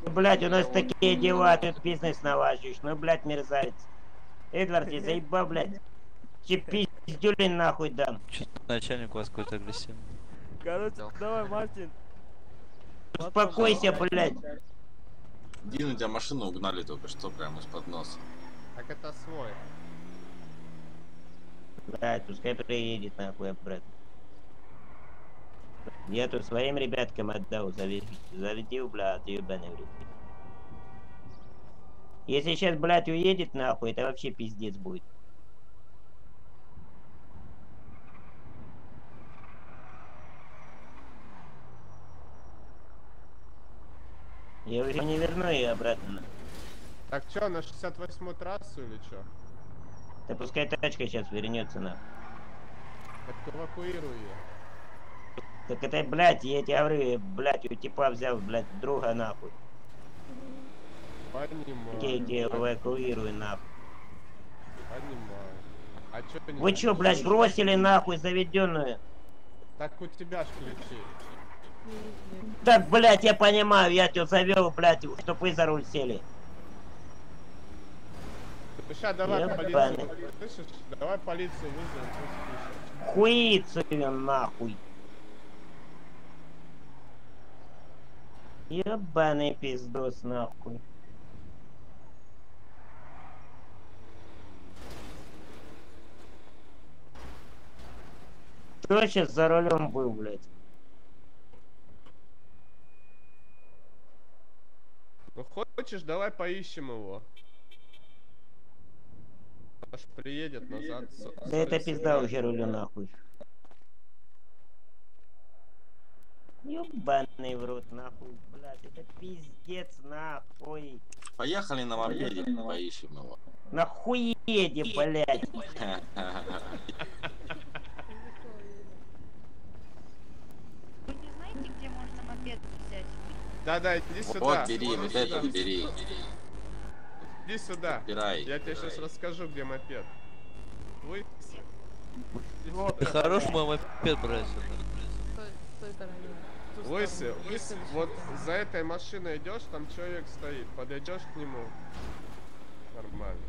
Ну, блядь, у нас такие дела, тут бизнес налаживаешь. Ну, блядь, мерзавец. Эдвард, я заебал, блядь. Тебе пиздюлин нахуй дам. Что-то начальник у вас какой-то агрессивный. Короче, давай, Мартин. Успокойся, блядь. Дин, у тебя машину угнали только что прямо из-под носа. Так это свой. Блядь, пускай приедет нахуй обратно. Я тут своим ребяткам отдал, заведи, заведил, блядь, ебаный в рот. Если сейчас, блядь, уедет нахуй, это вообще пиздец будет. Я уже не верну ее обратно. Так чё, на 68-ю трассу или чё? Да пускай тачка сейчас вернется нахуй. Так эвакуируй ее. Так это, блядь, я тебе говорю, блядь, у типа взял, блядь, друга нахуй. Понимаю. Я тебе эвакуирую нахуй. Понимаю. А чё не Вы чё, блядь, бросили нахуй заведенную? Так у тебя ж ключи. Так, блядь, я понимаю, я тебя завел, блядь, чтоб вы за руль сели. Ну ща давай Ебаный. полицию. Слышишь? Давай полицию вызовем. пишет. Хуицию нахуй. Ебаный пиздос нахуй. Кто сейчас за рулем был, блядь? Ну хочешь, давай поищем его. Аж приедет назад. Да это пизда уже рулю нахуй. Ебаный в рот нахуй, блядь, это пиздец нахуй. Поехали на мопеде, поищем его. Нахуеде, блядь. Вы не знаете, где можно мопед взять? Да-да, иди сюда. Вот, бери, иди вот сюда. этот бери. Иди сюда. Отбирай, Я тебе сейчас расскажу, где мопед. Вы... Ты хорош мой мопед брать сюда. Лысый, лысый, вот за этой машиной идешь, там человек стоит, подойдешь к нему. Нормально.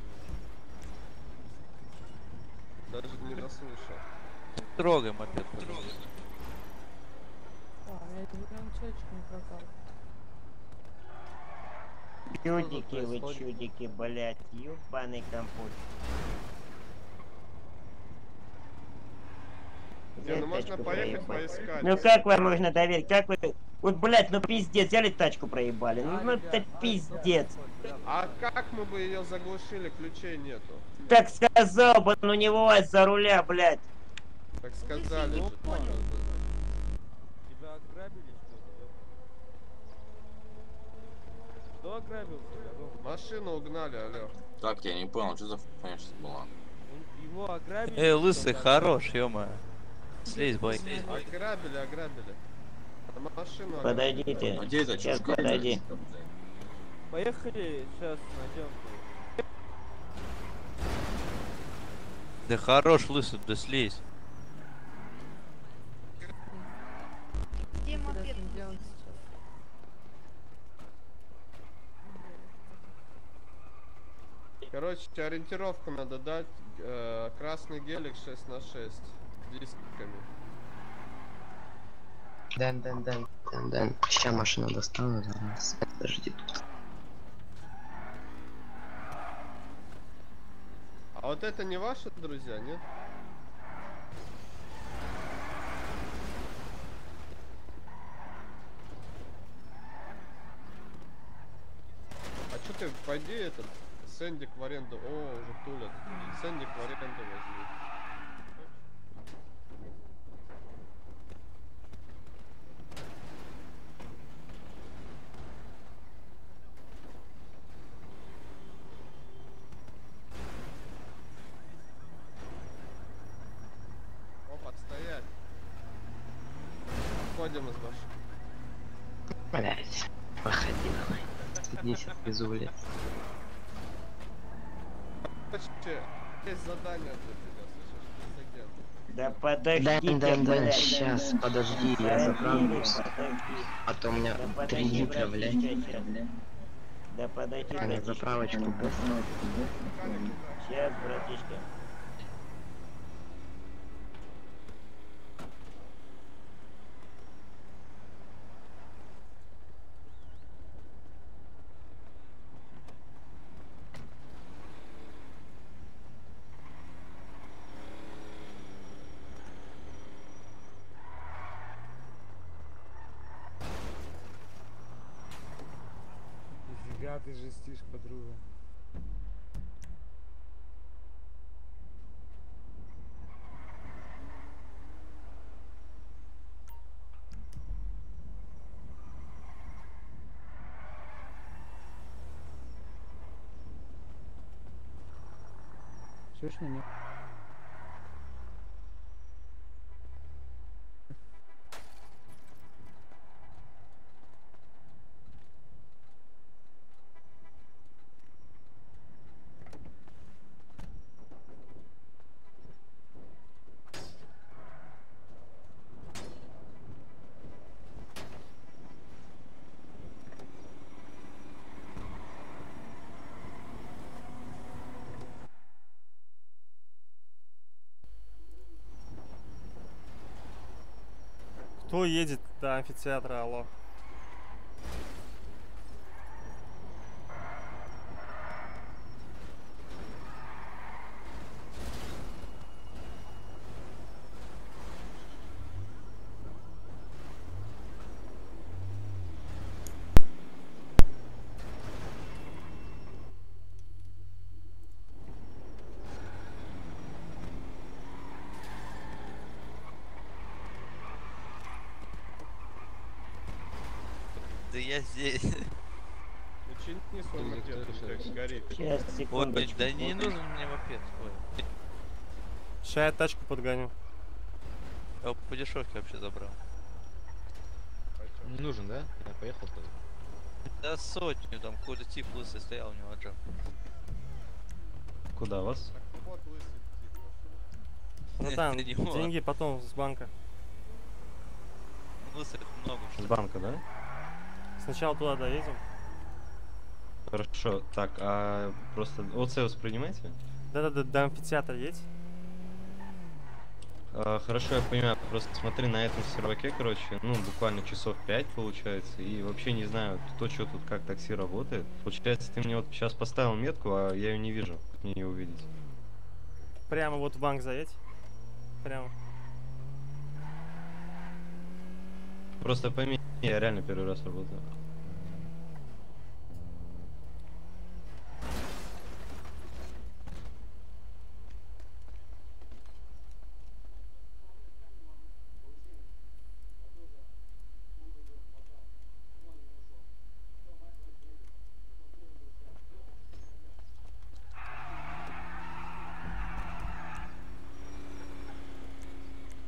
Даже не дослушал. Трогай мопед, пожалуйста. Чудики вы, чудики, блядь, ебаный компот. Не, ну можно тачку поехать проебать. поискать. Ну как вам можно доверить? Как вы... Вот, блядь, ну пиздец, взяли тачку проебали. Ну, ну это пиздец. А как мы бы ее заглушили, ключей нету. Так сказал бы, ну не вылазь за руля, блядь. Так сказали. же. Тебя ограбили, что ли? Кто ограбил? Машину угнали, алло. Так, я не понял, что за хуйня сейчас была? Его ограбили? Эй, лысый, хорош, ё Слезь, байк. Ограбили, ограбили. Машину Подойдите. ограбили. А где эта Сейчас, чушка? подойди. Поехали, сейчас найдем. Да хорош, лысый, да слезь. Где мопед? Короче, ориентировку надо дать. Э, красный гелик 6 на 6 дисками. Дэн, дэн, дэн, дэн, дэн. Сейчас машина достану, зараз. Подожди тут. А вот это не ваши друзья, нет? А что ты, пойди этот, Сэндик в аренду, о, уже тулят. Сэндик в аренду возьми. Выходим из машины. Блять, проходи давай. Садись, отвезу в лес. Короче, есть задание для тебя, слышишь, президент. Да Да, подождите, да, да, блядь. сейчас, подожди, я Подожди, заправлюсь. подожди. А то у меня Да три подожди, литра, блядь. Да подожди, Мне братишка. заправочку. Сейчас, братишка. Нифига ты жестишь, подруга. Слышно, едет до амфитеатра, алло? Я здесь. Учини свой мопед, горит. Сейчас, Ой, секундочку. да не нужен мне мопед. Ой. Сейчас я тачку подгоню. Я по дешевке вообще забрал. Не нужен, да? Я поехал тогда. Да сотню, там какой-то тип лысый стоял у него отжал. Куда вас? Это не он. деньги потом с банка. Лысых много. С банка, да? Сначала туда доедем. Хорошо. Так, а просто ОЦ воспринимаете? Да-да-да, до амфитеатра едь. А, хорошо, я понимаю. Просто смотри, на этом серваке, короче, ну, буквально часов 5 получается. И вообще не знаю, то, что тут, как такси работает. Получается, ты мне вот сейчас поставил метку, а я ее не вижу. Как мне ее увидеть? Прямо вот в банк заедь. Прямо. Просто пойми, я реально первый раз работаю.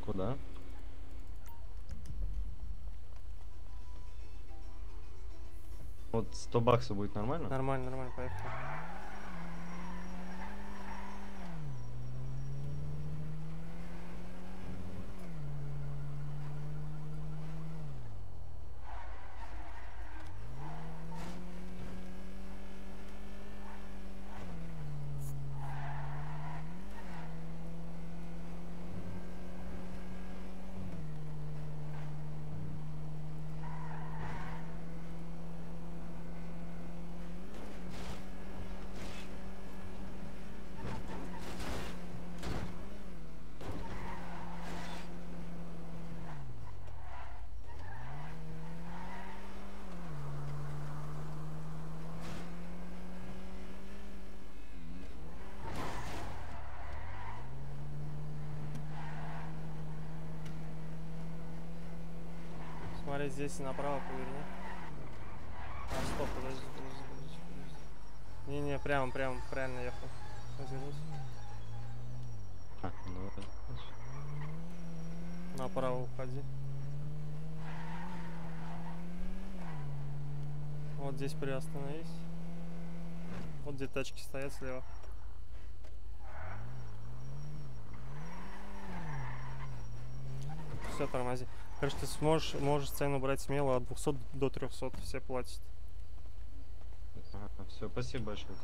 Куда? Вот 100 баксов будет нормально? Нормально, нормально, поехали. Смотри, здесь направо поверни. А, стоп, подожди, подожди, подожди, подожди. Не-не, прямо, прямо, правильно ехал. Развернись. А, ну. Направо уходи. Вот здесь приостановись. Вот где тачки стоят слева. Все, тормози. Короче, ты сможешь, можешь цену брать смело от 200 до 300, все платят. все, спасибо большое.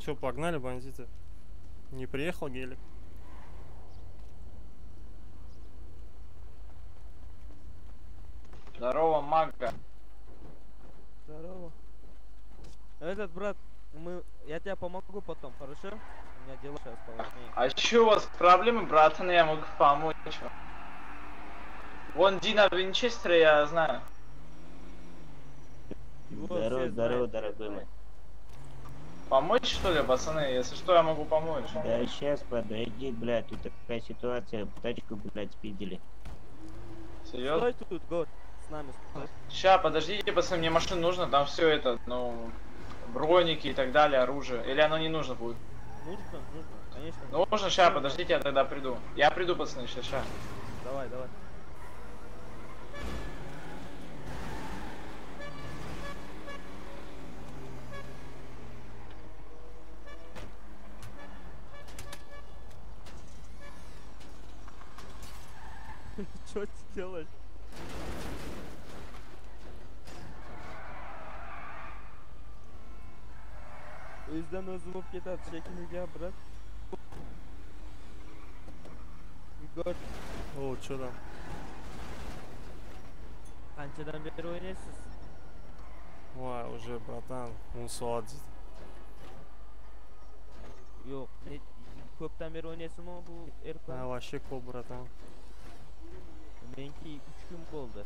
Че, погнали, бандиты? Не приехал гелик? Здорово, Мага. Здорово. Этот, брат, мы... Я тебе помогу потом, хорошо? У меня дела сейчас поважнее. А что у вас проблемы, братан? Я могу помочь вам. Вон Дина Винчестера я знаю. Здорово, здорово, дорогой мой. Помочь что ли, пацаны? Если что, я могу помочь. Да сейчас подойди, блядь, тут такая ситуация, тачку, блядь, спиздили. Серьезно? Стой тут, Гор, с нами стой. Ща, подождите, пацаны, мне машина нужно, там все это, ну, броники и так далее, оружие. Или оно не нужно будет? Нужно, нужно, конечно. Ну, можно, ща, подождите, я тогда приду. Я приду, пацаны, ща, ща. Давай, давай. Что ты делаешь? O yüzden özümüp gider. Çekini gel bırak. Igor. О, что там? Qanchadan beri o'ynaysiz? Ой, уже, братан, он суадит. Yo'q, ne- ko'pdan beri o'ynaysizmi bu Erpan? А, вообще коп, братан. Menki 3 kun bo'ldi.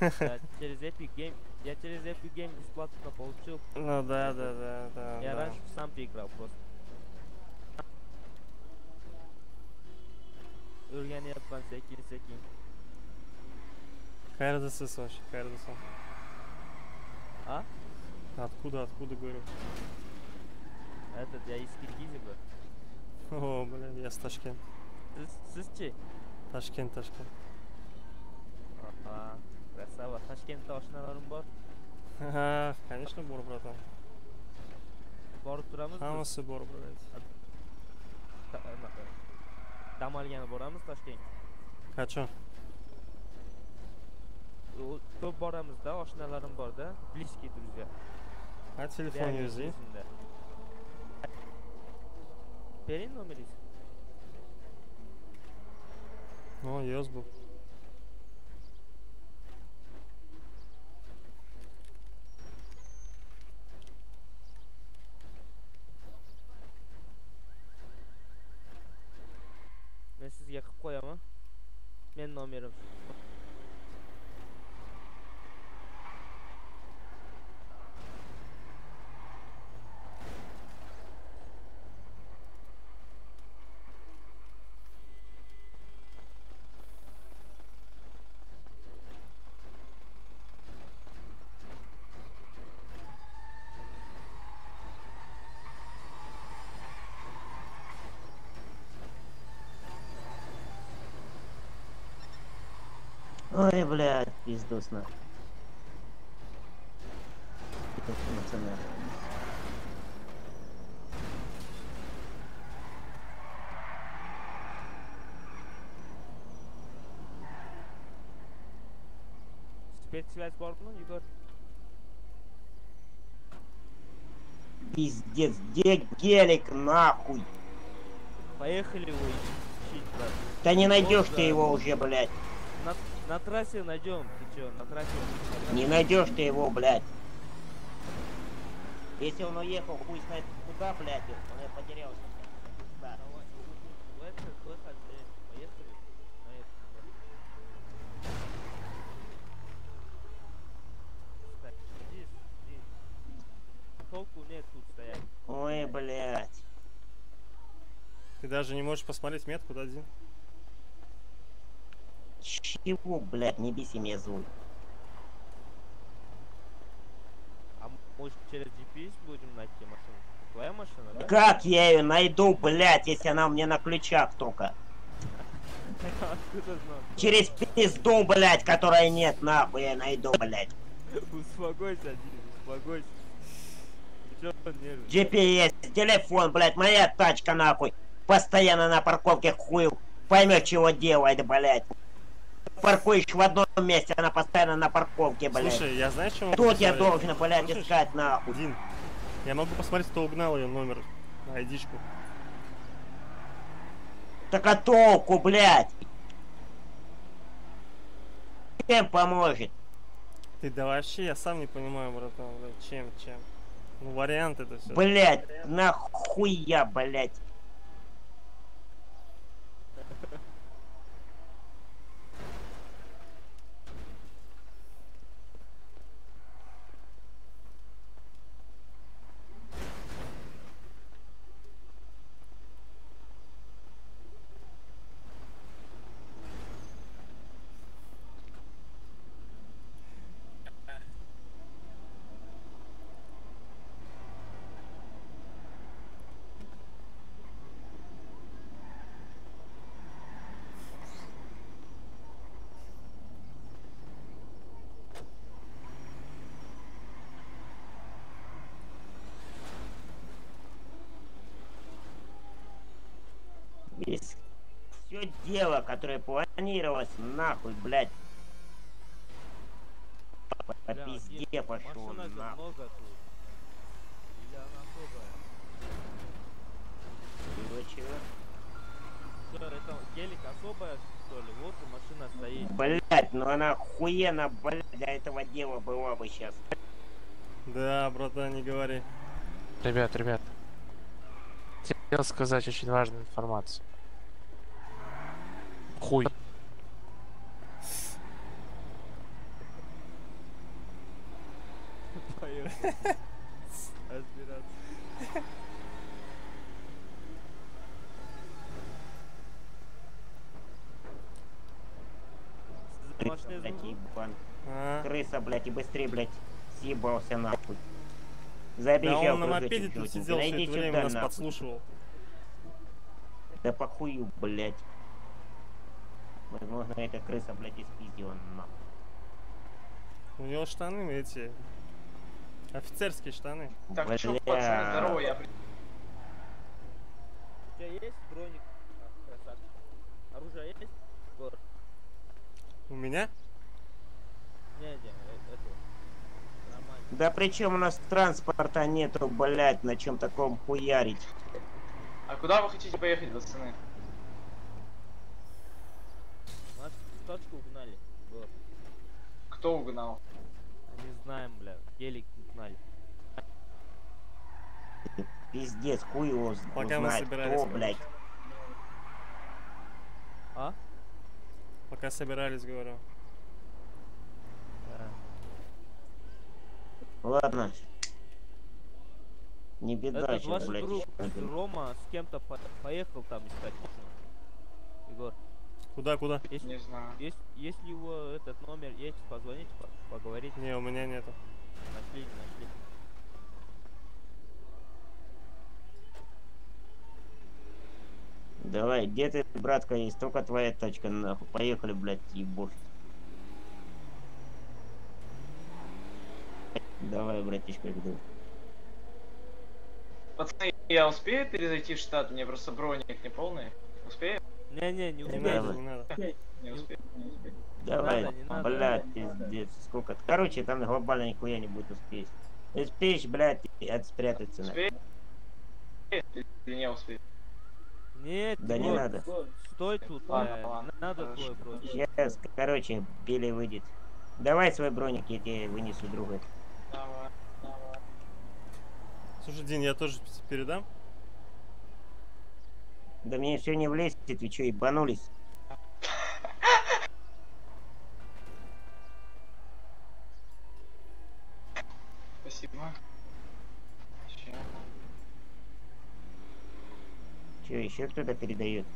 Я через Epic Game, я через Epic Game бесплатно получил. Ну да, да, да, да. Я да. раньше сам играл просто. O'rganyapman sekin sekin. Хайрдасыз вообще, хайрдасың. А? Откуда, откуда, говорю? Этот, я из Киргизии. О, блин, я с Ташкент. Siz, sizchi? Tashkent, Tashkent. Красава. Toshkentda oshnalarim bor. Ха, конечно, бор, братан. Borib turamiz. biz. Hammasi bor, блядь. Ta- anaqa, Dam olgani boramiz Toshkentga. Qachon? U- Ko'p boramizda, oshnalarim borda. Bliskiy друзья. А телефон magazinde. Bering nomeringizni. О, yoz bu. yakıp koyamam. Ben de. Ой, блядь, нахуй. Это пацаны. Спецсвязь Боргну, Егор. Пиздец, где гелик нахуй? Поехали его ищить, брат. Да не найдешь ты его уже, блядь. На, трассе найдем, ты чё, на трассе. Не найдешь ты его, блядь. Если он уехал, хуй знает куда, блядь, он и потерялся. Да. Толку нет тут стоять. Ой, блядь. Ты даже не можешь посмотреть метку, да, Дин? Чего, блядь, не беси меня звук. А может через GPS будем найти машину? Твоя машина, да? Как я ее найду, блядь, если она у меня на ключах только? Через пизду, блядь, которой нет, нахуй я найду, блядь. Успокойся, успокойся. GPS, телефон, блядь, моя тачка, нахуй. Постоянно на парковке хуй. Поймешь, чего делает, блядь. Паркуешь в одном месте, она постоянно на парковке, блядь. Слушай, я знаешь, что Тут я должен, блядь, Слышишь? искать, нахуй. Дин, я могу посмотреть, кто угнал ее номер, айдишку. Так а толку, блядь? Чем поможет? Ты да вообще, я сам не понимаю, братан, блядь, чем, чем. Ну, вариант это все. Блядь, нахуя, блядь. Весь все дело, которое планировалось, нахуй, блядь. По по Бля, пизде пошел, нахуй. много тут. Или она особая? Чего, чего? Что, это гелик особая, что ли? Вот и машина стоит. Блять, ну она охуенно, блядь, для этого дела была бы сейчас. Да, братан, не говори. Ребят, ребят. Хотел сказать очень важную информацию. Хуй. Крыса, блядь, и быстрее, блядь, съебался нахуй. Да Забежал он на мопеде тут сидел Да все это время, нас подслушивал. Да похую, блядь. Возможно, эта крыса, блядь, испиздила нахуй. У него штаны эти. Офицерские штаны. Так, чё, Бля. пацаны, здорово, я У тебя есть броник? А, красавчик. Оружие есть? Гор. У меня? Не, не, это. Нормально. Да причем у нас транспорта нету, блядь, на чем таком хуярить. А куда вы хотите поехать, пацаны? Нас тачку угнали. Гор. Кто угнал? Не знаем, бля. Гелик угнали. Пиздец, хуй его Пока собирались, кто, блядь. А? Пока собирались, говорю. Ладно. Не беда, Этот сейчас, ваш блядь, друг. Рома с кем-то по- поехал там искать. Егор. Куда, куда? Есть, не знаю. Есть, если его этот номер есть, позвоните, поговорите. Не, у меня нету. Нашли, нашли. Давай, где ты, братка, есть только твоя тачка, нахуй. Поехали, блядь, ебошь. Давай, братишка, жду. Пацаны, я успею перезайти в штат? Мне просто броник не полный. Успею? Не-не, не Не успею. надо, не надо. Не успею. Не успею. Давай, блядь, пиздец, сколько. Короче, там глобально нихуя не будет успеть. Успеешь, блядь, и от спрятаться на. Или не успею? Нет, Да не надо. Стой тут, Ладно, Надо твой брось. Сейчас, короче, Билли выйдет. Давай свой броник, я тебе вынесу другой. Давай, давай. Слушай, Дин, я тоже передам. Да мне все не влезет, вы что, ебанулись? Спасибо. Че, еще кто-то передает?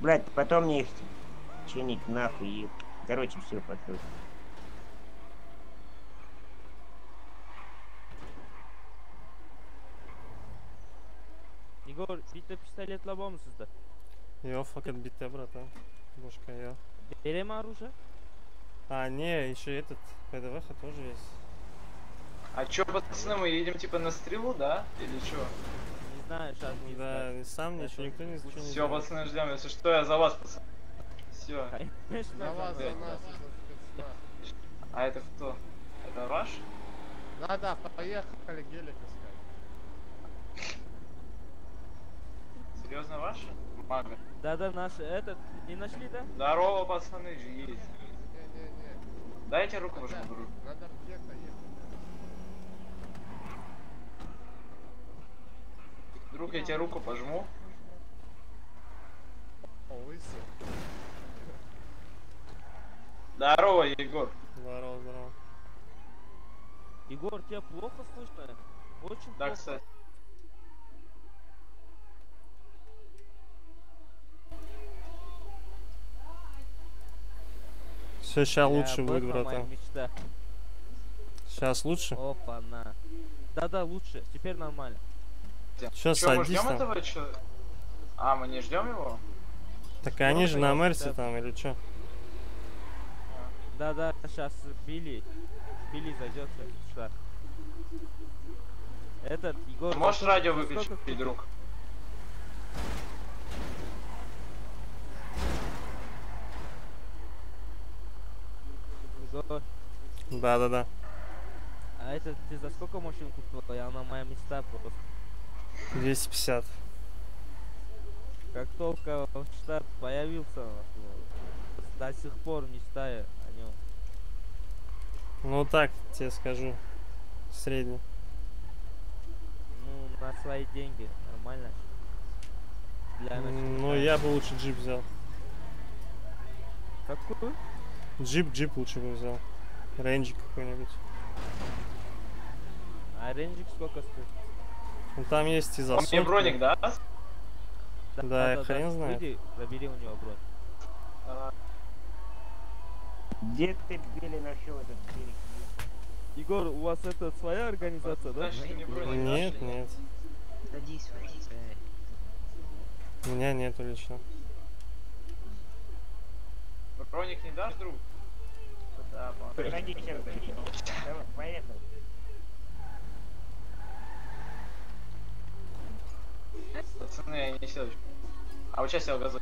Блядь, потом мне их чинить нахуй. Короче, все, пошел. Егор, bitta pistoletlar bormi sizda? Yo'q, faqat bitta, bратан. Boshqa yo'q. Beraymi оружие? А, не, еще этот, ПДВХ тоже есть. А чё, пацаны, мы едем типа на стрелу, да? Или чё? Не знаю, сейчас не Да, и сам ничего, никто не, не Все, знает. пацаны, ждем. Если что, я за вас, пацаны. Все. Конечно, За вас, за нас, А это кто? Это ваш? Да-да, поехали гелик искать. Серьезно ваш? Мага. Да-да, наш этот, не нашли, да? Здорово, пацаны, же есть. Не-не-не. Дайте руку вашему. Надо где-то ехать. Друг, я тебе руку пожму. О, лысый. Здорово, Егор. Здорово, здорово. Егор, тебя плохо слышно? Очень Да, плохо. кстати. Все, сейчас Бля, лучше будет, братан. мечта. Сейчас лучше? Опа, на. Да-да, лучше. Теперь нормально. Чё, Чё, мы ждем там? этого? А, мы не ждем его? Так они же на Мерсе да. там или что? Да-да, сейчас Билли. Билли зайдет в штат. Этот, Егор... Можешь радио выключить, кто- друг? Егор, Да-да-да. а это ты за сколько машин купил? Я на моя мечта просто. 250. Как только в штат появился, до сих пор мечтаю о нем. Ну так, тебе скажу. Средний. Ну, на свои деньги, нормально. Для начала. Ну, я бы лучше джип взял. Какую? Джип, джип лучше бы взял. Рейнджик какой-нибудь. А рейнджик сколько стоит? Ну там есть и за Он мне броник, да? Да, хрен знает. Выйди, забери у него бронь. Давай. Где ты, Билли, нашел этот берег? Егор, у вас это своя организация, да? Броник. Нет, нет. Садись, садись. У меня нету лично. Броник не дашь, друг? Да, по- Садись, Давай, поехали. Пацаны, я не сел. А вот сейчас я газу.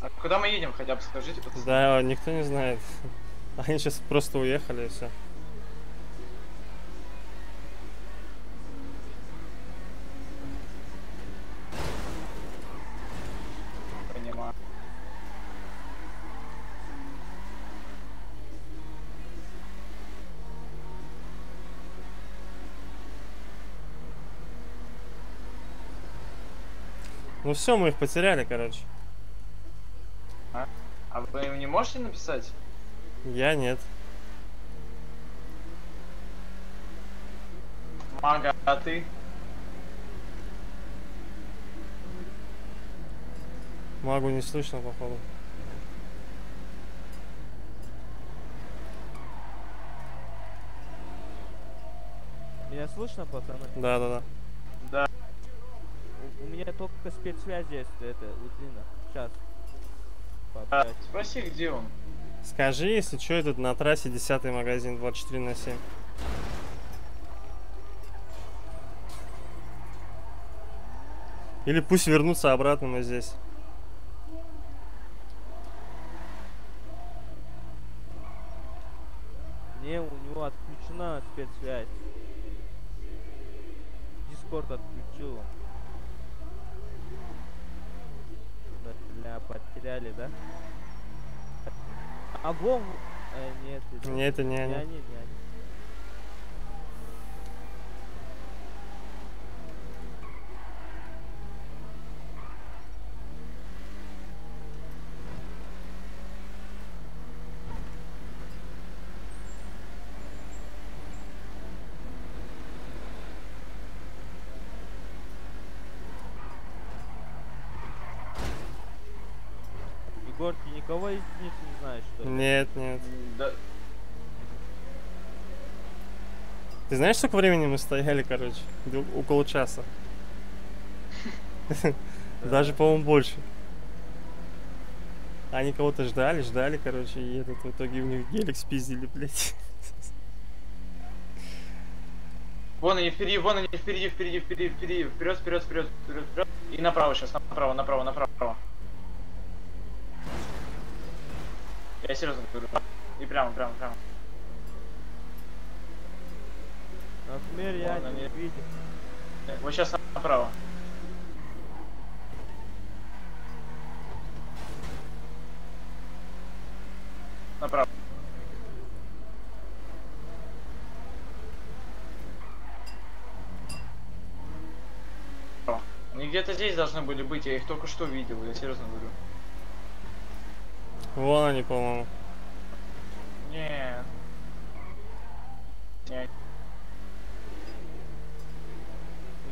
А куда мы едем хотя бы, скажите, пацаны? Да, никто не знает. Они сейчас просто уехали и все. Ну все, мы их потеряли, короче. А? А вы им не можете написать? Я нет. Мага, а ты? Магу не слышно, походу. Меня слышно, пацаны? Да, да, да меня только спецсвязь есть, это, у Дина. Сейчас. А, спроси, где он. Скажи, если что, этот на трассе 10 магазин 24 на 7. Или пусть вернутся обратно мы здесь. Не, у него отключена спецсвязь. Дискорд отключил. Потеряли, да? А Вов... Э, нет, это... Не, это не они. они, не они. Егор, ты никого из них не знаешь, что ли? Нет, нет. Да. Ты знаешь, сколько времени мы стояли, короче? Около часа. Даже, по-моему, больше. Они кого-то ждали, ждали, короче, и этот в итоге у них гелик спиздили, блядь. Вон они впереди, вон они впереди, впереди, впереди, впереди, вперед, вперед, вперед, вперед, вперед. И направо сейчас, направо, направо, направо. Я серьезно говорю. И прямо, прямо, прямо. Например, я не- видел. Вот сейчас направо. Направо. Они где-то здесь должны были быть, я их только что видел, я серьезно говорю. Вон они, по-моему. Не. Не.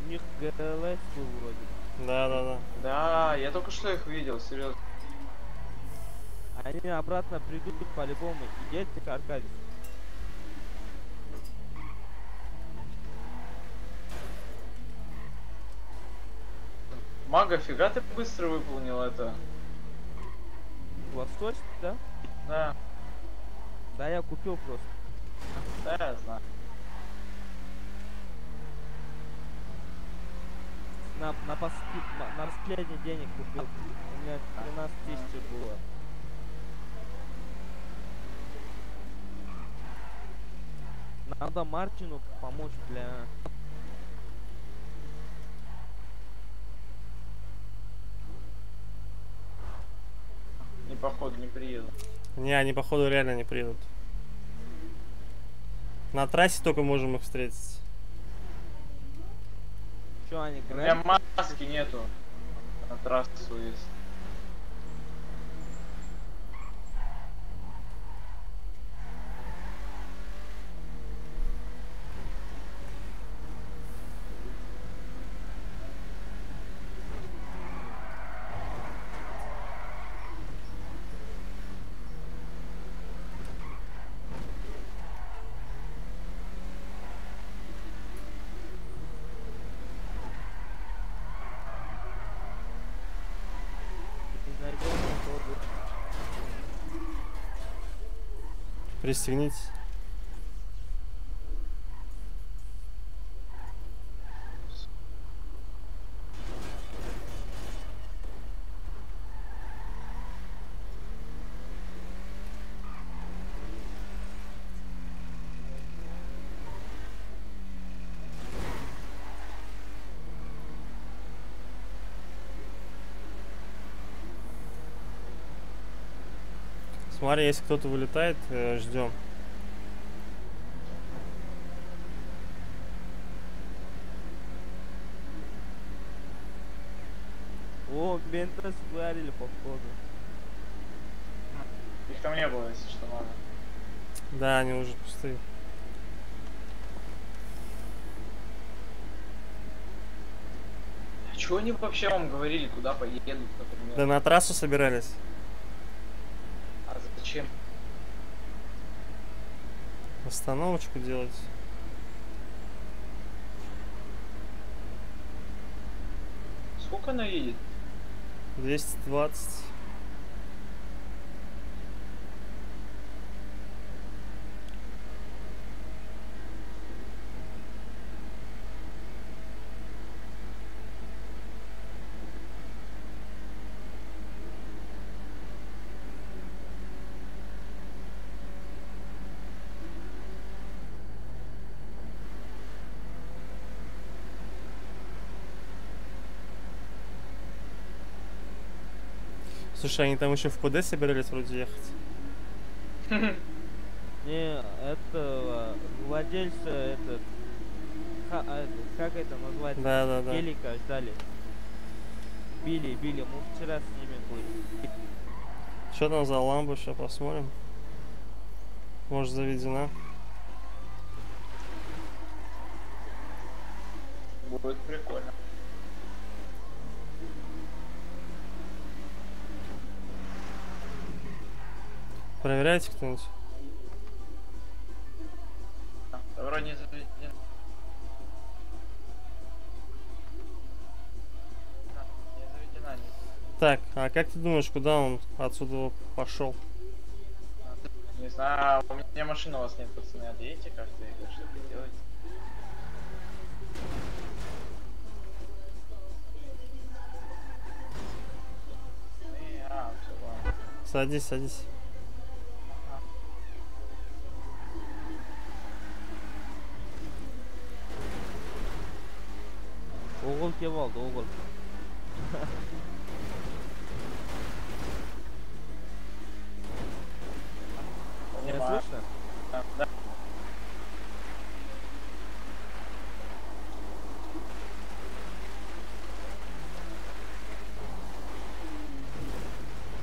У них ГЛС был вроде. Да, да, да. Да, я только что их видел, серьезно. Они обратно придут по-любому. Идите к Аркадию. Мага, фига ты быстро выполнил это. Восточный, да? Да, Да, я купил просто. да, я знаю. На, на, пости- на, на последний денег купил. У меня 13 тысяч было. Надо Мартину помочь, бля. Не походу не приеду. Не, они, походу, реально не приедут. На трассе только можем их встретить. Что они У меня маски нету. На трассу есть. Не найдем никого. Пристегнитесь. Смотри, если кто-то вылетает, э, ждем. О, мента сварили, походу. Их там не было, если что надо. Да, они уже пустые. Чего они вообще вам говорили, куда поедут, например? Да на трассу собирались. Зачем? Остановочку делать. Сколько она едет? 220. Слушай, они там еще в ПД собирались вроде ехать. Не, это владельца этот, а, как это называется? Да, да, да. Гелика ждали. Били, били, мы вчера с ними были. Что там за ламба, сейчас посмотрим. Может заведена. Будет прикольно. Проверяете кто-нибудь? Вроде не Так, а как ты думаешь, куда он отсюда пошел? Не знаю, у меня машины у вас нет, пацаны, отъедете как-то или что-то делаете? Не, а. Садись, садись. Угол кевалды, угол. Меня слышно? Да.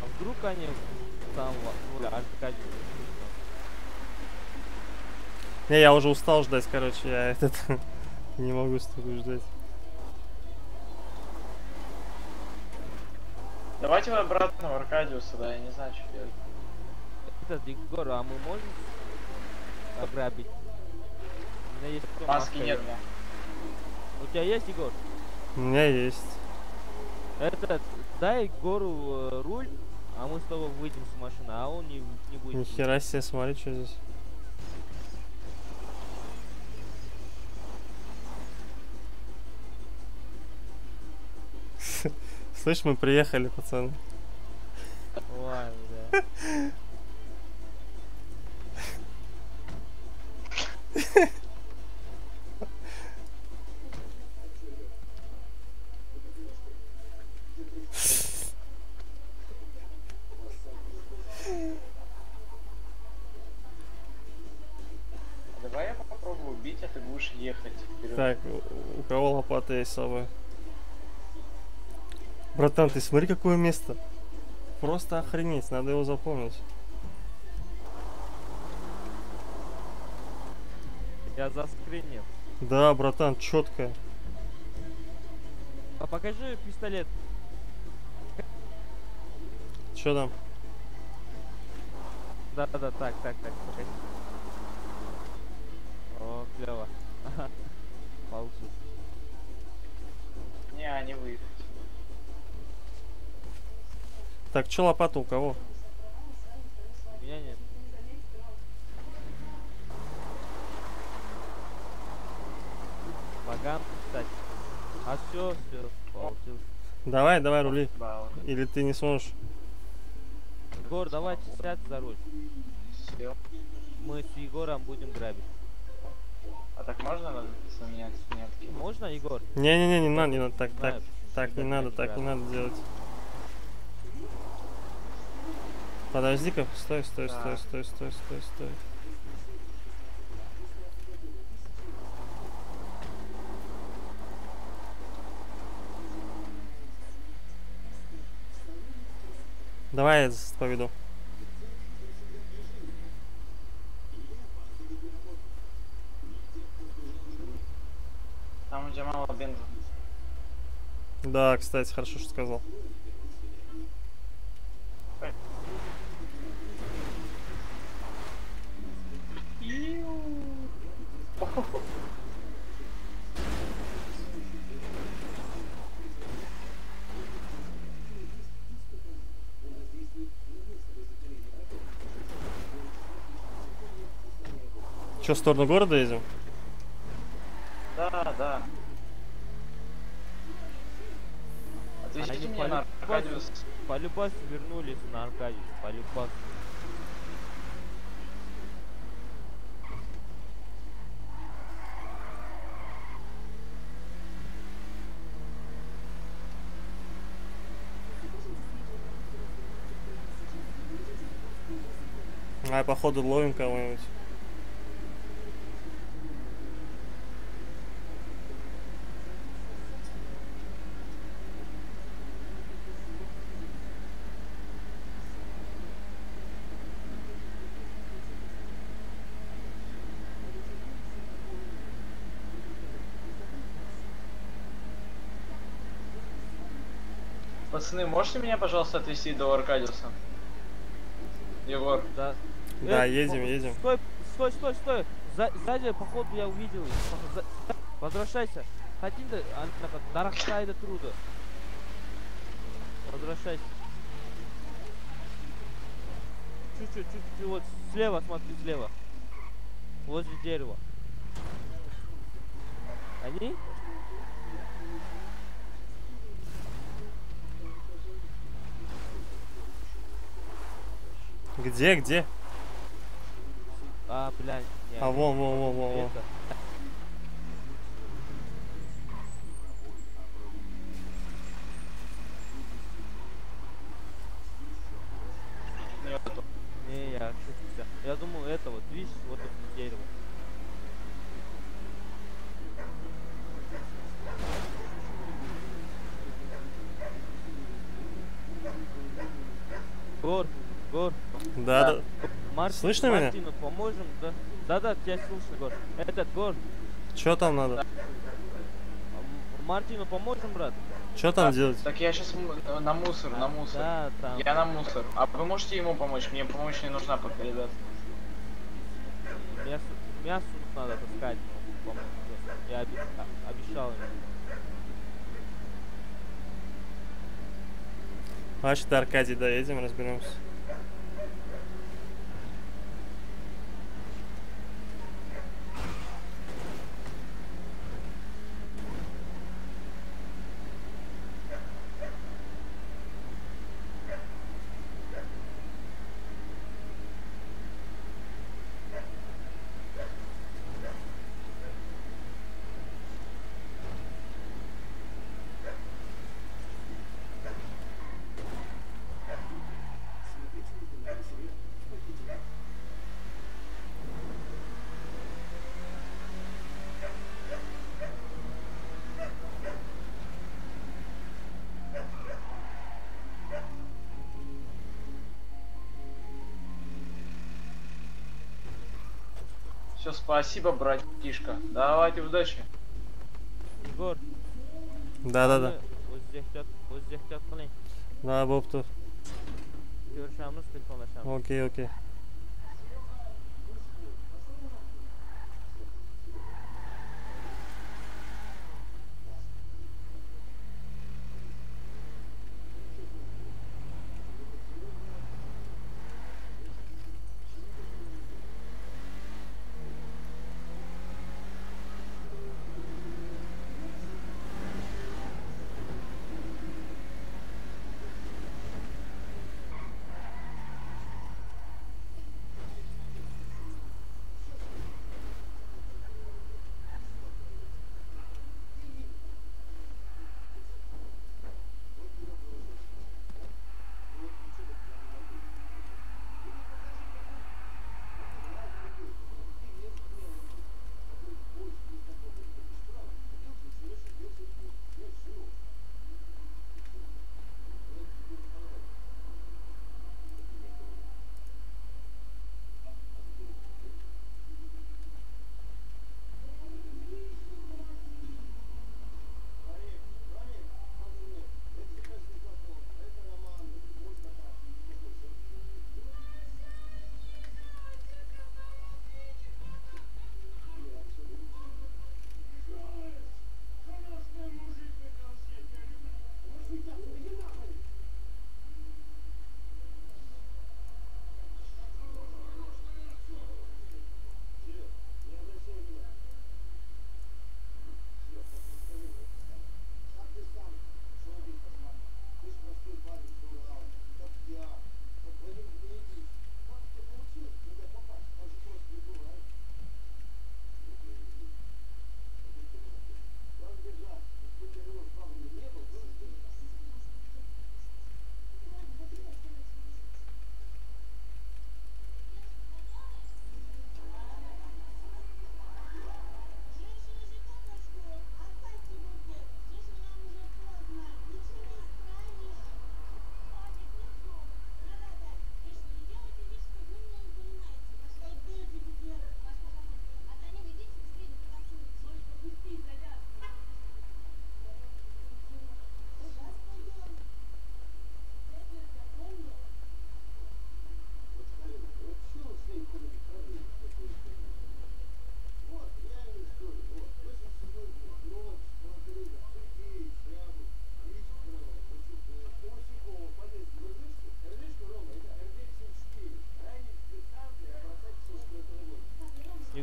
А вдруг они там в Аркадии? Не, я уже устал ждать, короче, я этот не могу столько ждать. Давайте вы обратно в Аркадиуса, да, я не знаю, что делать. Этот Егор, а мы можем ограбить? У меня есть Маски нет, да. У тебя есть, Егор? У меня есть. Этот, дай Егору э, руль, а мы с тобой выйдем с машины, а он не, не будет. Нихера себе, смотри, что здесь. Слышь, мы приехали, пацаны. Да. Давай я попробую убить, а ты будешь ехать вперед. Так, у- у кого лопата есть с собой? Братан, ты смотри, какое место. Просто охренеть, надо его запомнить. Я заскринил. Да, братан, четко. А покажи пистолет. Че там? Да, да, да, так, так, так, покажи. О, клево. Получилось. Не, не выехать. Так, че лопата у кого? У меня нет. Баган, кстати. А все, все, получилось. Давай, давай, рули. Или ты не сможешь? Егор, давайте сядь за руль. Сел. Мы с Егором будем грабить. А так можно поменять метки? Можно, Егор? Не-не-не, не надо, не надо, так, так, Знаю, так не надо, так не надо делать. Подожди-ка, стой, стой, стой, Так. стой, стой, стой, стой. Давай я поведу. Там у тебя мало бенза. Да, кстати, хорошо, что сказал. Че, в сторону города едем? Да, да. Они меня на Аркадиус. полюбас вернулись на Аркадий. Полюбас. А походу ловим кого-нибудь. Пацаны, можете меня, пожалуйста, отвезти до Аркадиуса? Егор. Да. Да, Э, едем, по- едем. Стой, стой, стой, стой. За, сзади, походу, я увидел. Пох- за- Возвращайся. Хотите, Дарахсайда труда. Возвращайся. Чуть-чуть, чуть-чуть, вот слева, смотри, слева. Возле дерева. Они? Где, где? А, блядь. не, А, вон, вон, вон, вон, вон. это. Нету. Не, я ошибся. Я думал, это вот, видишь, вот это дерево. Гор, Гор. Да, да. Слышно меня? Мартину поможем, да? Да-да, тебя слышно, Гор. Этот, Гор. Что там надо? Мартину поможем, брат? Что там делать? Так я сейчас на мусор, на мусор. Да, там. Я на мусор. А вы можете ему помочь? Мне помощь не нужна пока, ребят. Мясо, мясо надо таскать. Я а- обещал ему. Значит, до Аркадий доедем, разберемся. Все, спасибо, братишка. Давайте удачи. Егор. Да-да-да. O'z ehtiyot, o'z ehtiyot qiling. Да, bo'pti. Ko'rishamiz, telefonlashamiz. Okey, okey.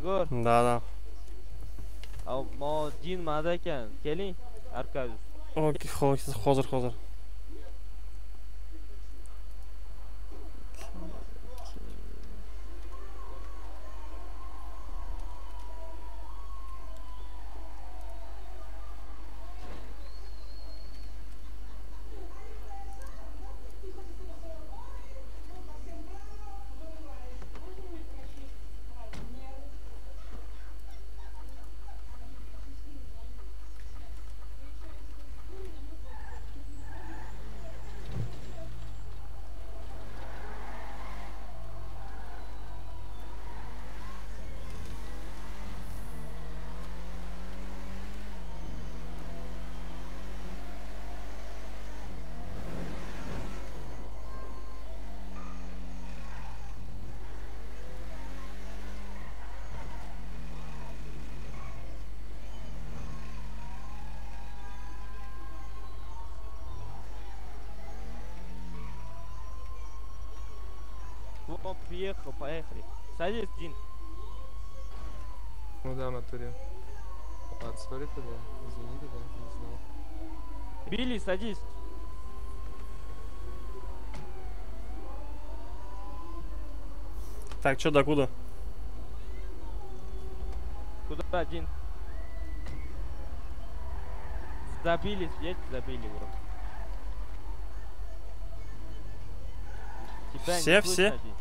Егор, Да, да. Дин mada ekan. Keling, Arkadius. Okey, hozir, hozir, Вот, приехал, поехали. Садись, Дин. Ну да, натуре. А, сори тогда. Извини тогда, не знал. Билли, садись. Так, чё, докуда? Куда, Дин? Забили, есть забили его. Тебя Все, все? Дин.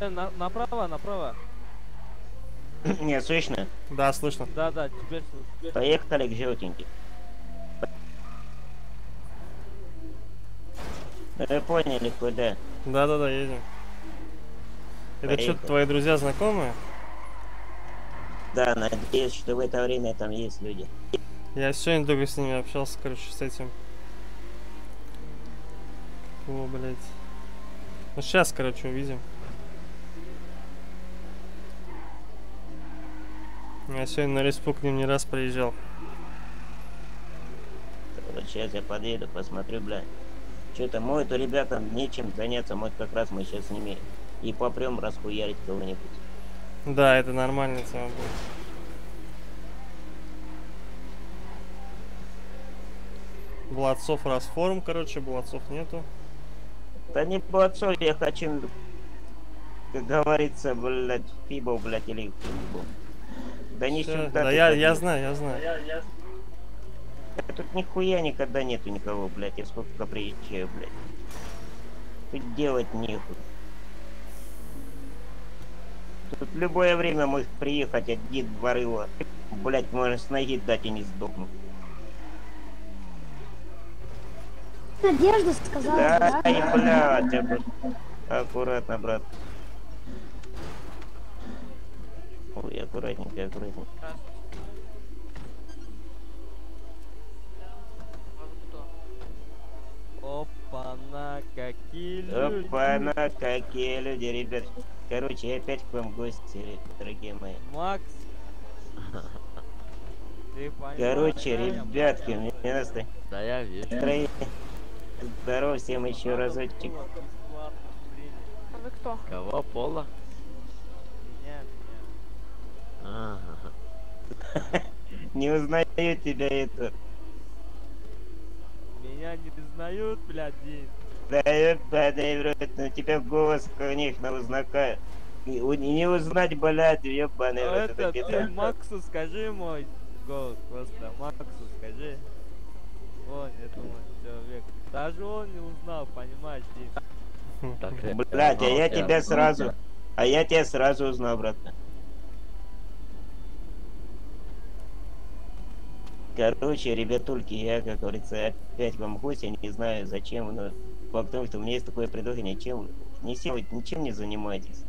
Э, на- направо, направо. Не, слышно? Да, слышно. Да, да, теперь слышно. Поехали к желтеньким. Вы поняли, куда? Да, да, да, едем. Это что, Поехали. твои друзья знакомые? Да, надеюсь, что в это время там есть люди. Я сегодня только с ними общался, короче, с этим. О, блядь. Ну сейчас, короче, увидим. Я сегодня на респу к ним не раз приезжал. Вот сейчас я подъеду, посмотрю, бля. Что-то может у ребятам нечем заняться, может как раз мы сейчас с ними и попрем расхуярить кого-нибудь. Да, это нормальная тема будет. Бладцов расформ, короче, бладцов нету. Да не отцов, я хочу, как говорится, блядь, пиво, блядь, или пиво. Да не Всё, сюда. да я- я знаю, я знаю. Тут нихуя никогда нету никого, блядь, я сколько приезжаю, блядь. Тут делать нехуй. Тут любое время может приехать один дворыла. Блядь, можно с ноги дать и не сдохнуть. Надежда сказала, Да, да? и блядь, аккуратно, брат. Ой, аккуратненько, аккуратненько. Опа-на, какие люди. Опа-на, какие люди, ребят. Короче, опять к вам гости, дорогие мои. Макс. Ты понимаешь, Короче, я ребятки, мне просто... Да я вижу. Здорово всем еще разочек. А вы кто? Кого? Пола? Не узнаю тебя это. Меня не признают, блядь, Дин. Да ебаный в рот, ну тебя голос, конечно, узнакает. Не, у- не узнать, блядь, ебаный в рот. Это ты Максу скажи мой голос, просто Максу скажи. Вон, это мой человек. Даже он не узнал, понимаешь, Дин. Блядь, а я тебя сразу... А я тебя сразу узнал, братан. Короче, ребятульки, я, как говорится, опять вам гость, я не знаю зачем, но факт в том, что у меня есть такое предложение, чем не сел- ничем не занимайтесь.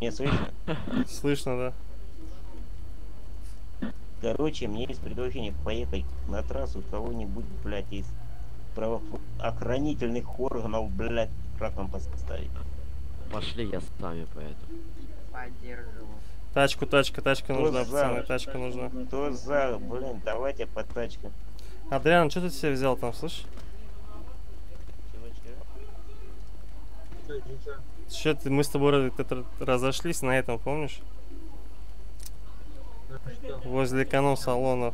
Мне слышно? Слышно, да. Короче, мне есть предложение поехать на трассу кого-нибудь, блядь, из правоохранительных органов, блядь, раком поставить. Пошли, я с вами поэтому. Поддерживаю. Тачку, тачка, тачка Кто нужна, за? пацаны, тачка нужна. Кто за? Блин, давайте по тачкам. Адриан, что ты себе взял там, слышишь? Что ты, мы с тобой разошлись на этом, помнишь? Возле эконом-салона.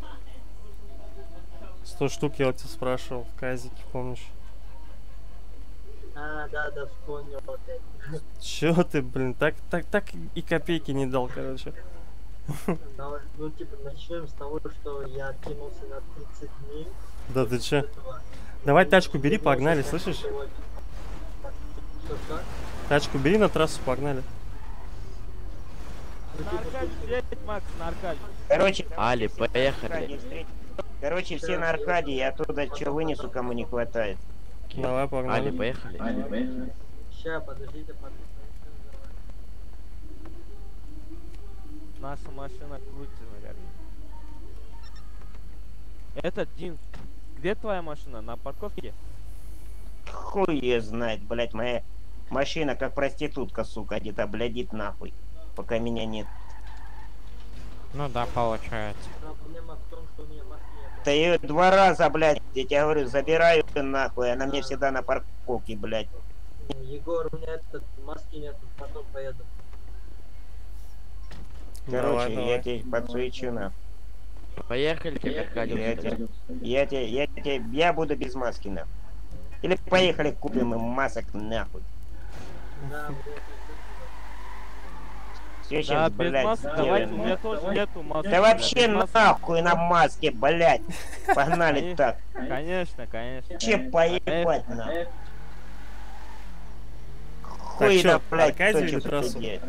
100 штук я у тебя спрашивал в казике, помнишь? А, да, да, вспомнил опять. Чё ты, блин, так, так, так и копейки не дал, короче. Давай, ну, типа, начнем с того, что я кинулся на 30 дней. Да ты чё? Давай тачку бери, погнали, слышишь? Тачку бери на трассу, погнали. Короче, Али, поехали. Короче, все на Аркадии, я оттуда что вынесу, кому не хватает. Давай, погнали. Али, поехали. Ща, подождите, подождите. Наша машина крутится, наверное. Этот, Дин, где твоя машина? На парковке? Хуй ее знает, блядь, моя машина как проститутка, сука, где-то блядит нахуй, пока меня нет. Ну да, получается. Проблема в том, что у меня Да ее два раза, блядь, я тебе говорю, забираю нахуй, она мне всегда на парковке, блядь. Ну, Егор, у меня этот маски нет, потом поеду. Короче, Давай, я давай. тебе подсвечу на. Поехали, тебе Я тебе, я тебе, я тебе, я буду без маски нахуй. Или поехали купим им масок нахуй. Да, Все Да, сейчас, без блядь, маски, давайте, у меня тоже нету маски. Да вообще без нахуй на маске, блядь. Погнали так. Конечно, конечно. Вообще поебать нахуй. Хуй да, блядь, Аркадий кто делает.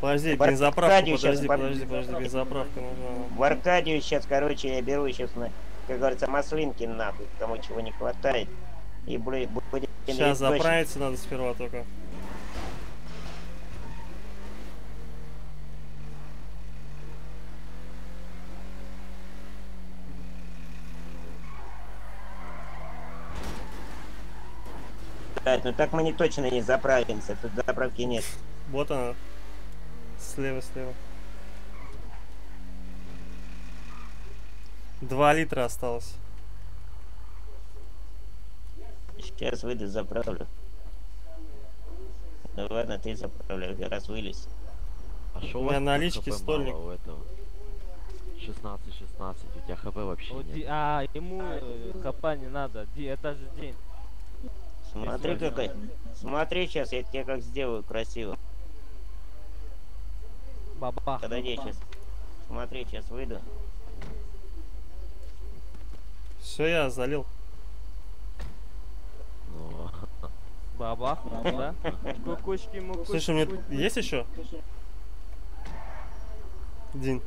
Подожди, В бензоправку, Аркадию щас подожди, под- подожди, подожди, бензоправка нужна. В Аркадию сейчас, короче, я беру сейчас, на, как говорится, маслинки нахуй, кому чего не хватает. И блядь, будем... Сейчас заправиться надо сперва только. Блядь, ну так мы не точно не заправимся, тут заправки нет. Вот она. Слева, слева. Два литра осталось. Сейчас выйду, заправлю. Ну ладно, ты заправляй, я раз вылез. А шо У меня налички ХП стольник. у этого? 16, 16, у тебя хп вообще Вот нет. Ди- А, ему э, хапа не надо. Ди, это же день. Смотри какой. Смотри сейчас, я тебе как сделаю красиво. Бабах. Подойди сейчас. Смотри, сейчас выйду. Все, я залил. Бабах, да? Кукушки, мукушки. Слушай, у меня есть еще? Дин,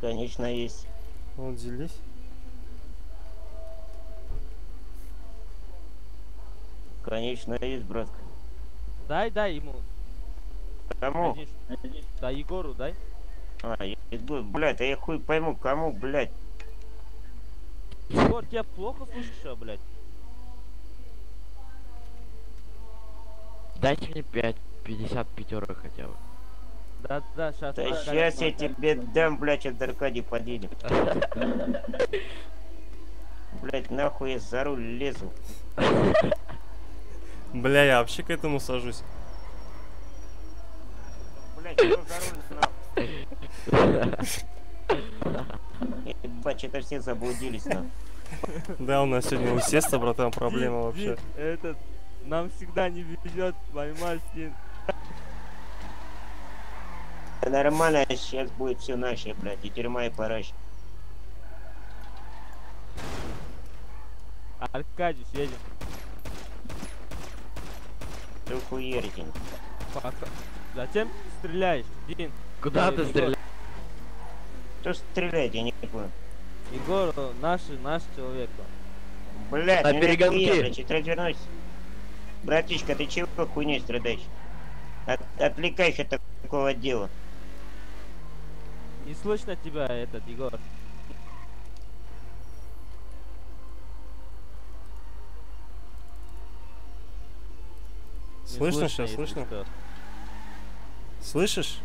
Конечно, есть. вот делись. Конечно, есть, братка. Дай, дай ему. Кому? Конечно. Да, Егору дай. А, я иду, блядь, а я хуй пойму, кому, блядь. Егор, тебя плохо слышишь, а, блядь? дайте мне 5, 50 пятерок хотя бы. Да, да, сейчас. Да сейчас я тебе дам, блядь, от Аркадий подъедем. Блядь, нахуй я за руль лезу. Бля, я вообще к этому сажусь. Нахуй? Ебать, что-то все заблудились, нахуй. Да, у нас сегодня у Сеста, братан, проблема вообще. Этот, нам всегда не везет? Да Нормально, сейчас будет все наше, блядь, и тюрьма, и паращ. Аркадий, едем. Ты хуерите. Пока. Зачем стреляешь, Дин? Куда ты стреляешь? Кто стреляет, я не понял. Егор, наш, наш человек. он. Блядь, На ну перегонки. чуть развернусь. Братишка, ты чего хуйней страдаешь? От, отвлекаешь от такого дела. Не слышно тебя, этот, Егор. Слышно сейчас, слышно? Никто. Слышишь?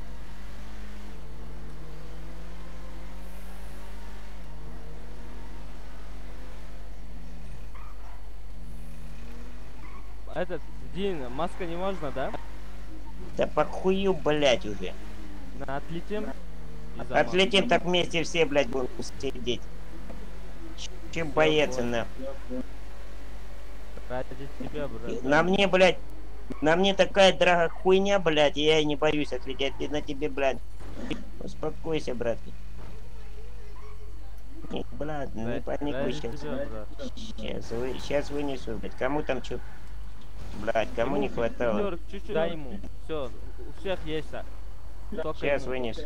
Этот, Дин, маска не можно, да? Да похую, блять, уже. На, отлетим. Отлетим, так вместе все, блядь, будем сидеть. Чем боец, на. Ради тебя, брат. На мне, блядь, на мне такая дорогая хуйня, блядь, и я и не боюсь отлететь. И на тебе, блядь. Успокойся, братки. Не, блядь, не Ради- паникуй сейчас. Сейчас, вы, сейчас вынесу, блядь. Кому там что? Блядь, кому не хватало? Пятерок чуть-чуть дай ему. Все, у всех есть. а. Только Сейчас ему. вынесу.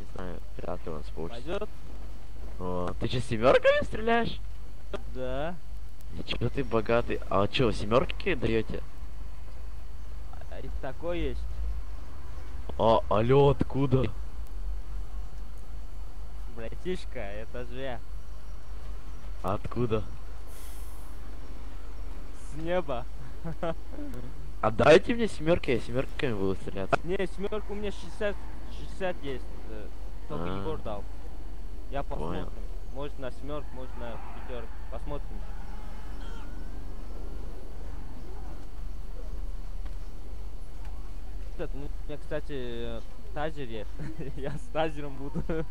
Не знаю, вряд ли он получится. Пойдет? О, ты что, семерками стреляешь? Да. Ничего ты богатый. А что, семерки даете? А, такой есть. А, алло, откуда? Братишка, это же я. Откуда? С неба. Отдайте мне семерки, я семерками буду стреляться. Не, семерка у меня 60, 60 есть. Э, Только А. Егор дал. Я посмотрим. Понял. Может на семерку, может на пятерку. Посмотрим. Этот, ну, у меня, кстати, э, тазер есть. Я с тазером буду.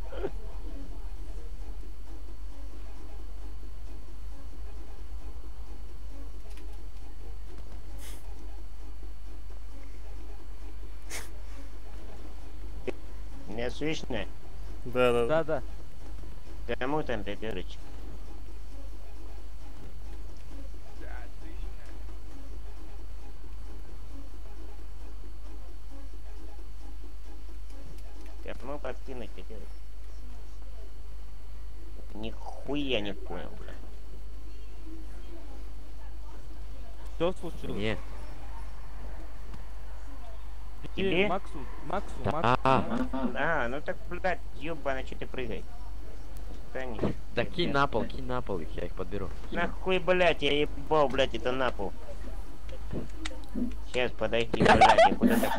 Меня слышно? Да, да, да. Да, Кому там пятерочка? Кому подкинуть пятерочку? Нихуя не понял, бля. Что случилось? Не. Тебе? Максу, Максу, Да. Максу. А, ну так, блядь, ёбана, что ты прыгай? Встань. Да кинь на пол, кинь на пол их, я их подберу. Нахуй, блядь, я ебал, блядь, это на пол. Сейчас, подойди, блядь, я куда-то...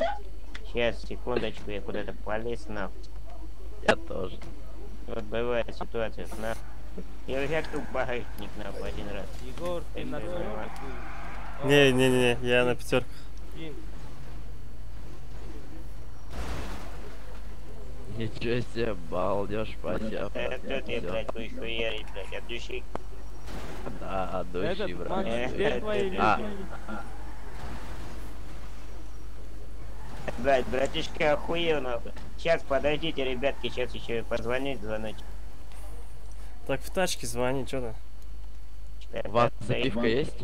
Сейчас, секундочку, я куда-то полез, нахуй. Я тоже. Вот бывает ситуация, нахуй. Я взял тут багажник, нахуй, один раз. Егор, ты на. Не, не, не, не, я на пятерках. Ничего себе, балдеж, спасибо. Это ты, блядь, будешь хуярить, блядь, от души. Да, от души, Этот, брат. Макс, Э, твои? Блядь, братишка охуел, нахуй. Сейчас, подождите, ребятки, сейчас еще позвонить, звоночек. Так в тачке звони, что ты? у вас запивка есть?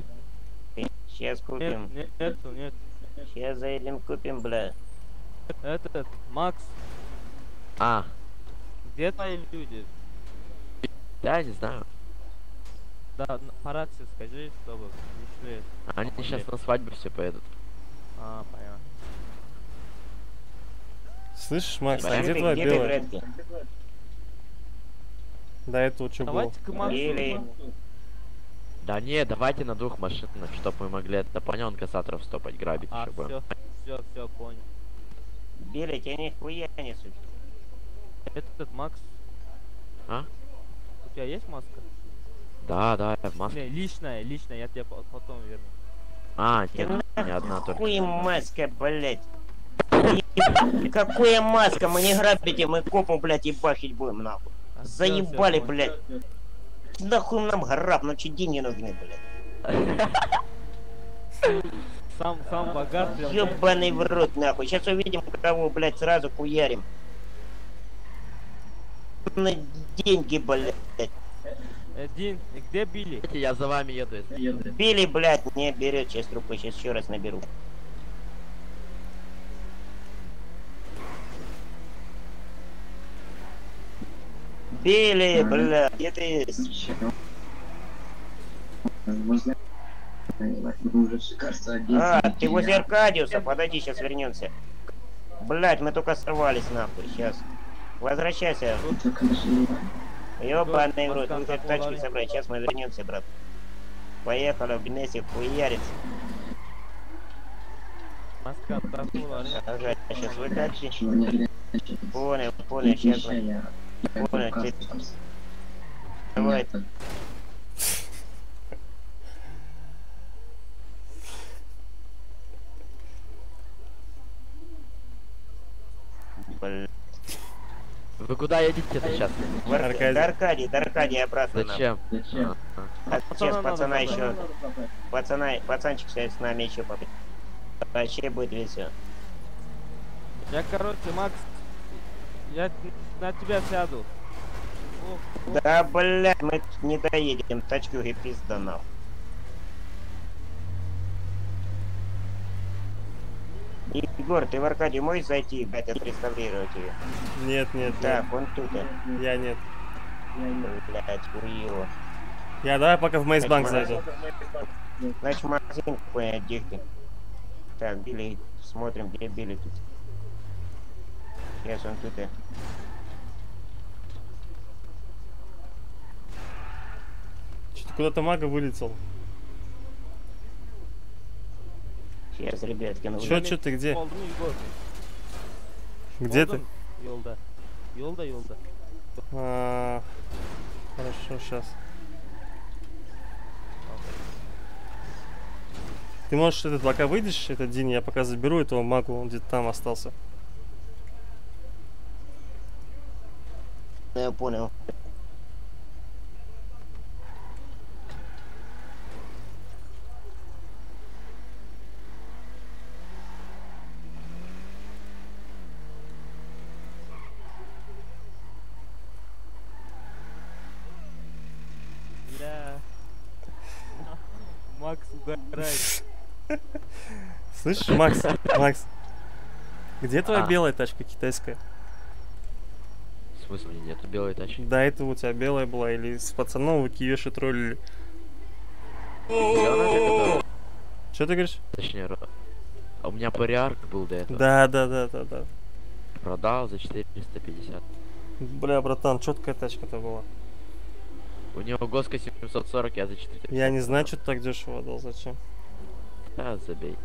Сейчас купим. Нет, нету, нет. Сейчас заедем, купим, бля. Этот, Макс, А, где твои люди? да, не знаю. Да, по рации скажи, чтобы не шли. Они сейчас на свадьбу все поедут. А, понятно. Слышишь, Макс, а Где твоя белая? Да, это вот что было. Давайте к Максу. Или... Да не, давайте на двух машинах, чтобы мы могли это понял, он кассаторов стопать, грабить А, еще будем. все, все, все, понял. Билли, тебя нихуя не суть. Этот Макс, А? у тебя есть маска? Да, да, маске. Не, личная, личная, я тебе по- потом верну. А, нет, не одна только. Хуй маска, блядь. Какая маска? Мы не грабите, мы копу, блядь, ебахить будем, нахуй. А, Заебали, блядь. Нахуй нам граб, нам че деньги нужны, блядь. Сам, сам богат. Ёбаный в рот, нахуй. Сейчас увидим, кого, блядь, сразу хуярим. Ебаные деньги, блядь. Дин, где Билли? Я за вами еду. Били, блядь, не берет сейчас трубку, сейчас еще раз наберу. Били, блядь, где ты есть? А, ты возле Аркадиуса, подойди, сейчас вернемся. Блять, мы только сорвались нахуй, сейчас. Возвращайся. Ёбаный в рот, вы как тачки собрать, сейчас мы вернемся, брат. Поехали в Гнессе хуярить. Маска отдохнула? Ага, сейчас выкатите. Понял, понял, сейчас мы. Понял, Давай. Блядь. Вы куда едете-то сейчас? В Арка- До Аркадии, до Аркадии обратно нам. Зачем? А сейчас Пацана пацана надо еще. Пацана, пацанчик сейчас с нами еще попадет. Вообще будет весело. Я, короче, Макс, я на тебя сяду. Да, блядь, мы не доедем, тачку и пизда Егор, ты в Аркадию можешь зайти, блядь, отреставрировать ее? Нет, нет, Так, нет. он тут. Я нет. Блядь, хуево. Я давай пока в Мейсбанк зайду. Значит, магазин какой где ты? Так, Билли, смотрим, где Билли тут. Сейчас он тут. Что-то куда-то мага вылетел. Сейчас, ребятки, ну Чё, чё ты где? Где ты? Yolda. Yolda yolda. А, Хорошо, сейчас. Ты можешь этот, пока выйдешь, этот день, я пока заберу этого магу, он где-то там остался. Я понял. Бля. Макс угорает. Слышишь, Макс, Макс, где твоя А. белая тачка китайская? В смысле, нету белой тачки? До этого у тебя белая была или с пацаном вы киеши троллили? Что ты говоришь? Точнее, а у меня париарк был до этого. Да, да, да, да, да. Продал за 450. Бля, братан, четкая тачка-то была. У него Госка 740, я за 450. Я не знаю, что ты так дешево отдал, зачем. Да, забей.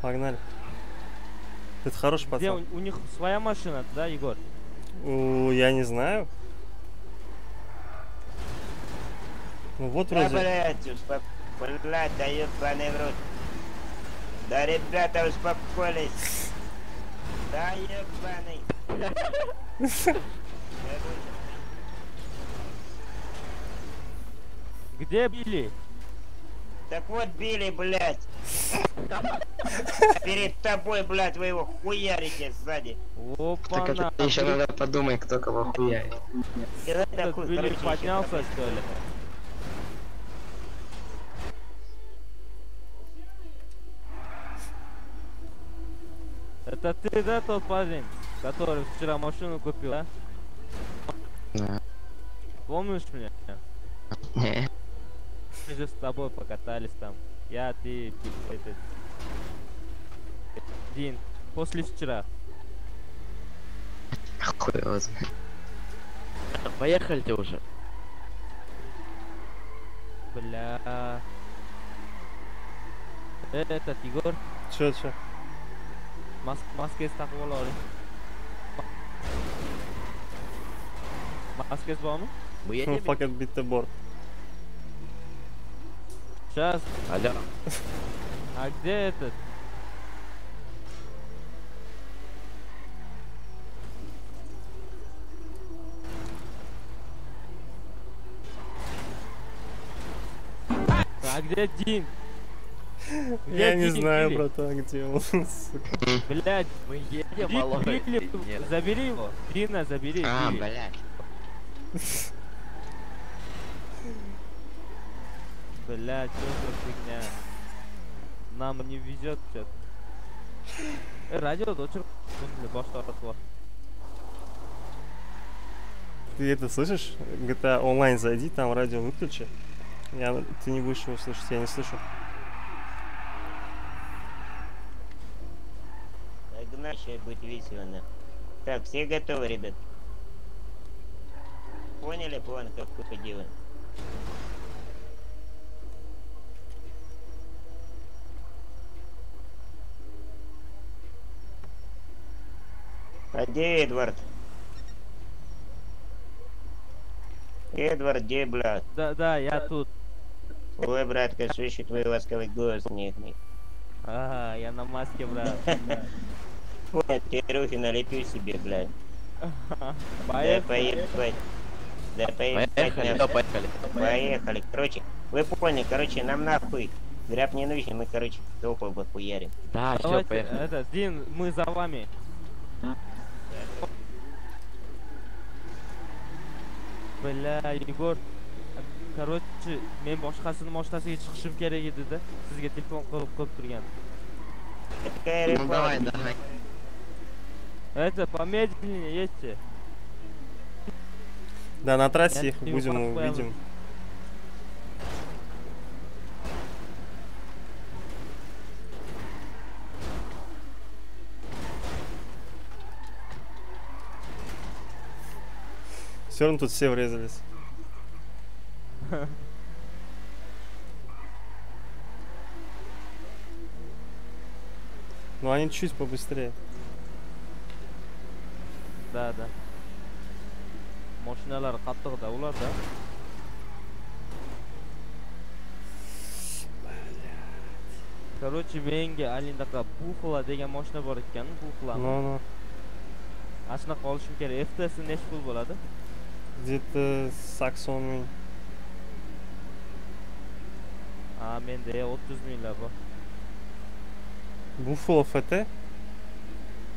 Погнали. Ты хороший Где у, пацан. у них своя машина, да, Егор? У, я не знаю. Ну вот Да, вроде. блядь, успок... Блядь, да ебаный в рот. Да, ребята, успокоились. Да, ебаный. Где Билли? Так вот, Билли, блядь. Перед тобой, блядь, вы его хуярите сзади. Опа, Так это еще надо подумать, кто кого хуяет. Это Этот такой, Билли поднялся, что ли? Это ты, да, тот парень, который вчера машину купил, да? Да. Помнишь меня? Не. Мы же с тобой покатались там. Я, ты, этот... Дин, после вчера. Хуй его знает. Поехали ты уже. Бля. Этот, Егор, Чё, чё? мас маскesi takıp ol oraya. Ma- Маскesi var mı? Мы Ну, едем? Сейчас. Алло. А где этот? А где Дин? Где Я не Дин, знаю, Билли? братан, где он, сука. Блядь. Мы едем, Дин, нет? забери его. Дина, забери. А, блядь. Бля, что за фигня? Нам не везет что-то. Э, радио дочер. Ты это слышишь? GTA онлайн зайди, там радио выключи. Я, ты не будешь его слышать, я не слышу. Погнали, сейчас будет весело. Так, все готовы, ребят? Поняли план, какой делаем? А где Эдвард? Эдвард, где, брат? Да, да, я тут. Ой, братка, слышу твой ласковый голос нежный. Ага, я на маске, брат. Ой, ты руки налепил себе, блядь. Да, Поехали. поехали. Да, поехали. Поехали, поехали. Короче, вы поняли, короче, нам нахуй. Граб не нужен, мы, короче, топов похуярим. Да, все, поехали. это, Дин, мы за вами. Бля, Егор. Короче, men boshqasini mashinasiga chiqishim kerak edi-da. Sizga telefon qilib qilib turgan. Ну давай, давай. Это, помедленнее едьте. Да, на трассе их будем увидим. Все равно тут все врезались. Ну они чуть побыстрее. Да, да. Mashinalar qattiqda ularda. Короче, menga alindaqa Buxla degan mashina bor ekan, Buxla. Ну, ну. Ana shunaqa olishim kerak. FTS necha pul bo'ladi? Где-то Саксон мing. A, menda 30 minglar bor. Буффало ФТ?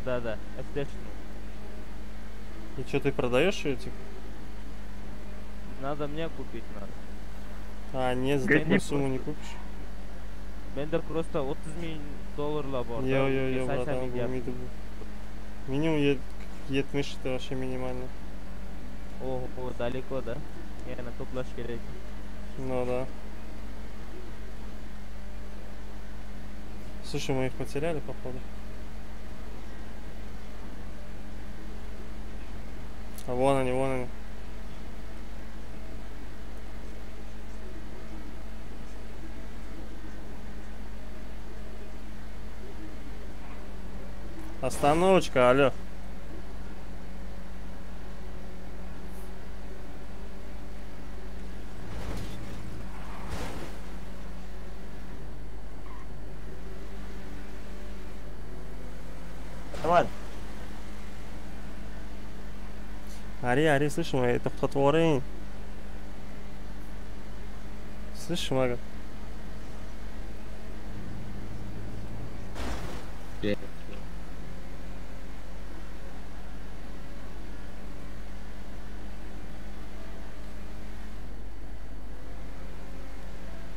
Да, да, FTS. И что, ты продаешь ее, типа? Надо мне купить надо. А, не, за такую сумму не купишь? Menda просто 30 ming dollarlar bor. da, Yo, yo, unga yo, 80 братан, ming deyapti. умиды bu. Минимум ет, yetmish это вообще минимально. Ого, далеко, да? Yana to'plash kerak. Ну да. Слушай, мы их потеряли, походу. А вон они, вон они. Остановочка, алло. Вот. Ари, Ари, слышишь, мы это потворение. Слышишь, Мага?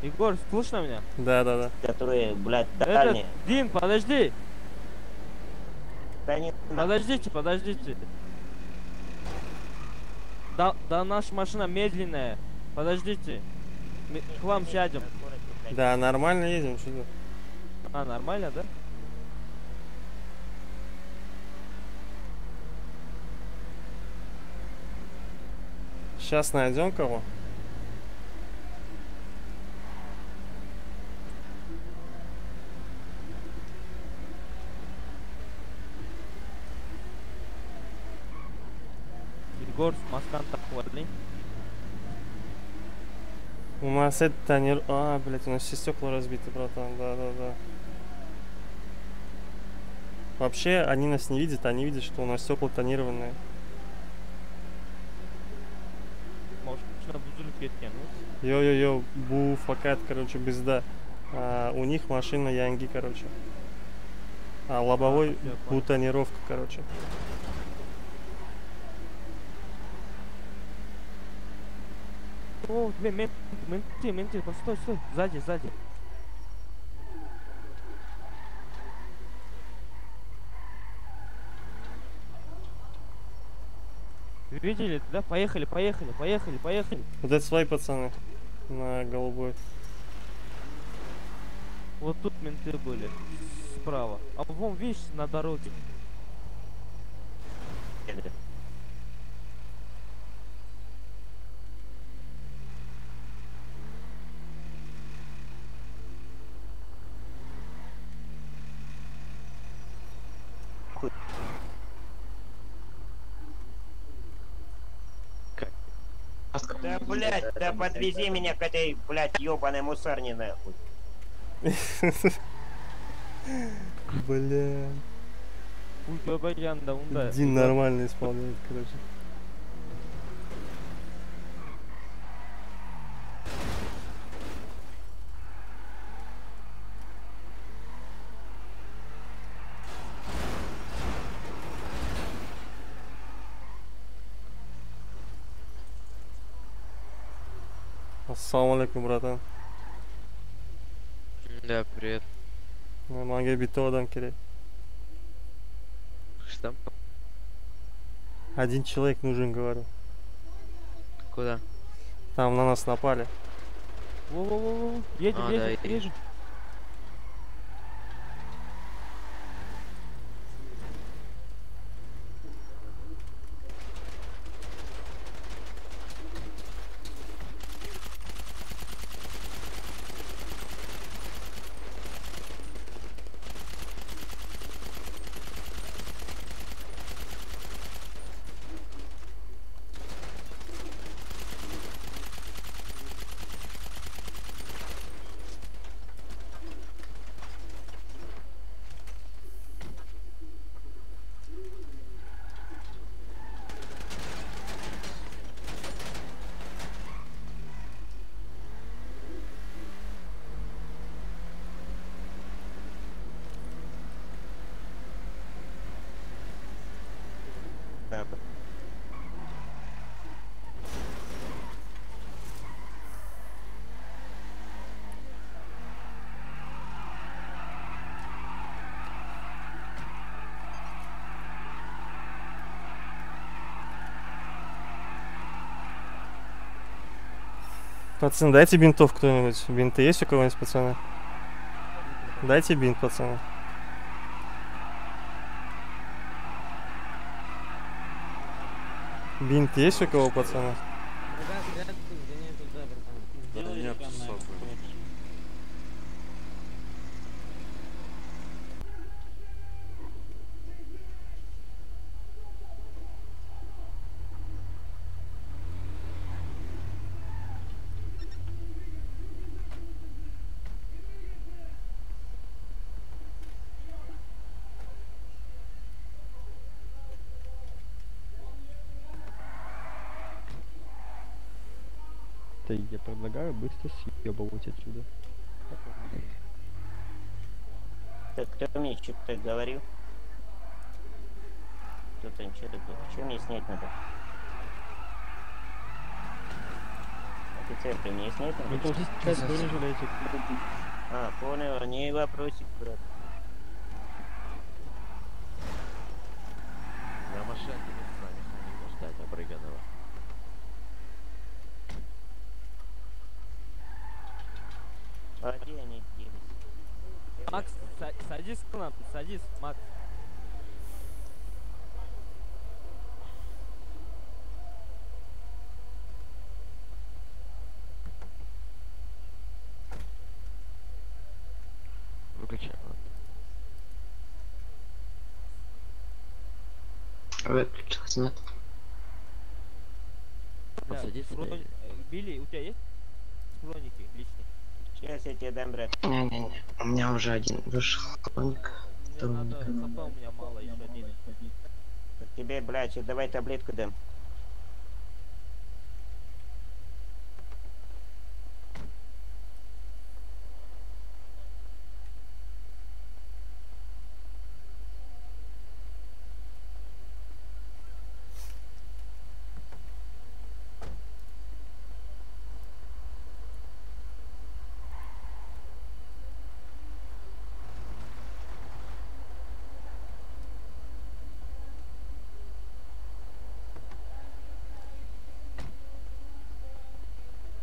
Егор, слышно меня? Да, да, да. Которые, блядь, Это, дальние. Дин, подожди. Да не Подождите, подождите. Да, да наша машина медленная. Подождите. Мы к вам сядем. Да, нормально едем, что? А, нормально, да? Сейчас найдем кого. Егор, маскан такой. У нас это тонир... А, блядь, у нас все стекла разбиты, братан. Да, да, да. Вообще, они нас не видят, они видят, что у нас стекла тонированные. Йо-йо-йо, бу, факат, короче, безда. А, у них машина Янги, короче. А лобовой всё, понял. бу тонировка, короче. О, мен- мен- менты, менты, постой, стой, сзади, сзади. Видели, да? Поехали, поехали, поехали, поехали. Вот это свои пацаны на голубой. Вот тут менты были. Справа. А вон, видишь, на дороге. Да, блядь, да подвези меня к этой, блядь, ёбаной мусорне нахуй. Бля. Ульпабаян, да, он да. Дин нормально исполняет, короче. Ассаламу алейкум, братан. Да, привет. Мanga bitti adam керек. Что? Один человек нужен, говорю. Куда? Там на нас напали. Во-во-во-во. Едем, А, едем. едем. Пацаны, дайте бинтов кто-нибудь. Бинты есть у кого-нибудь, пацаны? Дайте бинт, пацаны. Бинт есть у кого, пацаны? Да нет, с собой. Да я предлагаю быстро съебывать отсюда. Так, кто мне что-то говорил? Кто там что такое? Что мне снять надо? Офицер, ты мне снять надо? Вы должны снять бронежилетик. А, понял, не вопросик, брат. На машине с нами механика ждать обрыганного. А где они делись? Макс, са- садись к нам, садись, Макс. Выключай. Выключилось, нет? Да, Посади бронь- сюда. э, Билли, у тебя есть броники личные? Сейчас я тебе дам, брат. Не-не-не, у меня уже один вышел хроник. Мне надо, хп у меня мало, еще один. Тебе, блядь, давай таблетку дам.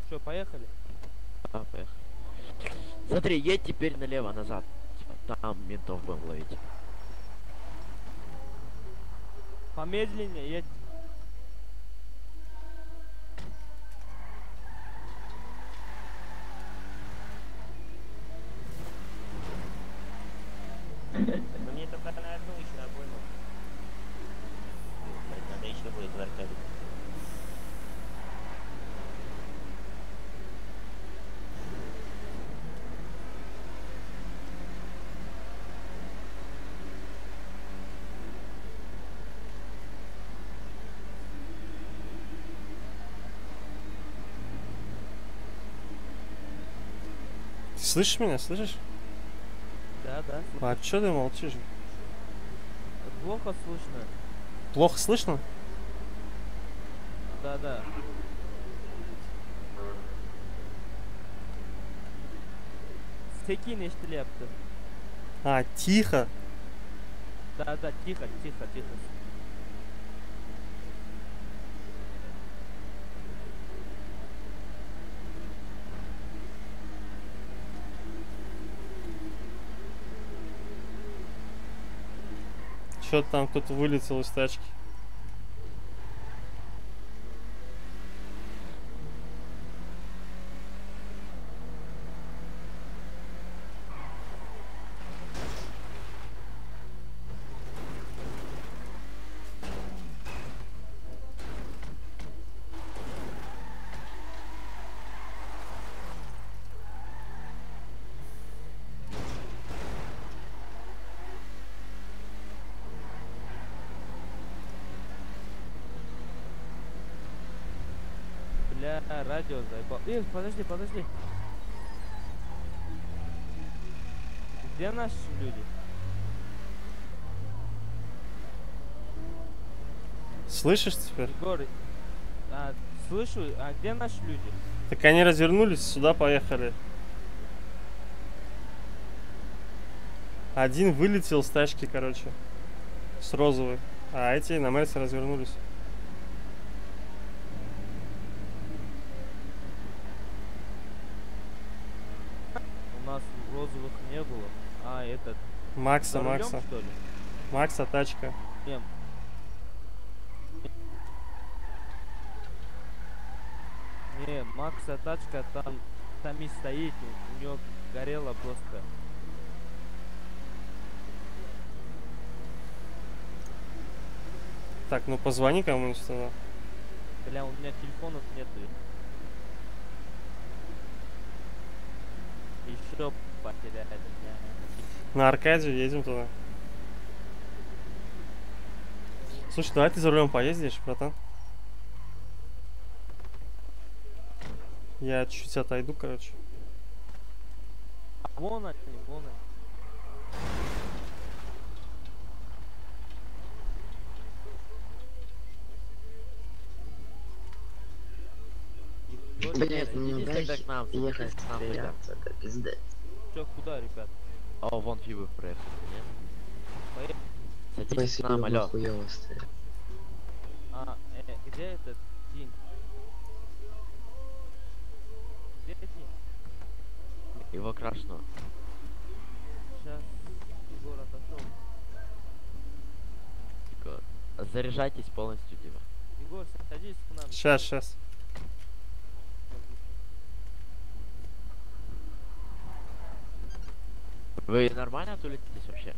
Что, поехали? А, поехали. Смотри, едь теперь налево, назад. Типа, Там ментов будем ловить. Помедленнее, едь. Ну мне только на одну еще обойму. Блядь, Надо еще будет в аркаде. Ты слышишь меня, слышишь? Да, да. А чё ты молчишь? Плохо слышно. Плохо слышно? Да, да. Секин iştilyaptı. А, тихо. Да, да, тихо, тихо, тихо. Что-то там кто-то вылетел из тачки. Бля, радио заебал. Эй, подожди, подожди. Где наши люди? Слышишь теперь? Егор, а, слышу, а где наши люди? Так они развернулись, сюда поехали. Один вылетел с тачки, короче. С розовой. А эти на Мерсе развернулись. У нас розовых не было. А, этот... Макса, рулем, Макса. что ли? Макса тачка. Не. Не, Макса тачка там, там и стоит, у, него горела просто. Так, ну позвони кому-нибудь тогда. Бля, у меня телефонов нету. Еще потеряли, бля. На Аркадию едем туда. Слушай, давай ты за рулем поездишь, братан. Я чуть отойду, короче. А вон они, вон они. Блять, иди ну нам, ехать стреляться, это пиздец. Чё, куда, ребят? О, вон фибы проехали, не? Поехали. Садитесь к нам, алло. А, э, где этот Дин? Где Дин? Его крашено. Сейчас Егор отошел. Егор, Заряжайтесь полностью, типа. Егор, садись к нам. Сейчас, сейчас. Вы нормально тулитесь вообще?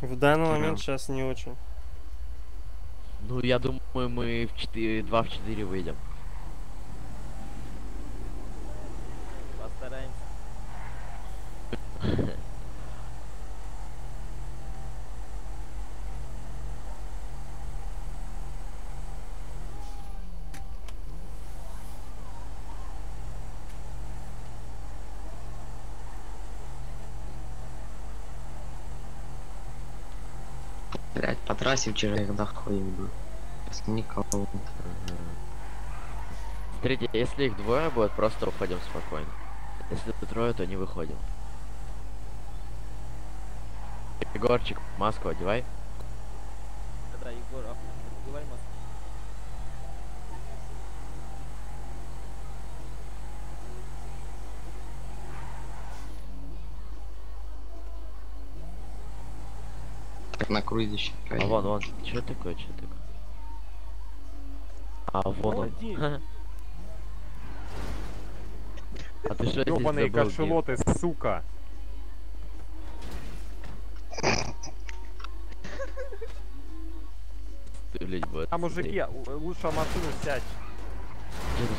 В данный Да. момент сейчас не очень. Ну, я думаю, мы в 4, 2 в 4 выйдем. Постараемся. Блять, по трассе вчера их. Сейчас никого. Смотрите, если их двое будет, просто уходим спокойно. Если трое, то не выходим. Егорчик, маску одевай. Да, Егор, а, одевай маску. Как на круизе А вон, вон, что такое, что такое? А, вон он. А ты что Ёбаные кашелоты, сука. Тулить будет. А мужики, лучше машину сядь.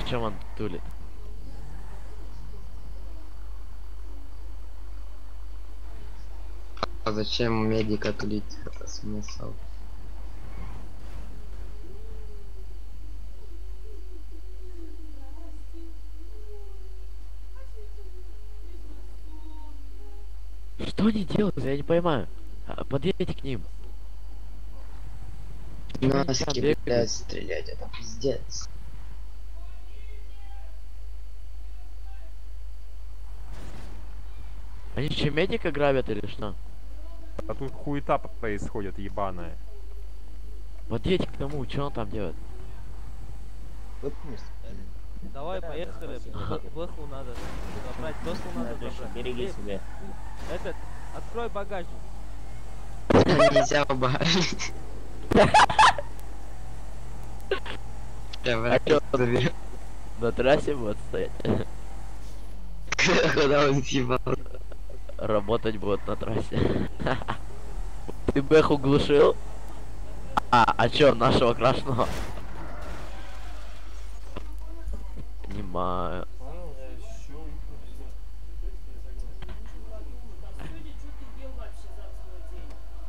В чем он тулит? А зачем медика тулить? Это смысл. Что они делают? Я не понимаю. А, Подъедьте к ним. Наски, блядь, стрелять, это пиздец. Они что, медика грабят или что? А тут хуета происходит, ебаная. Подъедьте к тому, что он там делает? Давай, поехали. Бэху надо забрать. Бэху надо забрать. береги себя. Этот, открой багажник. Нельзя багажник. Чё, заберу. на трассе будет стоять? Куда он съебал? Работать будет на трассе. Ты бэху глушил? А, а чё, нашего крашного? Понимаю.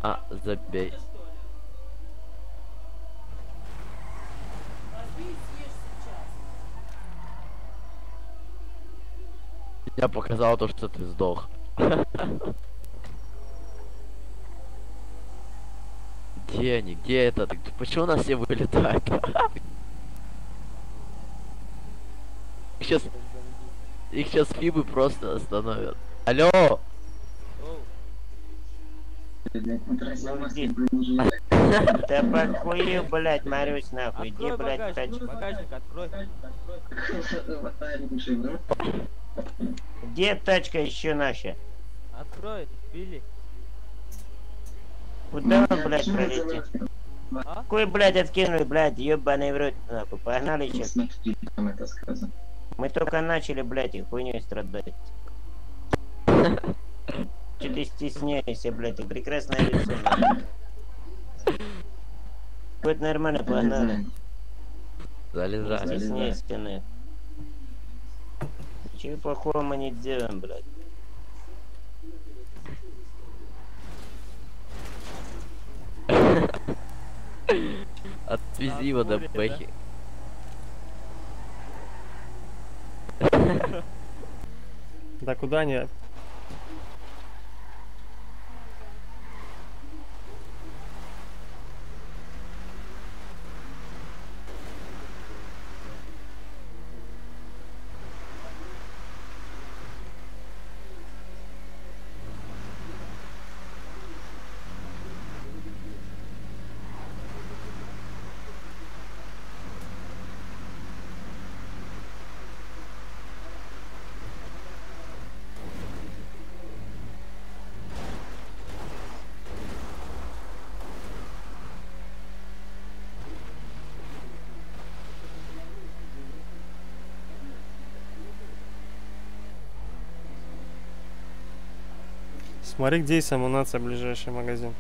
А, забей. Я показал то, что ты сдох. Где они? Где это? Почему у нас все вылетают? Сейчас... Их сейчас фибы просто остановят. Алло! Да похуй, блядь, Марюсь, нахуй. Иди, блядь, багажник. тачку. Багажник открой. Где тачка еще наша? Открой, Билли. Куда он, блядь, пролетит? А? Какой, блядь, откинули, блядь, ебаный в рот, нахуй, погнали сейчас. Мы только начали, блядь, и хуйней страдать. Че ты стесняешься, блядь, ты прекрасное лицо. Вот нормально, погнали. Залезай. Стесняйся, нахуй. Чего плохого мы не делаем, блядь? Отвези его до? Бэхи. Да куда они? Где есть амунация ближайший магазин.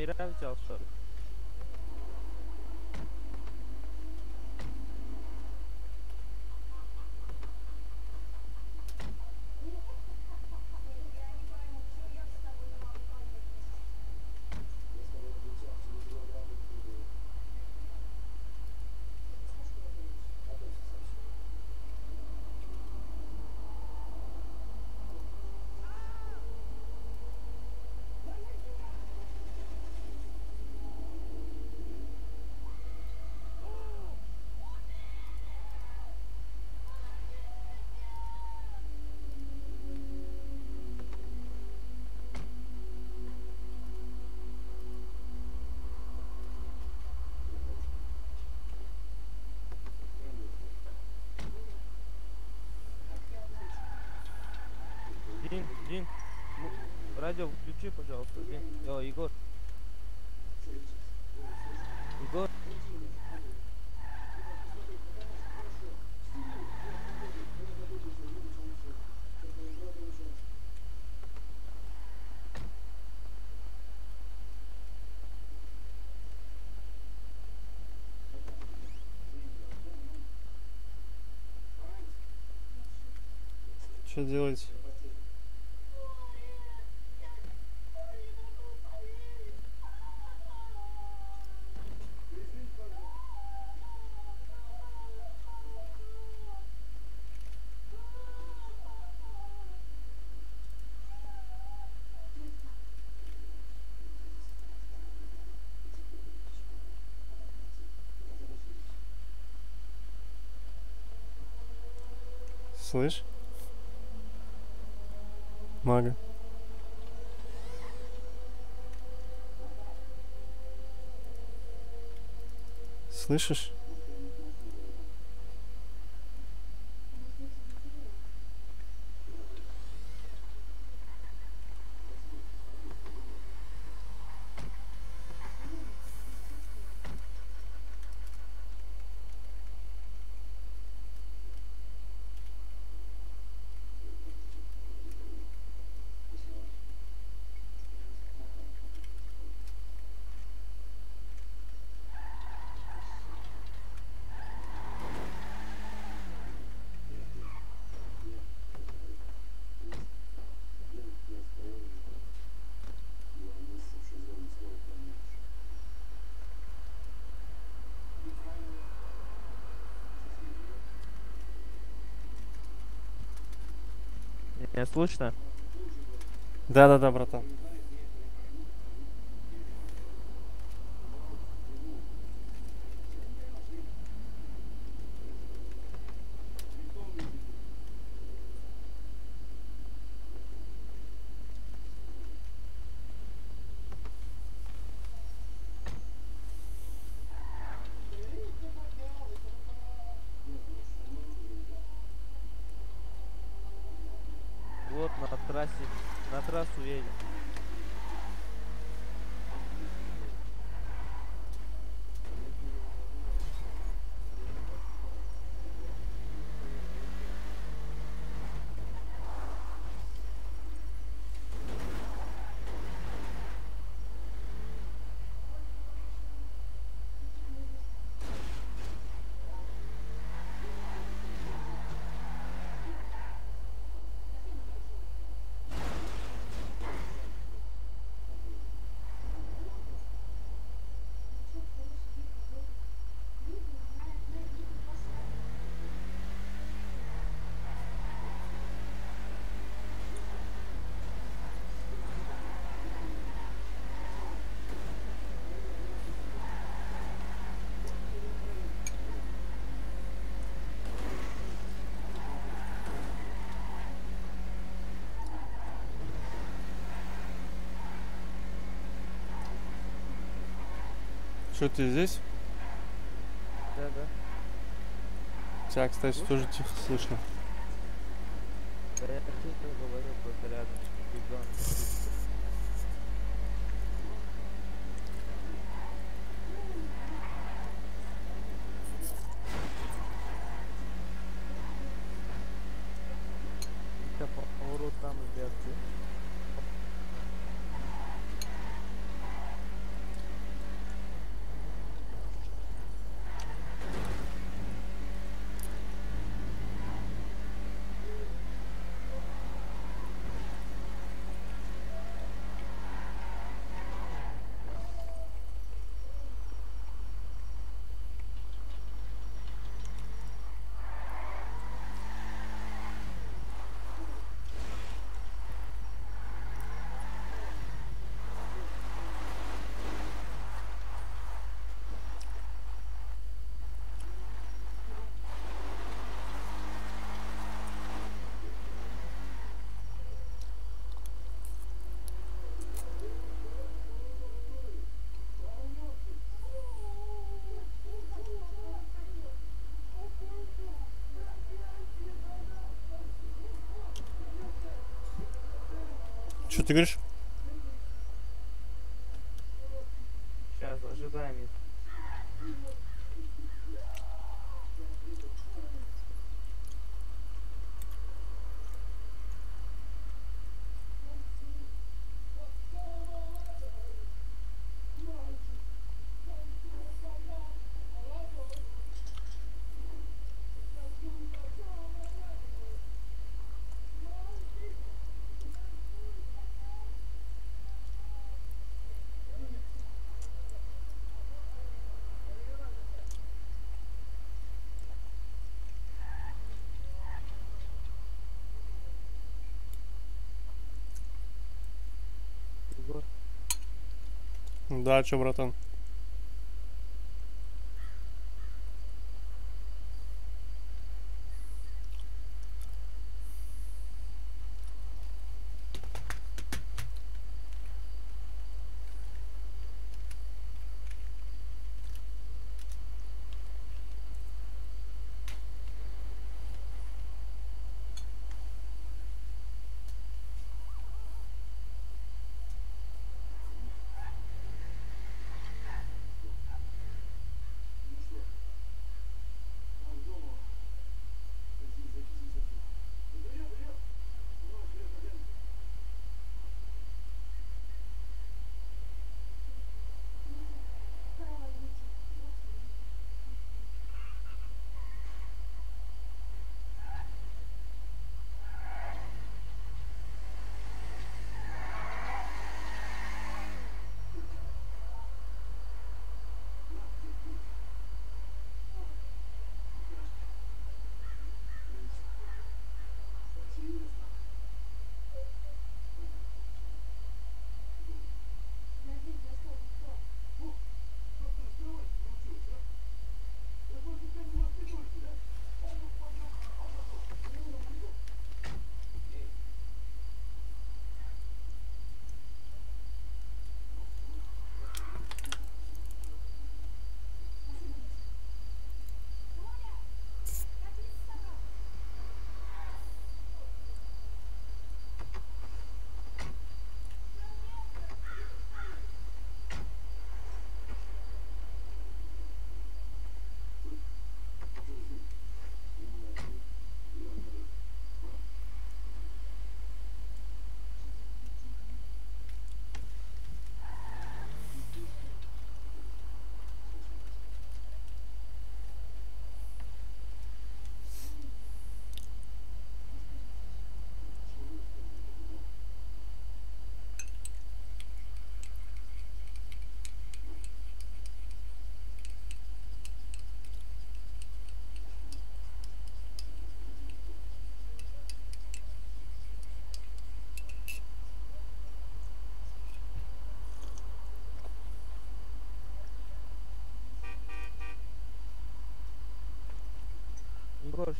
Номера взял, что ли? Дин, Дин, ну, радио включи, пожалуйста, Дин. О, Егор. Егор. Что делать? Слышь? Мага. Слышишь? Меня слышно? Да-да-да, братан. Вот на трассе, на трассу едем. Что ты здесь? Да, да. Тебя, кстати, тоже тихо слышно. Да я тихо говорю, просто рядом. Что ты говоришь? Да, чё, братан?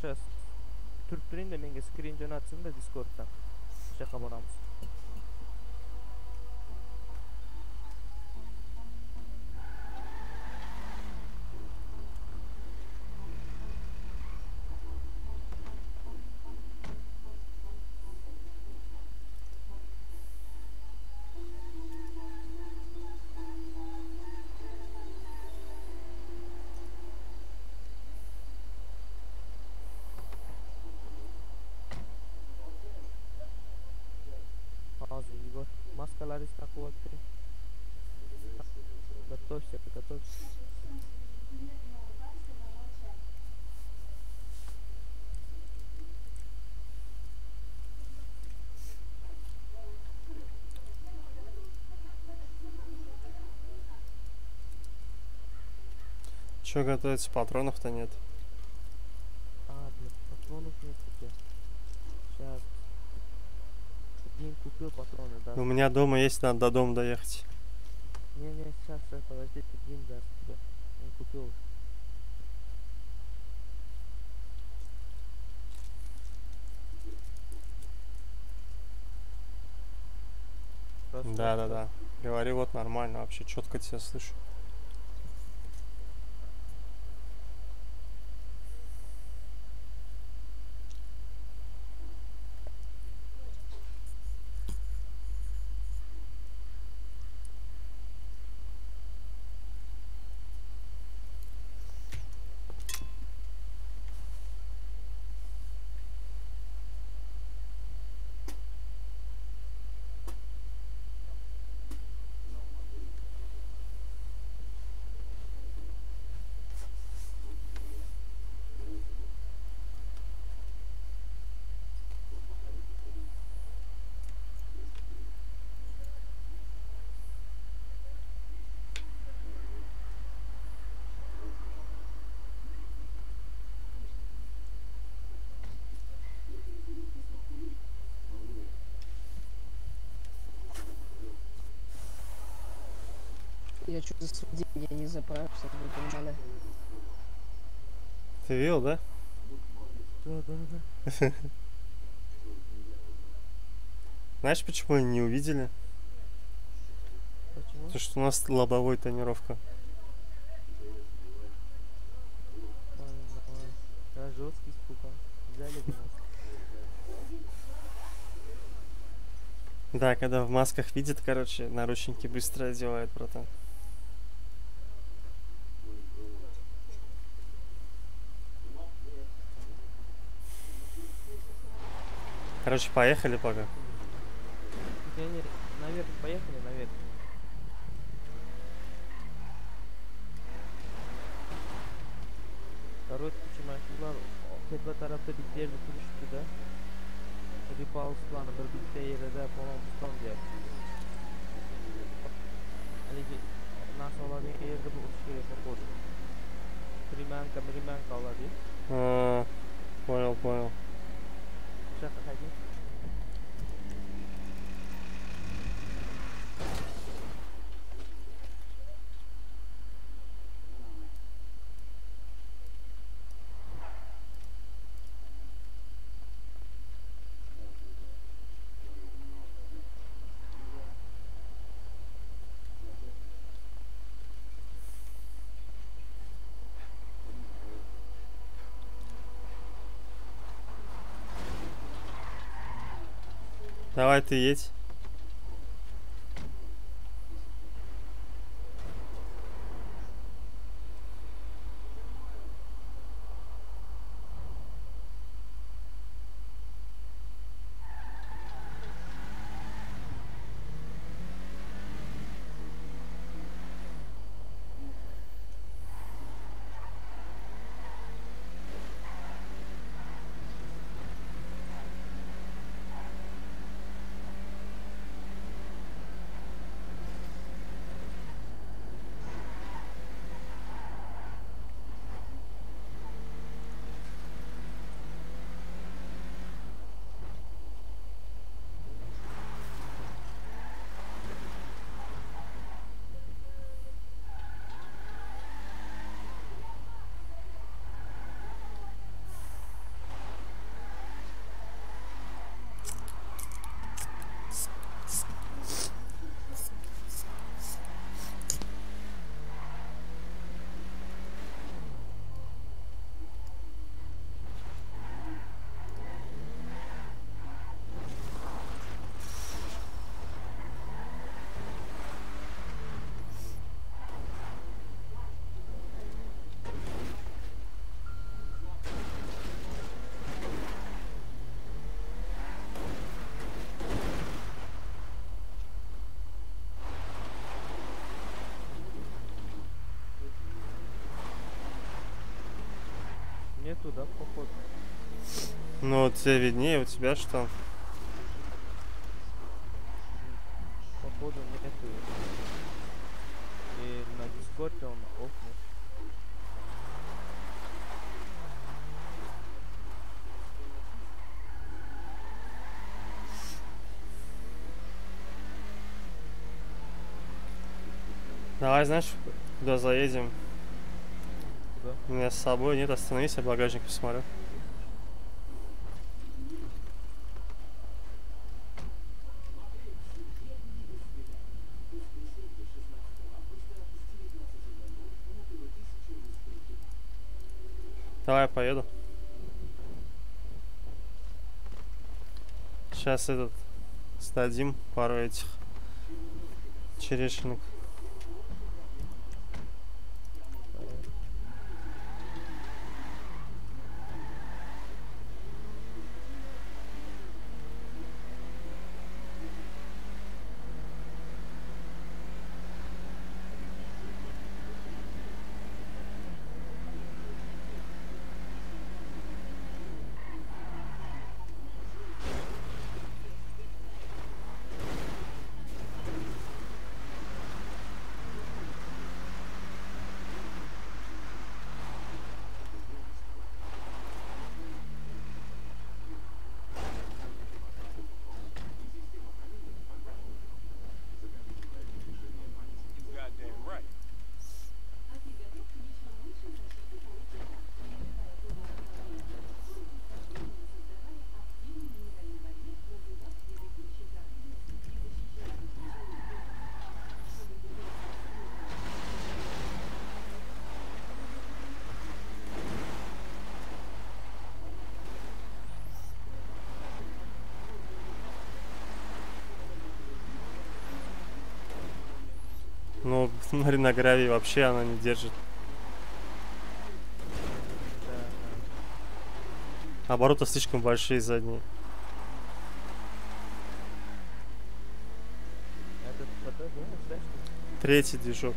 Егор, сейчас turib turing-da menga skrin jo'natsin-da Discorddan. O'sha yoqqa boramiz. Hozir Егор, taqib olib turing. Готовься, готовься. Чё готовится? Патронов-то нет. А, блин, патронов нет у тебя. Сейчас. Дим купил патроны, да? У меня дома есть, надо до дома доехать. Не-не, сейчас, сейчас, подождите, Дим даст тебе. Он купил уже. Да, да, да. Говори вот нормально, вообще четко тебя слышу. Я что-то с деньги не заправился, чтобы вы понимали. Ты видел, да? Да, да, да. Знаешь, почему они не увидели? Почему? Потому что у нас лобовой тонировка. Да, жесткий испугал. Взяли бы нас. Да, когда в масках видят, короче, наручники быстро одевают, братан. Короче, поехали пока. Не, не, наверх, поехали наверх. Короче, mashinalar tepa tarafda bitta yerda turishibdi-da. Repauslani bir bitta yerida Poloniston deyapti. Haligi narsa oladigan yerda bu urish kerak походу. Приманка, приманка. А, понял, понял. cosas pues, aquí. Давай ты едь. Нету, да, походу? Ну, вот тебе виднее, у тебя что? Походу нету. И на дискорде он офнет. Давай, знаешь, куда заедем? У меня с собой нет, остановись, я багажник посмотрю. Давай я поеду. Сейчас этот сдадим пару этих черешенок. Смотри, на гравии вообще она не держит. Обороты слишком большие задние. Что Третий движок.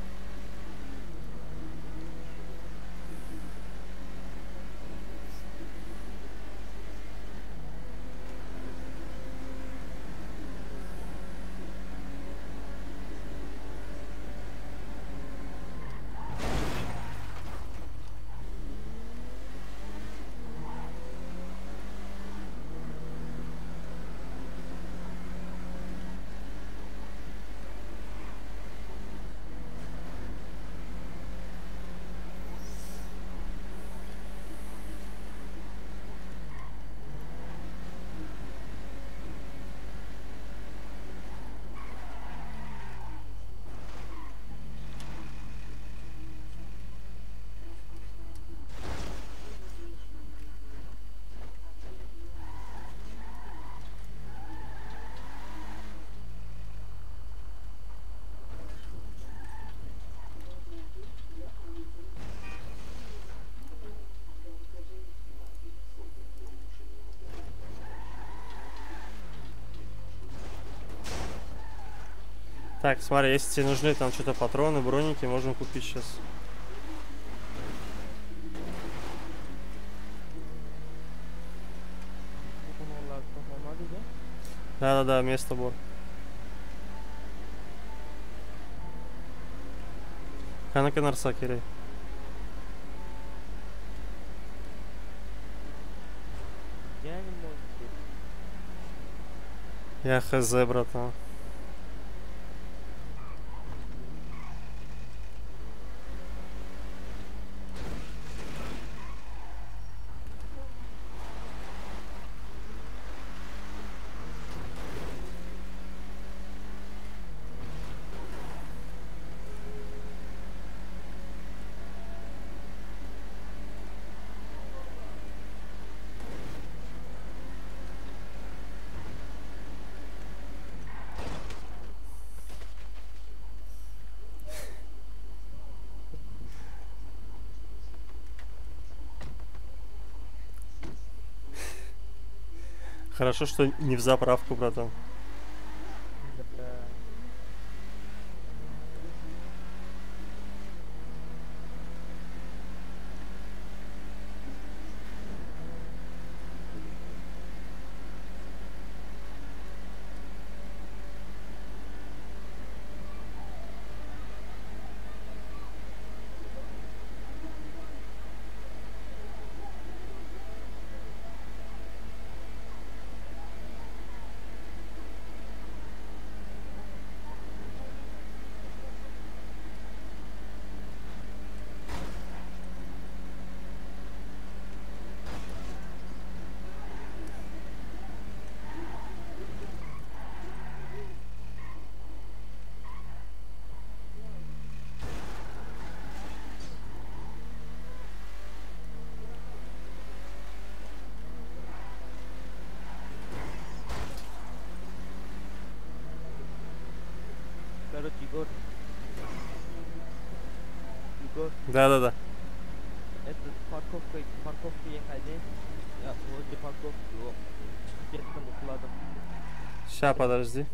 Так, смотри, если тебе нужны там что-то патроны, броники, можем купить сейчас. Да-да-да, место бор. Narsa керек. Я не могу. Я хз, братан. Хорошо, что не в заправку, братан. Да. Короче, Егор. Егор, Да-да-да. это парковка, парковка ехали. Я возле парковки, вот. Детским укладом. Ща, подожди.